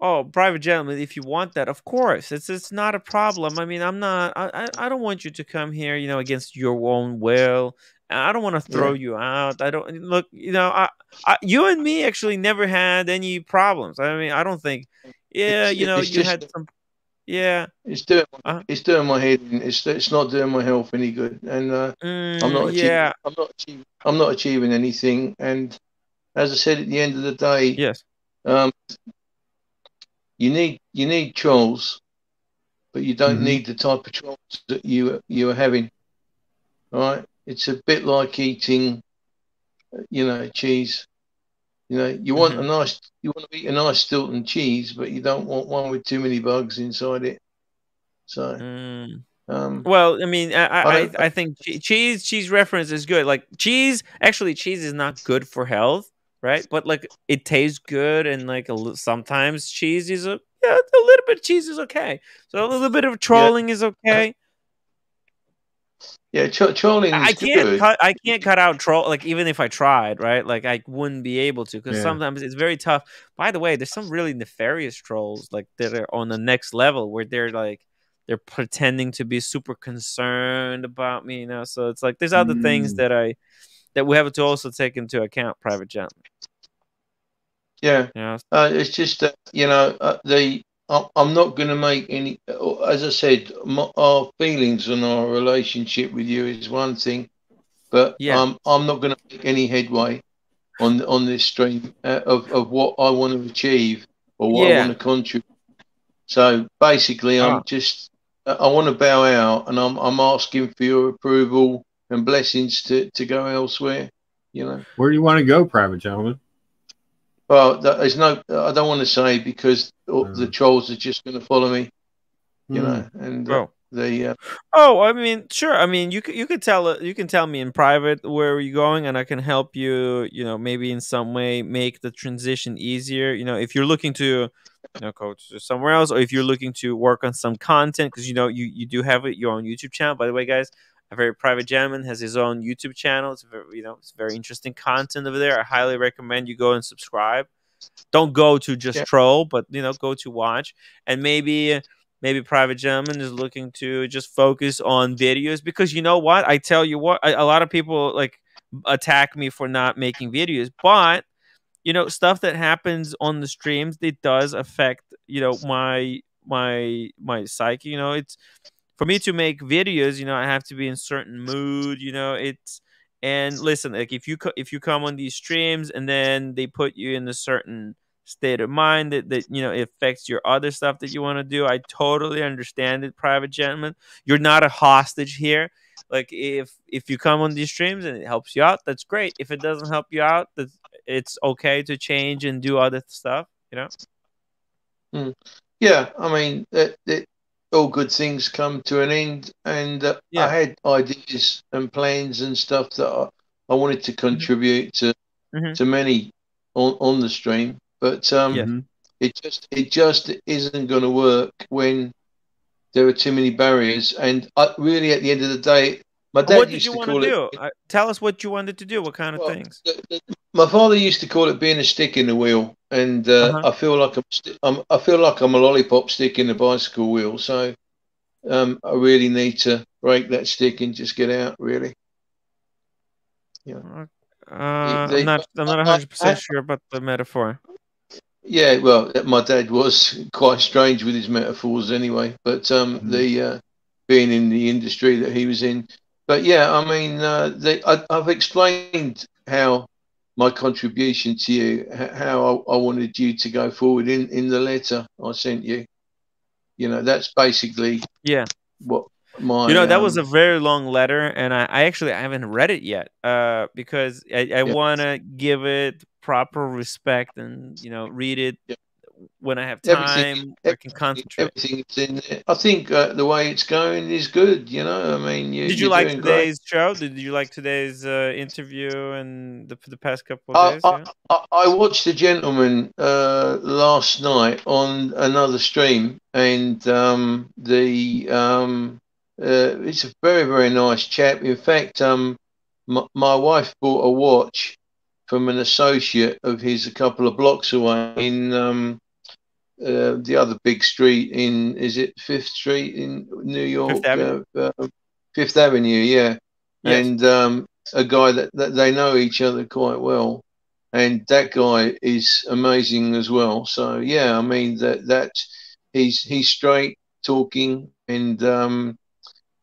oh, private gentleman, if you want that, of course, it's it's not a problem. I mean, I'm not. I I, don't want you to come here, you know, against your own will. I don't want to throw you out. I don't look. You know, I, I, you and me actually never had any problems. I mean, I don't think. Yeah, It's- you know, you just- had some. Yeah. It's doing Uh-huh. it's doing my head. It's it's not doing my health any good, and uh, I'm Mm, not. Achieving, yeah. I'm not. Achieving, I'm not achieving anything. And as I said, at the end of the day, Yes. um, you need you need trolls, but you don't Mhm. need the type of trolls that you you are having. All right, it's a bit like eating, you know, cheese. You know, you want a nice, you want to eat a nice Stilton cheese, but you don't want one with too many bugs inside it. So, Mm. um, Well, I mean, I I, I I, think cheese cheese reference is good. Like cheese, actually, cheese is not good for health, right? But like it tastes good, and like a, sometimes cheese is a yeah, a little bit of cheese is okay. So a little bit of trolling is okay. yeah, tro- trolling is I can't good. cut. I can't cut out troll. Like even if I tried, right? Like I wouldn't be able to because Yeah. sometimes it's very tough. By the way, there's some really nefarious trolls like that are on the next level where they're like they're pretending to be super concerned about me. You know, so it's like there's other things Mm. that I that we have to also take into account. Private gentlemen. Yeah, know, uh, it's just that you know uh, the I- I'm not going to make any. As I said, my, our feelings and our relationship with you is one thing, but Yeah. um, I'm not going to make any headway on on this stream uh, of of what I want to achieve or what I Yeah. want to contribute. So basically, I'm Ah. just I I want to bow out, and I'm I'm asking for your approval and blessings to to go elsewhere. You know. Where do you want to go, private gentleman? Well, there's no. I don't want to say because all the trolls are just going to follow me, you Mm. know. And oh. the uh, Oh, I mean, sure. I mean, you could you could tell you can tell me in private where you're going, and I can help you. You know, maybe in some way make the transition easier. You know, if you're looking to, you know, go to somewhere else, or if you're looking to work on some content, because you know you you do have it, your own YouTube channel. By the way, guys, a very private gentleman has his own YouTube channel. It's very you know it's very interesting content over there. I highly recommend you go and subscribe. Don't go to just Yeah. troll, but you know, go to watch and maybe maybe private gentleman is looking to just focus on videos because you know what i tell you what a, a lot of people like attack me for not making videos but you know stuff that happens on the streams it does affect you know my my my psyche you know it's for me to make videos you know i have to be in certain mood you know it's and listen like if you if you come on these streams and then they put you in a certain state of mind that, that you know it affects your other stuff that you want to do i totally understand it private gentlemen. You're not a hostage here. Like if if you come on these streams and it helps you out that's great. If it doesn't help you out that it's okay to change and do other stuff you know? Hmm. Yeah, I mean, that that all good things come to an end, and uh, Yeah. I had ideas and plans and stuff that I, I wanted to contribute to Mhm. to many on on the stream, but um, Yeah. Mhm. it just it just isn't going to work when there are too many barriers. And I, really, at the end of the day, my dad what did used you to want to it. do Uh, tell us what you wanted to do what kind of Well, things the- the- my father used to call it being a stick in the wheel, and uh, Uh-huh. I feel like I'm, st- I'm I feel like I'm a lollipop stick in the bicycle wheel. So um, I really need to break that stick and just get out. Really, uh, they- i'm not i'm not 100 percent sure about the metaphor yeah. Well, my dad was quite strange with his metaphors, anyway. But um, Mhm. the uh, being in the industry that he was in, but yeah, I mean, uh, they, I, I've explained how my contribution to you, how I, I wanted you to go forward in, in the letter I sent you. You know, that's basically yeah what my. you know that was a um, very long letter and i, I actually I haven't read it yet uh, because i, I Yeah. want to give it proper respect and you know read it Yeah. When I have time, I can concentrate. Everything's in there. I think uh, the way it's going is good. You know, I mean, you, Did you like doing great. today's show? Did you like today's uh, interview and the, the past couple of days? I, yeah? I, I watched the gentleman uh, last night on another stream, and um, the um, uh, it's a very very nice chap. In fact, um, my, my wife bought a watch from an associate of his a couple of blocks away in um, uh, the other big street in is it Fifth Street in New York? Avenue? Uh, uh, Fifth Avenue, yeah. Yes. And um, a guy that, that they know each other quite well and that guy is amazing as well. So yeah, I mean that that he's he's straight talking, and um,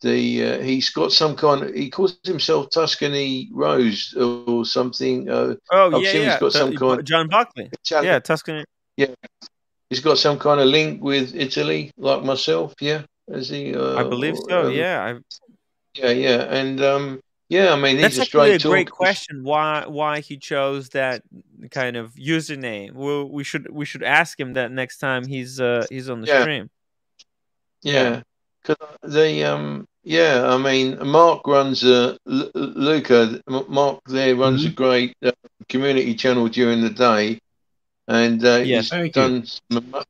the uh, he's got some kind of he calls himself Tuscany Rose or something. Uh, Oh I've yeah, seen he's yeah. got the- some kind- John Buckley. Italian. Yeah, Tuscany. He's got some kind of link with Italy, like myself. Yeah, is he? Uh, I believe so. uh, Yeah, I, yeah, yeah, and um, yeah. I mean, that's he's actually straight a great question. Why why he chose that kind of username? Well, we should we should ask him that next time he's uh he's on the Yeah. stream. Yeah, because the um yeah, I mean Mark runs a Luca. Mark there runs a great uh, community channel during the day, and uh, Yes. he's Thank you. done some, ama-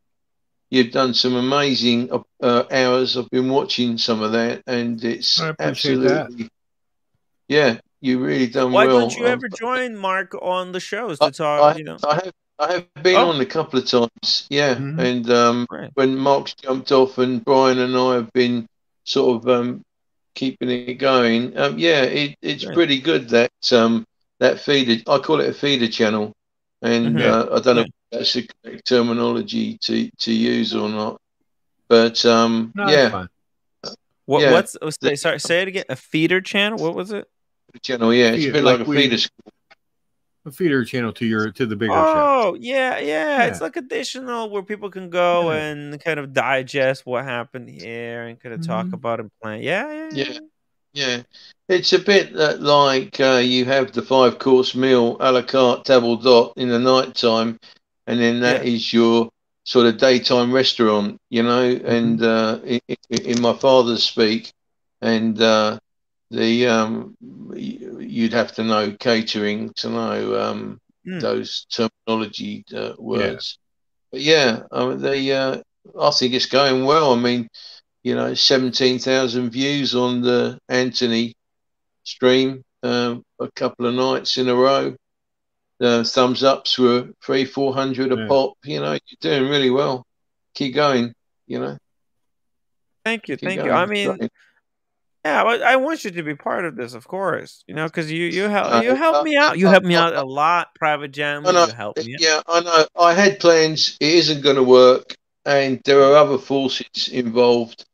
you've done some amazing uh, uh, hours. I've been watching some of that, and it's I appreciate that. absolutely yeah. You really done Why well. Why don't you Um, ever join Mark on the shows to I- talk? you know, I have I have been Oh. on a couple of times, yeah, Mhm. and um, Right. when Mark's jumped off and Brian and I have been sort of um, keeping it going. Um, yeah, it, it's Right. pretty good that um, that feeder. I call it a feeder channel, and Mhm. uh, I don't know Yeah. if that's the correct terminology to to use or not. But um, No, yeah, what yeah. what's oh, say, sorry? Say it again. A feeder channel. What was it? channel. Yeah, it's a Feeder, bit like, like a we- feeder. A feeder channel to your to the bigger show. Oh yeah, yeah, It's like additional where people can go Yeah. and kind of digest what happened here and kind of talk Mhm. about and plan. Yeah, yeah, Yeah. Yeah, it's a bit like uh, you have the five course meal a la carte table dot in the night time, and then that is your sort of daytime restaurant, you know. And uh, in, in my father's speak, and uh, the um, you'd have to know catering to know um, Mm. those terminology uh, words. But yeah, I mean, they, uh, I think it's going well. I mean, you know, 17,000 views on the Anthony stream um, a couple of nights in a row. The thumbs ups were three, 400 a Yeah. pop. You know, you're doing really well. Keep going, you know. Thank you, Keep thank you. I mean, going. yeah, I want you to be part of this, of course. You know, because you you help you help me out. You help me out a lot, private Jam. You help me. out. yeah, I know. I had plans. It isn't going to work, and there are other forces involved,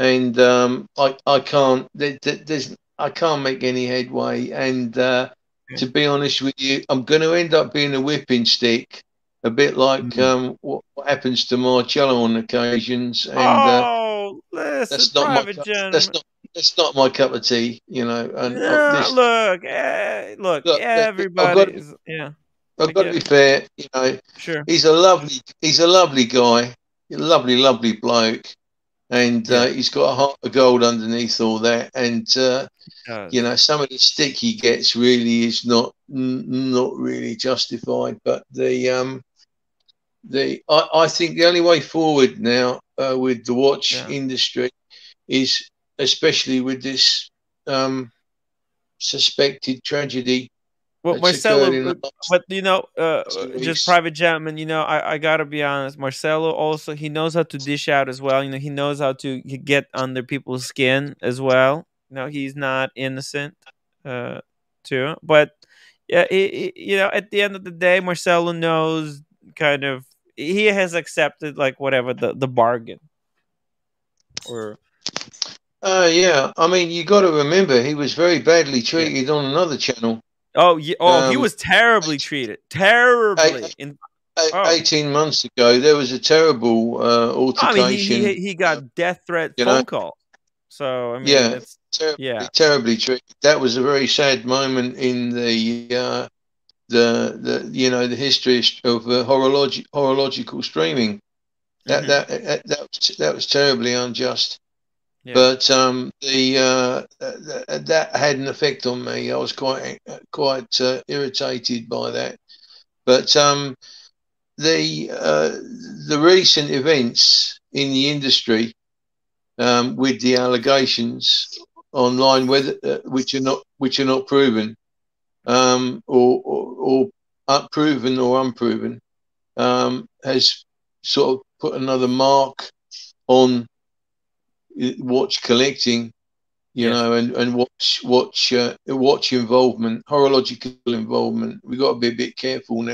and um, I I can't. There, there- there's I can't make any headway. And uh, to be honest with you, I'm going to end up being a whipping stick, a bit like Mhm. um, what, what happens to Marcello on occasions. And uh, oh, listen, that's not my cup, that's not that's not my cup of tea. You know. And uh, this, look, eh, look, Look, everybody is yeah, I've got to be fair. You know. sure. he's a lovely he's a lovely guy a lovely lovely bloke and uh, he's got a heart of gold underneath all that. And uh, you know some of the stick he gets really is not n- not really justified. But the um the I, I think the only way forward now uh, with the watch Yeah. industry is especially with this um suspected tragedy Well, Marcelo, occurred in the but, you know, uh, just weeks. private gentleman. You know, I, I gotta be honest. Marcelo also he knows how to dish out as well. You know, he knows how to get under people's skin as well. You know, he's not innocent, uh, too. But yeah, he, he- you know, at the end of the day, Marcelo knows kind of he has accepted like whatever the the bargain or Uh, yeah. I mean, you got to remember he was very badly treated on another channel. Oh yeah, oh he Um, was terribly treated, terribly. I- In, A- Oh. 18 months ago, there was a terrible uh, I altercation. mean, he, he he got death threat you phone know? call. So I mean, Yeah. terribly, yeah. terribly treated. That was a very sad moment in the uh, the the you know the history of uh, horologi- horological streaming. That, Mhm. that that that was, that was terribly unjust. But um, the uh, that, that had an effect on me. I was quite quite uh, irritated by that. But um, the uh, the recent events in the industry um, with the allegations online, whether uh, which are not which are not proven, um, or, or or unproven or unproven, um, has sort of put another mark on watch collecting, you Yeah. know, and and watch watch uh, watch involvement, horological involvement. We've got to be a bit careful now.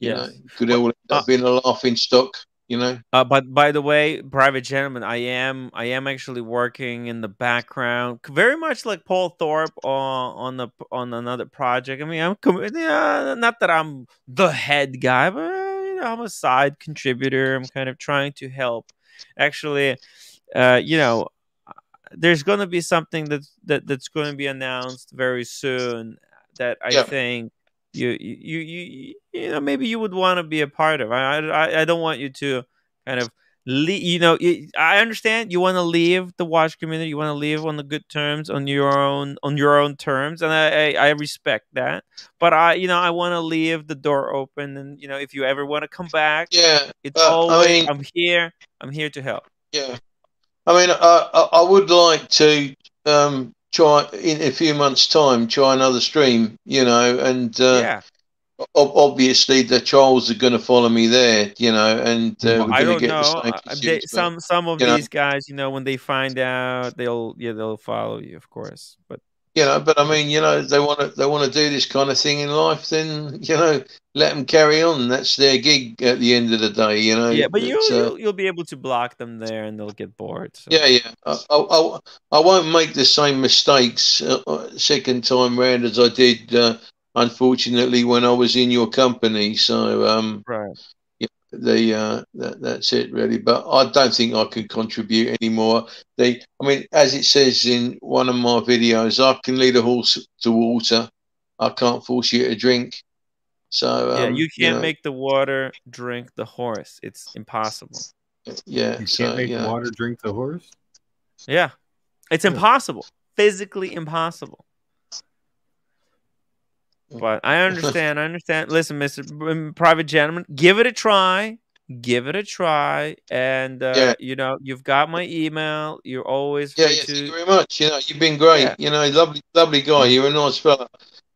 You Yes. know, could all end up uh, being a laughing stock. You know. Uh, but by the way, private gentleman, I am I am actually working in the background, very much like Paul Thorpe on on the on another project. I mean, I'm yeah, not that I'm the head guy, but you know, I'm a side contributor. I'm kind of trying to help. Actually, uh, you know, there's going to be something that that that's going to be announced very soon that I Yeah. think you you you you, know maybe you would want to be a part of. I I I don't want you to kind of le- you know I understand you want to leave the watch community, you want to leave on the good terms on your own on your own terms, and I I, I respect that. But I you know I want to leave the door open, and you know if you ever want to come back, Yeah. it's uh, I always mean- I'm here. I'm here to help. Yeah, I mean, I, I, would like to um, try in a few months' time try another stream, you know, and uh, yeah. ob- obviously the trolls are going to follow me there, you know, and uh, Well, we're I going to don't get the know. same Uh, they, but- some some of you know. these guys, you know, when they find out, they'll yeah they'll follow you, of course. But you know, but I mean, you know, they want to they want to do this kind of thing in life, then you know, let them carry on. That's their gig at the end of the day, you know. yeah, but you uh, you'll, you'll be able to block them there, and they'll get bored. So. Yeah, yeah. I, I, I, I won't make the same mistakes uh, uh, second time round as I did, uh, unfortunately, when I was in your company. So, um, Right. The uh, that, that's it really. But I don't think I can contribute anymore. They, I mean, as it says in one of my videos, I can lead a horse to water. I can't force you to drink. So yeah, um, you can't know, make the water drink the horse. It's impossible. yeah. You can't make yeah. water drink the horse. Yeah, it's impossible. Physically impossible. But I understand. I understand. Listen, Mister um, Private Gentleman, give it a try. Give it a try, and uh, Yeah. you know you've got my email. You're always Yeah, yeah, to. thank you very much. You know, you've been great. Yeah. You know, lovely, lovely guy. You're a nice fella.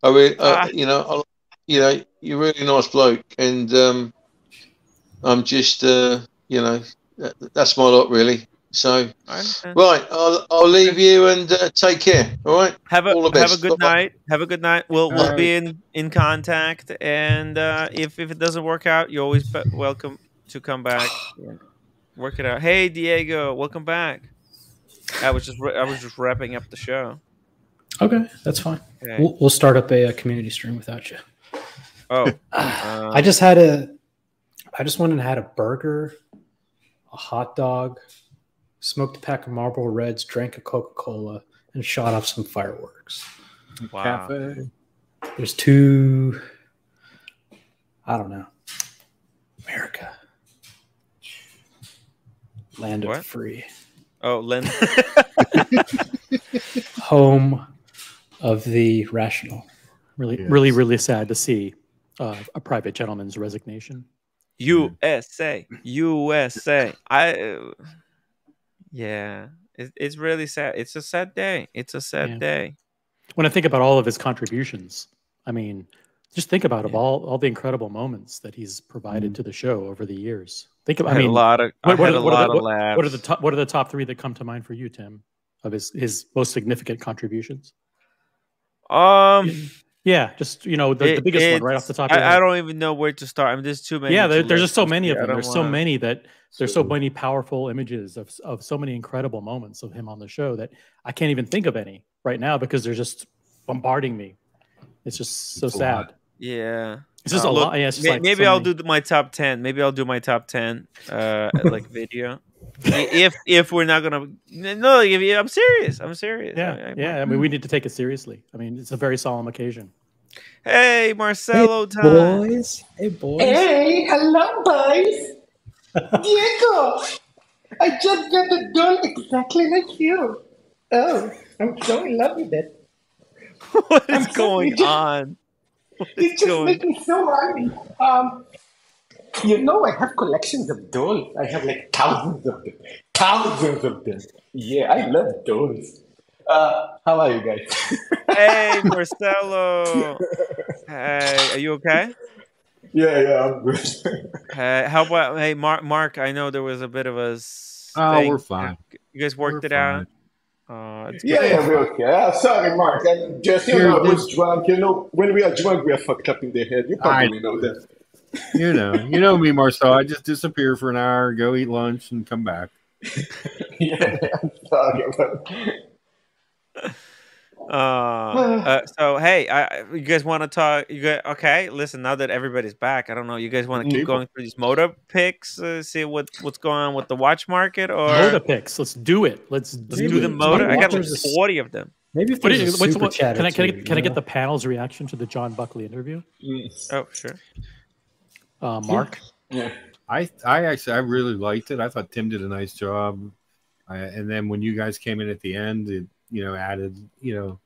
I really, uh, Ah. you know, I, you know, you're a really nice bloke, and um, I'm just, uh, you know, that, that's my lot really. So, right, I'll, I'll leave you and uh, take care. All right. have a all the have a good Bye-bye. night. Have a good night. We'll we'll Alright. be in in contact, and uh, if if it doesn't work out, you're always be- welcome to come back. and Work it out. Hey Diego, welcome back. I was just I was just wrapping up the show. Okay, that's fine. Okay. We'll, we'll start up a, uh community stream without you. Oh, I uh, just had a, I just went and had a burger, a hot dog, smoked a pack of Marlboro Reds, drank a Coca Cola, and shot off some fireworks. wow. Cafe. There's two, I don't know, America, land of What? free, Oh, Len. home of the rational. Really, Yes. really, really sad to see uh, a private gentleman's resignation. USA, USA. I, uh, yeah, it, it's really sad. It's a sad day. It's a sad Yeah. day. When I think about all of his contributions, I mean, just think about of Yeah. all all the incredible moments that he's provided to the show over the years. Think of, I, I mean, a lot of, what- what are- a what are the- of laughs. what are the top what are the top three that come to mind for you, Tim, of his his most significant contributions? Um, Yeah, just you know the, the biggest one right off the top. of I, I don't even know where to start. I mean, there's too many. yeah, there, there's just so many of them. There's so wanna- many that there's so many powerful images of of so many incredible moments of him on the show that I can't even think of any right now because they're just bombarding me. It's just so It's sad. lot. Yeah. It's just Uh, a look, lot. Yeah, may- like maybe so I'll many. do my top ten. Maybe I'll do my top ten, uh, like video. I- if if we're not gonna, no, if, I'm serious. I'm serious. Yeah, I- I- yeah. I mean, we need to take it seriously. I mean, it's a very solemn occasion. Hey, Marcelo time. boys. Hey, boys. Hey, hello, boys. Diego, I just got a doll exactly like you. Oh, I'm so in love with it. what is I'm is so- going just- on? What It is just going makes me so happy. Um, you know, I have collections of dolls. I have like thousands of them. Thousands of them. Yeah, I love dolls. Uh, how are you guys? Hey, Marcelo. Hey, are you okay? yeah, yeah, I'm good. Hey, how about hey, Mark? Mark, I know there was a bit of a. s- Oh, thing. we're fine. You guys worked We're it out. Uh, it's Yeah, good. yeah, we're okay. Uh, sorry, Mark. I just, you Here, know, I was drunk. You know, when we are drunk, we are fucked up in the head. You probably know that. You know, you know me, Marcel. I just disappear for an hour, go eat lunch, and come back. yeah, I'm about Uh, uh, so hey, I, I- you guys want to talk? You guys okay? Listen, now that everybody's back, I don't know. You guys want to keep going through these motor picks, uh, see what what's going on with the watch market, or Moda picks. Let's do it. Let's let's do do the motor? I got like There's a s- forty of them. Maybe if What there's is, a what's, super what, chat can I or can I, can I get the panel's reaction to the John Buckley interview? it. Oh, sure. Uh, Mark, Yeah. I, I actually, I really liked it. I thought Tim did a nice job. I, and then when you guys came in at the end, it, you know, added, you know,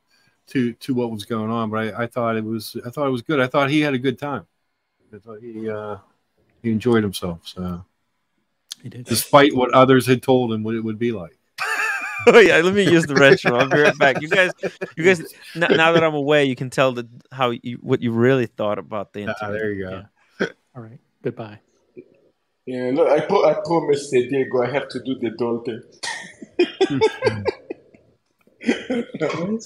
to to what was going on. But I, I thought it was, I thought it was good. I thought he had a good time. I thought he, uh, he enjoyed himself. So, he did. despite what others had told him what it would be like. oh yeah, let me use the retro. I'll be right back. You guys, you guys. Now, now that I'm away, you can tell the how you what you really thought about the Ah, interview. there you go. Yeah. All right. Goodbye. Yeah, look, I, pro- I promised Diego I have to do the doll thing.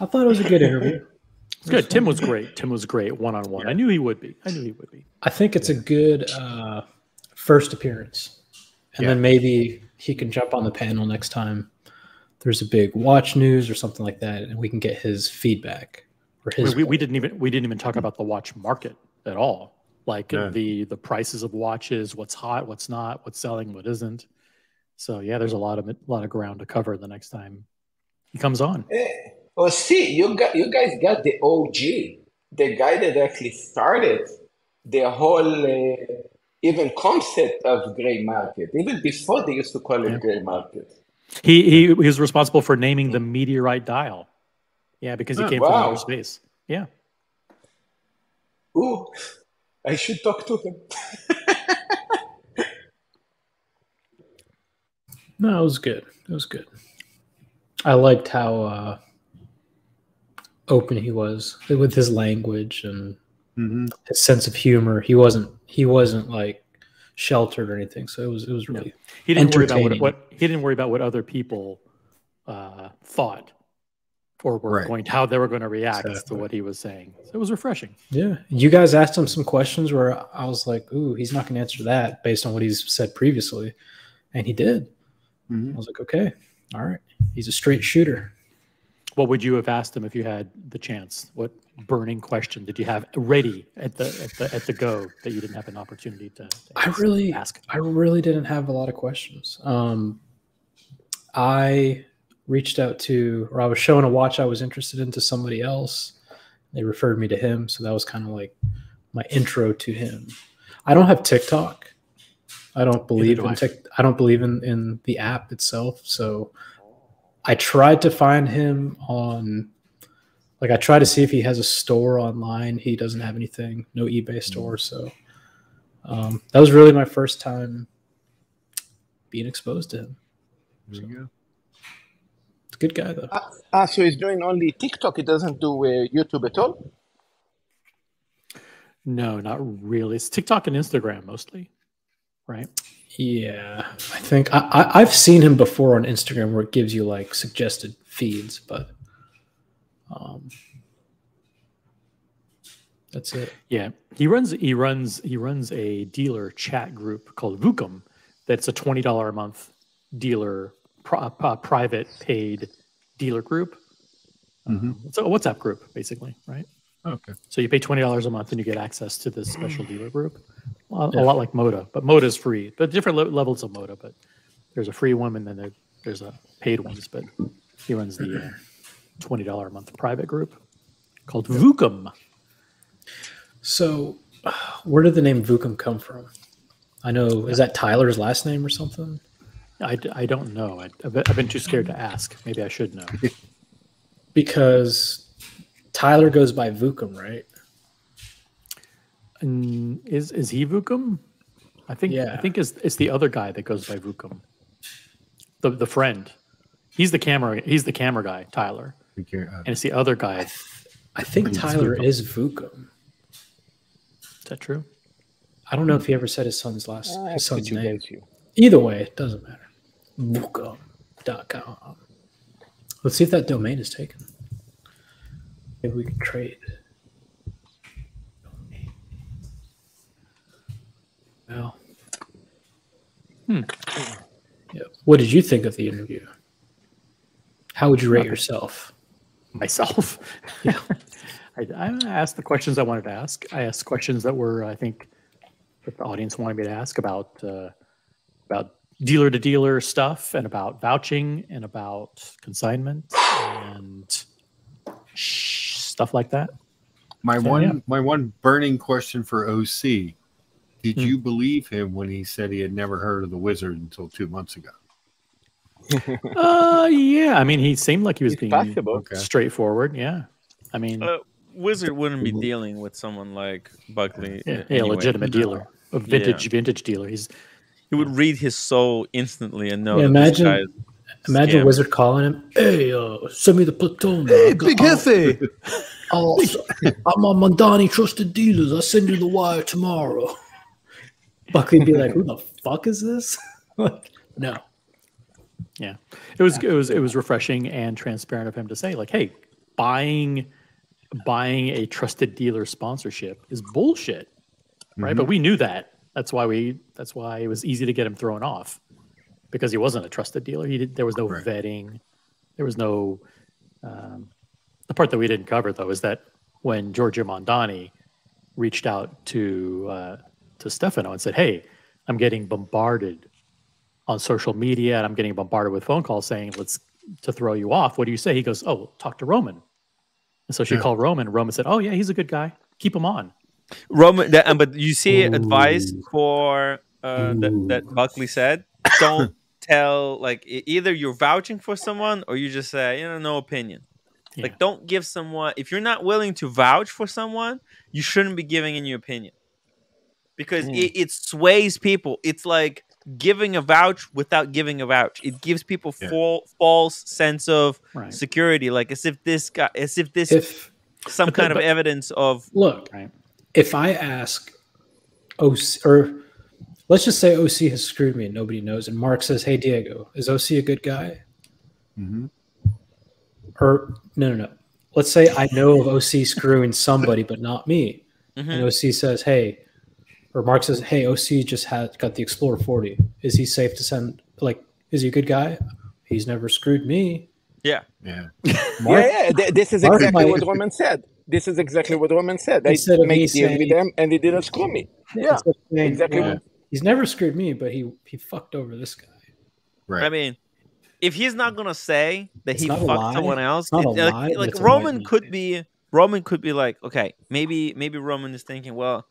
I thought it was a good interview. It's good. Tim was great. Tim was great one on one. I knew he would be. I knew he would be. I think it's a good uh, first appearance, and Yeah. then maybe he can jump on the panel next time. There's a big watch news or something like that, and we can get his feedback or We, his. we, we didn't even we didn't even talk about the watch market at all. Like Yeah. the the prices of watches, what's hot, what's not, what's selling, what isn't. So yeah, there's a lot of a lot of ground to cover the next time he comes on. Eh, Well, see, you got you guys got the OG, the guy that actually started the whole uh, even concept of gray market. Even before they used to call it Yeah. gray market. He he, he was responsible for naming the meteorite dial. Yeah, because he Oh, came from outer space. Yeah. Ooh, I should talk to him. No, it was good. It was good. I liked how uh, open he was with his language and hmm his sense of humor. He wasn't he wasn't like sheltered or anything. So it was it was No. really He didn't worry about what, what he didn't worry about what other people uh, thought or were Right. going how they were going to react to what he was saying. So it was refreshing. yeah. You guys asked him some questions where I was like, "Ooh, he's not going to answer that based on what he's said previously," and he did. hmm I was like, "Okay, all right, he's a straight shooter." What would you have asked him if you had the chance? What burning question did you have ready at the at the at the go that you didn't have an opportunity to, to I really, ask? I really didn't have a lot of questions. Um, I reached out to, or I was showing a watch I was interested in to somebody else. They referred me to him, so that was kind of like my intro to him. I don't have TikTok. I don't believe do in I. Tik. I don't believe in in the app itself. So I tried to find him on. Like I tried to see if he has a store online. He doesn't have anything. No eBay store. So um, that was really my first time being exposed to him. There you go. It's a good guy though. Ah, ah, so he's doing only TikTok. He doesn't do uh, YouTube at all. No, not really. It's TikTok and Instagram mostly, right? Yeah, I think I, I, I've seen him before on Instagram where it gives you like suggested feeds, but um, that's it. Yeah, he runs he runs he runs a dealer chat group called Vucom. That's a twenty dollar a month dealer pri- uh, private paid dealer group. Um, it's a WhatsApp group basically, right? Okay. So you pay twenty dollars a month and you get access to this special dealer group. A, a lot like Moda, but Moda is free. But different le- levels of Moda. But there's a free one and then there, there's a paid ones. But he runs the uh, twenty dollar a month private group. called Vukum. So, where did the name Vukum come from? I know, is that Tyler's last name or something? I, d- I don't know. I, I've, been, too scared to ask. Maybe I should know. Because Tyler goes by Vukum, right? And is is he Vukum? I think yeah. I think it's, it's the other guy that goes by Vukum. The the friend. He's the camera. He's the camera guy, Tyler, uh, and it's the other guy. Is I think Tyler Vukum. is Vukum. Is that true? I don't know if he ever said his son's last his son's name. Either way, it doesn't matter. Vukum.com. Let's see if that domain is taken. Maybe we can trade. Well. Hmm. Yeah. What did you think of the interview? How would you rate yourself? Myself. Yeah. I, I asked the questions I wanted to ask. I asked questions that were, I think, that the audience wanted me to ask about uh, about dealer to dealer stuff and about vouching and about consignment and stuff like that. my So, one yeah. my one burning question for OC. Did Hmm. you believe him when he said he had never heard of the wizard until two months ago? Uh, yeah. I mean, he seemed like he was It's being possible. Okay. straightforward. Yeah. I mean, Uh, Wizard wouldn't be dealing with someone like Buckley. yeah, a- a legitimate dealer, a vintage vintage dealer. He's He would read his soul instantly and know. Yeah, that this imagine- guy Imagine scam. Wizard calling him, "Hey, uh, send me the platoon. Hey, I'll Big I'll- Hefe. I'll, I'm on Mondani Trusted Dealers. I'll send you the wire tomorrow." Buckley'd be like, "Who the fuck is this?" like, no. Yeah, it was it was it was refreshing and transparent of him to say like, hey, buying buying a trusted dealer sponsorship is bullshit, right? But we knew that. That's why we that's why it was easy to get him thrown off because he wasn't a trusted dealer. He did there was no Right. vetting, there was no. Um, the part that we didn't cover though is that when Giorgio Mondani reached out to uh, to Stefano and said, "Hey, I'm getting bombarded on social media and I'm getting bombarded with phone calls saying, let's to throw you off. What do you say? He goes, Oh, talk to Roman. And so she Yeah. called Roman. Roman said, Oh, yeah, he's a good guy. Keep him on. Roman, that, um, but you see advice for uh, that, that Buckley said. Don't tell like either you're vouching for someone or you just say you know no opinion. Yeah. Like don't give someone if you're not willing to vouch for someone, you shouldn't be giving any opinion because Mm. it, it sways people. It's like giving a vouch without giving a vouch. It gives people Yeah. full, false sense of Right. security, like as if this guy, as if this If some the- kind of evidence of look, Right. If I ask OC, or let's just say OC has screwed me and nobody knows, and Mark says, "Hey, Diego, is OC a good guy?" Mm-hmm. Or no, no, no. Let's say I know of OC screwing somebody, but not me. Mhm. And OC says, "Hey," or Mark says, "Hey, OC just had got the Explorer 40. Is he safe to send? Like, is he a good guy? He's never screwed me." Yeah. Mark, yeah, yeah. This is Mark exactly might- what Roman said. This is exactly what Roman said. I Instead of me make deals with them, and they didn't screw me. Yeah, saying, exactly "Well, what- He's never screwed me, but he he fucked over this guy. Right. I mean, if he's not gonna say that It's he fucked lie. someone else, It's not a it- like, lie, but like it's a white Roman could be Roman could be like, okay, maybe maybe Roman is thinking, well,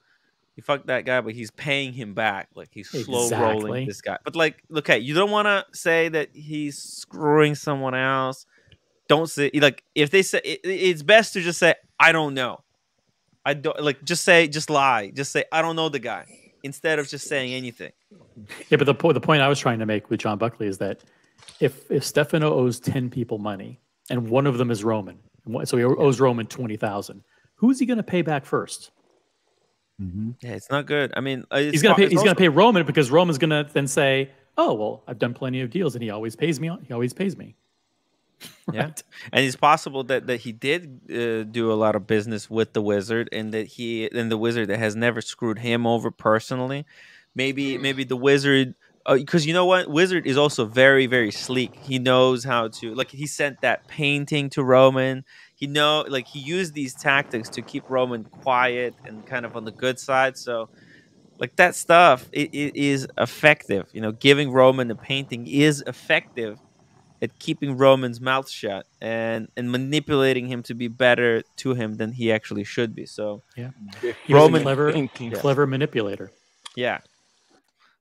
he fucked that guy, but he's paying him back, like he's slow Exactly. rolling this guy. But like, okay, you don't want to say that he's screwing someone else. Don't say like if they say it, it's best to just say I don't know. I don't like just say just lie, just say I don't know the guy instead of just saying anything. Yeah, but the, po- the point I was trying to make with John Buckley is that if if Stefano owes 10 people money and one of them is Roman, so he owes Roman 20,000, who's he going to pay back first? Mm-hmm. Yeah, it's not good. I mean, uh, He's going to pay he's going to pay Roman because Roman's going to then say, "Oh, well, I've done plenty of deals and he always pays me. on He always pays me." Yeah. And it's possible that that he did uh, do a lot of business with the wizard and that he and the wizard that has never screwed him over personally. Maybe maybe the wizard because you know what? Wizard is also very very sleek. He knows how to like he sent that painting to roman. He know like he used these tactics to keep roman quiet and kind of on the good side. So like that stuff it, it is effective. You know giving roman the painting is effective at keeping Roman's mouth shut and and manipulating him to be better to him than he actually should be. So Yeah. The He a Roman- clever, thinking. clever manipulator. yeah.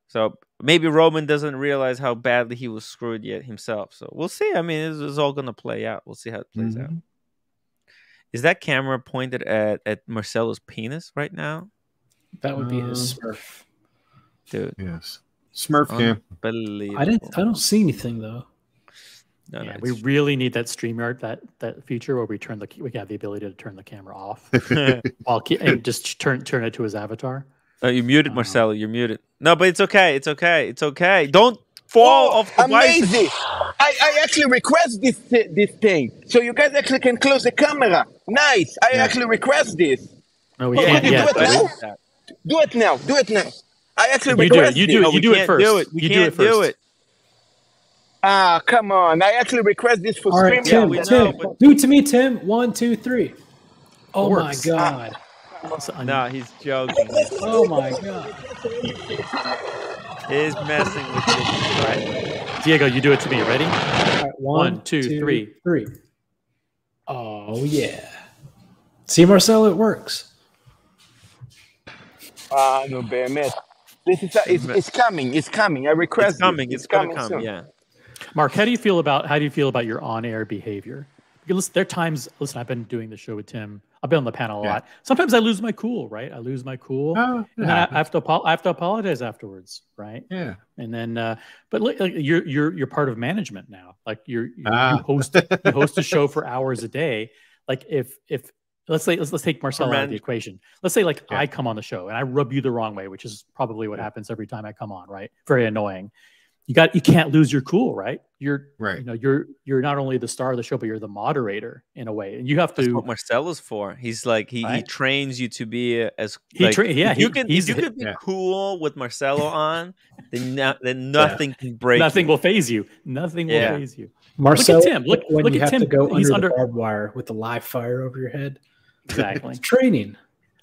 So maybe Roman doesn't realize how badly he was screwed yet himself. So we'll see. I mean, this is all gonna play out. We'll see how it plays out. Mhm. Is that camera pointed at at Marcelo's penis right now, That would be his Uh, Smurf. dude? Yes. Smurf cam. Unbelievable. I didn't. I don't see anything though. No, no, yeah, we it's- really need that StreamYard that that feature where we turn the we have the ability to turn the camera off Oh, while and just turn turn it to his avatar. Oh, you muted Marcelo. You're muted. No, but it's okay. It's okay. It's okay. Don't fall Oh, off the amazing! I, I actually request this this thing, so you guys actually can close the camera. Nice. I Yeah. actually request this. No, we Well, can't we can yet. do it now. Do it now. Do it now. I actually You do it. request You do No, it. we You do it first. do it. We You do can't it first. do it. Ah, come on. I actually request this for All right, Tim, yeah, Tim. Know, but... Do it to me, Tim. One, two, three. Oh, my ah. God. No, he's joking. oh, my God. He's messing with you. All right. Diego, you do it to me. Ready? All right, one, one two, two, three, three. Oh, yeah. See, Marcel, it works. Ah, uh, no, bear mess. This is, a, it's, it's coming. It's coming. I request it's coming. It's, it's coming. Come, soon. Yeah. Mark, how do you feel about how do you feel about your on-air behavior? Because listen, there are times. Listen, I've been doing the show with Tim. I've been on the panel a Yeah. lot. Sometimes I lose my cool. Right, I lose my cool, Oh, and then I, I have to I have to apologize afterwards. Right, yeah. and then uh, but like, like, you're you're you're part of management now. Like you're you, Ah. you host you host a show for hours a day. Like if if let's say let's let's take Marcel out of the equation. Let's say like Yeah. I come on the show and I rub you the wrong way, which is probably what happens every time I come on. Right, very annoying. You got you can't lose your cool, right? You're Right. you know you're you're not only the star of the show, but you're the moderator in a way, and you have That's to. what Marcelo's for. He's like he, he trains you to be as He like, tra- yeah, you he- can he's- you could be yeah. cool with Marcelo on, then no, then nothing can break. Nothing you. will phase you. Nothing will phase you. Marcelo, look at Tim. Look- when look you at have Tim. to go He's under, under- barbed wire with the live fire over your head. Exactly. It's training.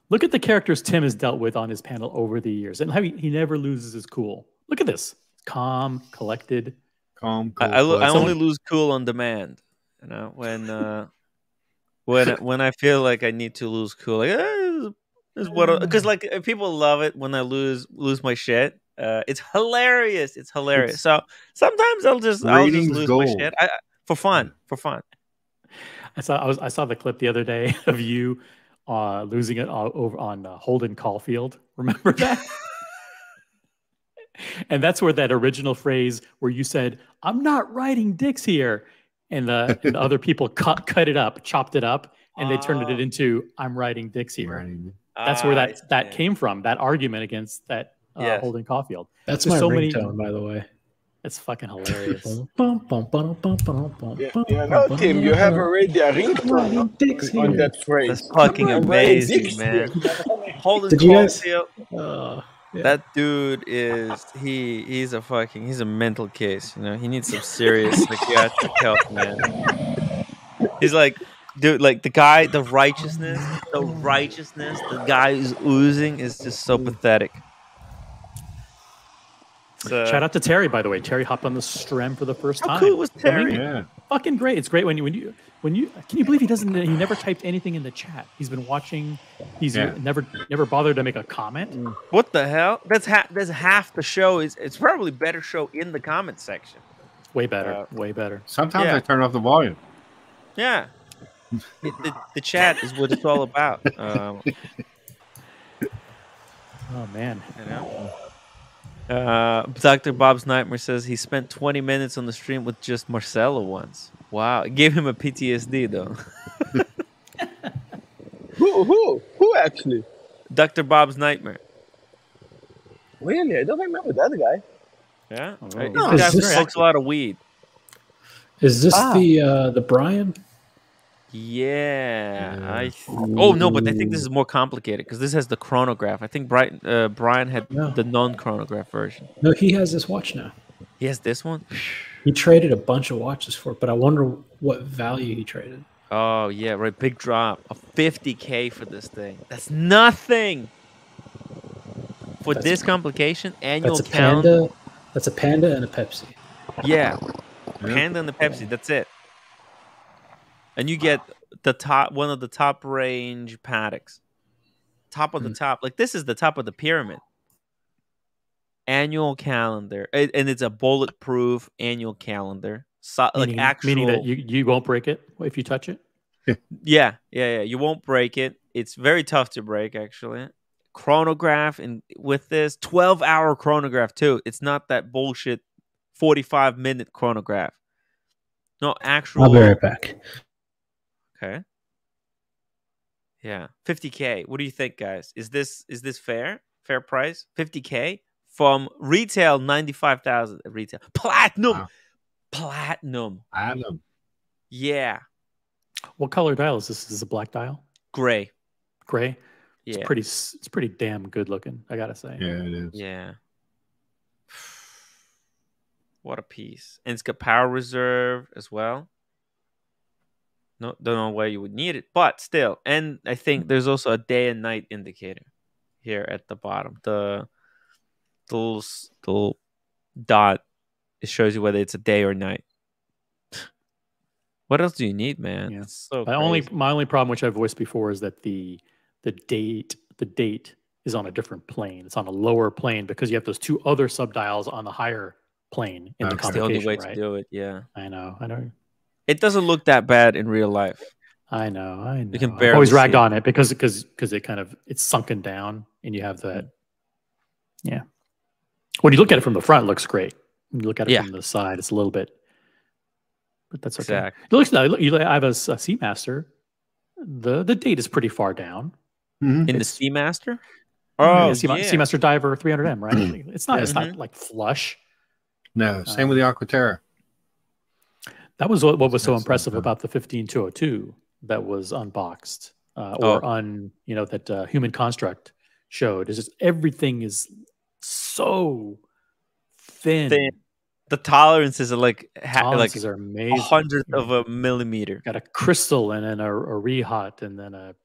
Look at the characters Tim has dealt with on his panel over the years, and how he, he never loses his cool. Look at this, calm, collected. Calm. I, Cool, I, lo- I only lose cool on demand. You know when uh, when when I feel like I need to lose cool. Like eh, is what because like uh, people love it when I lose lose my shit. Uh, it's hilarious. It's hilarious. It's- so sometimes I'll just I'll just Ratings lose my shit I, I- for fun. For fun. I saw I was I saw the clip the other day of you uh, losing it o- over on uh, Holden Caulfield. Remember that? and that's where that original phrase where you said, "I'm not writing dicks here," and the, and the other people cut cut it up, chopped it up, and they turned it into, "I'm writing dicks here." Right. That's where Ah, I that that came from. That argument against that uh, Yes. Holden Caulfield. That's There's my so many- ringtone, by the way. It's fucking hilarious. Yeah, Tim, you have already a Writing ringtone dicks on that phrase. That's fucking amazing, man. here. Holden Did you guys- Caulfield. Uh, yeah. That dude is he he's a fucking he's a mental case, you know. He needs some serious psychiatric help, man. He's like dude, like the guy, the righteousness, the righteousness, the guy who's oozing is just so pathetic. So, Shout out to Terry, by the way. Terry hopped on the stream for the first How time. cool was I mean, Terry? Yeah. fucking great. It's great when you when you when you can you believe he doesn't he never typed anything in the chat. He's been watching. He's Yeah. never never bothered to make a comment. What the hell? That's half. That's half the show. Is it's probably better show in the comment section. Way better. Uh, way better. Sometimes Yeah. I turn off the volume. Yeah, It- the, the chat is what it's all about. Um, Oh man. you know. Uh, Dr. Bob's Nightmare says he spent 20 minutes on the stream with just Marcelo once. Wow, it gave him a PTSD though. Who, who, who actually? Dr. Bob's Nightmare. Really? I don't remember that guy. Yeah, Oh. right. No, This it's guy just- smokes a lot of weed. Is this Ah. the uh, the Brian? Yeah, I. Oh no, but I think this is more complicated because this has the chronograph. I think Brian uh, Brian had Yeah. the non-chronograph version. No, he has this watch now. He has this one. He traded a bunch of watches for it, but I wonder what value he traded. Oh yeah, right. Big drop of 50k for this thing. That's nothing for That's- this complication. Annual That's a count. panda. That's a panda and a Pepsi. Yeah, Yeah. Panda and the Pepsi. That's it. And you get the top one of the top range Pateks. Top of the Mm. top. Like this is the top of the pyramid. Annual calendar. And it's a bulletproof annual calendar. So, like meaning, actual meaning that you, you won't break it if you touch it. Yeah, yeah, yeah. You won't break it. It's very tough to break, actually. Chronograph and with this 12 hour chronograph too. It's not that bullshit 45 minute chronograph. No actual. I'll be right back. Okay. Yeah, 50k. What do you think, guys? Is this is this fair? Fair price? 50k from retail 95,000 at retail. Platinum. Wow. Platinum. Adam. Yeah. What color dial is this? Is this a black dial? Gray. Gray. It's Yeah. pretty. It's pretty damn good looking. I gotta say. Yeah, it is. Yeah. What a piece. And it's got power reserve as well. No, don't know where you would need it, but still. And I think hmm. there's also a day and night indicator here at the bottom. The the little, the little dot it shows you whether it's a day or night. What else do you need, man? Yeah. So My only my only problem, which I've voiced before, is that the the date the date is on a different plane. It's on a lower plane because you have those two other subdials on the higher plane in the That's It's the only way computation, to do it. Yeah. I know. I know. It doesn't look that bad in real life. I know. I know. can I've always barely ragged it. on it because because because it kind of it's sunken down and you have that. Mm. Yeah. When you look at it from the front, it looks great. When you look at it Yeah. from the side, it's a little bit. But that's okay. Exactly. It looks like you- I have a Seamaster. The the date is pretty far down. Mhm. In It's- the Seamaster? Yeah, Oh, Seama- yeah. Seamaster Diver 300M, right? it's not. It's Yeah. not like flush. No, same with the Aquaterra. That was what, what was so That's impressive okay. about the 15202 that was unboxed uh, or Oh. on you know that uh, Human Construct showed. Is just everything is so thin. Thin. The tolerances are like ha- like Tolerances are a amazing. hundredth of a millimeter. Got a crystal and then a, a rehaut and then a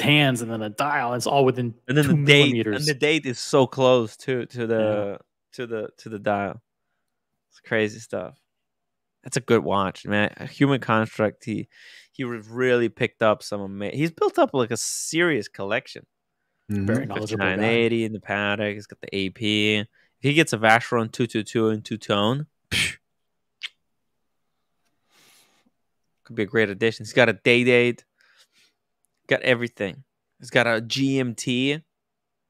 hands and then a dial. It's all within And then two the date millimeters. and the date is so close to to the to the to the dial. It's crazy stuff. That's a good watch, man. A human construct. He he really picked up some amazing. He's built up like a serious collection. Mhm. Very knowledgeable guy. 5980 in the Patek. He's got the AP. If he gets a Vacheron 222 and two tone, could be a great addition. He's got a day date, got everything. He's got a GMT,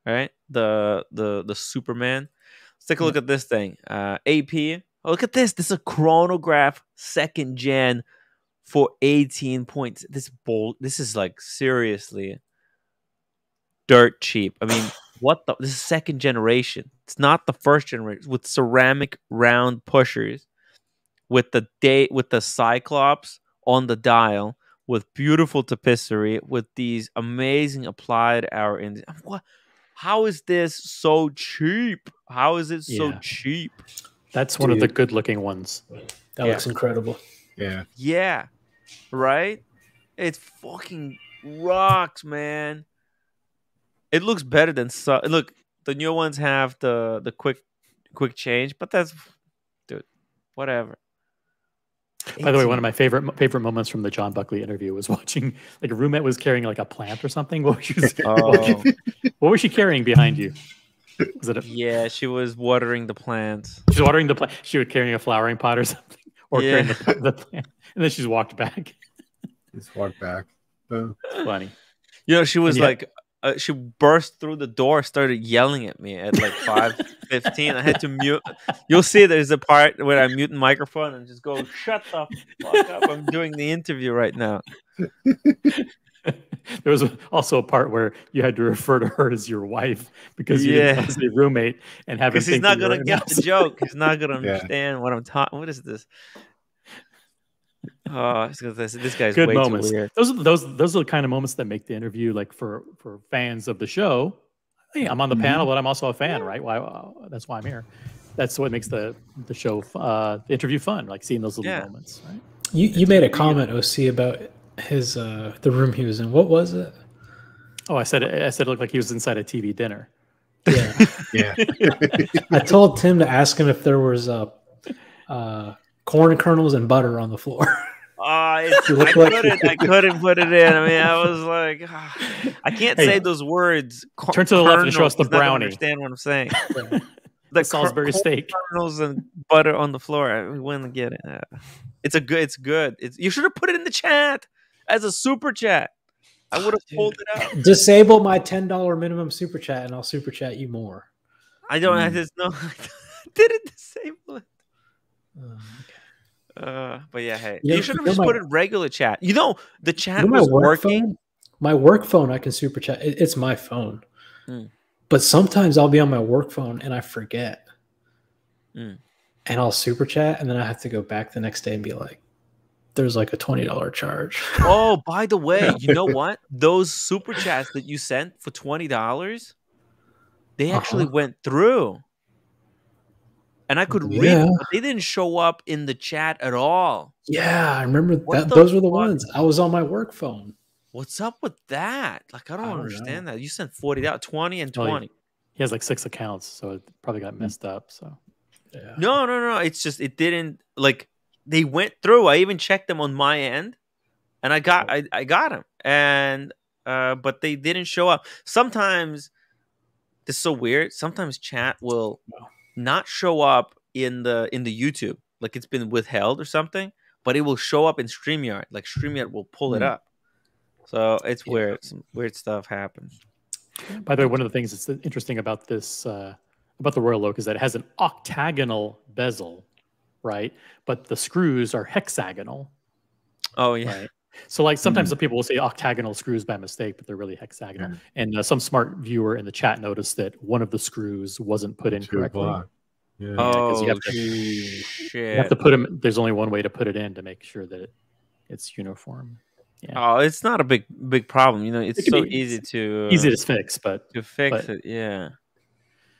right? The the the Superman. Let's take a look at this thing. Uh, AP. Oh, look at this. This is a chronograph second gen for 18 points. This bold. This is like seriously dirt cheap. I mean, what the? This is second generation. It's not the first generation with ceramic round pushers, with the day with the Cyclops on the dial, with beautiful tapisserie, with these amazing applied hour in. What? How is this so cheap? How is it so Yeah. cheap? That's one of the good looking ones. That Yeah. looks incredible. Yeah. Yeah, right. It's fucking rocks, man. It looks better than so. Look, the new ones have the the quick quick change, but that's dude, whatever. By the way, one of my favorite favorite moments from the John Buckley interview was watching like a roommate was carrying like a plant or something. What was she, Oh. what was she carrying behind you? Was it a, Yeah, she was watering the plants. she's watering the plant? She was carrying a flowering pot or something, or carrying the, the plant, and then she's walked back. Just walked back. It's funny. You know, she was yeah. like, uh, she burst through the door, started yelling at me at like five fifteen. I had to mute. You'll see there's a part where I mute the microphone and just go, "Shut the fuck up! I'm doing the interview right now." there was also a part where you had to refer to her as your wife because you Yeah. to roommate and have Because he's not that you were gonna get the joke. He's not gonna Yeah. understand what I'm talking. What is this? Oh, he's this guy's Good way moments. too weird. Those are those those are the kind of moments that make the interview like for for fans of the show. Hey, I'm on the Mhm. panel, but I'm also a fan, right? Why? Uh, that's why I'm here. That's what makes the the show uh, the interview fun, like seeing those little Yeah. moments. Right? You you made a comment, OC, about his uh the room he was in. What was it? Oh, I said I said it looked like he was inside a TV dinner. Yeah. yeah. I told Tim to ask him if there was a uh, corn kernels and butter on the floor. Ah, it's, I like- couldn't. I couldn't put it in. I mean, I was like, I can't Hey, say those words. Co- turn to the left and show us the kernels. He's brownie. Understand what I'm saying? The The Salisbury cor- steak. kernels and butter on the floor. I wouldn't get it. Uh, It's a good. It's good. It's, you should have put it in the chat as a super chat. I would have pulled it out. Disable my ten dollar minimum super chat, and I'll super chat you more. I don't. I Mm. just know. I didn't disable it. Uh, Uh, but yeah, hey, You you should have just my- put it regular chat. You know, the you chat know my was work working. phone. My work phone, I can super chat. It- it's my phone, Hmm. but sometimes I'll be on my work phone and I forget, Hmm. and I'll super chat, and then I have to go back the next day and be like, "There's like a twenty dollar charge." Oh, by the way, you know what? Those super chats that you sent for twenty dollars, they actually Uh-huh. went through, and I could read, Yeah. them, but they didn't show up in the chat at all. yeah, I remember What that. Those were the fuck? ones. I was on my work phone. What's up with that? Like, I don't, I don't understand that. You sent forty dollars, twenty and Oh, yeah. twenty. He has like six accounts, so it probably got messed up. So Yeah. No, no, no. It's just it didn't like they went through. I even checked them on my end, and I got I, I got them, and uh, but they didn't show up. Sometimes this is so weird. Sometimes chat will not show up in the in the YouTube, like it's been withheld or something, but it will show up in Streamyard. Like Streamyard will pull it Hmm. up. So it's Yeah. weird. Some weird stuff happens. By the way, one of the things that's interesting about this uh, about the Royal Oak is that it has an octagonal bezel, right? But the screws are hexagonal, Oh yeah. right? So like sometimes the people will say octagonal screws by mistake, but they're really hexagonal. And uh, some smart viewer in the chat noticed that one of the screws wasn't put in correctly. o'clock. Yeah. 'cause Oh you have to- shit! You have to put them. There's only one way to put it in to make sure that it, it's uniform. Yeah, Oh, it's not a big big problem. You know, it's can so be- easy to easy uh, to fix, but to fix but- it. Yeah,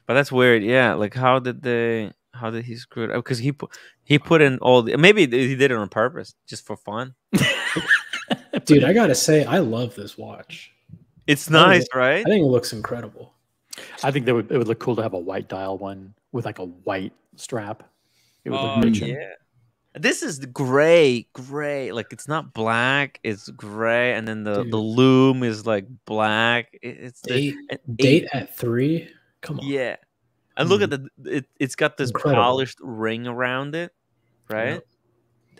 but that's weird. Yeah, like how did they? How did he screw it up? Because he put he put in all the maybe he did it on purpose just for fun. Dude, I gotta say, I love this watch. It's I think nice, it- right? I think it looks incredible. I think that would it would look cool to have a white dial one with like a white strap. It would Oh look rich. yeah. This is gray, gray. Like it's not black; it's gray, and then the the loom is like black. It- it's the Date, an date eight- at three. Come on. Yeah, and look at hmm. the it. It's got this Incredible. polished ring around it, right? Yep.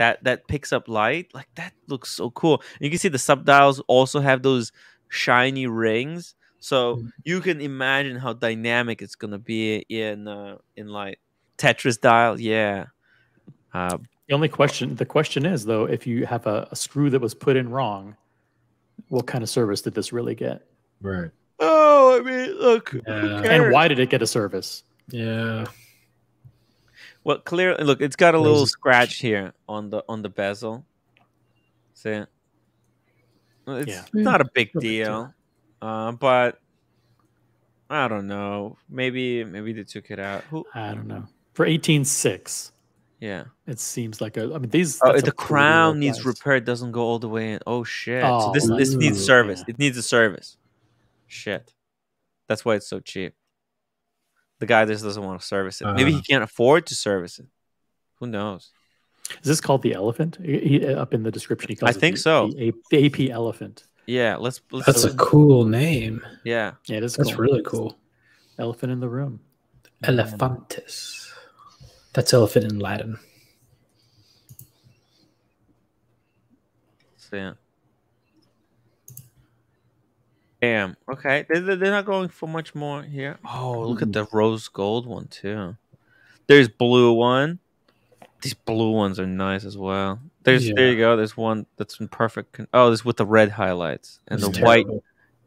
That that picks up light. Like that looks so cool. And you can see the subdials also have those shiny rings, so Mhm. you can imagine how dynamic it's gonna be in uh, in like Tetris dial. Yeah. Uh, The only question, the question is though, if you have a, a screw that was put in wrong, what kind of service did this really get? Right. oh, I mean, look. Yeah. And why did it get a service? Yeah. Well, clearly, look, it's got a little scratch here on the on the bezel. See, it's Yeah. not a big No big deal. deal, uh, but I don't know. Maybe maybe they took it out. Who? I don't know. For eighteen six, Yeah. it seems like a. I mean, these. Oh, the crown needs repair. It doesn't go all the way in. Oh shit! so Oh, this this needs service. yeah. It needs a service. Shit. That's why it's so cheap. The guy just doesn't want to service it. Maybe he Uh. can't afford to service it. Who knows? Is this called the elephant? He, he- up in the description, he calls I it think the- so. The, A- the AP elephant. Yeah. Let's. let's That's a let's- cool name. yeah. Yeah, it is. That's cool. really cool. Elephant in the room. Elephantis. That's elephant in Latin. So yeah. Damn. Okay. They're, they're they're not going for much more here. Oh, look at the rose gold one too. There's blue one. These blue ones are nice as well. There's there you go. There's one that's in perfect. Con- oh, this with the red highlights and It's the white. terrible.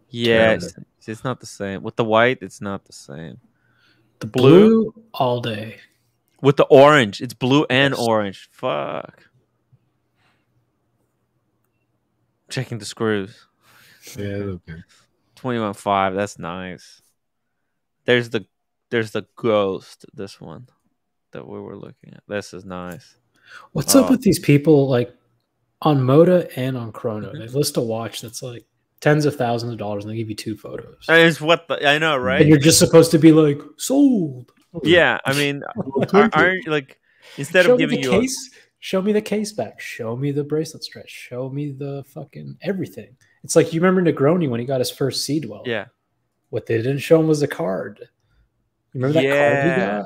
Yeah, it's, it's not the same. With the white, it's not the same. The Blue? blue all day. With the orange, it's blue and Yes. orange. Fuck. Checking the screws. Yeah, okay. 21.5 that's nice there's the there's the ghost this one that we were looking at this is nice What's Oh. up with these people like on Moda and on Chrono? Mhm. They list a watch that's like tens of thousands of dollars and they give you two photos. it's what the i know right? And you're just supposed to be like, sold. yeah i mean are, are, like instead Show of giving you a, case. Show me the case back. Show me the bracelet stretch. Show me the fucking everything. It's like you remember Negroni when he got his first Sea Dweller. Yeah. What they didn't show him was a card. You remember that card he got?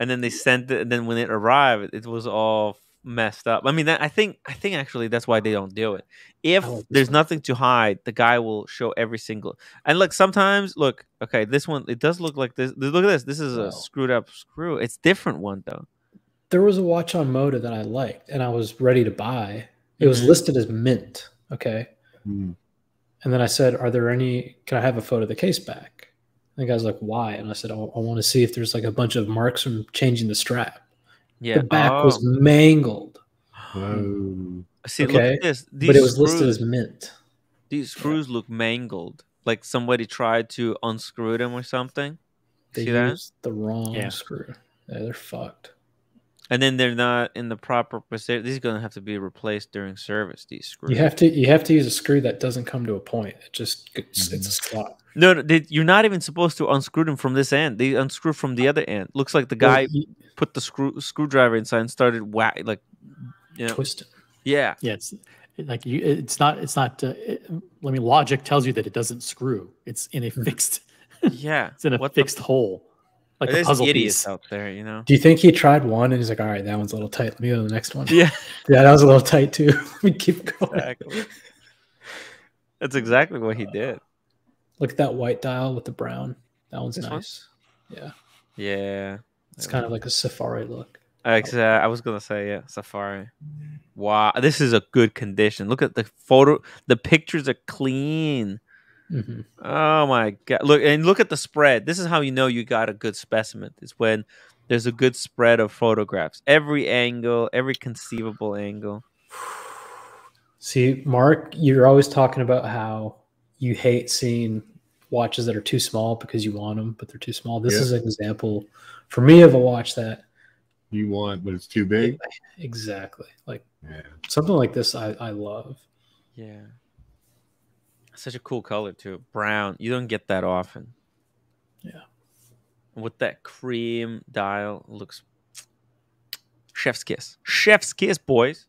and then they sent it and then when it arrived it was all messed up i mean that, i think i think actually that's why they don't do it if there's nothing to hide the guy will show every single and look sometimes look okay this one it does look like this look at this this is a screwed up screw it's different one though There was a watch on Moda that I liked and I was ready to buy. It was Mhm. listed as mint. Okay. Mm. And then I said, Are there any, can I have a photo of the case back? And the guy's like, Why? And I said, I, want to see if there's like a bunch of marks from changing the strap. yeah The back Oh. was mangled, Whoa. see look okay, at this these but it was listed as mint. these screws look mangled like somebody tried to unscrew them or something They see that used the wrong Yeah. screw. Yeah, they're fucked. And then they're not in the proper position these are gonna have to be replaced during service these screws You have to you have to use a screw that doesn't come to a point. It just it's, it's a slot. No, no they, you're not even supposed to unscrew them from this end. They unscrew from the other end. Looks like the guy Well, you- put the screw screwdriver inside and started whack like, you know, twist yeah, Yeah, it's like you. It's not. It's not. Uh, it, I mean, logic tells you that it doesn't screw. It's in a fixed. yeah. It's in a What the fixed hole, like a There's puzzle idiots piece. out there, you know. Do you think he tried one and he's like, all right, that one's a little tight. Let me go to the next one. Yeah, Yeah, that was a little tight too. Let me keep going. exactly. That's exactly what he did. Look at that white dial with the brown. That one's This one? nice. Yeah. Yeah, It's kind of like a safari look. Ex- uh, I was gonna say yeah, Safari. Wow, this is a good condition. Look at the photo. The pictures are clean. Hmm Oh my god! Look and look at the spread. This is how you know you got a good specimen. It's when there's a good spread of photographs. Every angle, every conceivable angle. See, Mark, you're always talking about how you hate seeing watches that are too small because you want them, but they're too small. This Yeah. is an example for me of a watch that You want, but it's too big. exactly like Yeah. something like this. I, I love. Yeah. Such a cool color too. Brown. You don't get that often. Yeah. With that cream dial, looks chef's kiss. Chef's kiss, boys.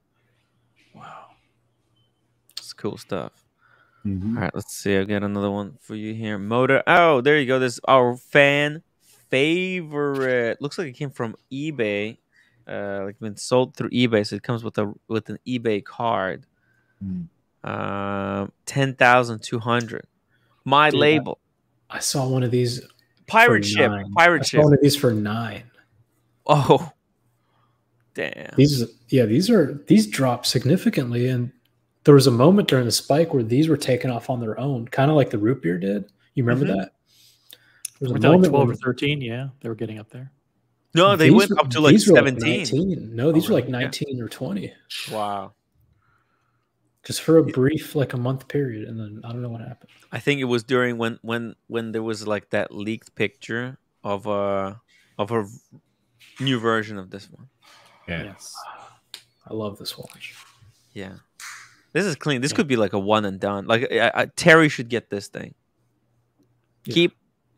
Wow. It's cool stuff. Mhm. All right, let's see. I got another one for you here. Motor. Oh, there you go. This is our fan favorite. Looks like it came from eBay. Uh, like been sold through eBay, so it comes with a with an eBay card. Mm. Um, ten thousand two hundred. My Dude, label. I saw one of these. Pirate for ship. nine. I Pirate saw ship. one of these for nine. Oh, damn. These, yeah, these are these dropped significantly, and there was a moment during the spike where these were taken off on their own, kind of like the root beer did. You remember Mhm. that? There was a Weren't they like moment twelve or thirteen? Yeah, they were getting up there. No, they these went were- up to like seventeen. 19. No, these Oh, were like really? Yeah. 19 or 20, Wow. Just for a brief, like a month period, and then I don't know what happened. I think it was during when when when there was like that leaked picture of a of a new version of this one. Yeah. Yes. I love this watch. Yeah, this is clean. This Yeah. could be like a one and done. Like I, I, Terry should get this thing. Yeah. Keep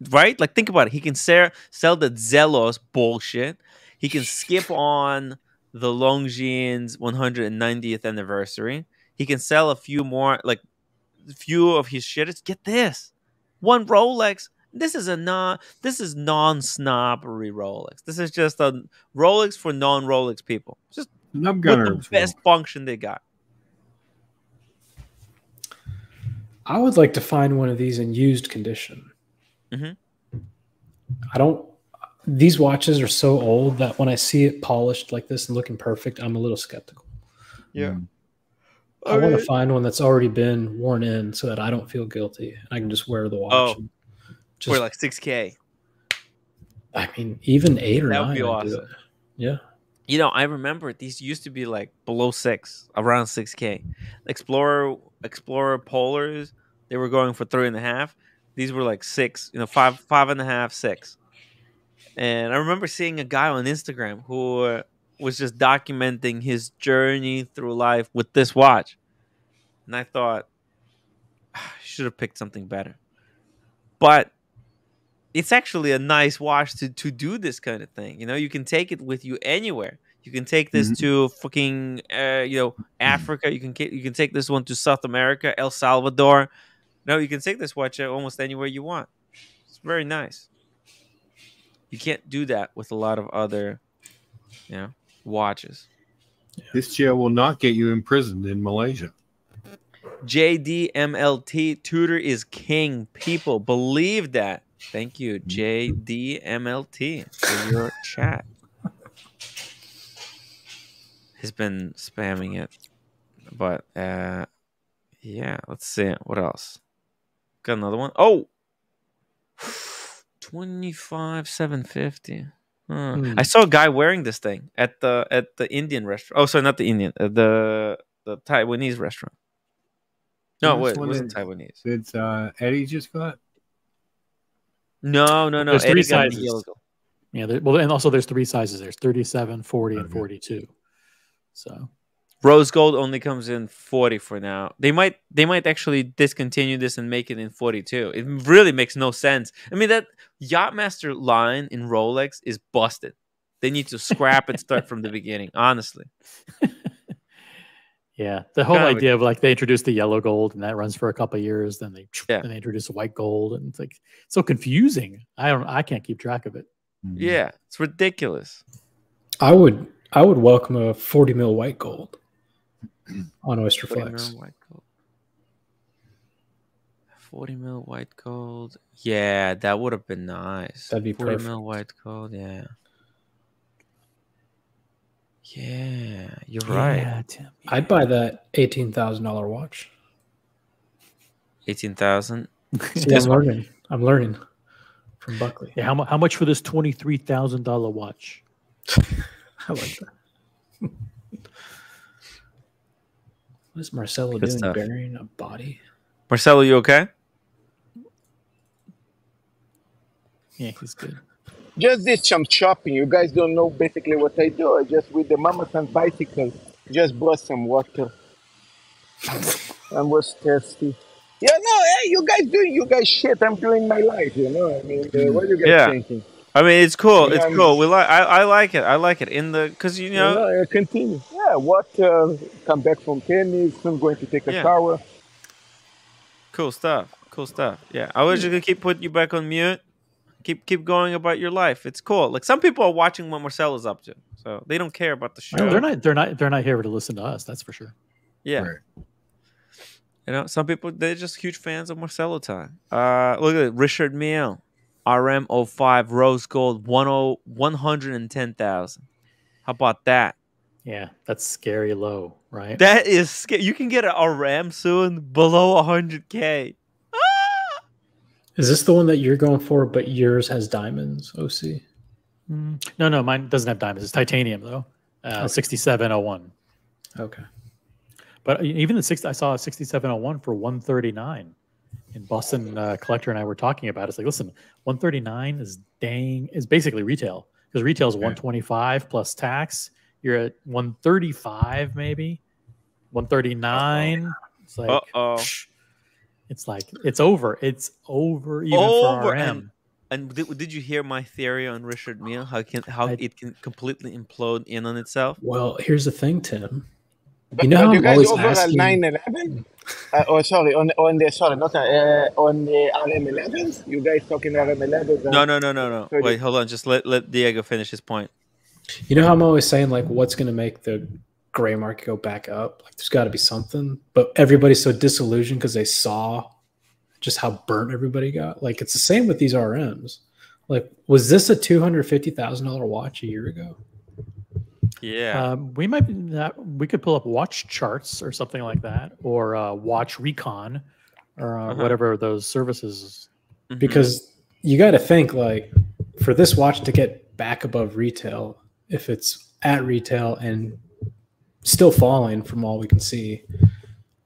right. Like think about it. He can sell sell the Zelos bullshit. He can skip on the Longines 190th anniversary. He can sell a few more, like a few of his shit. It's get this one Rolex. This is a non. This is non snobbery Rolex. This is just a Rolex for non Rolex people. Just Nub with gunner. the best function they got. I would like to find one of these in used condition. Mm-hmm. I don't. These watches are so old that when I see it polished like this and looking perfect, I'm a little skeptical. Yeah. Mm. I want to find one that's already been worn in so that I don't feel guilty and I can just wear the watch. Oh. just, like six k. I mean, even eight or That would nine. be I'd do awesome. Yeah. You know, I remember these used to be like below six, around six k. Explorer, Explorer Polars, they were going for three and a half. These were like six, you know, five, five and a half, six. And I remember seeing a guy on Instagram who uh, was just documenting his journey through life with this watch, and I thought "Ah, I should have picked something better. But it's actually a nice watch to to do this kind of thing. You know, you can take it with you anywhere. You can take this Mhm. to fucking uh, you know Africa. You can you can take this one to South America, El Salvador. No, you can take this watch almost anywhere you want. It's very nice. You can't do that with a lot of other, you know, watches. This chair will not get you imprisoned in Malaysia. JDMLT Tudor is king. People believe that. Thank you, JDMLT, for your chat. He's been spamming it, but uh, yeah. Let's see what else. Got another one. Oh, 25 750 Huh. Hmm. I saw a guy wearing this thing at the at the Indian restaurant. Oh, sorry, not the Indian, uh, the the Taiwanese restaurant. No, This wait, it wasn't is- Taiwanese. It's uh, Eddie just got. No, no, no. There's three Eddie got sizes. Yeah, there, well, and also there's three sizes. There's 37, 40, and 42. So Rose gold only comes in 40 for now. They might they might actually discontinue this and make it in 42. It really makes no sense. I mean that Yachtmaster line in Rolex is busted. They need to scrap it start from the beginning, honestly. yeah, the whole Kind of a- idea of like they introduced the yellow gold and that runs for a couple of years. Then they Yeah. then they introduce white gold and it's like so confusing. I don't I can't keep track of it. Yeah, it's ridiculous. I would I would welcome a 40 mil white gold on Oyster 40 Flex. mil white gold. 40 mil white gold. Yeah, that would have been nice. That'd be 40 perfect. mil white gold, yeah. Yeah, you're right. Yeah, Tim. I'd buy that $18,000 watch. 18,000. See, I'm learning. I'm learning from Buckley. Yeah, how, mu- how much for this twenty three thousand dollar watch? I like that. What is Marcelo Good doing? stuff. Burying a body? Marcelo, you okay? Yeah, he's good. Just did some shopping. You guys don't know basically what I do. I just with the Mama San bicycle, just brought some water. I was thirsty. Yeah, no, hey, you guys doing you guys shit. I'm doing my life. You know, I mean, uh, what are you guys Yeah. thinking? I mean, it's cool. It's Yeah, cool. We like. I, I like it. I like it. In the because you You know. know, uh, continue. Yeah, water. Come back from tennis. I'm going to take a Yeah. shower. Cool stuff. Cool stuff. Yeah, I was just gonna keep putting you back on mute. Keep keep going about your life. It's cool. Like some people are watching what Marcelo's up to, so they don't care about the show. they're not they're not they're not here to listen to us. That's for sure. Yeah. Right. You know, some people they're just huge fans of Marcelo time. Uh look at it. Richard Mille, RM05 Rose Gold 10 110,000. How about that? Yeah, that's scary low, right? That is sca- you can get a RM soon below 100k. Is this the one that you're going for, but yours has diamonds, OC? Mm, no, no, mine doesn't have diamonds. It's titanium though. Uh, Okay. 6701. Okay. But e- even the six, I saw a 6701 for 139 in Boston. Uh, Collector and I were talking about. it. It's like, listen, 139 is dang is basically retail because retail is 125 plus tax. You're at 135 maybe, 139. It's like, Uh-oh. it's like it's over. It's over even Over for RM. and and did, did you hear my theory on Richard Mille? How can how I- it can completely implode in on itself? Well, here's the thing, Tim. But, You know how you I'm guys always over at asking- 911? Uh, oh, sorry, on on the sorry, not uh, on the RM11s. You guys talking RM11s? No, no, no, no, no. Sorry. Wait, hold on. Just let let Diego finish his point. You know how I'm always saying like, what's going to make the gray market go back up? Like, there's got to be something. But everybody's so disillusioned because they saw just how burnt everybody got. Like, it's the same with these RMs. Like, was this a two hundred fifty thousand dollar watch a year ago? Yeah. Um, we might be that we could pull up watch charts or something like that, or uh, watch recon, or uh, Uh-huh. whatever those services. Mhm. Because you got to think like, for this watch to get back above retail, if it's at retail and still falling from all we can see,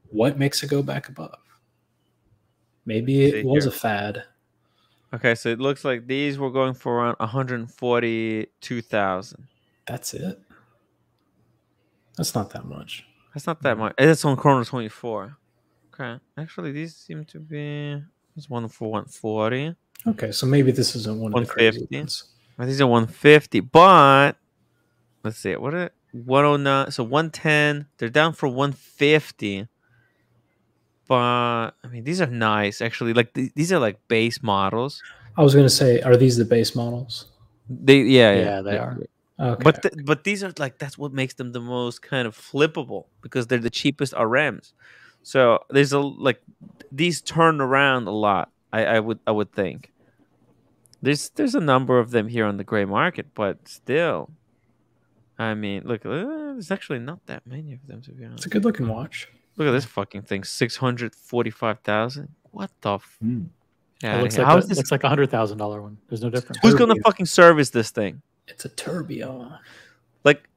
what makes it go back above? Maybe it was a fad. Okay, so it looks like these were going for around 142,000. That's it. That's not that much. That's not that much. It's on Chrono 24. Okay. Actually, these seem to be. There's one for 140. Okay, so maybe this isn't one of the crazy 150. ones. These are 150. But let's see. What are 109? So 110. They're down for 150. But I mean, these are nice actually. Like th- these are like base models. I was gonna say, are these the base models? They yeah yeah, Yeah, they are. Okay. But th- but these are like that's what makes them the most kind of flippable because they're the cheapest RMs. So there's a like these turn around a lot. I, I would I would think. There's there's a number of them here on the gray market, but still, I mean, look, uh, there's actually not that many of them to be honest. it's a good looking watch. Look at this fucking thing, six hundred forty-five thousand. What the? F- Hmm. Yeah, it looks how like, is a, this? looks like a hundred thousand dollar one. There's no difference. Who's gonna fucking service this thing? It's a Tourbillon. Like,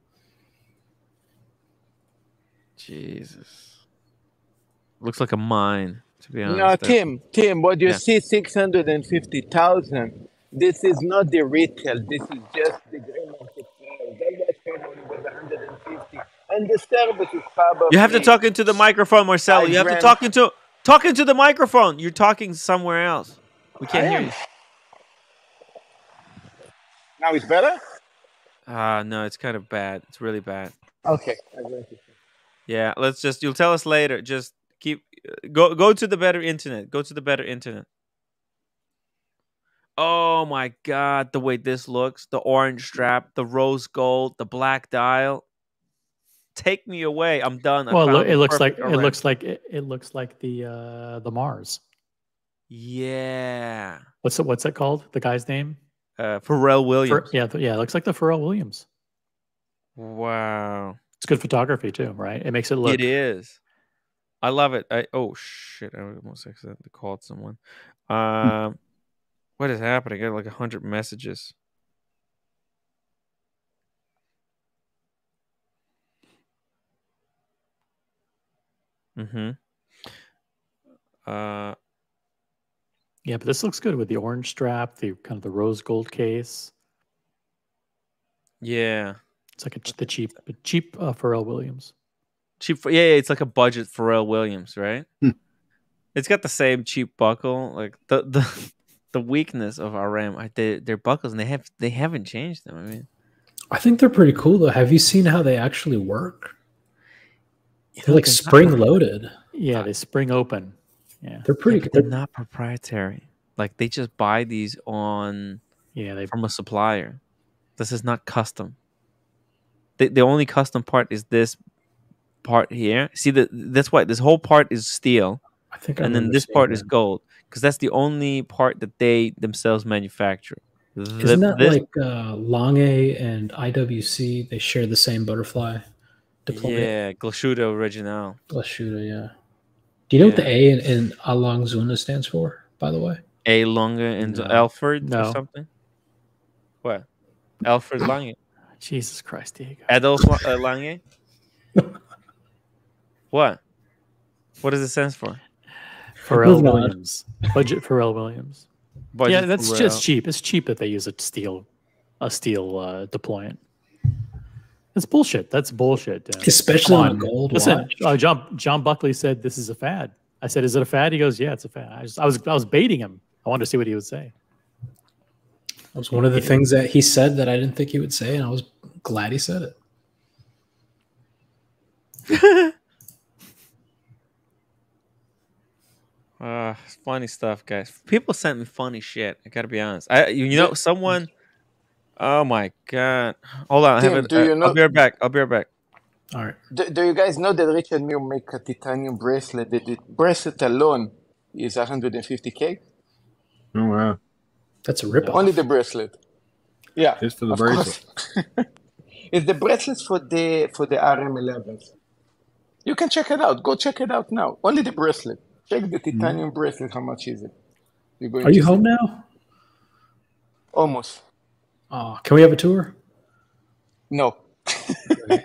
Jesus, looks like a mine. To be honest, No, Tim, Tim, what do you Yeah. see, 650,000, this is not the retail. This is just the gray market price. That watch probably was 150. And the service is probably... You have to talk into the microphone, Marcelo. You have to talk into talk into the microphone. You're talking somewhere else. We can't hear am. you. Now it's better? Ah, no, it's kind of bad. It's really bad. Okay. I. Yeah, let's just. You'll tell us later. Just keep go go to the better internet. Go to the better internet. Oh my god, the way this looks, the orange strap, the rose gold, the black dial. Take me away. I'm done. I Well, it, it looks like it looks like it, it looks like the uh the Mars. Yeah. What's it, what's it called? The guy's name? Uh, Pharrell Williams. yeah, th- yeah. It looks like the Pharrell Williams. Wow. It's good photography too, right? It makes it look. It is. I love it. I oh shit! I almost accidentally called someone. Um, what is happening? I got like a hundred messages. Mm-hmm. Uh, Yeah, but this looks good with the orange strap, the kind of the rose gold case. yeah. It's like a, the cheap, cheap uh, Pharrell Williams. Cheap. Yeah, yeah, it's like a budget Pharrell Williams, right? Hmm. it's got the same cheap buckle. Like the the the weakness of RM, I- they, their buckles, and they have they haven't changed them. I mean, I think they're pretty cool though. Have you seen how they actually work? They're know, like not spring loaded. Yeah, they spring open. Yeah, They're pretty but good. they're not proprietary. Like they just buy these on yeah. They from a supplier. This is not custom. The the only custom part is this part here. See that that's why this whole part is steel, I think I and then this part is gold because that's the only part that they themselves manufacture. The- Isn't that this- like uh, Long A and IWC? They share the same butterfly deployment. yeah, Glashütte Original. Glashütte, yeah. Do you know what the A in, in A. Lange & Söhne stands for, by the way? A Lange and No. Alfred or something. What? Alfred Lange. Jesus Christ, Diego. Adolf uh, Lange. what? What does it stand for? Pharrell Moving on. Williams, budget Pharrell Williams. yeah, that's Pharrell. just cheap. It's cheap that they use a steel, a steel uh, deployant. It's bullshit. That's bullshit. Dan. Especially Come on a on. gold Listen, watch. uh, John John Buckley said this is a fad. I said, "Is it a fad?" He goes, "Yeah, it's a fad." I, just, I was I was baiting him. I wanted to see what he would say. That was one of the things that he said that I didn't think he would say, and I was glad he said it. Uh, funny stuff, guys. People sent me funny shit. I gotta be honest. I, you, you know, someone. Oh my god! Hold on. I Tim, have it, do uh, you I'll be right back. I'll be right back. All right. Do, do you guys know that Richard Mille make a titanium bracelet? The, the bracelet alone is 150k. Oh wow. That's a rip off. Only the bracelet. Yeah. Just for the of bracelet. it's the bracelets for the for the RM11s. You can check it out. Go check it out now. Only the bracelet. Check the titanium bracelet. How much is it? You're going Are you to home see. now? Almost. Oh, can we have a tour? No. All right.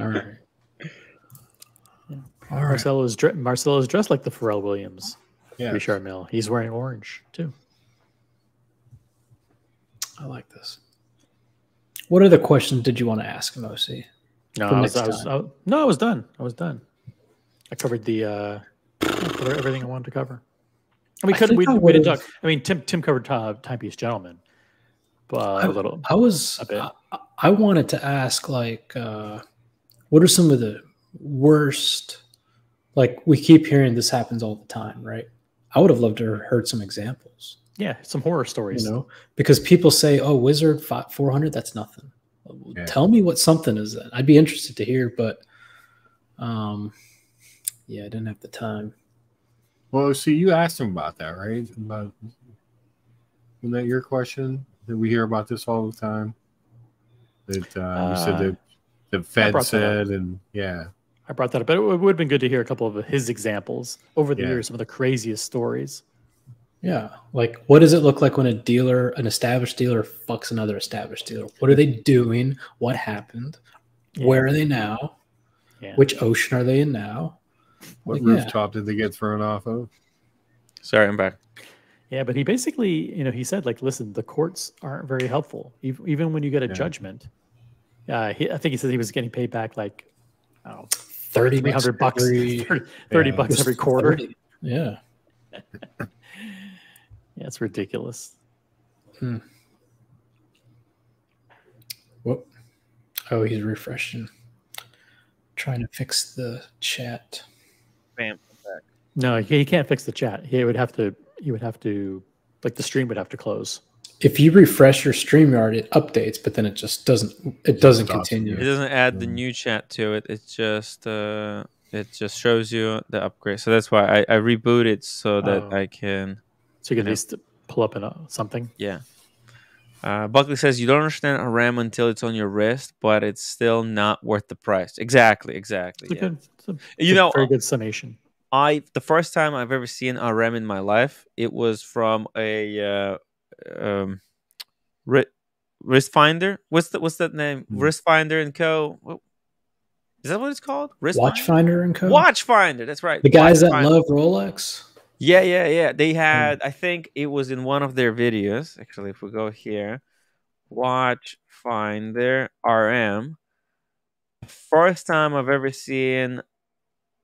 All right. Marcelo is dre- Marcelo is dressed like the Pharrell Williams. Yeah. Richard Mille. He's wearing orange too. I like this. What other questions did you want to ask him, OC? No, I was, I was, time. I- no, I was done. I was done. I covered the uh, I covered everything I wanted to cover. And we I couldn't. We, I we didn't talk. I mean, Tim Tim covered uh, Timepiece Gentleman, but a little. I was a bit. I, I wanted to ask like uh what are some of the worst like we keep hearing this happens all the time, right? I would have loved to have heard some examples, Yeah, some horror stories. you know, because people say, "Oh, Wizard 400, that's nothing." Yeah. Tell me what something is then. I'd be interested to hear, but um yeah, I didn't have the time. Well, see, you asked him about that, right? About was that your question? Did we hear about this all the time? That uh, you said Uh, that the Fed brought that up. said, and yeah, I brought that up, but it would have been good to hear a couple of his examples over the Yeah. years, some of the craziest stories. Yeah. Like, what does it look like when a dealer, an established dealer, fucks another established dealer? What are they doing? What happened? Yeah. Where are they now? Yeah. Which ocean are they in now? What yeah. rooftop did they get thrown off of? Sorry, I'm back. Yeah, but he basically, you know, he said like, listen, the courts aren't very helpful, even when you get a Yeah. judgment. Uh, he, I think he said he was getting paid back like, I don't know, 30 three hundred bucks, every- 30, 30 Yeah. bucks every quarter. 30. Yeah. Yeah, it's ridiculous. Whoop. Oh, he's refreshing. Trying to fix the chat. Bam. No, he, he can't fix the chat. He would have to. He would have to, like the stream would have to close. If you refresh your StreamYard, it updates, but then it just doesn't it doesn't continue. It doesn't add the new chat to it. It just uh, it just shows you the upgrade. So that's why I, I rebooted so that Oh. I can So you can at least pull up in a, something. yeah. Uh, Buckley says you don't understand a RAM until it's on your wrist, but it's still not worth the price. Exactly, exactly. It's a yeah. good, it's a, You know, very good summation. I the first time I've ever seen a RAM in my life, it was from a uh, um, wri- wrist finder. What's the what's that name? Hmm. Wrist finder and Co. What- Is that what it's called? Wrist Watchfinder and Co. Watch Finder. That's right. The guys that Watchfinder. love Rolex. Yeah, yeah, yeah. They hmm. had. I think it was in one of their videos. Actually, if we go here, watch Finder RM. First time I've ever seen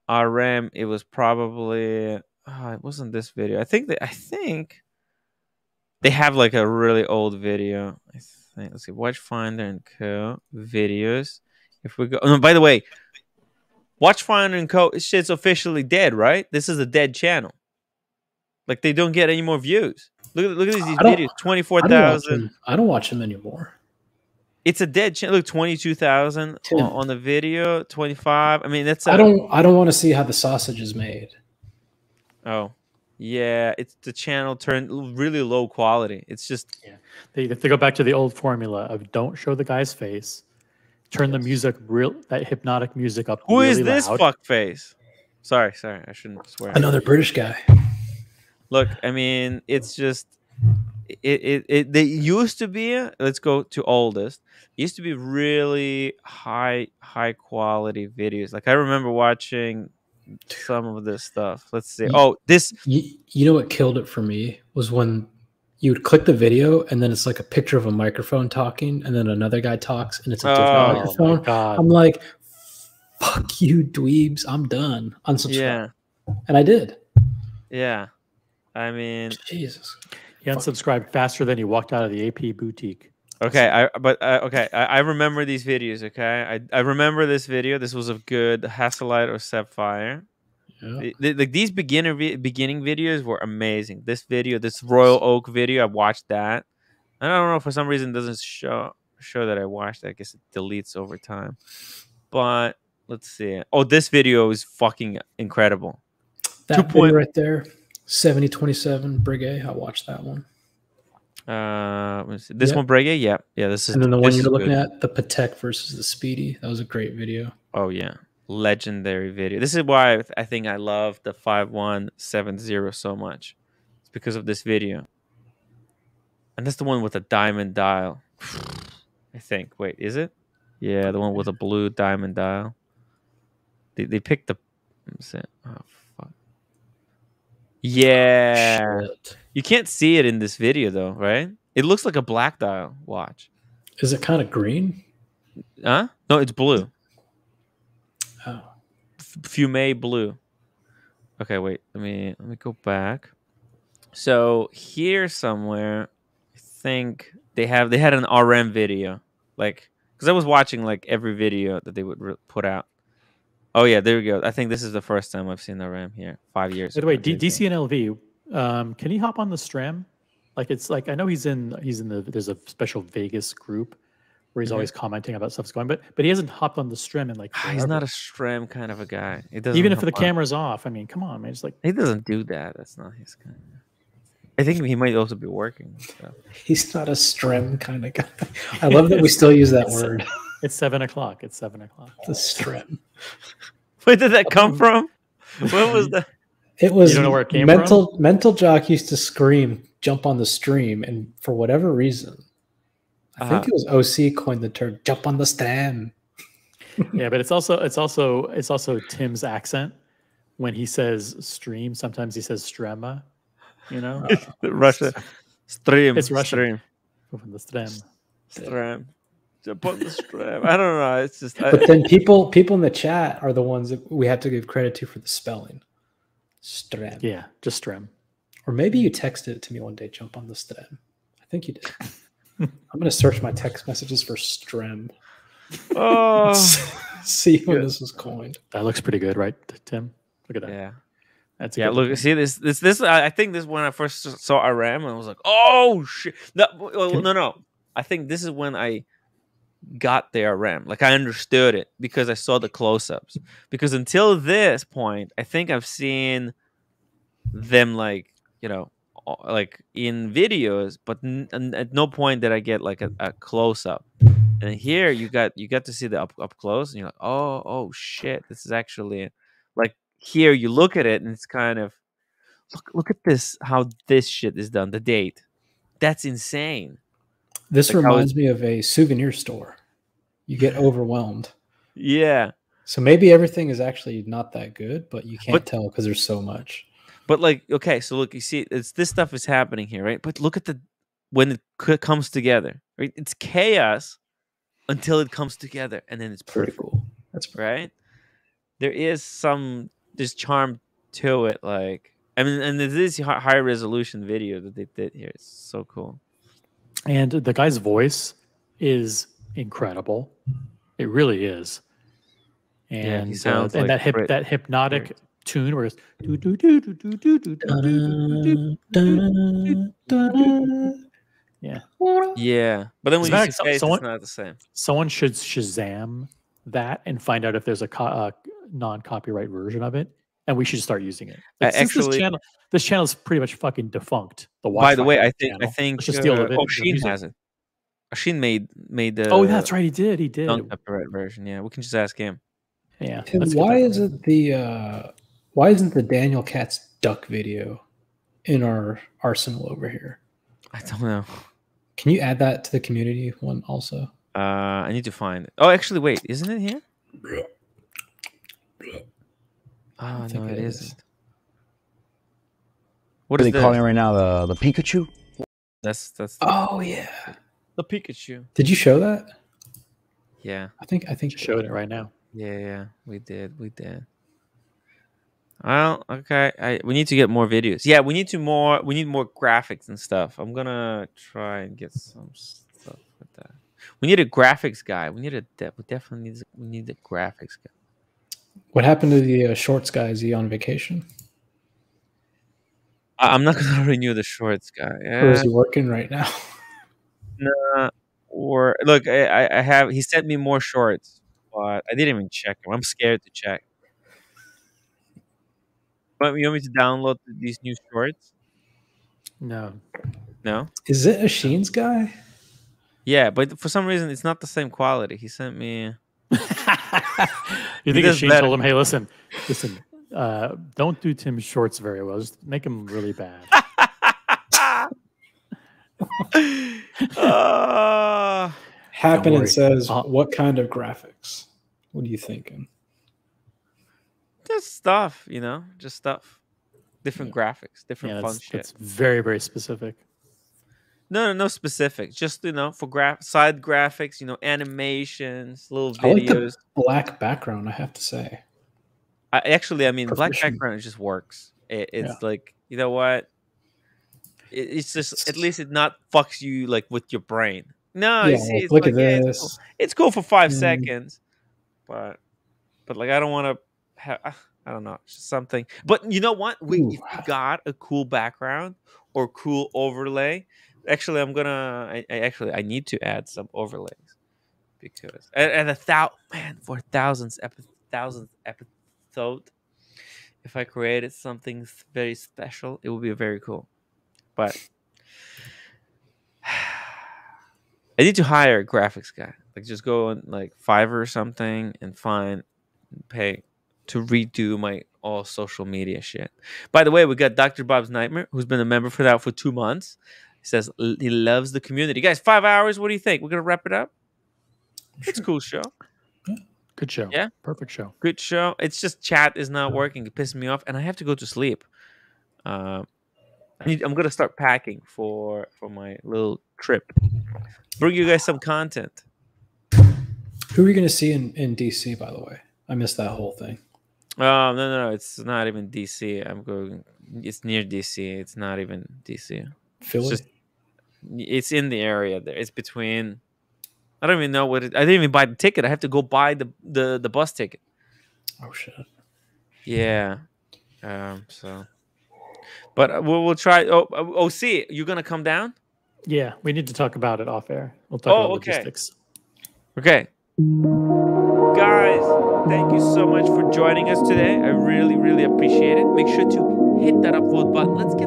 RM, it was probably. Oh, it wasn't this video. I think that I think they have like a really old video. I think. Let's see, Watch Finder and Co. videos. If we go. Oh, no, by the way, Watch Finder and Co. Shit's officially dead, right? This is a dead channel. Like they don't get any more views. Look at look at these don't- videos. Twenty four thousand. I don't watch them. I don't watch them anymore. It's a dead channel. Look, twenty two thousand on, on the video. Twenty five. I mean, that's. I I don't. I don't want to see how the sausage is made. Oh, yeah. It's the channel turned really low quality. It's just Yeah. They, they go back to the old formula of don't show the guy's face, turn the music real that hypnotic music up. who is really this loud. fuck face? Sorry, sorry. I shouldn't swear. Another British guy. Look, I mean, it's just it, it, it they used to be let's go to oldest used to be really high high quality videos like i remember watching some of this stuff let's see Ye- oh this You, you know what killed it for me was when you would click the video and then it's like a picture of a microphone talking and then another guy talks and it's a different Oh, microphone. god! I'm like, fuck you, dweebs. I'm done. Unsubscribe. yeah And I did. yeah i mean Jesus. he unsubscribed faster than he walked out of the AP boutique. okay i but uh, okay I, I remember these videos okay I, I remember this video this was a good hesalite or sapphire Yeah. The- the- like these beginner vi- beginning videos were amazing. This video, this Royal Oak video, I watched that. I don't know for some reason it doesn't show show that I watched. it. I guess it deletes over time. But let's see. Oh, this video is fucking incredible. That Two video point- right there, 7027 Breguet. I watched that one. Uh, let me see. this Yeah. one, Breguet, yeah, yeah. This is And then the one you're looking good. at, the Patek versus the Speedy. That was a great video. Oh yeah, legendary video. This is why I think I love the five one seven zero so much. It's because of this video. And that's the one with the diamond dial. I think. Wait, is it? Yeah, the one with the blue diamond dial. They they picked the. Oh. Yeah, Shit. you can't see it in this video though, right? It looks like a black dial watch. Is it kind of green? Huh? No, it's blue. Oh. Fume blue. Okay, wait. Let me let me go back. So here somewhere, I think they have they had an RM video, like because I was watching like every video that they would re- put out. Oh yeah, there we go. I think this is the first time I've seen the RAM here. Five years. By the way, ago. D- DCNLV, um, can he hop on the stream? Like it's like I know he's in he's in the there's a special Vegas group where he's Mhm. always commenting about stuff's going, but but he hasn't hopped on the stream in like Ah, he's not a Stram kind of a guy. He doesn't even if the hop on- camera's off. I mean, come on, man. It's like He doesn't do that. That's not his kind. Of... I think he might also be working. So. He's not a strem kind of guy. I love that we still use that word. It's seven o'clock. It's seven o'clock. The strem. Where did that come from? What was that? It was don't know where it came mental mental jock used to scream, jump on the stream, and for whatever reason, I think Uh-huh. it was OC coined the term jump on the stem. yeah, but it's also it's also it's also Tim's accent when he says stream. Sometimes he says strema. You know, Russia. Stream. It's Russian. Stream. from the stem. Stream. Jump on the stream. I don't know. It's just. I, But then people people in the chat are the ones that we have to give credit to for the spelling. Strem. Yeah, just strem. Or maybe you texted it to me one day, jump on the strem. I think you did. I'm gonna search my text messages for strem. oh. See when this was coined. That looks pretty good, right, Tim? Look at that. Yeah. That's a Yeah, good look, looking. see this, this, this. I I think this is when I first saw RM, and I was like, "Oh shit!" No, well, no, no. I think this is when I got the RM. Like I understood it because I saw the close-ups. Because until this point, I think I've seen them like you know, like in videos, but at no point did I get like a, a close-up. And here you got you got to see the up up close, and you're like, "Oh, oh shit! This is actually." like here you look at it and it's kind of look look at this how this shit is done the date that's insane This Like, reminds me of a souvenir store. You get overwhelmed. yeah So maybe everything is actually not that good, but you can't But- tell because there's so much. but like okay so look you see it's this stuff is happening here right but look at the when it comes together right it's chaos until it comes together and then it's Pretty perfect cool. That's pretty right there is some there's charm to it like i mean and this is high resolution video that they did here it's so cool And the guy's voice is incredible. It really is. Yeah, he And uh, sounds and like that hip Brit- that hypnotic Brit. tune where it's do do do do do do do do. Yeah. yeah but then when a you see face, someone- it's not the same Someone should Shazam that and find out if there's a co- uh, non-copyright version of it, and we should start using it. Uh, Like, since this actually- channel, this channel is pretty much fucking defunct. The By the way, I think I think Let's just steal the uh, vid- oh, the Sheen has it. Sheen made made the Oh, that's right. He did. He did. non-copyright version. Yeah, we can just ask him. Yeah. Tim, why that is going. it the uh why isn't the Daniel Katz duck video in our arsenal over here? I don't know. Can you add that to the community one also? Uh, I need to find it. Oh, actually, wait, isn't it here? Oh think no, it it is. isn't. What What is are they calling it right now? The the Pikachu? That's that's the, Oh yeah. the Pikachu. Did you show that? Yeah, I think I think Just showing it right now. yeah, yeah. We did, we did. Well, okay. I we need to get more videos. Yeah, we need to more. We need more graphics and stuff. I'm gonna try and get some stuff with that. We need a graphics guy. We need a. De- we definitely need. We need a graphics guy. What happened to the uh, shorts guy? Is he on vacation? I- I'm not gonna renew the shorts guy. Or is he working right now? nah, or look, I, I- I have. He sent me more shorts, but I didn't even check them. I'm scared to check. But you want me to download these new shorts? No. No. Is it a Sheen's guy? Yeah, but for some reason it's not the same quality. He sent me. you think does if Shane told him, "Hey, listen, listen, uh, don't do Tim shorts very well. Just make them really bad." Uh, Happen and says, Uh, "What kind of graphics? What are you thinking?" just stuff, you know, just stuff. Different graphics, different yeah, fun that's, shit. that's very, very specific. No, no, no specific. Just you know, for graph side graphics, you know, animations, little videos. I like the black background. I have to say. I, actually, I mean, black background just works. It, it's Yeah. like you know what? it- it's just at least it not fucks you like with your brain. No, Yeah, it's, it's look like, at yeah, it's this. cool. It's cool for five Mm. seconds, but but like I don't want to have. I don't know, it's just something. But you know what? We if we got a cool background or cool overlay. Actually, I'm gonna. I, I actually I need to add some overlays because and, and a thou man for thousands epi- thousandth episode. If I created something very special, it would be very cool. But I need to hire a graphics guy. Like just go on like Fiverr or something and find pay to redo my all social media shit. By the way, we got Dr. Bob's Nightmare, who's been a member for that for two months. He says he loves the community. Guys, five hours. What do you think? We're gonna wrap it up. It's a cool show. Good show. Yeah. Perfect show. Good show. It's just chat is not working. It pisses me off, and I have to go to sleep. Um, I need, I'm gonna start packing for for my little trip. Bring you guys some content. Who are you going to see in, in DC, by the way? I missed that whole thing. Oh no, no, no! It's not even DC. I'm going. It's near DC. It's not even DC. Philly? just- It's in the area there. It's between. I don't even know what. It, I didn't even buy the ticket. I have to go buy the the the bus ticket. oh, shit. Yeah. Um. So. But uh, we'll we'll try. Oh, uh, oh, see, you're gonna come down. Yeah, we need to talk about it off air. We'll talk Oh, about okay. logistics. Okay. Guys, thank you so much for joining us today. I really, really appreciate it. Make sure to hit that upvote button. Let's get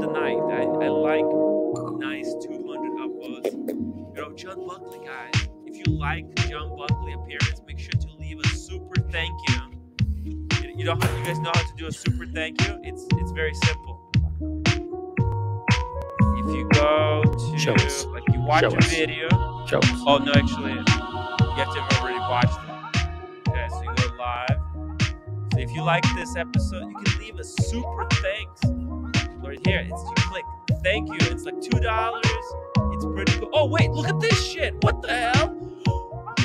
the night. I, I like nice 200 upvotes. You know, John Buckley, guys, if you like John Buckley appearance, make sure to leave a super thank you. You, you know how you guys know how to do a super thank you? It's it's very simple. If you go to Show us. like you watch Show a us. video. Show us. Oh no, actually, you have to have already watched it. Okay, so you go live. So if you like this episode, you can leave a super thanks right here. It's you click thank you. It's like two dollars. It's pretty cool. Oh wait, look at this shit. What the hell?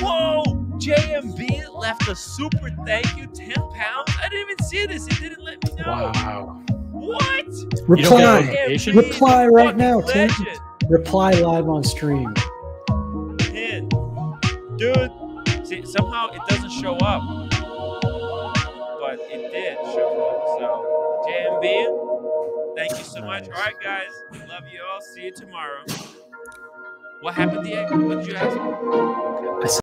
Whoa! JMB left a super thank you, ten pounds. I didn't even see this. It didn't let me know. Wow. What? You don't get Reply. Reply right fucking now, Tim. legend. Reply live on stream. Pin. Dude, see, somehow it doesn't show up. But it did show up. So, JMB, thank you so much. All right, guys. Love you all. See you tomorrow. What happened, Diego? What did you ask?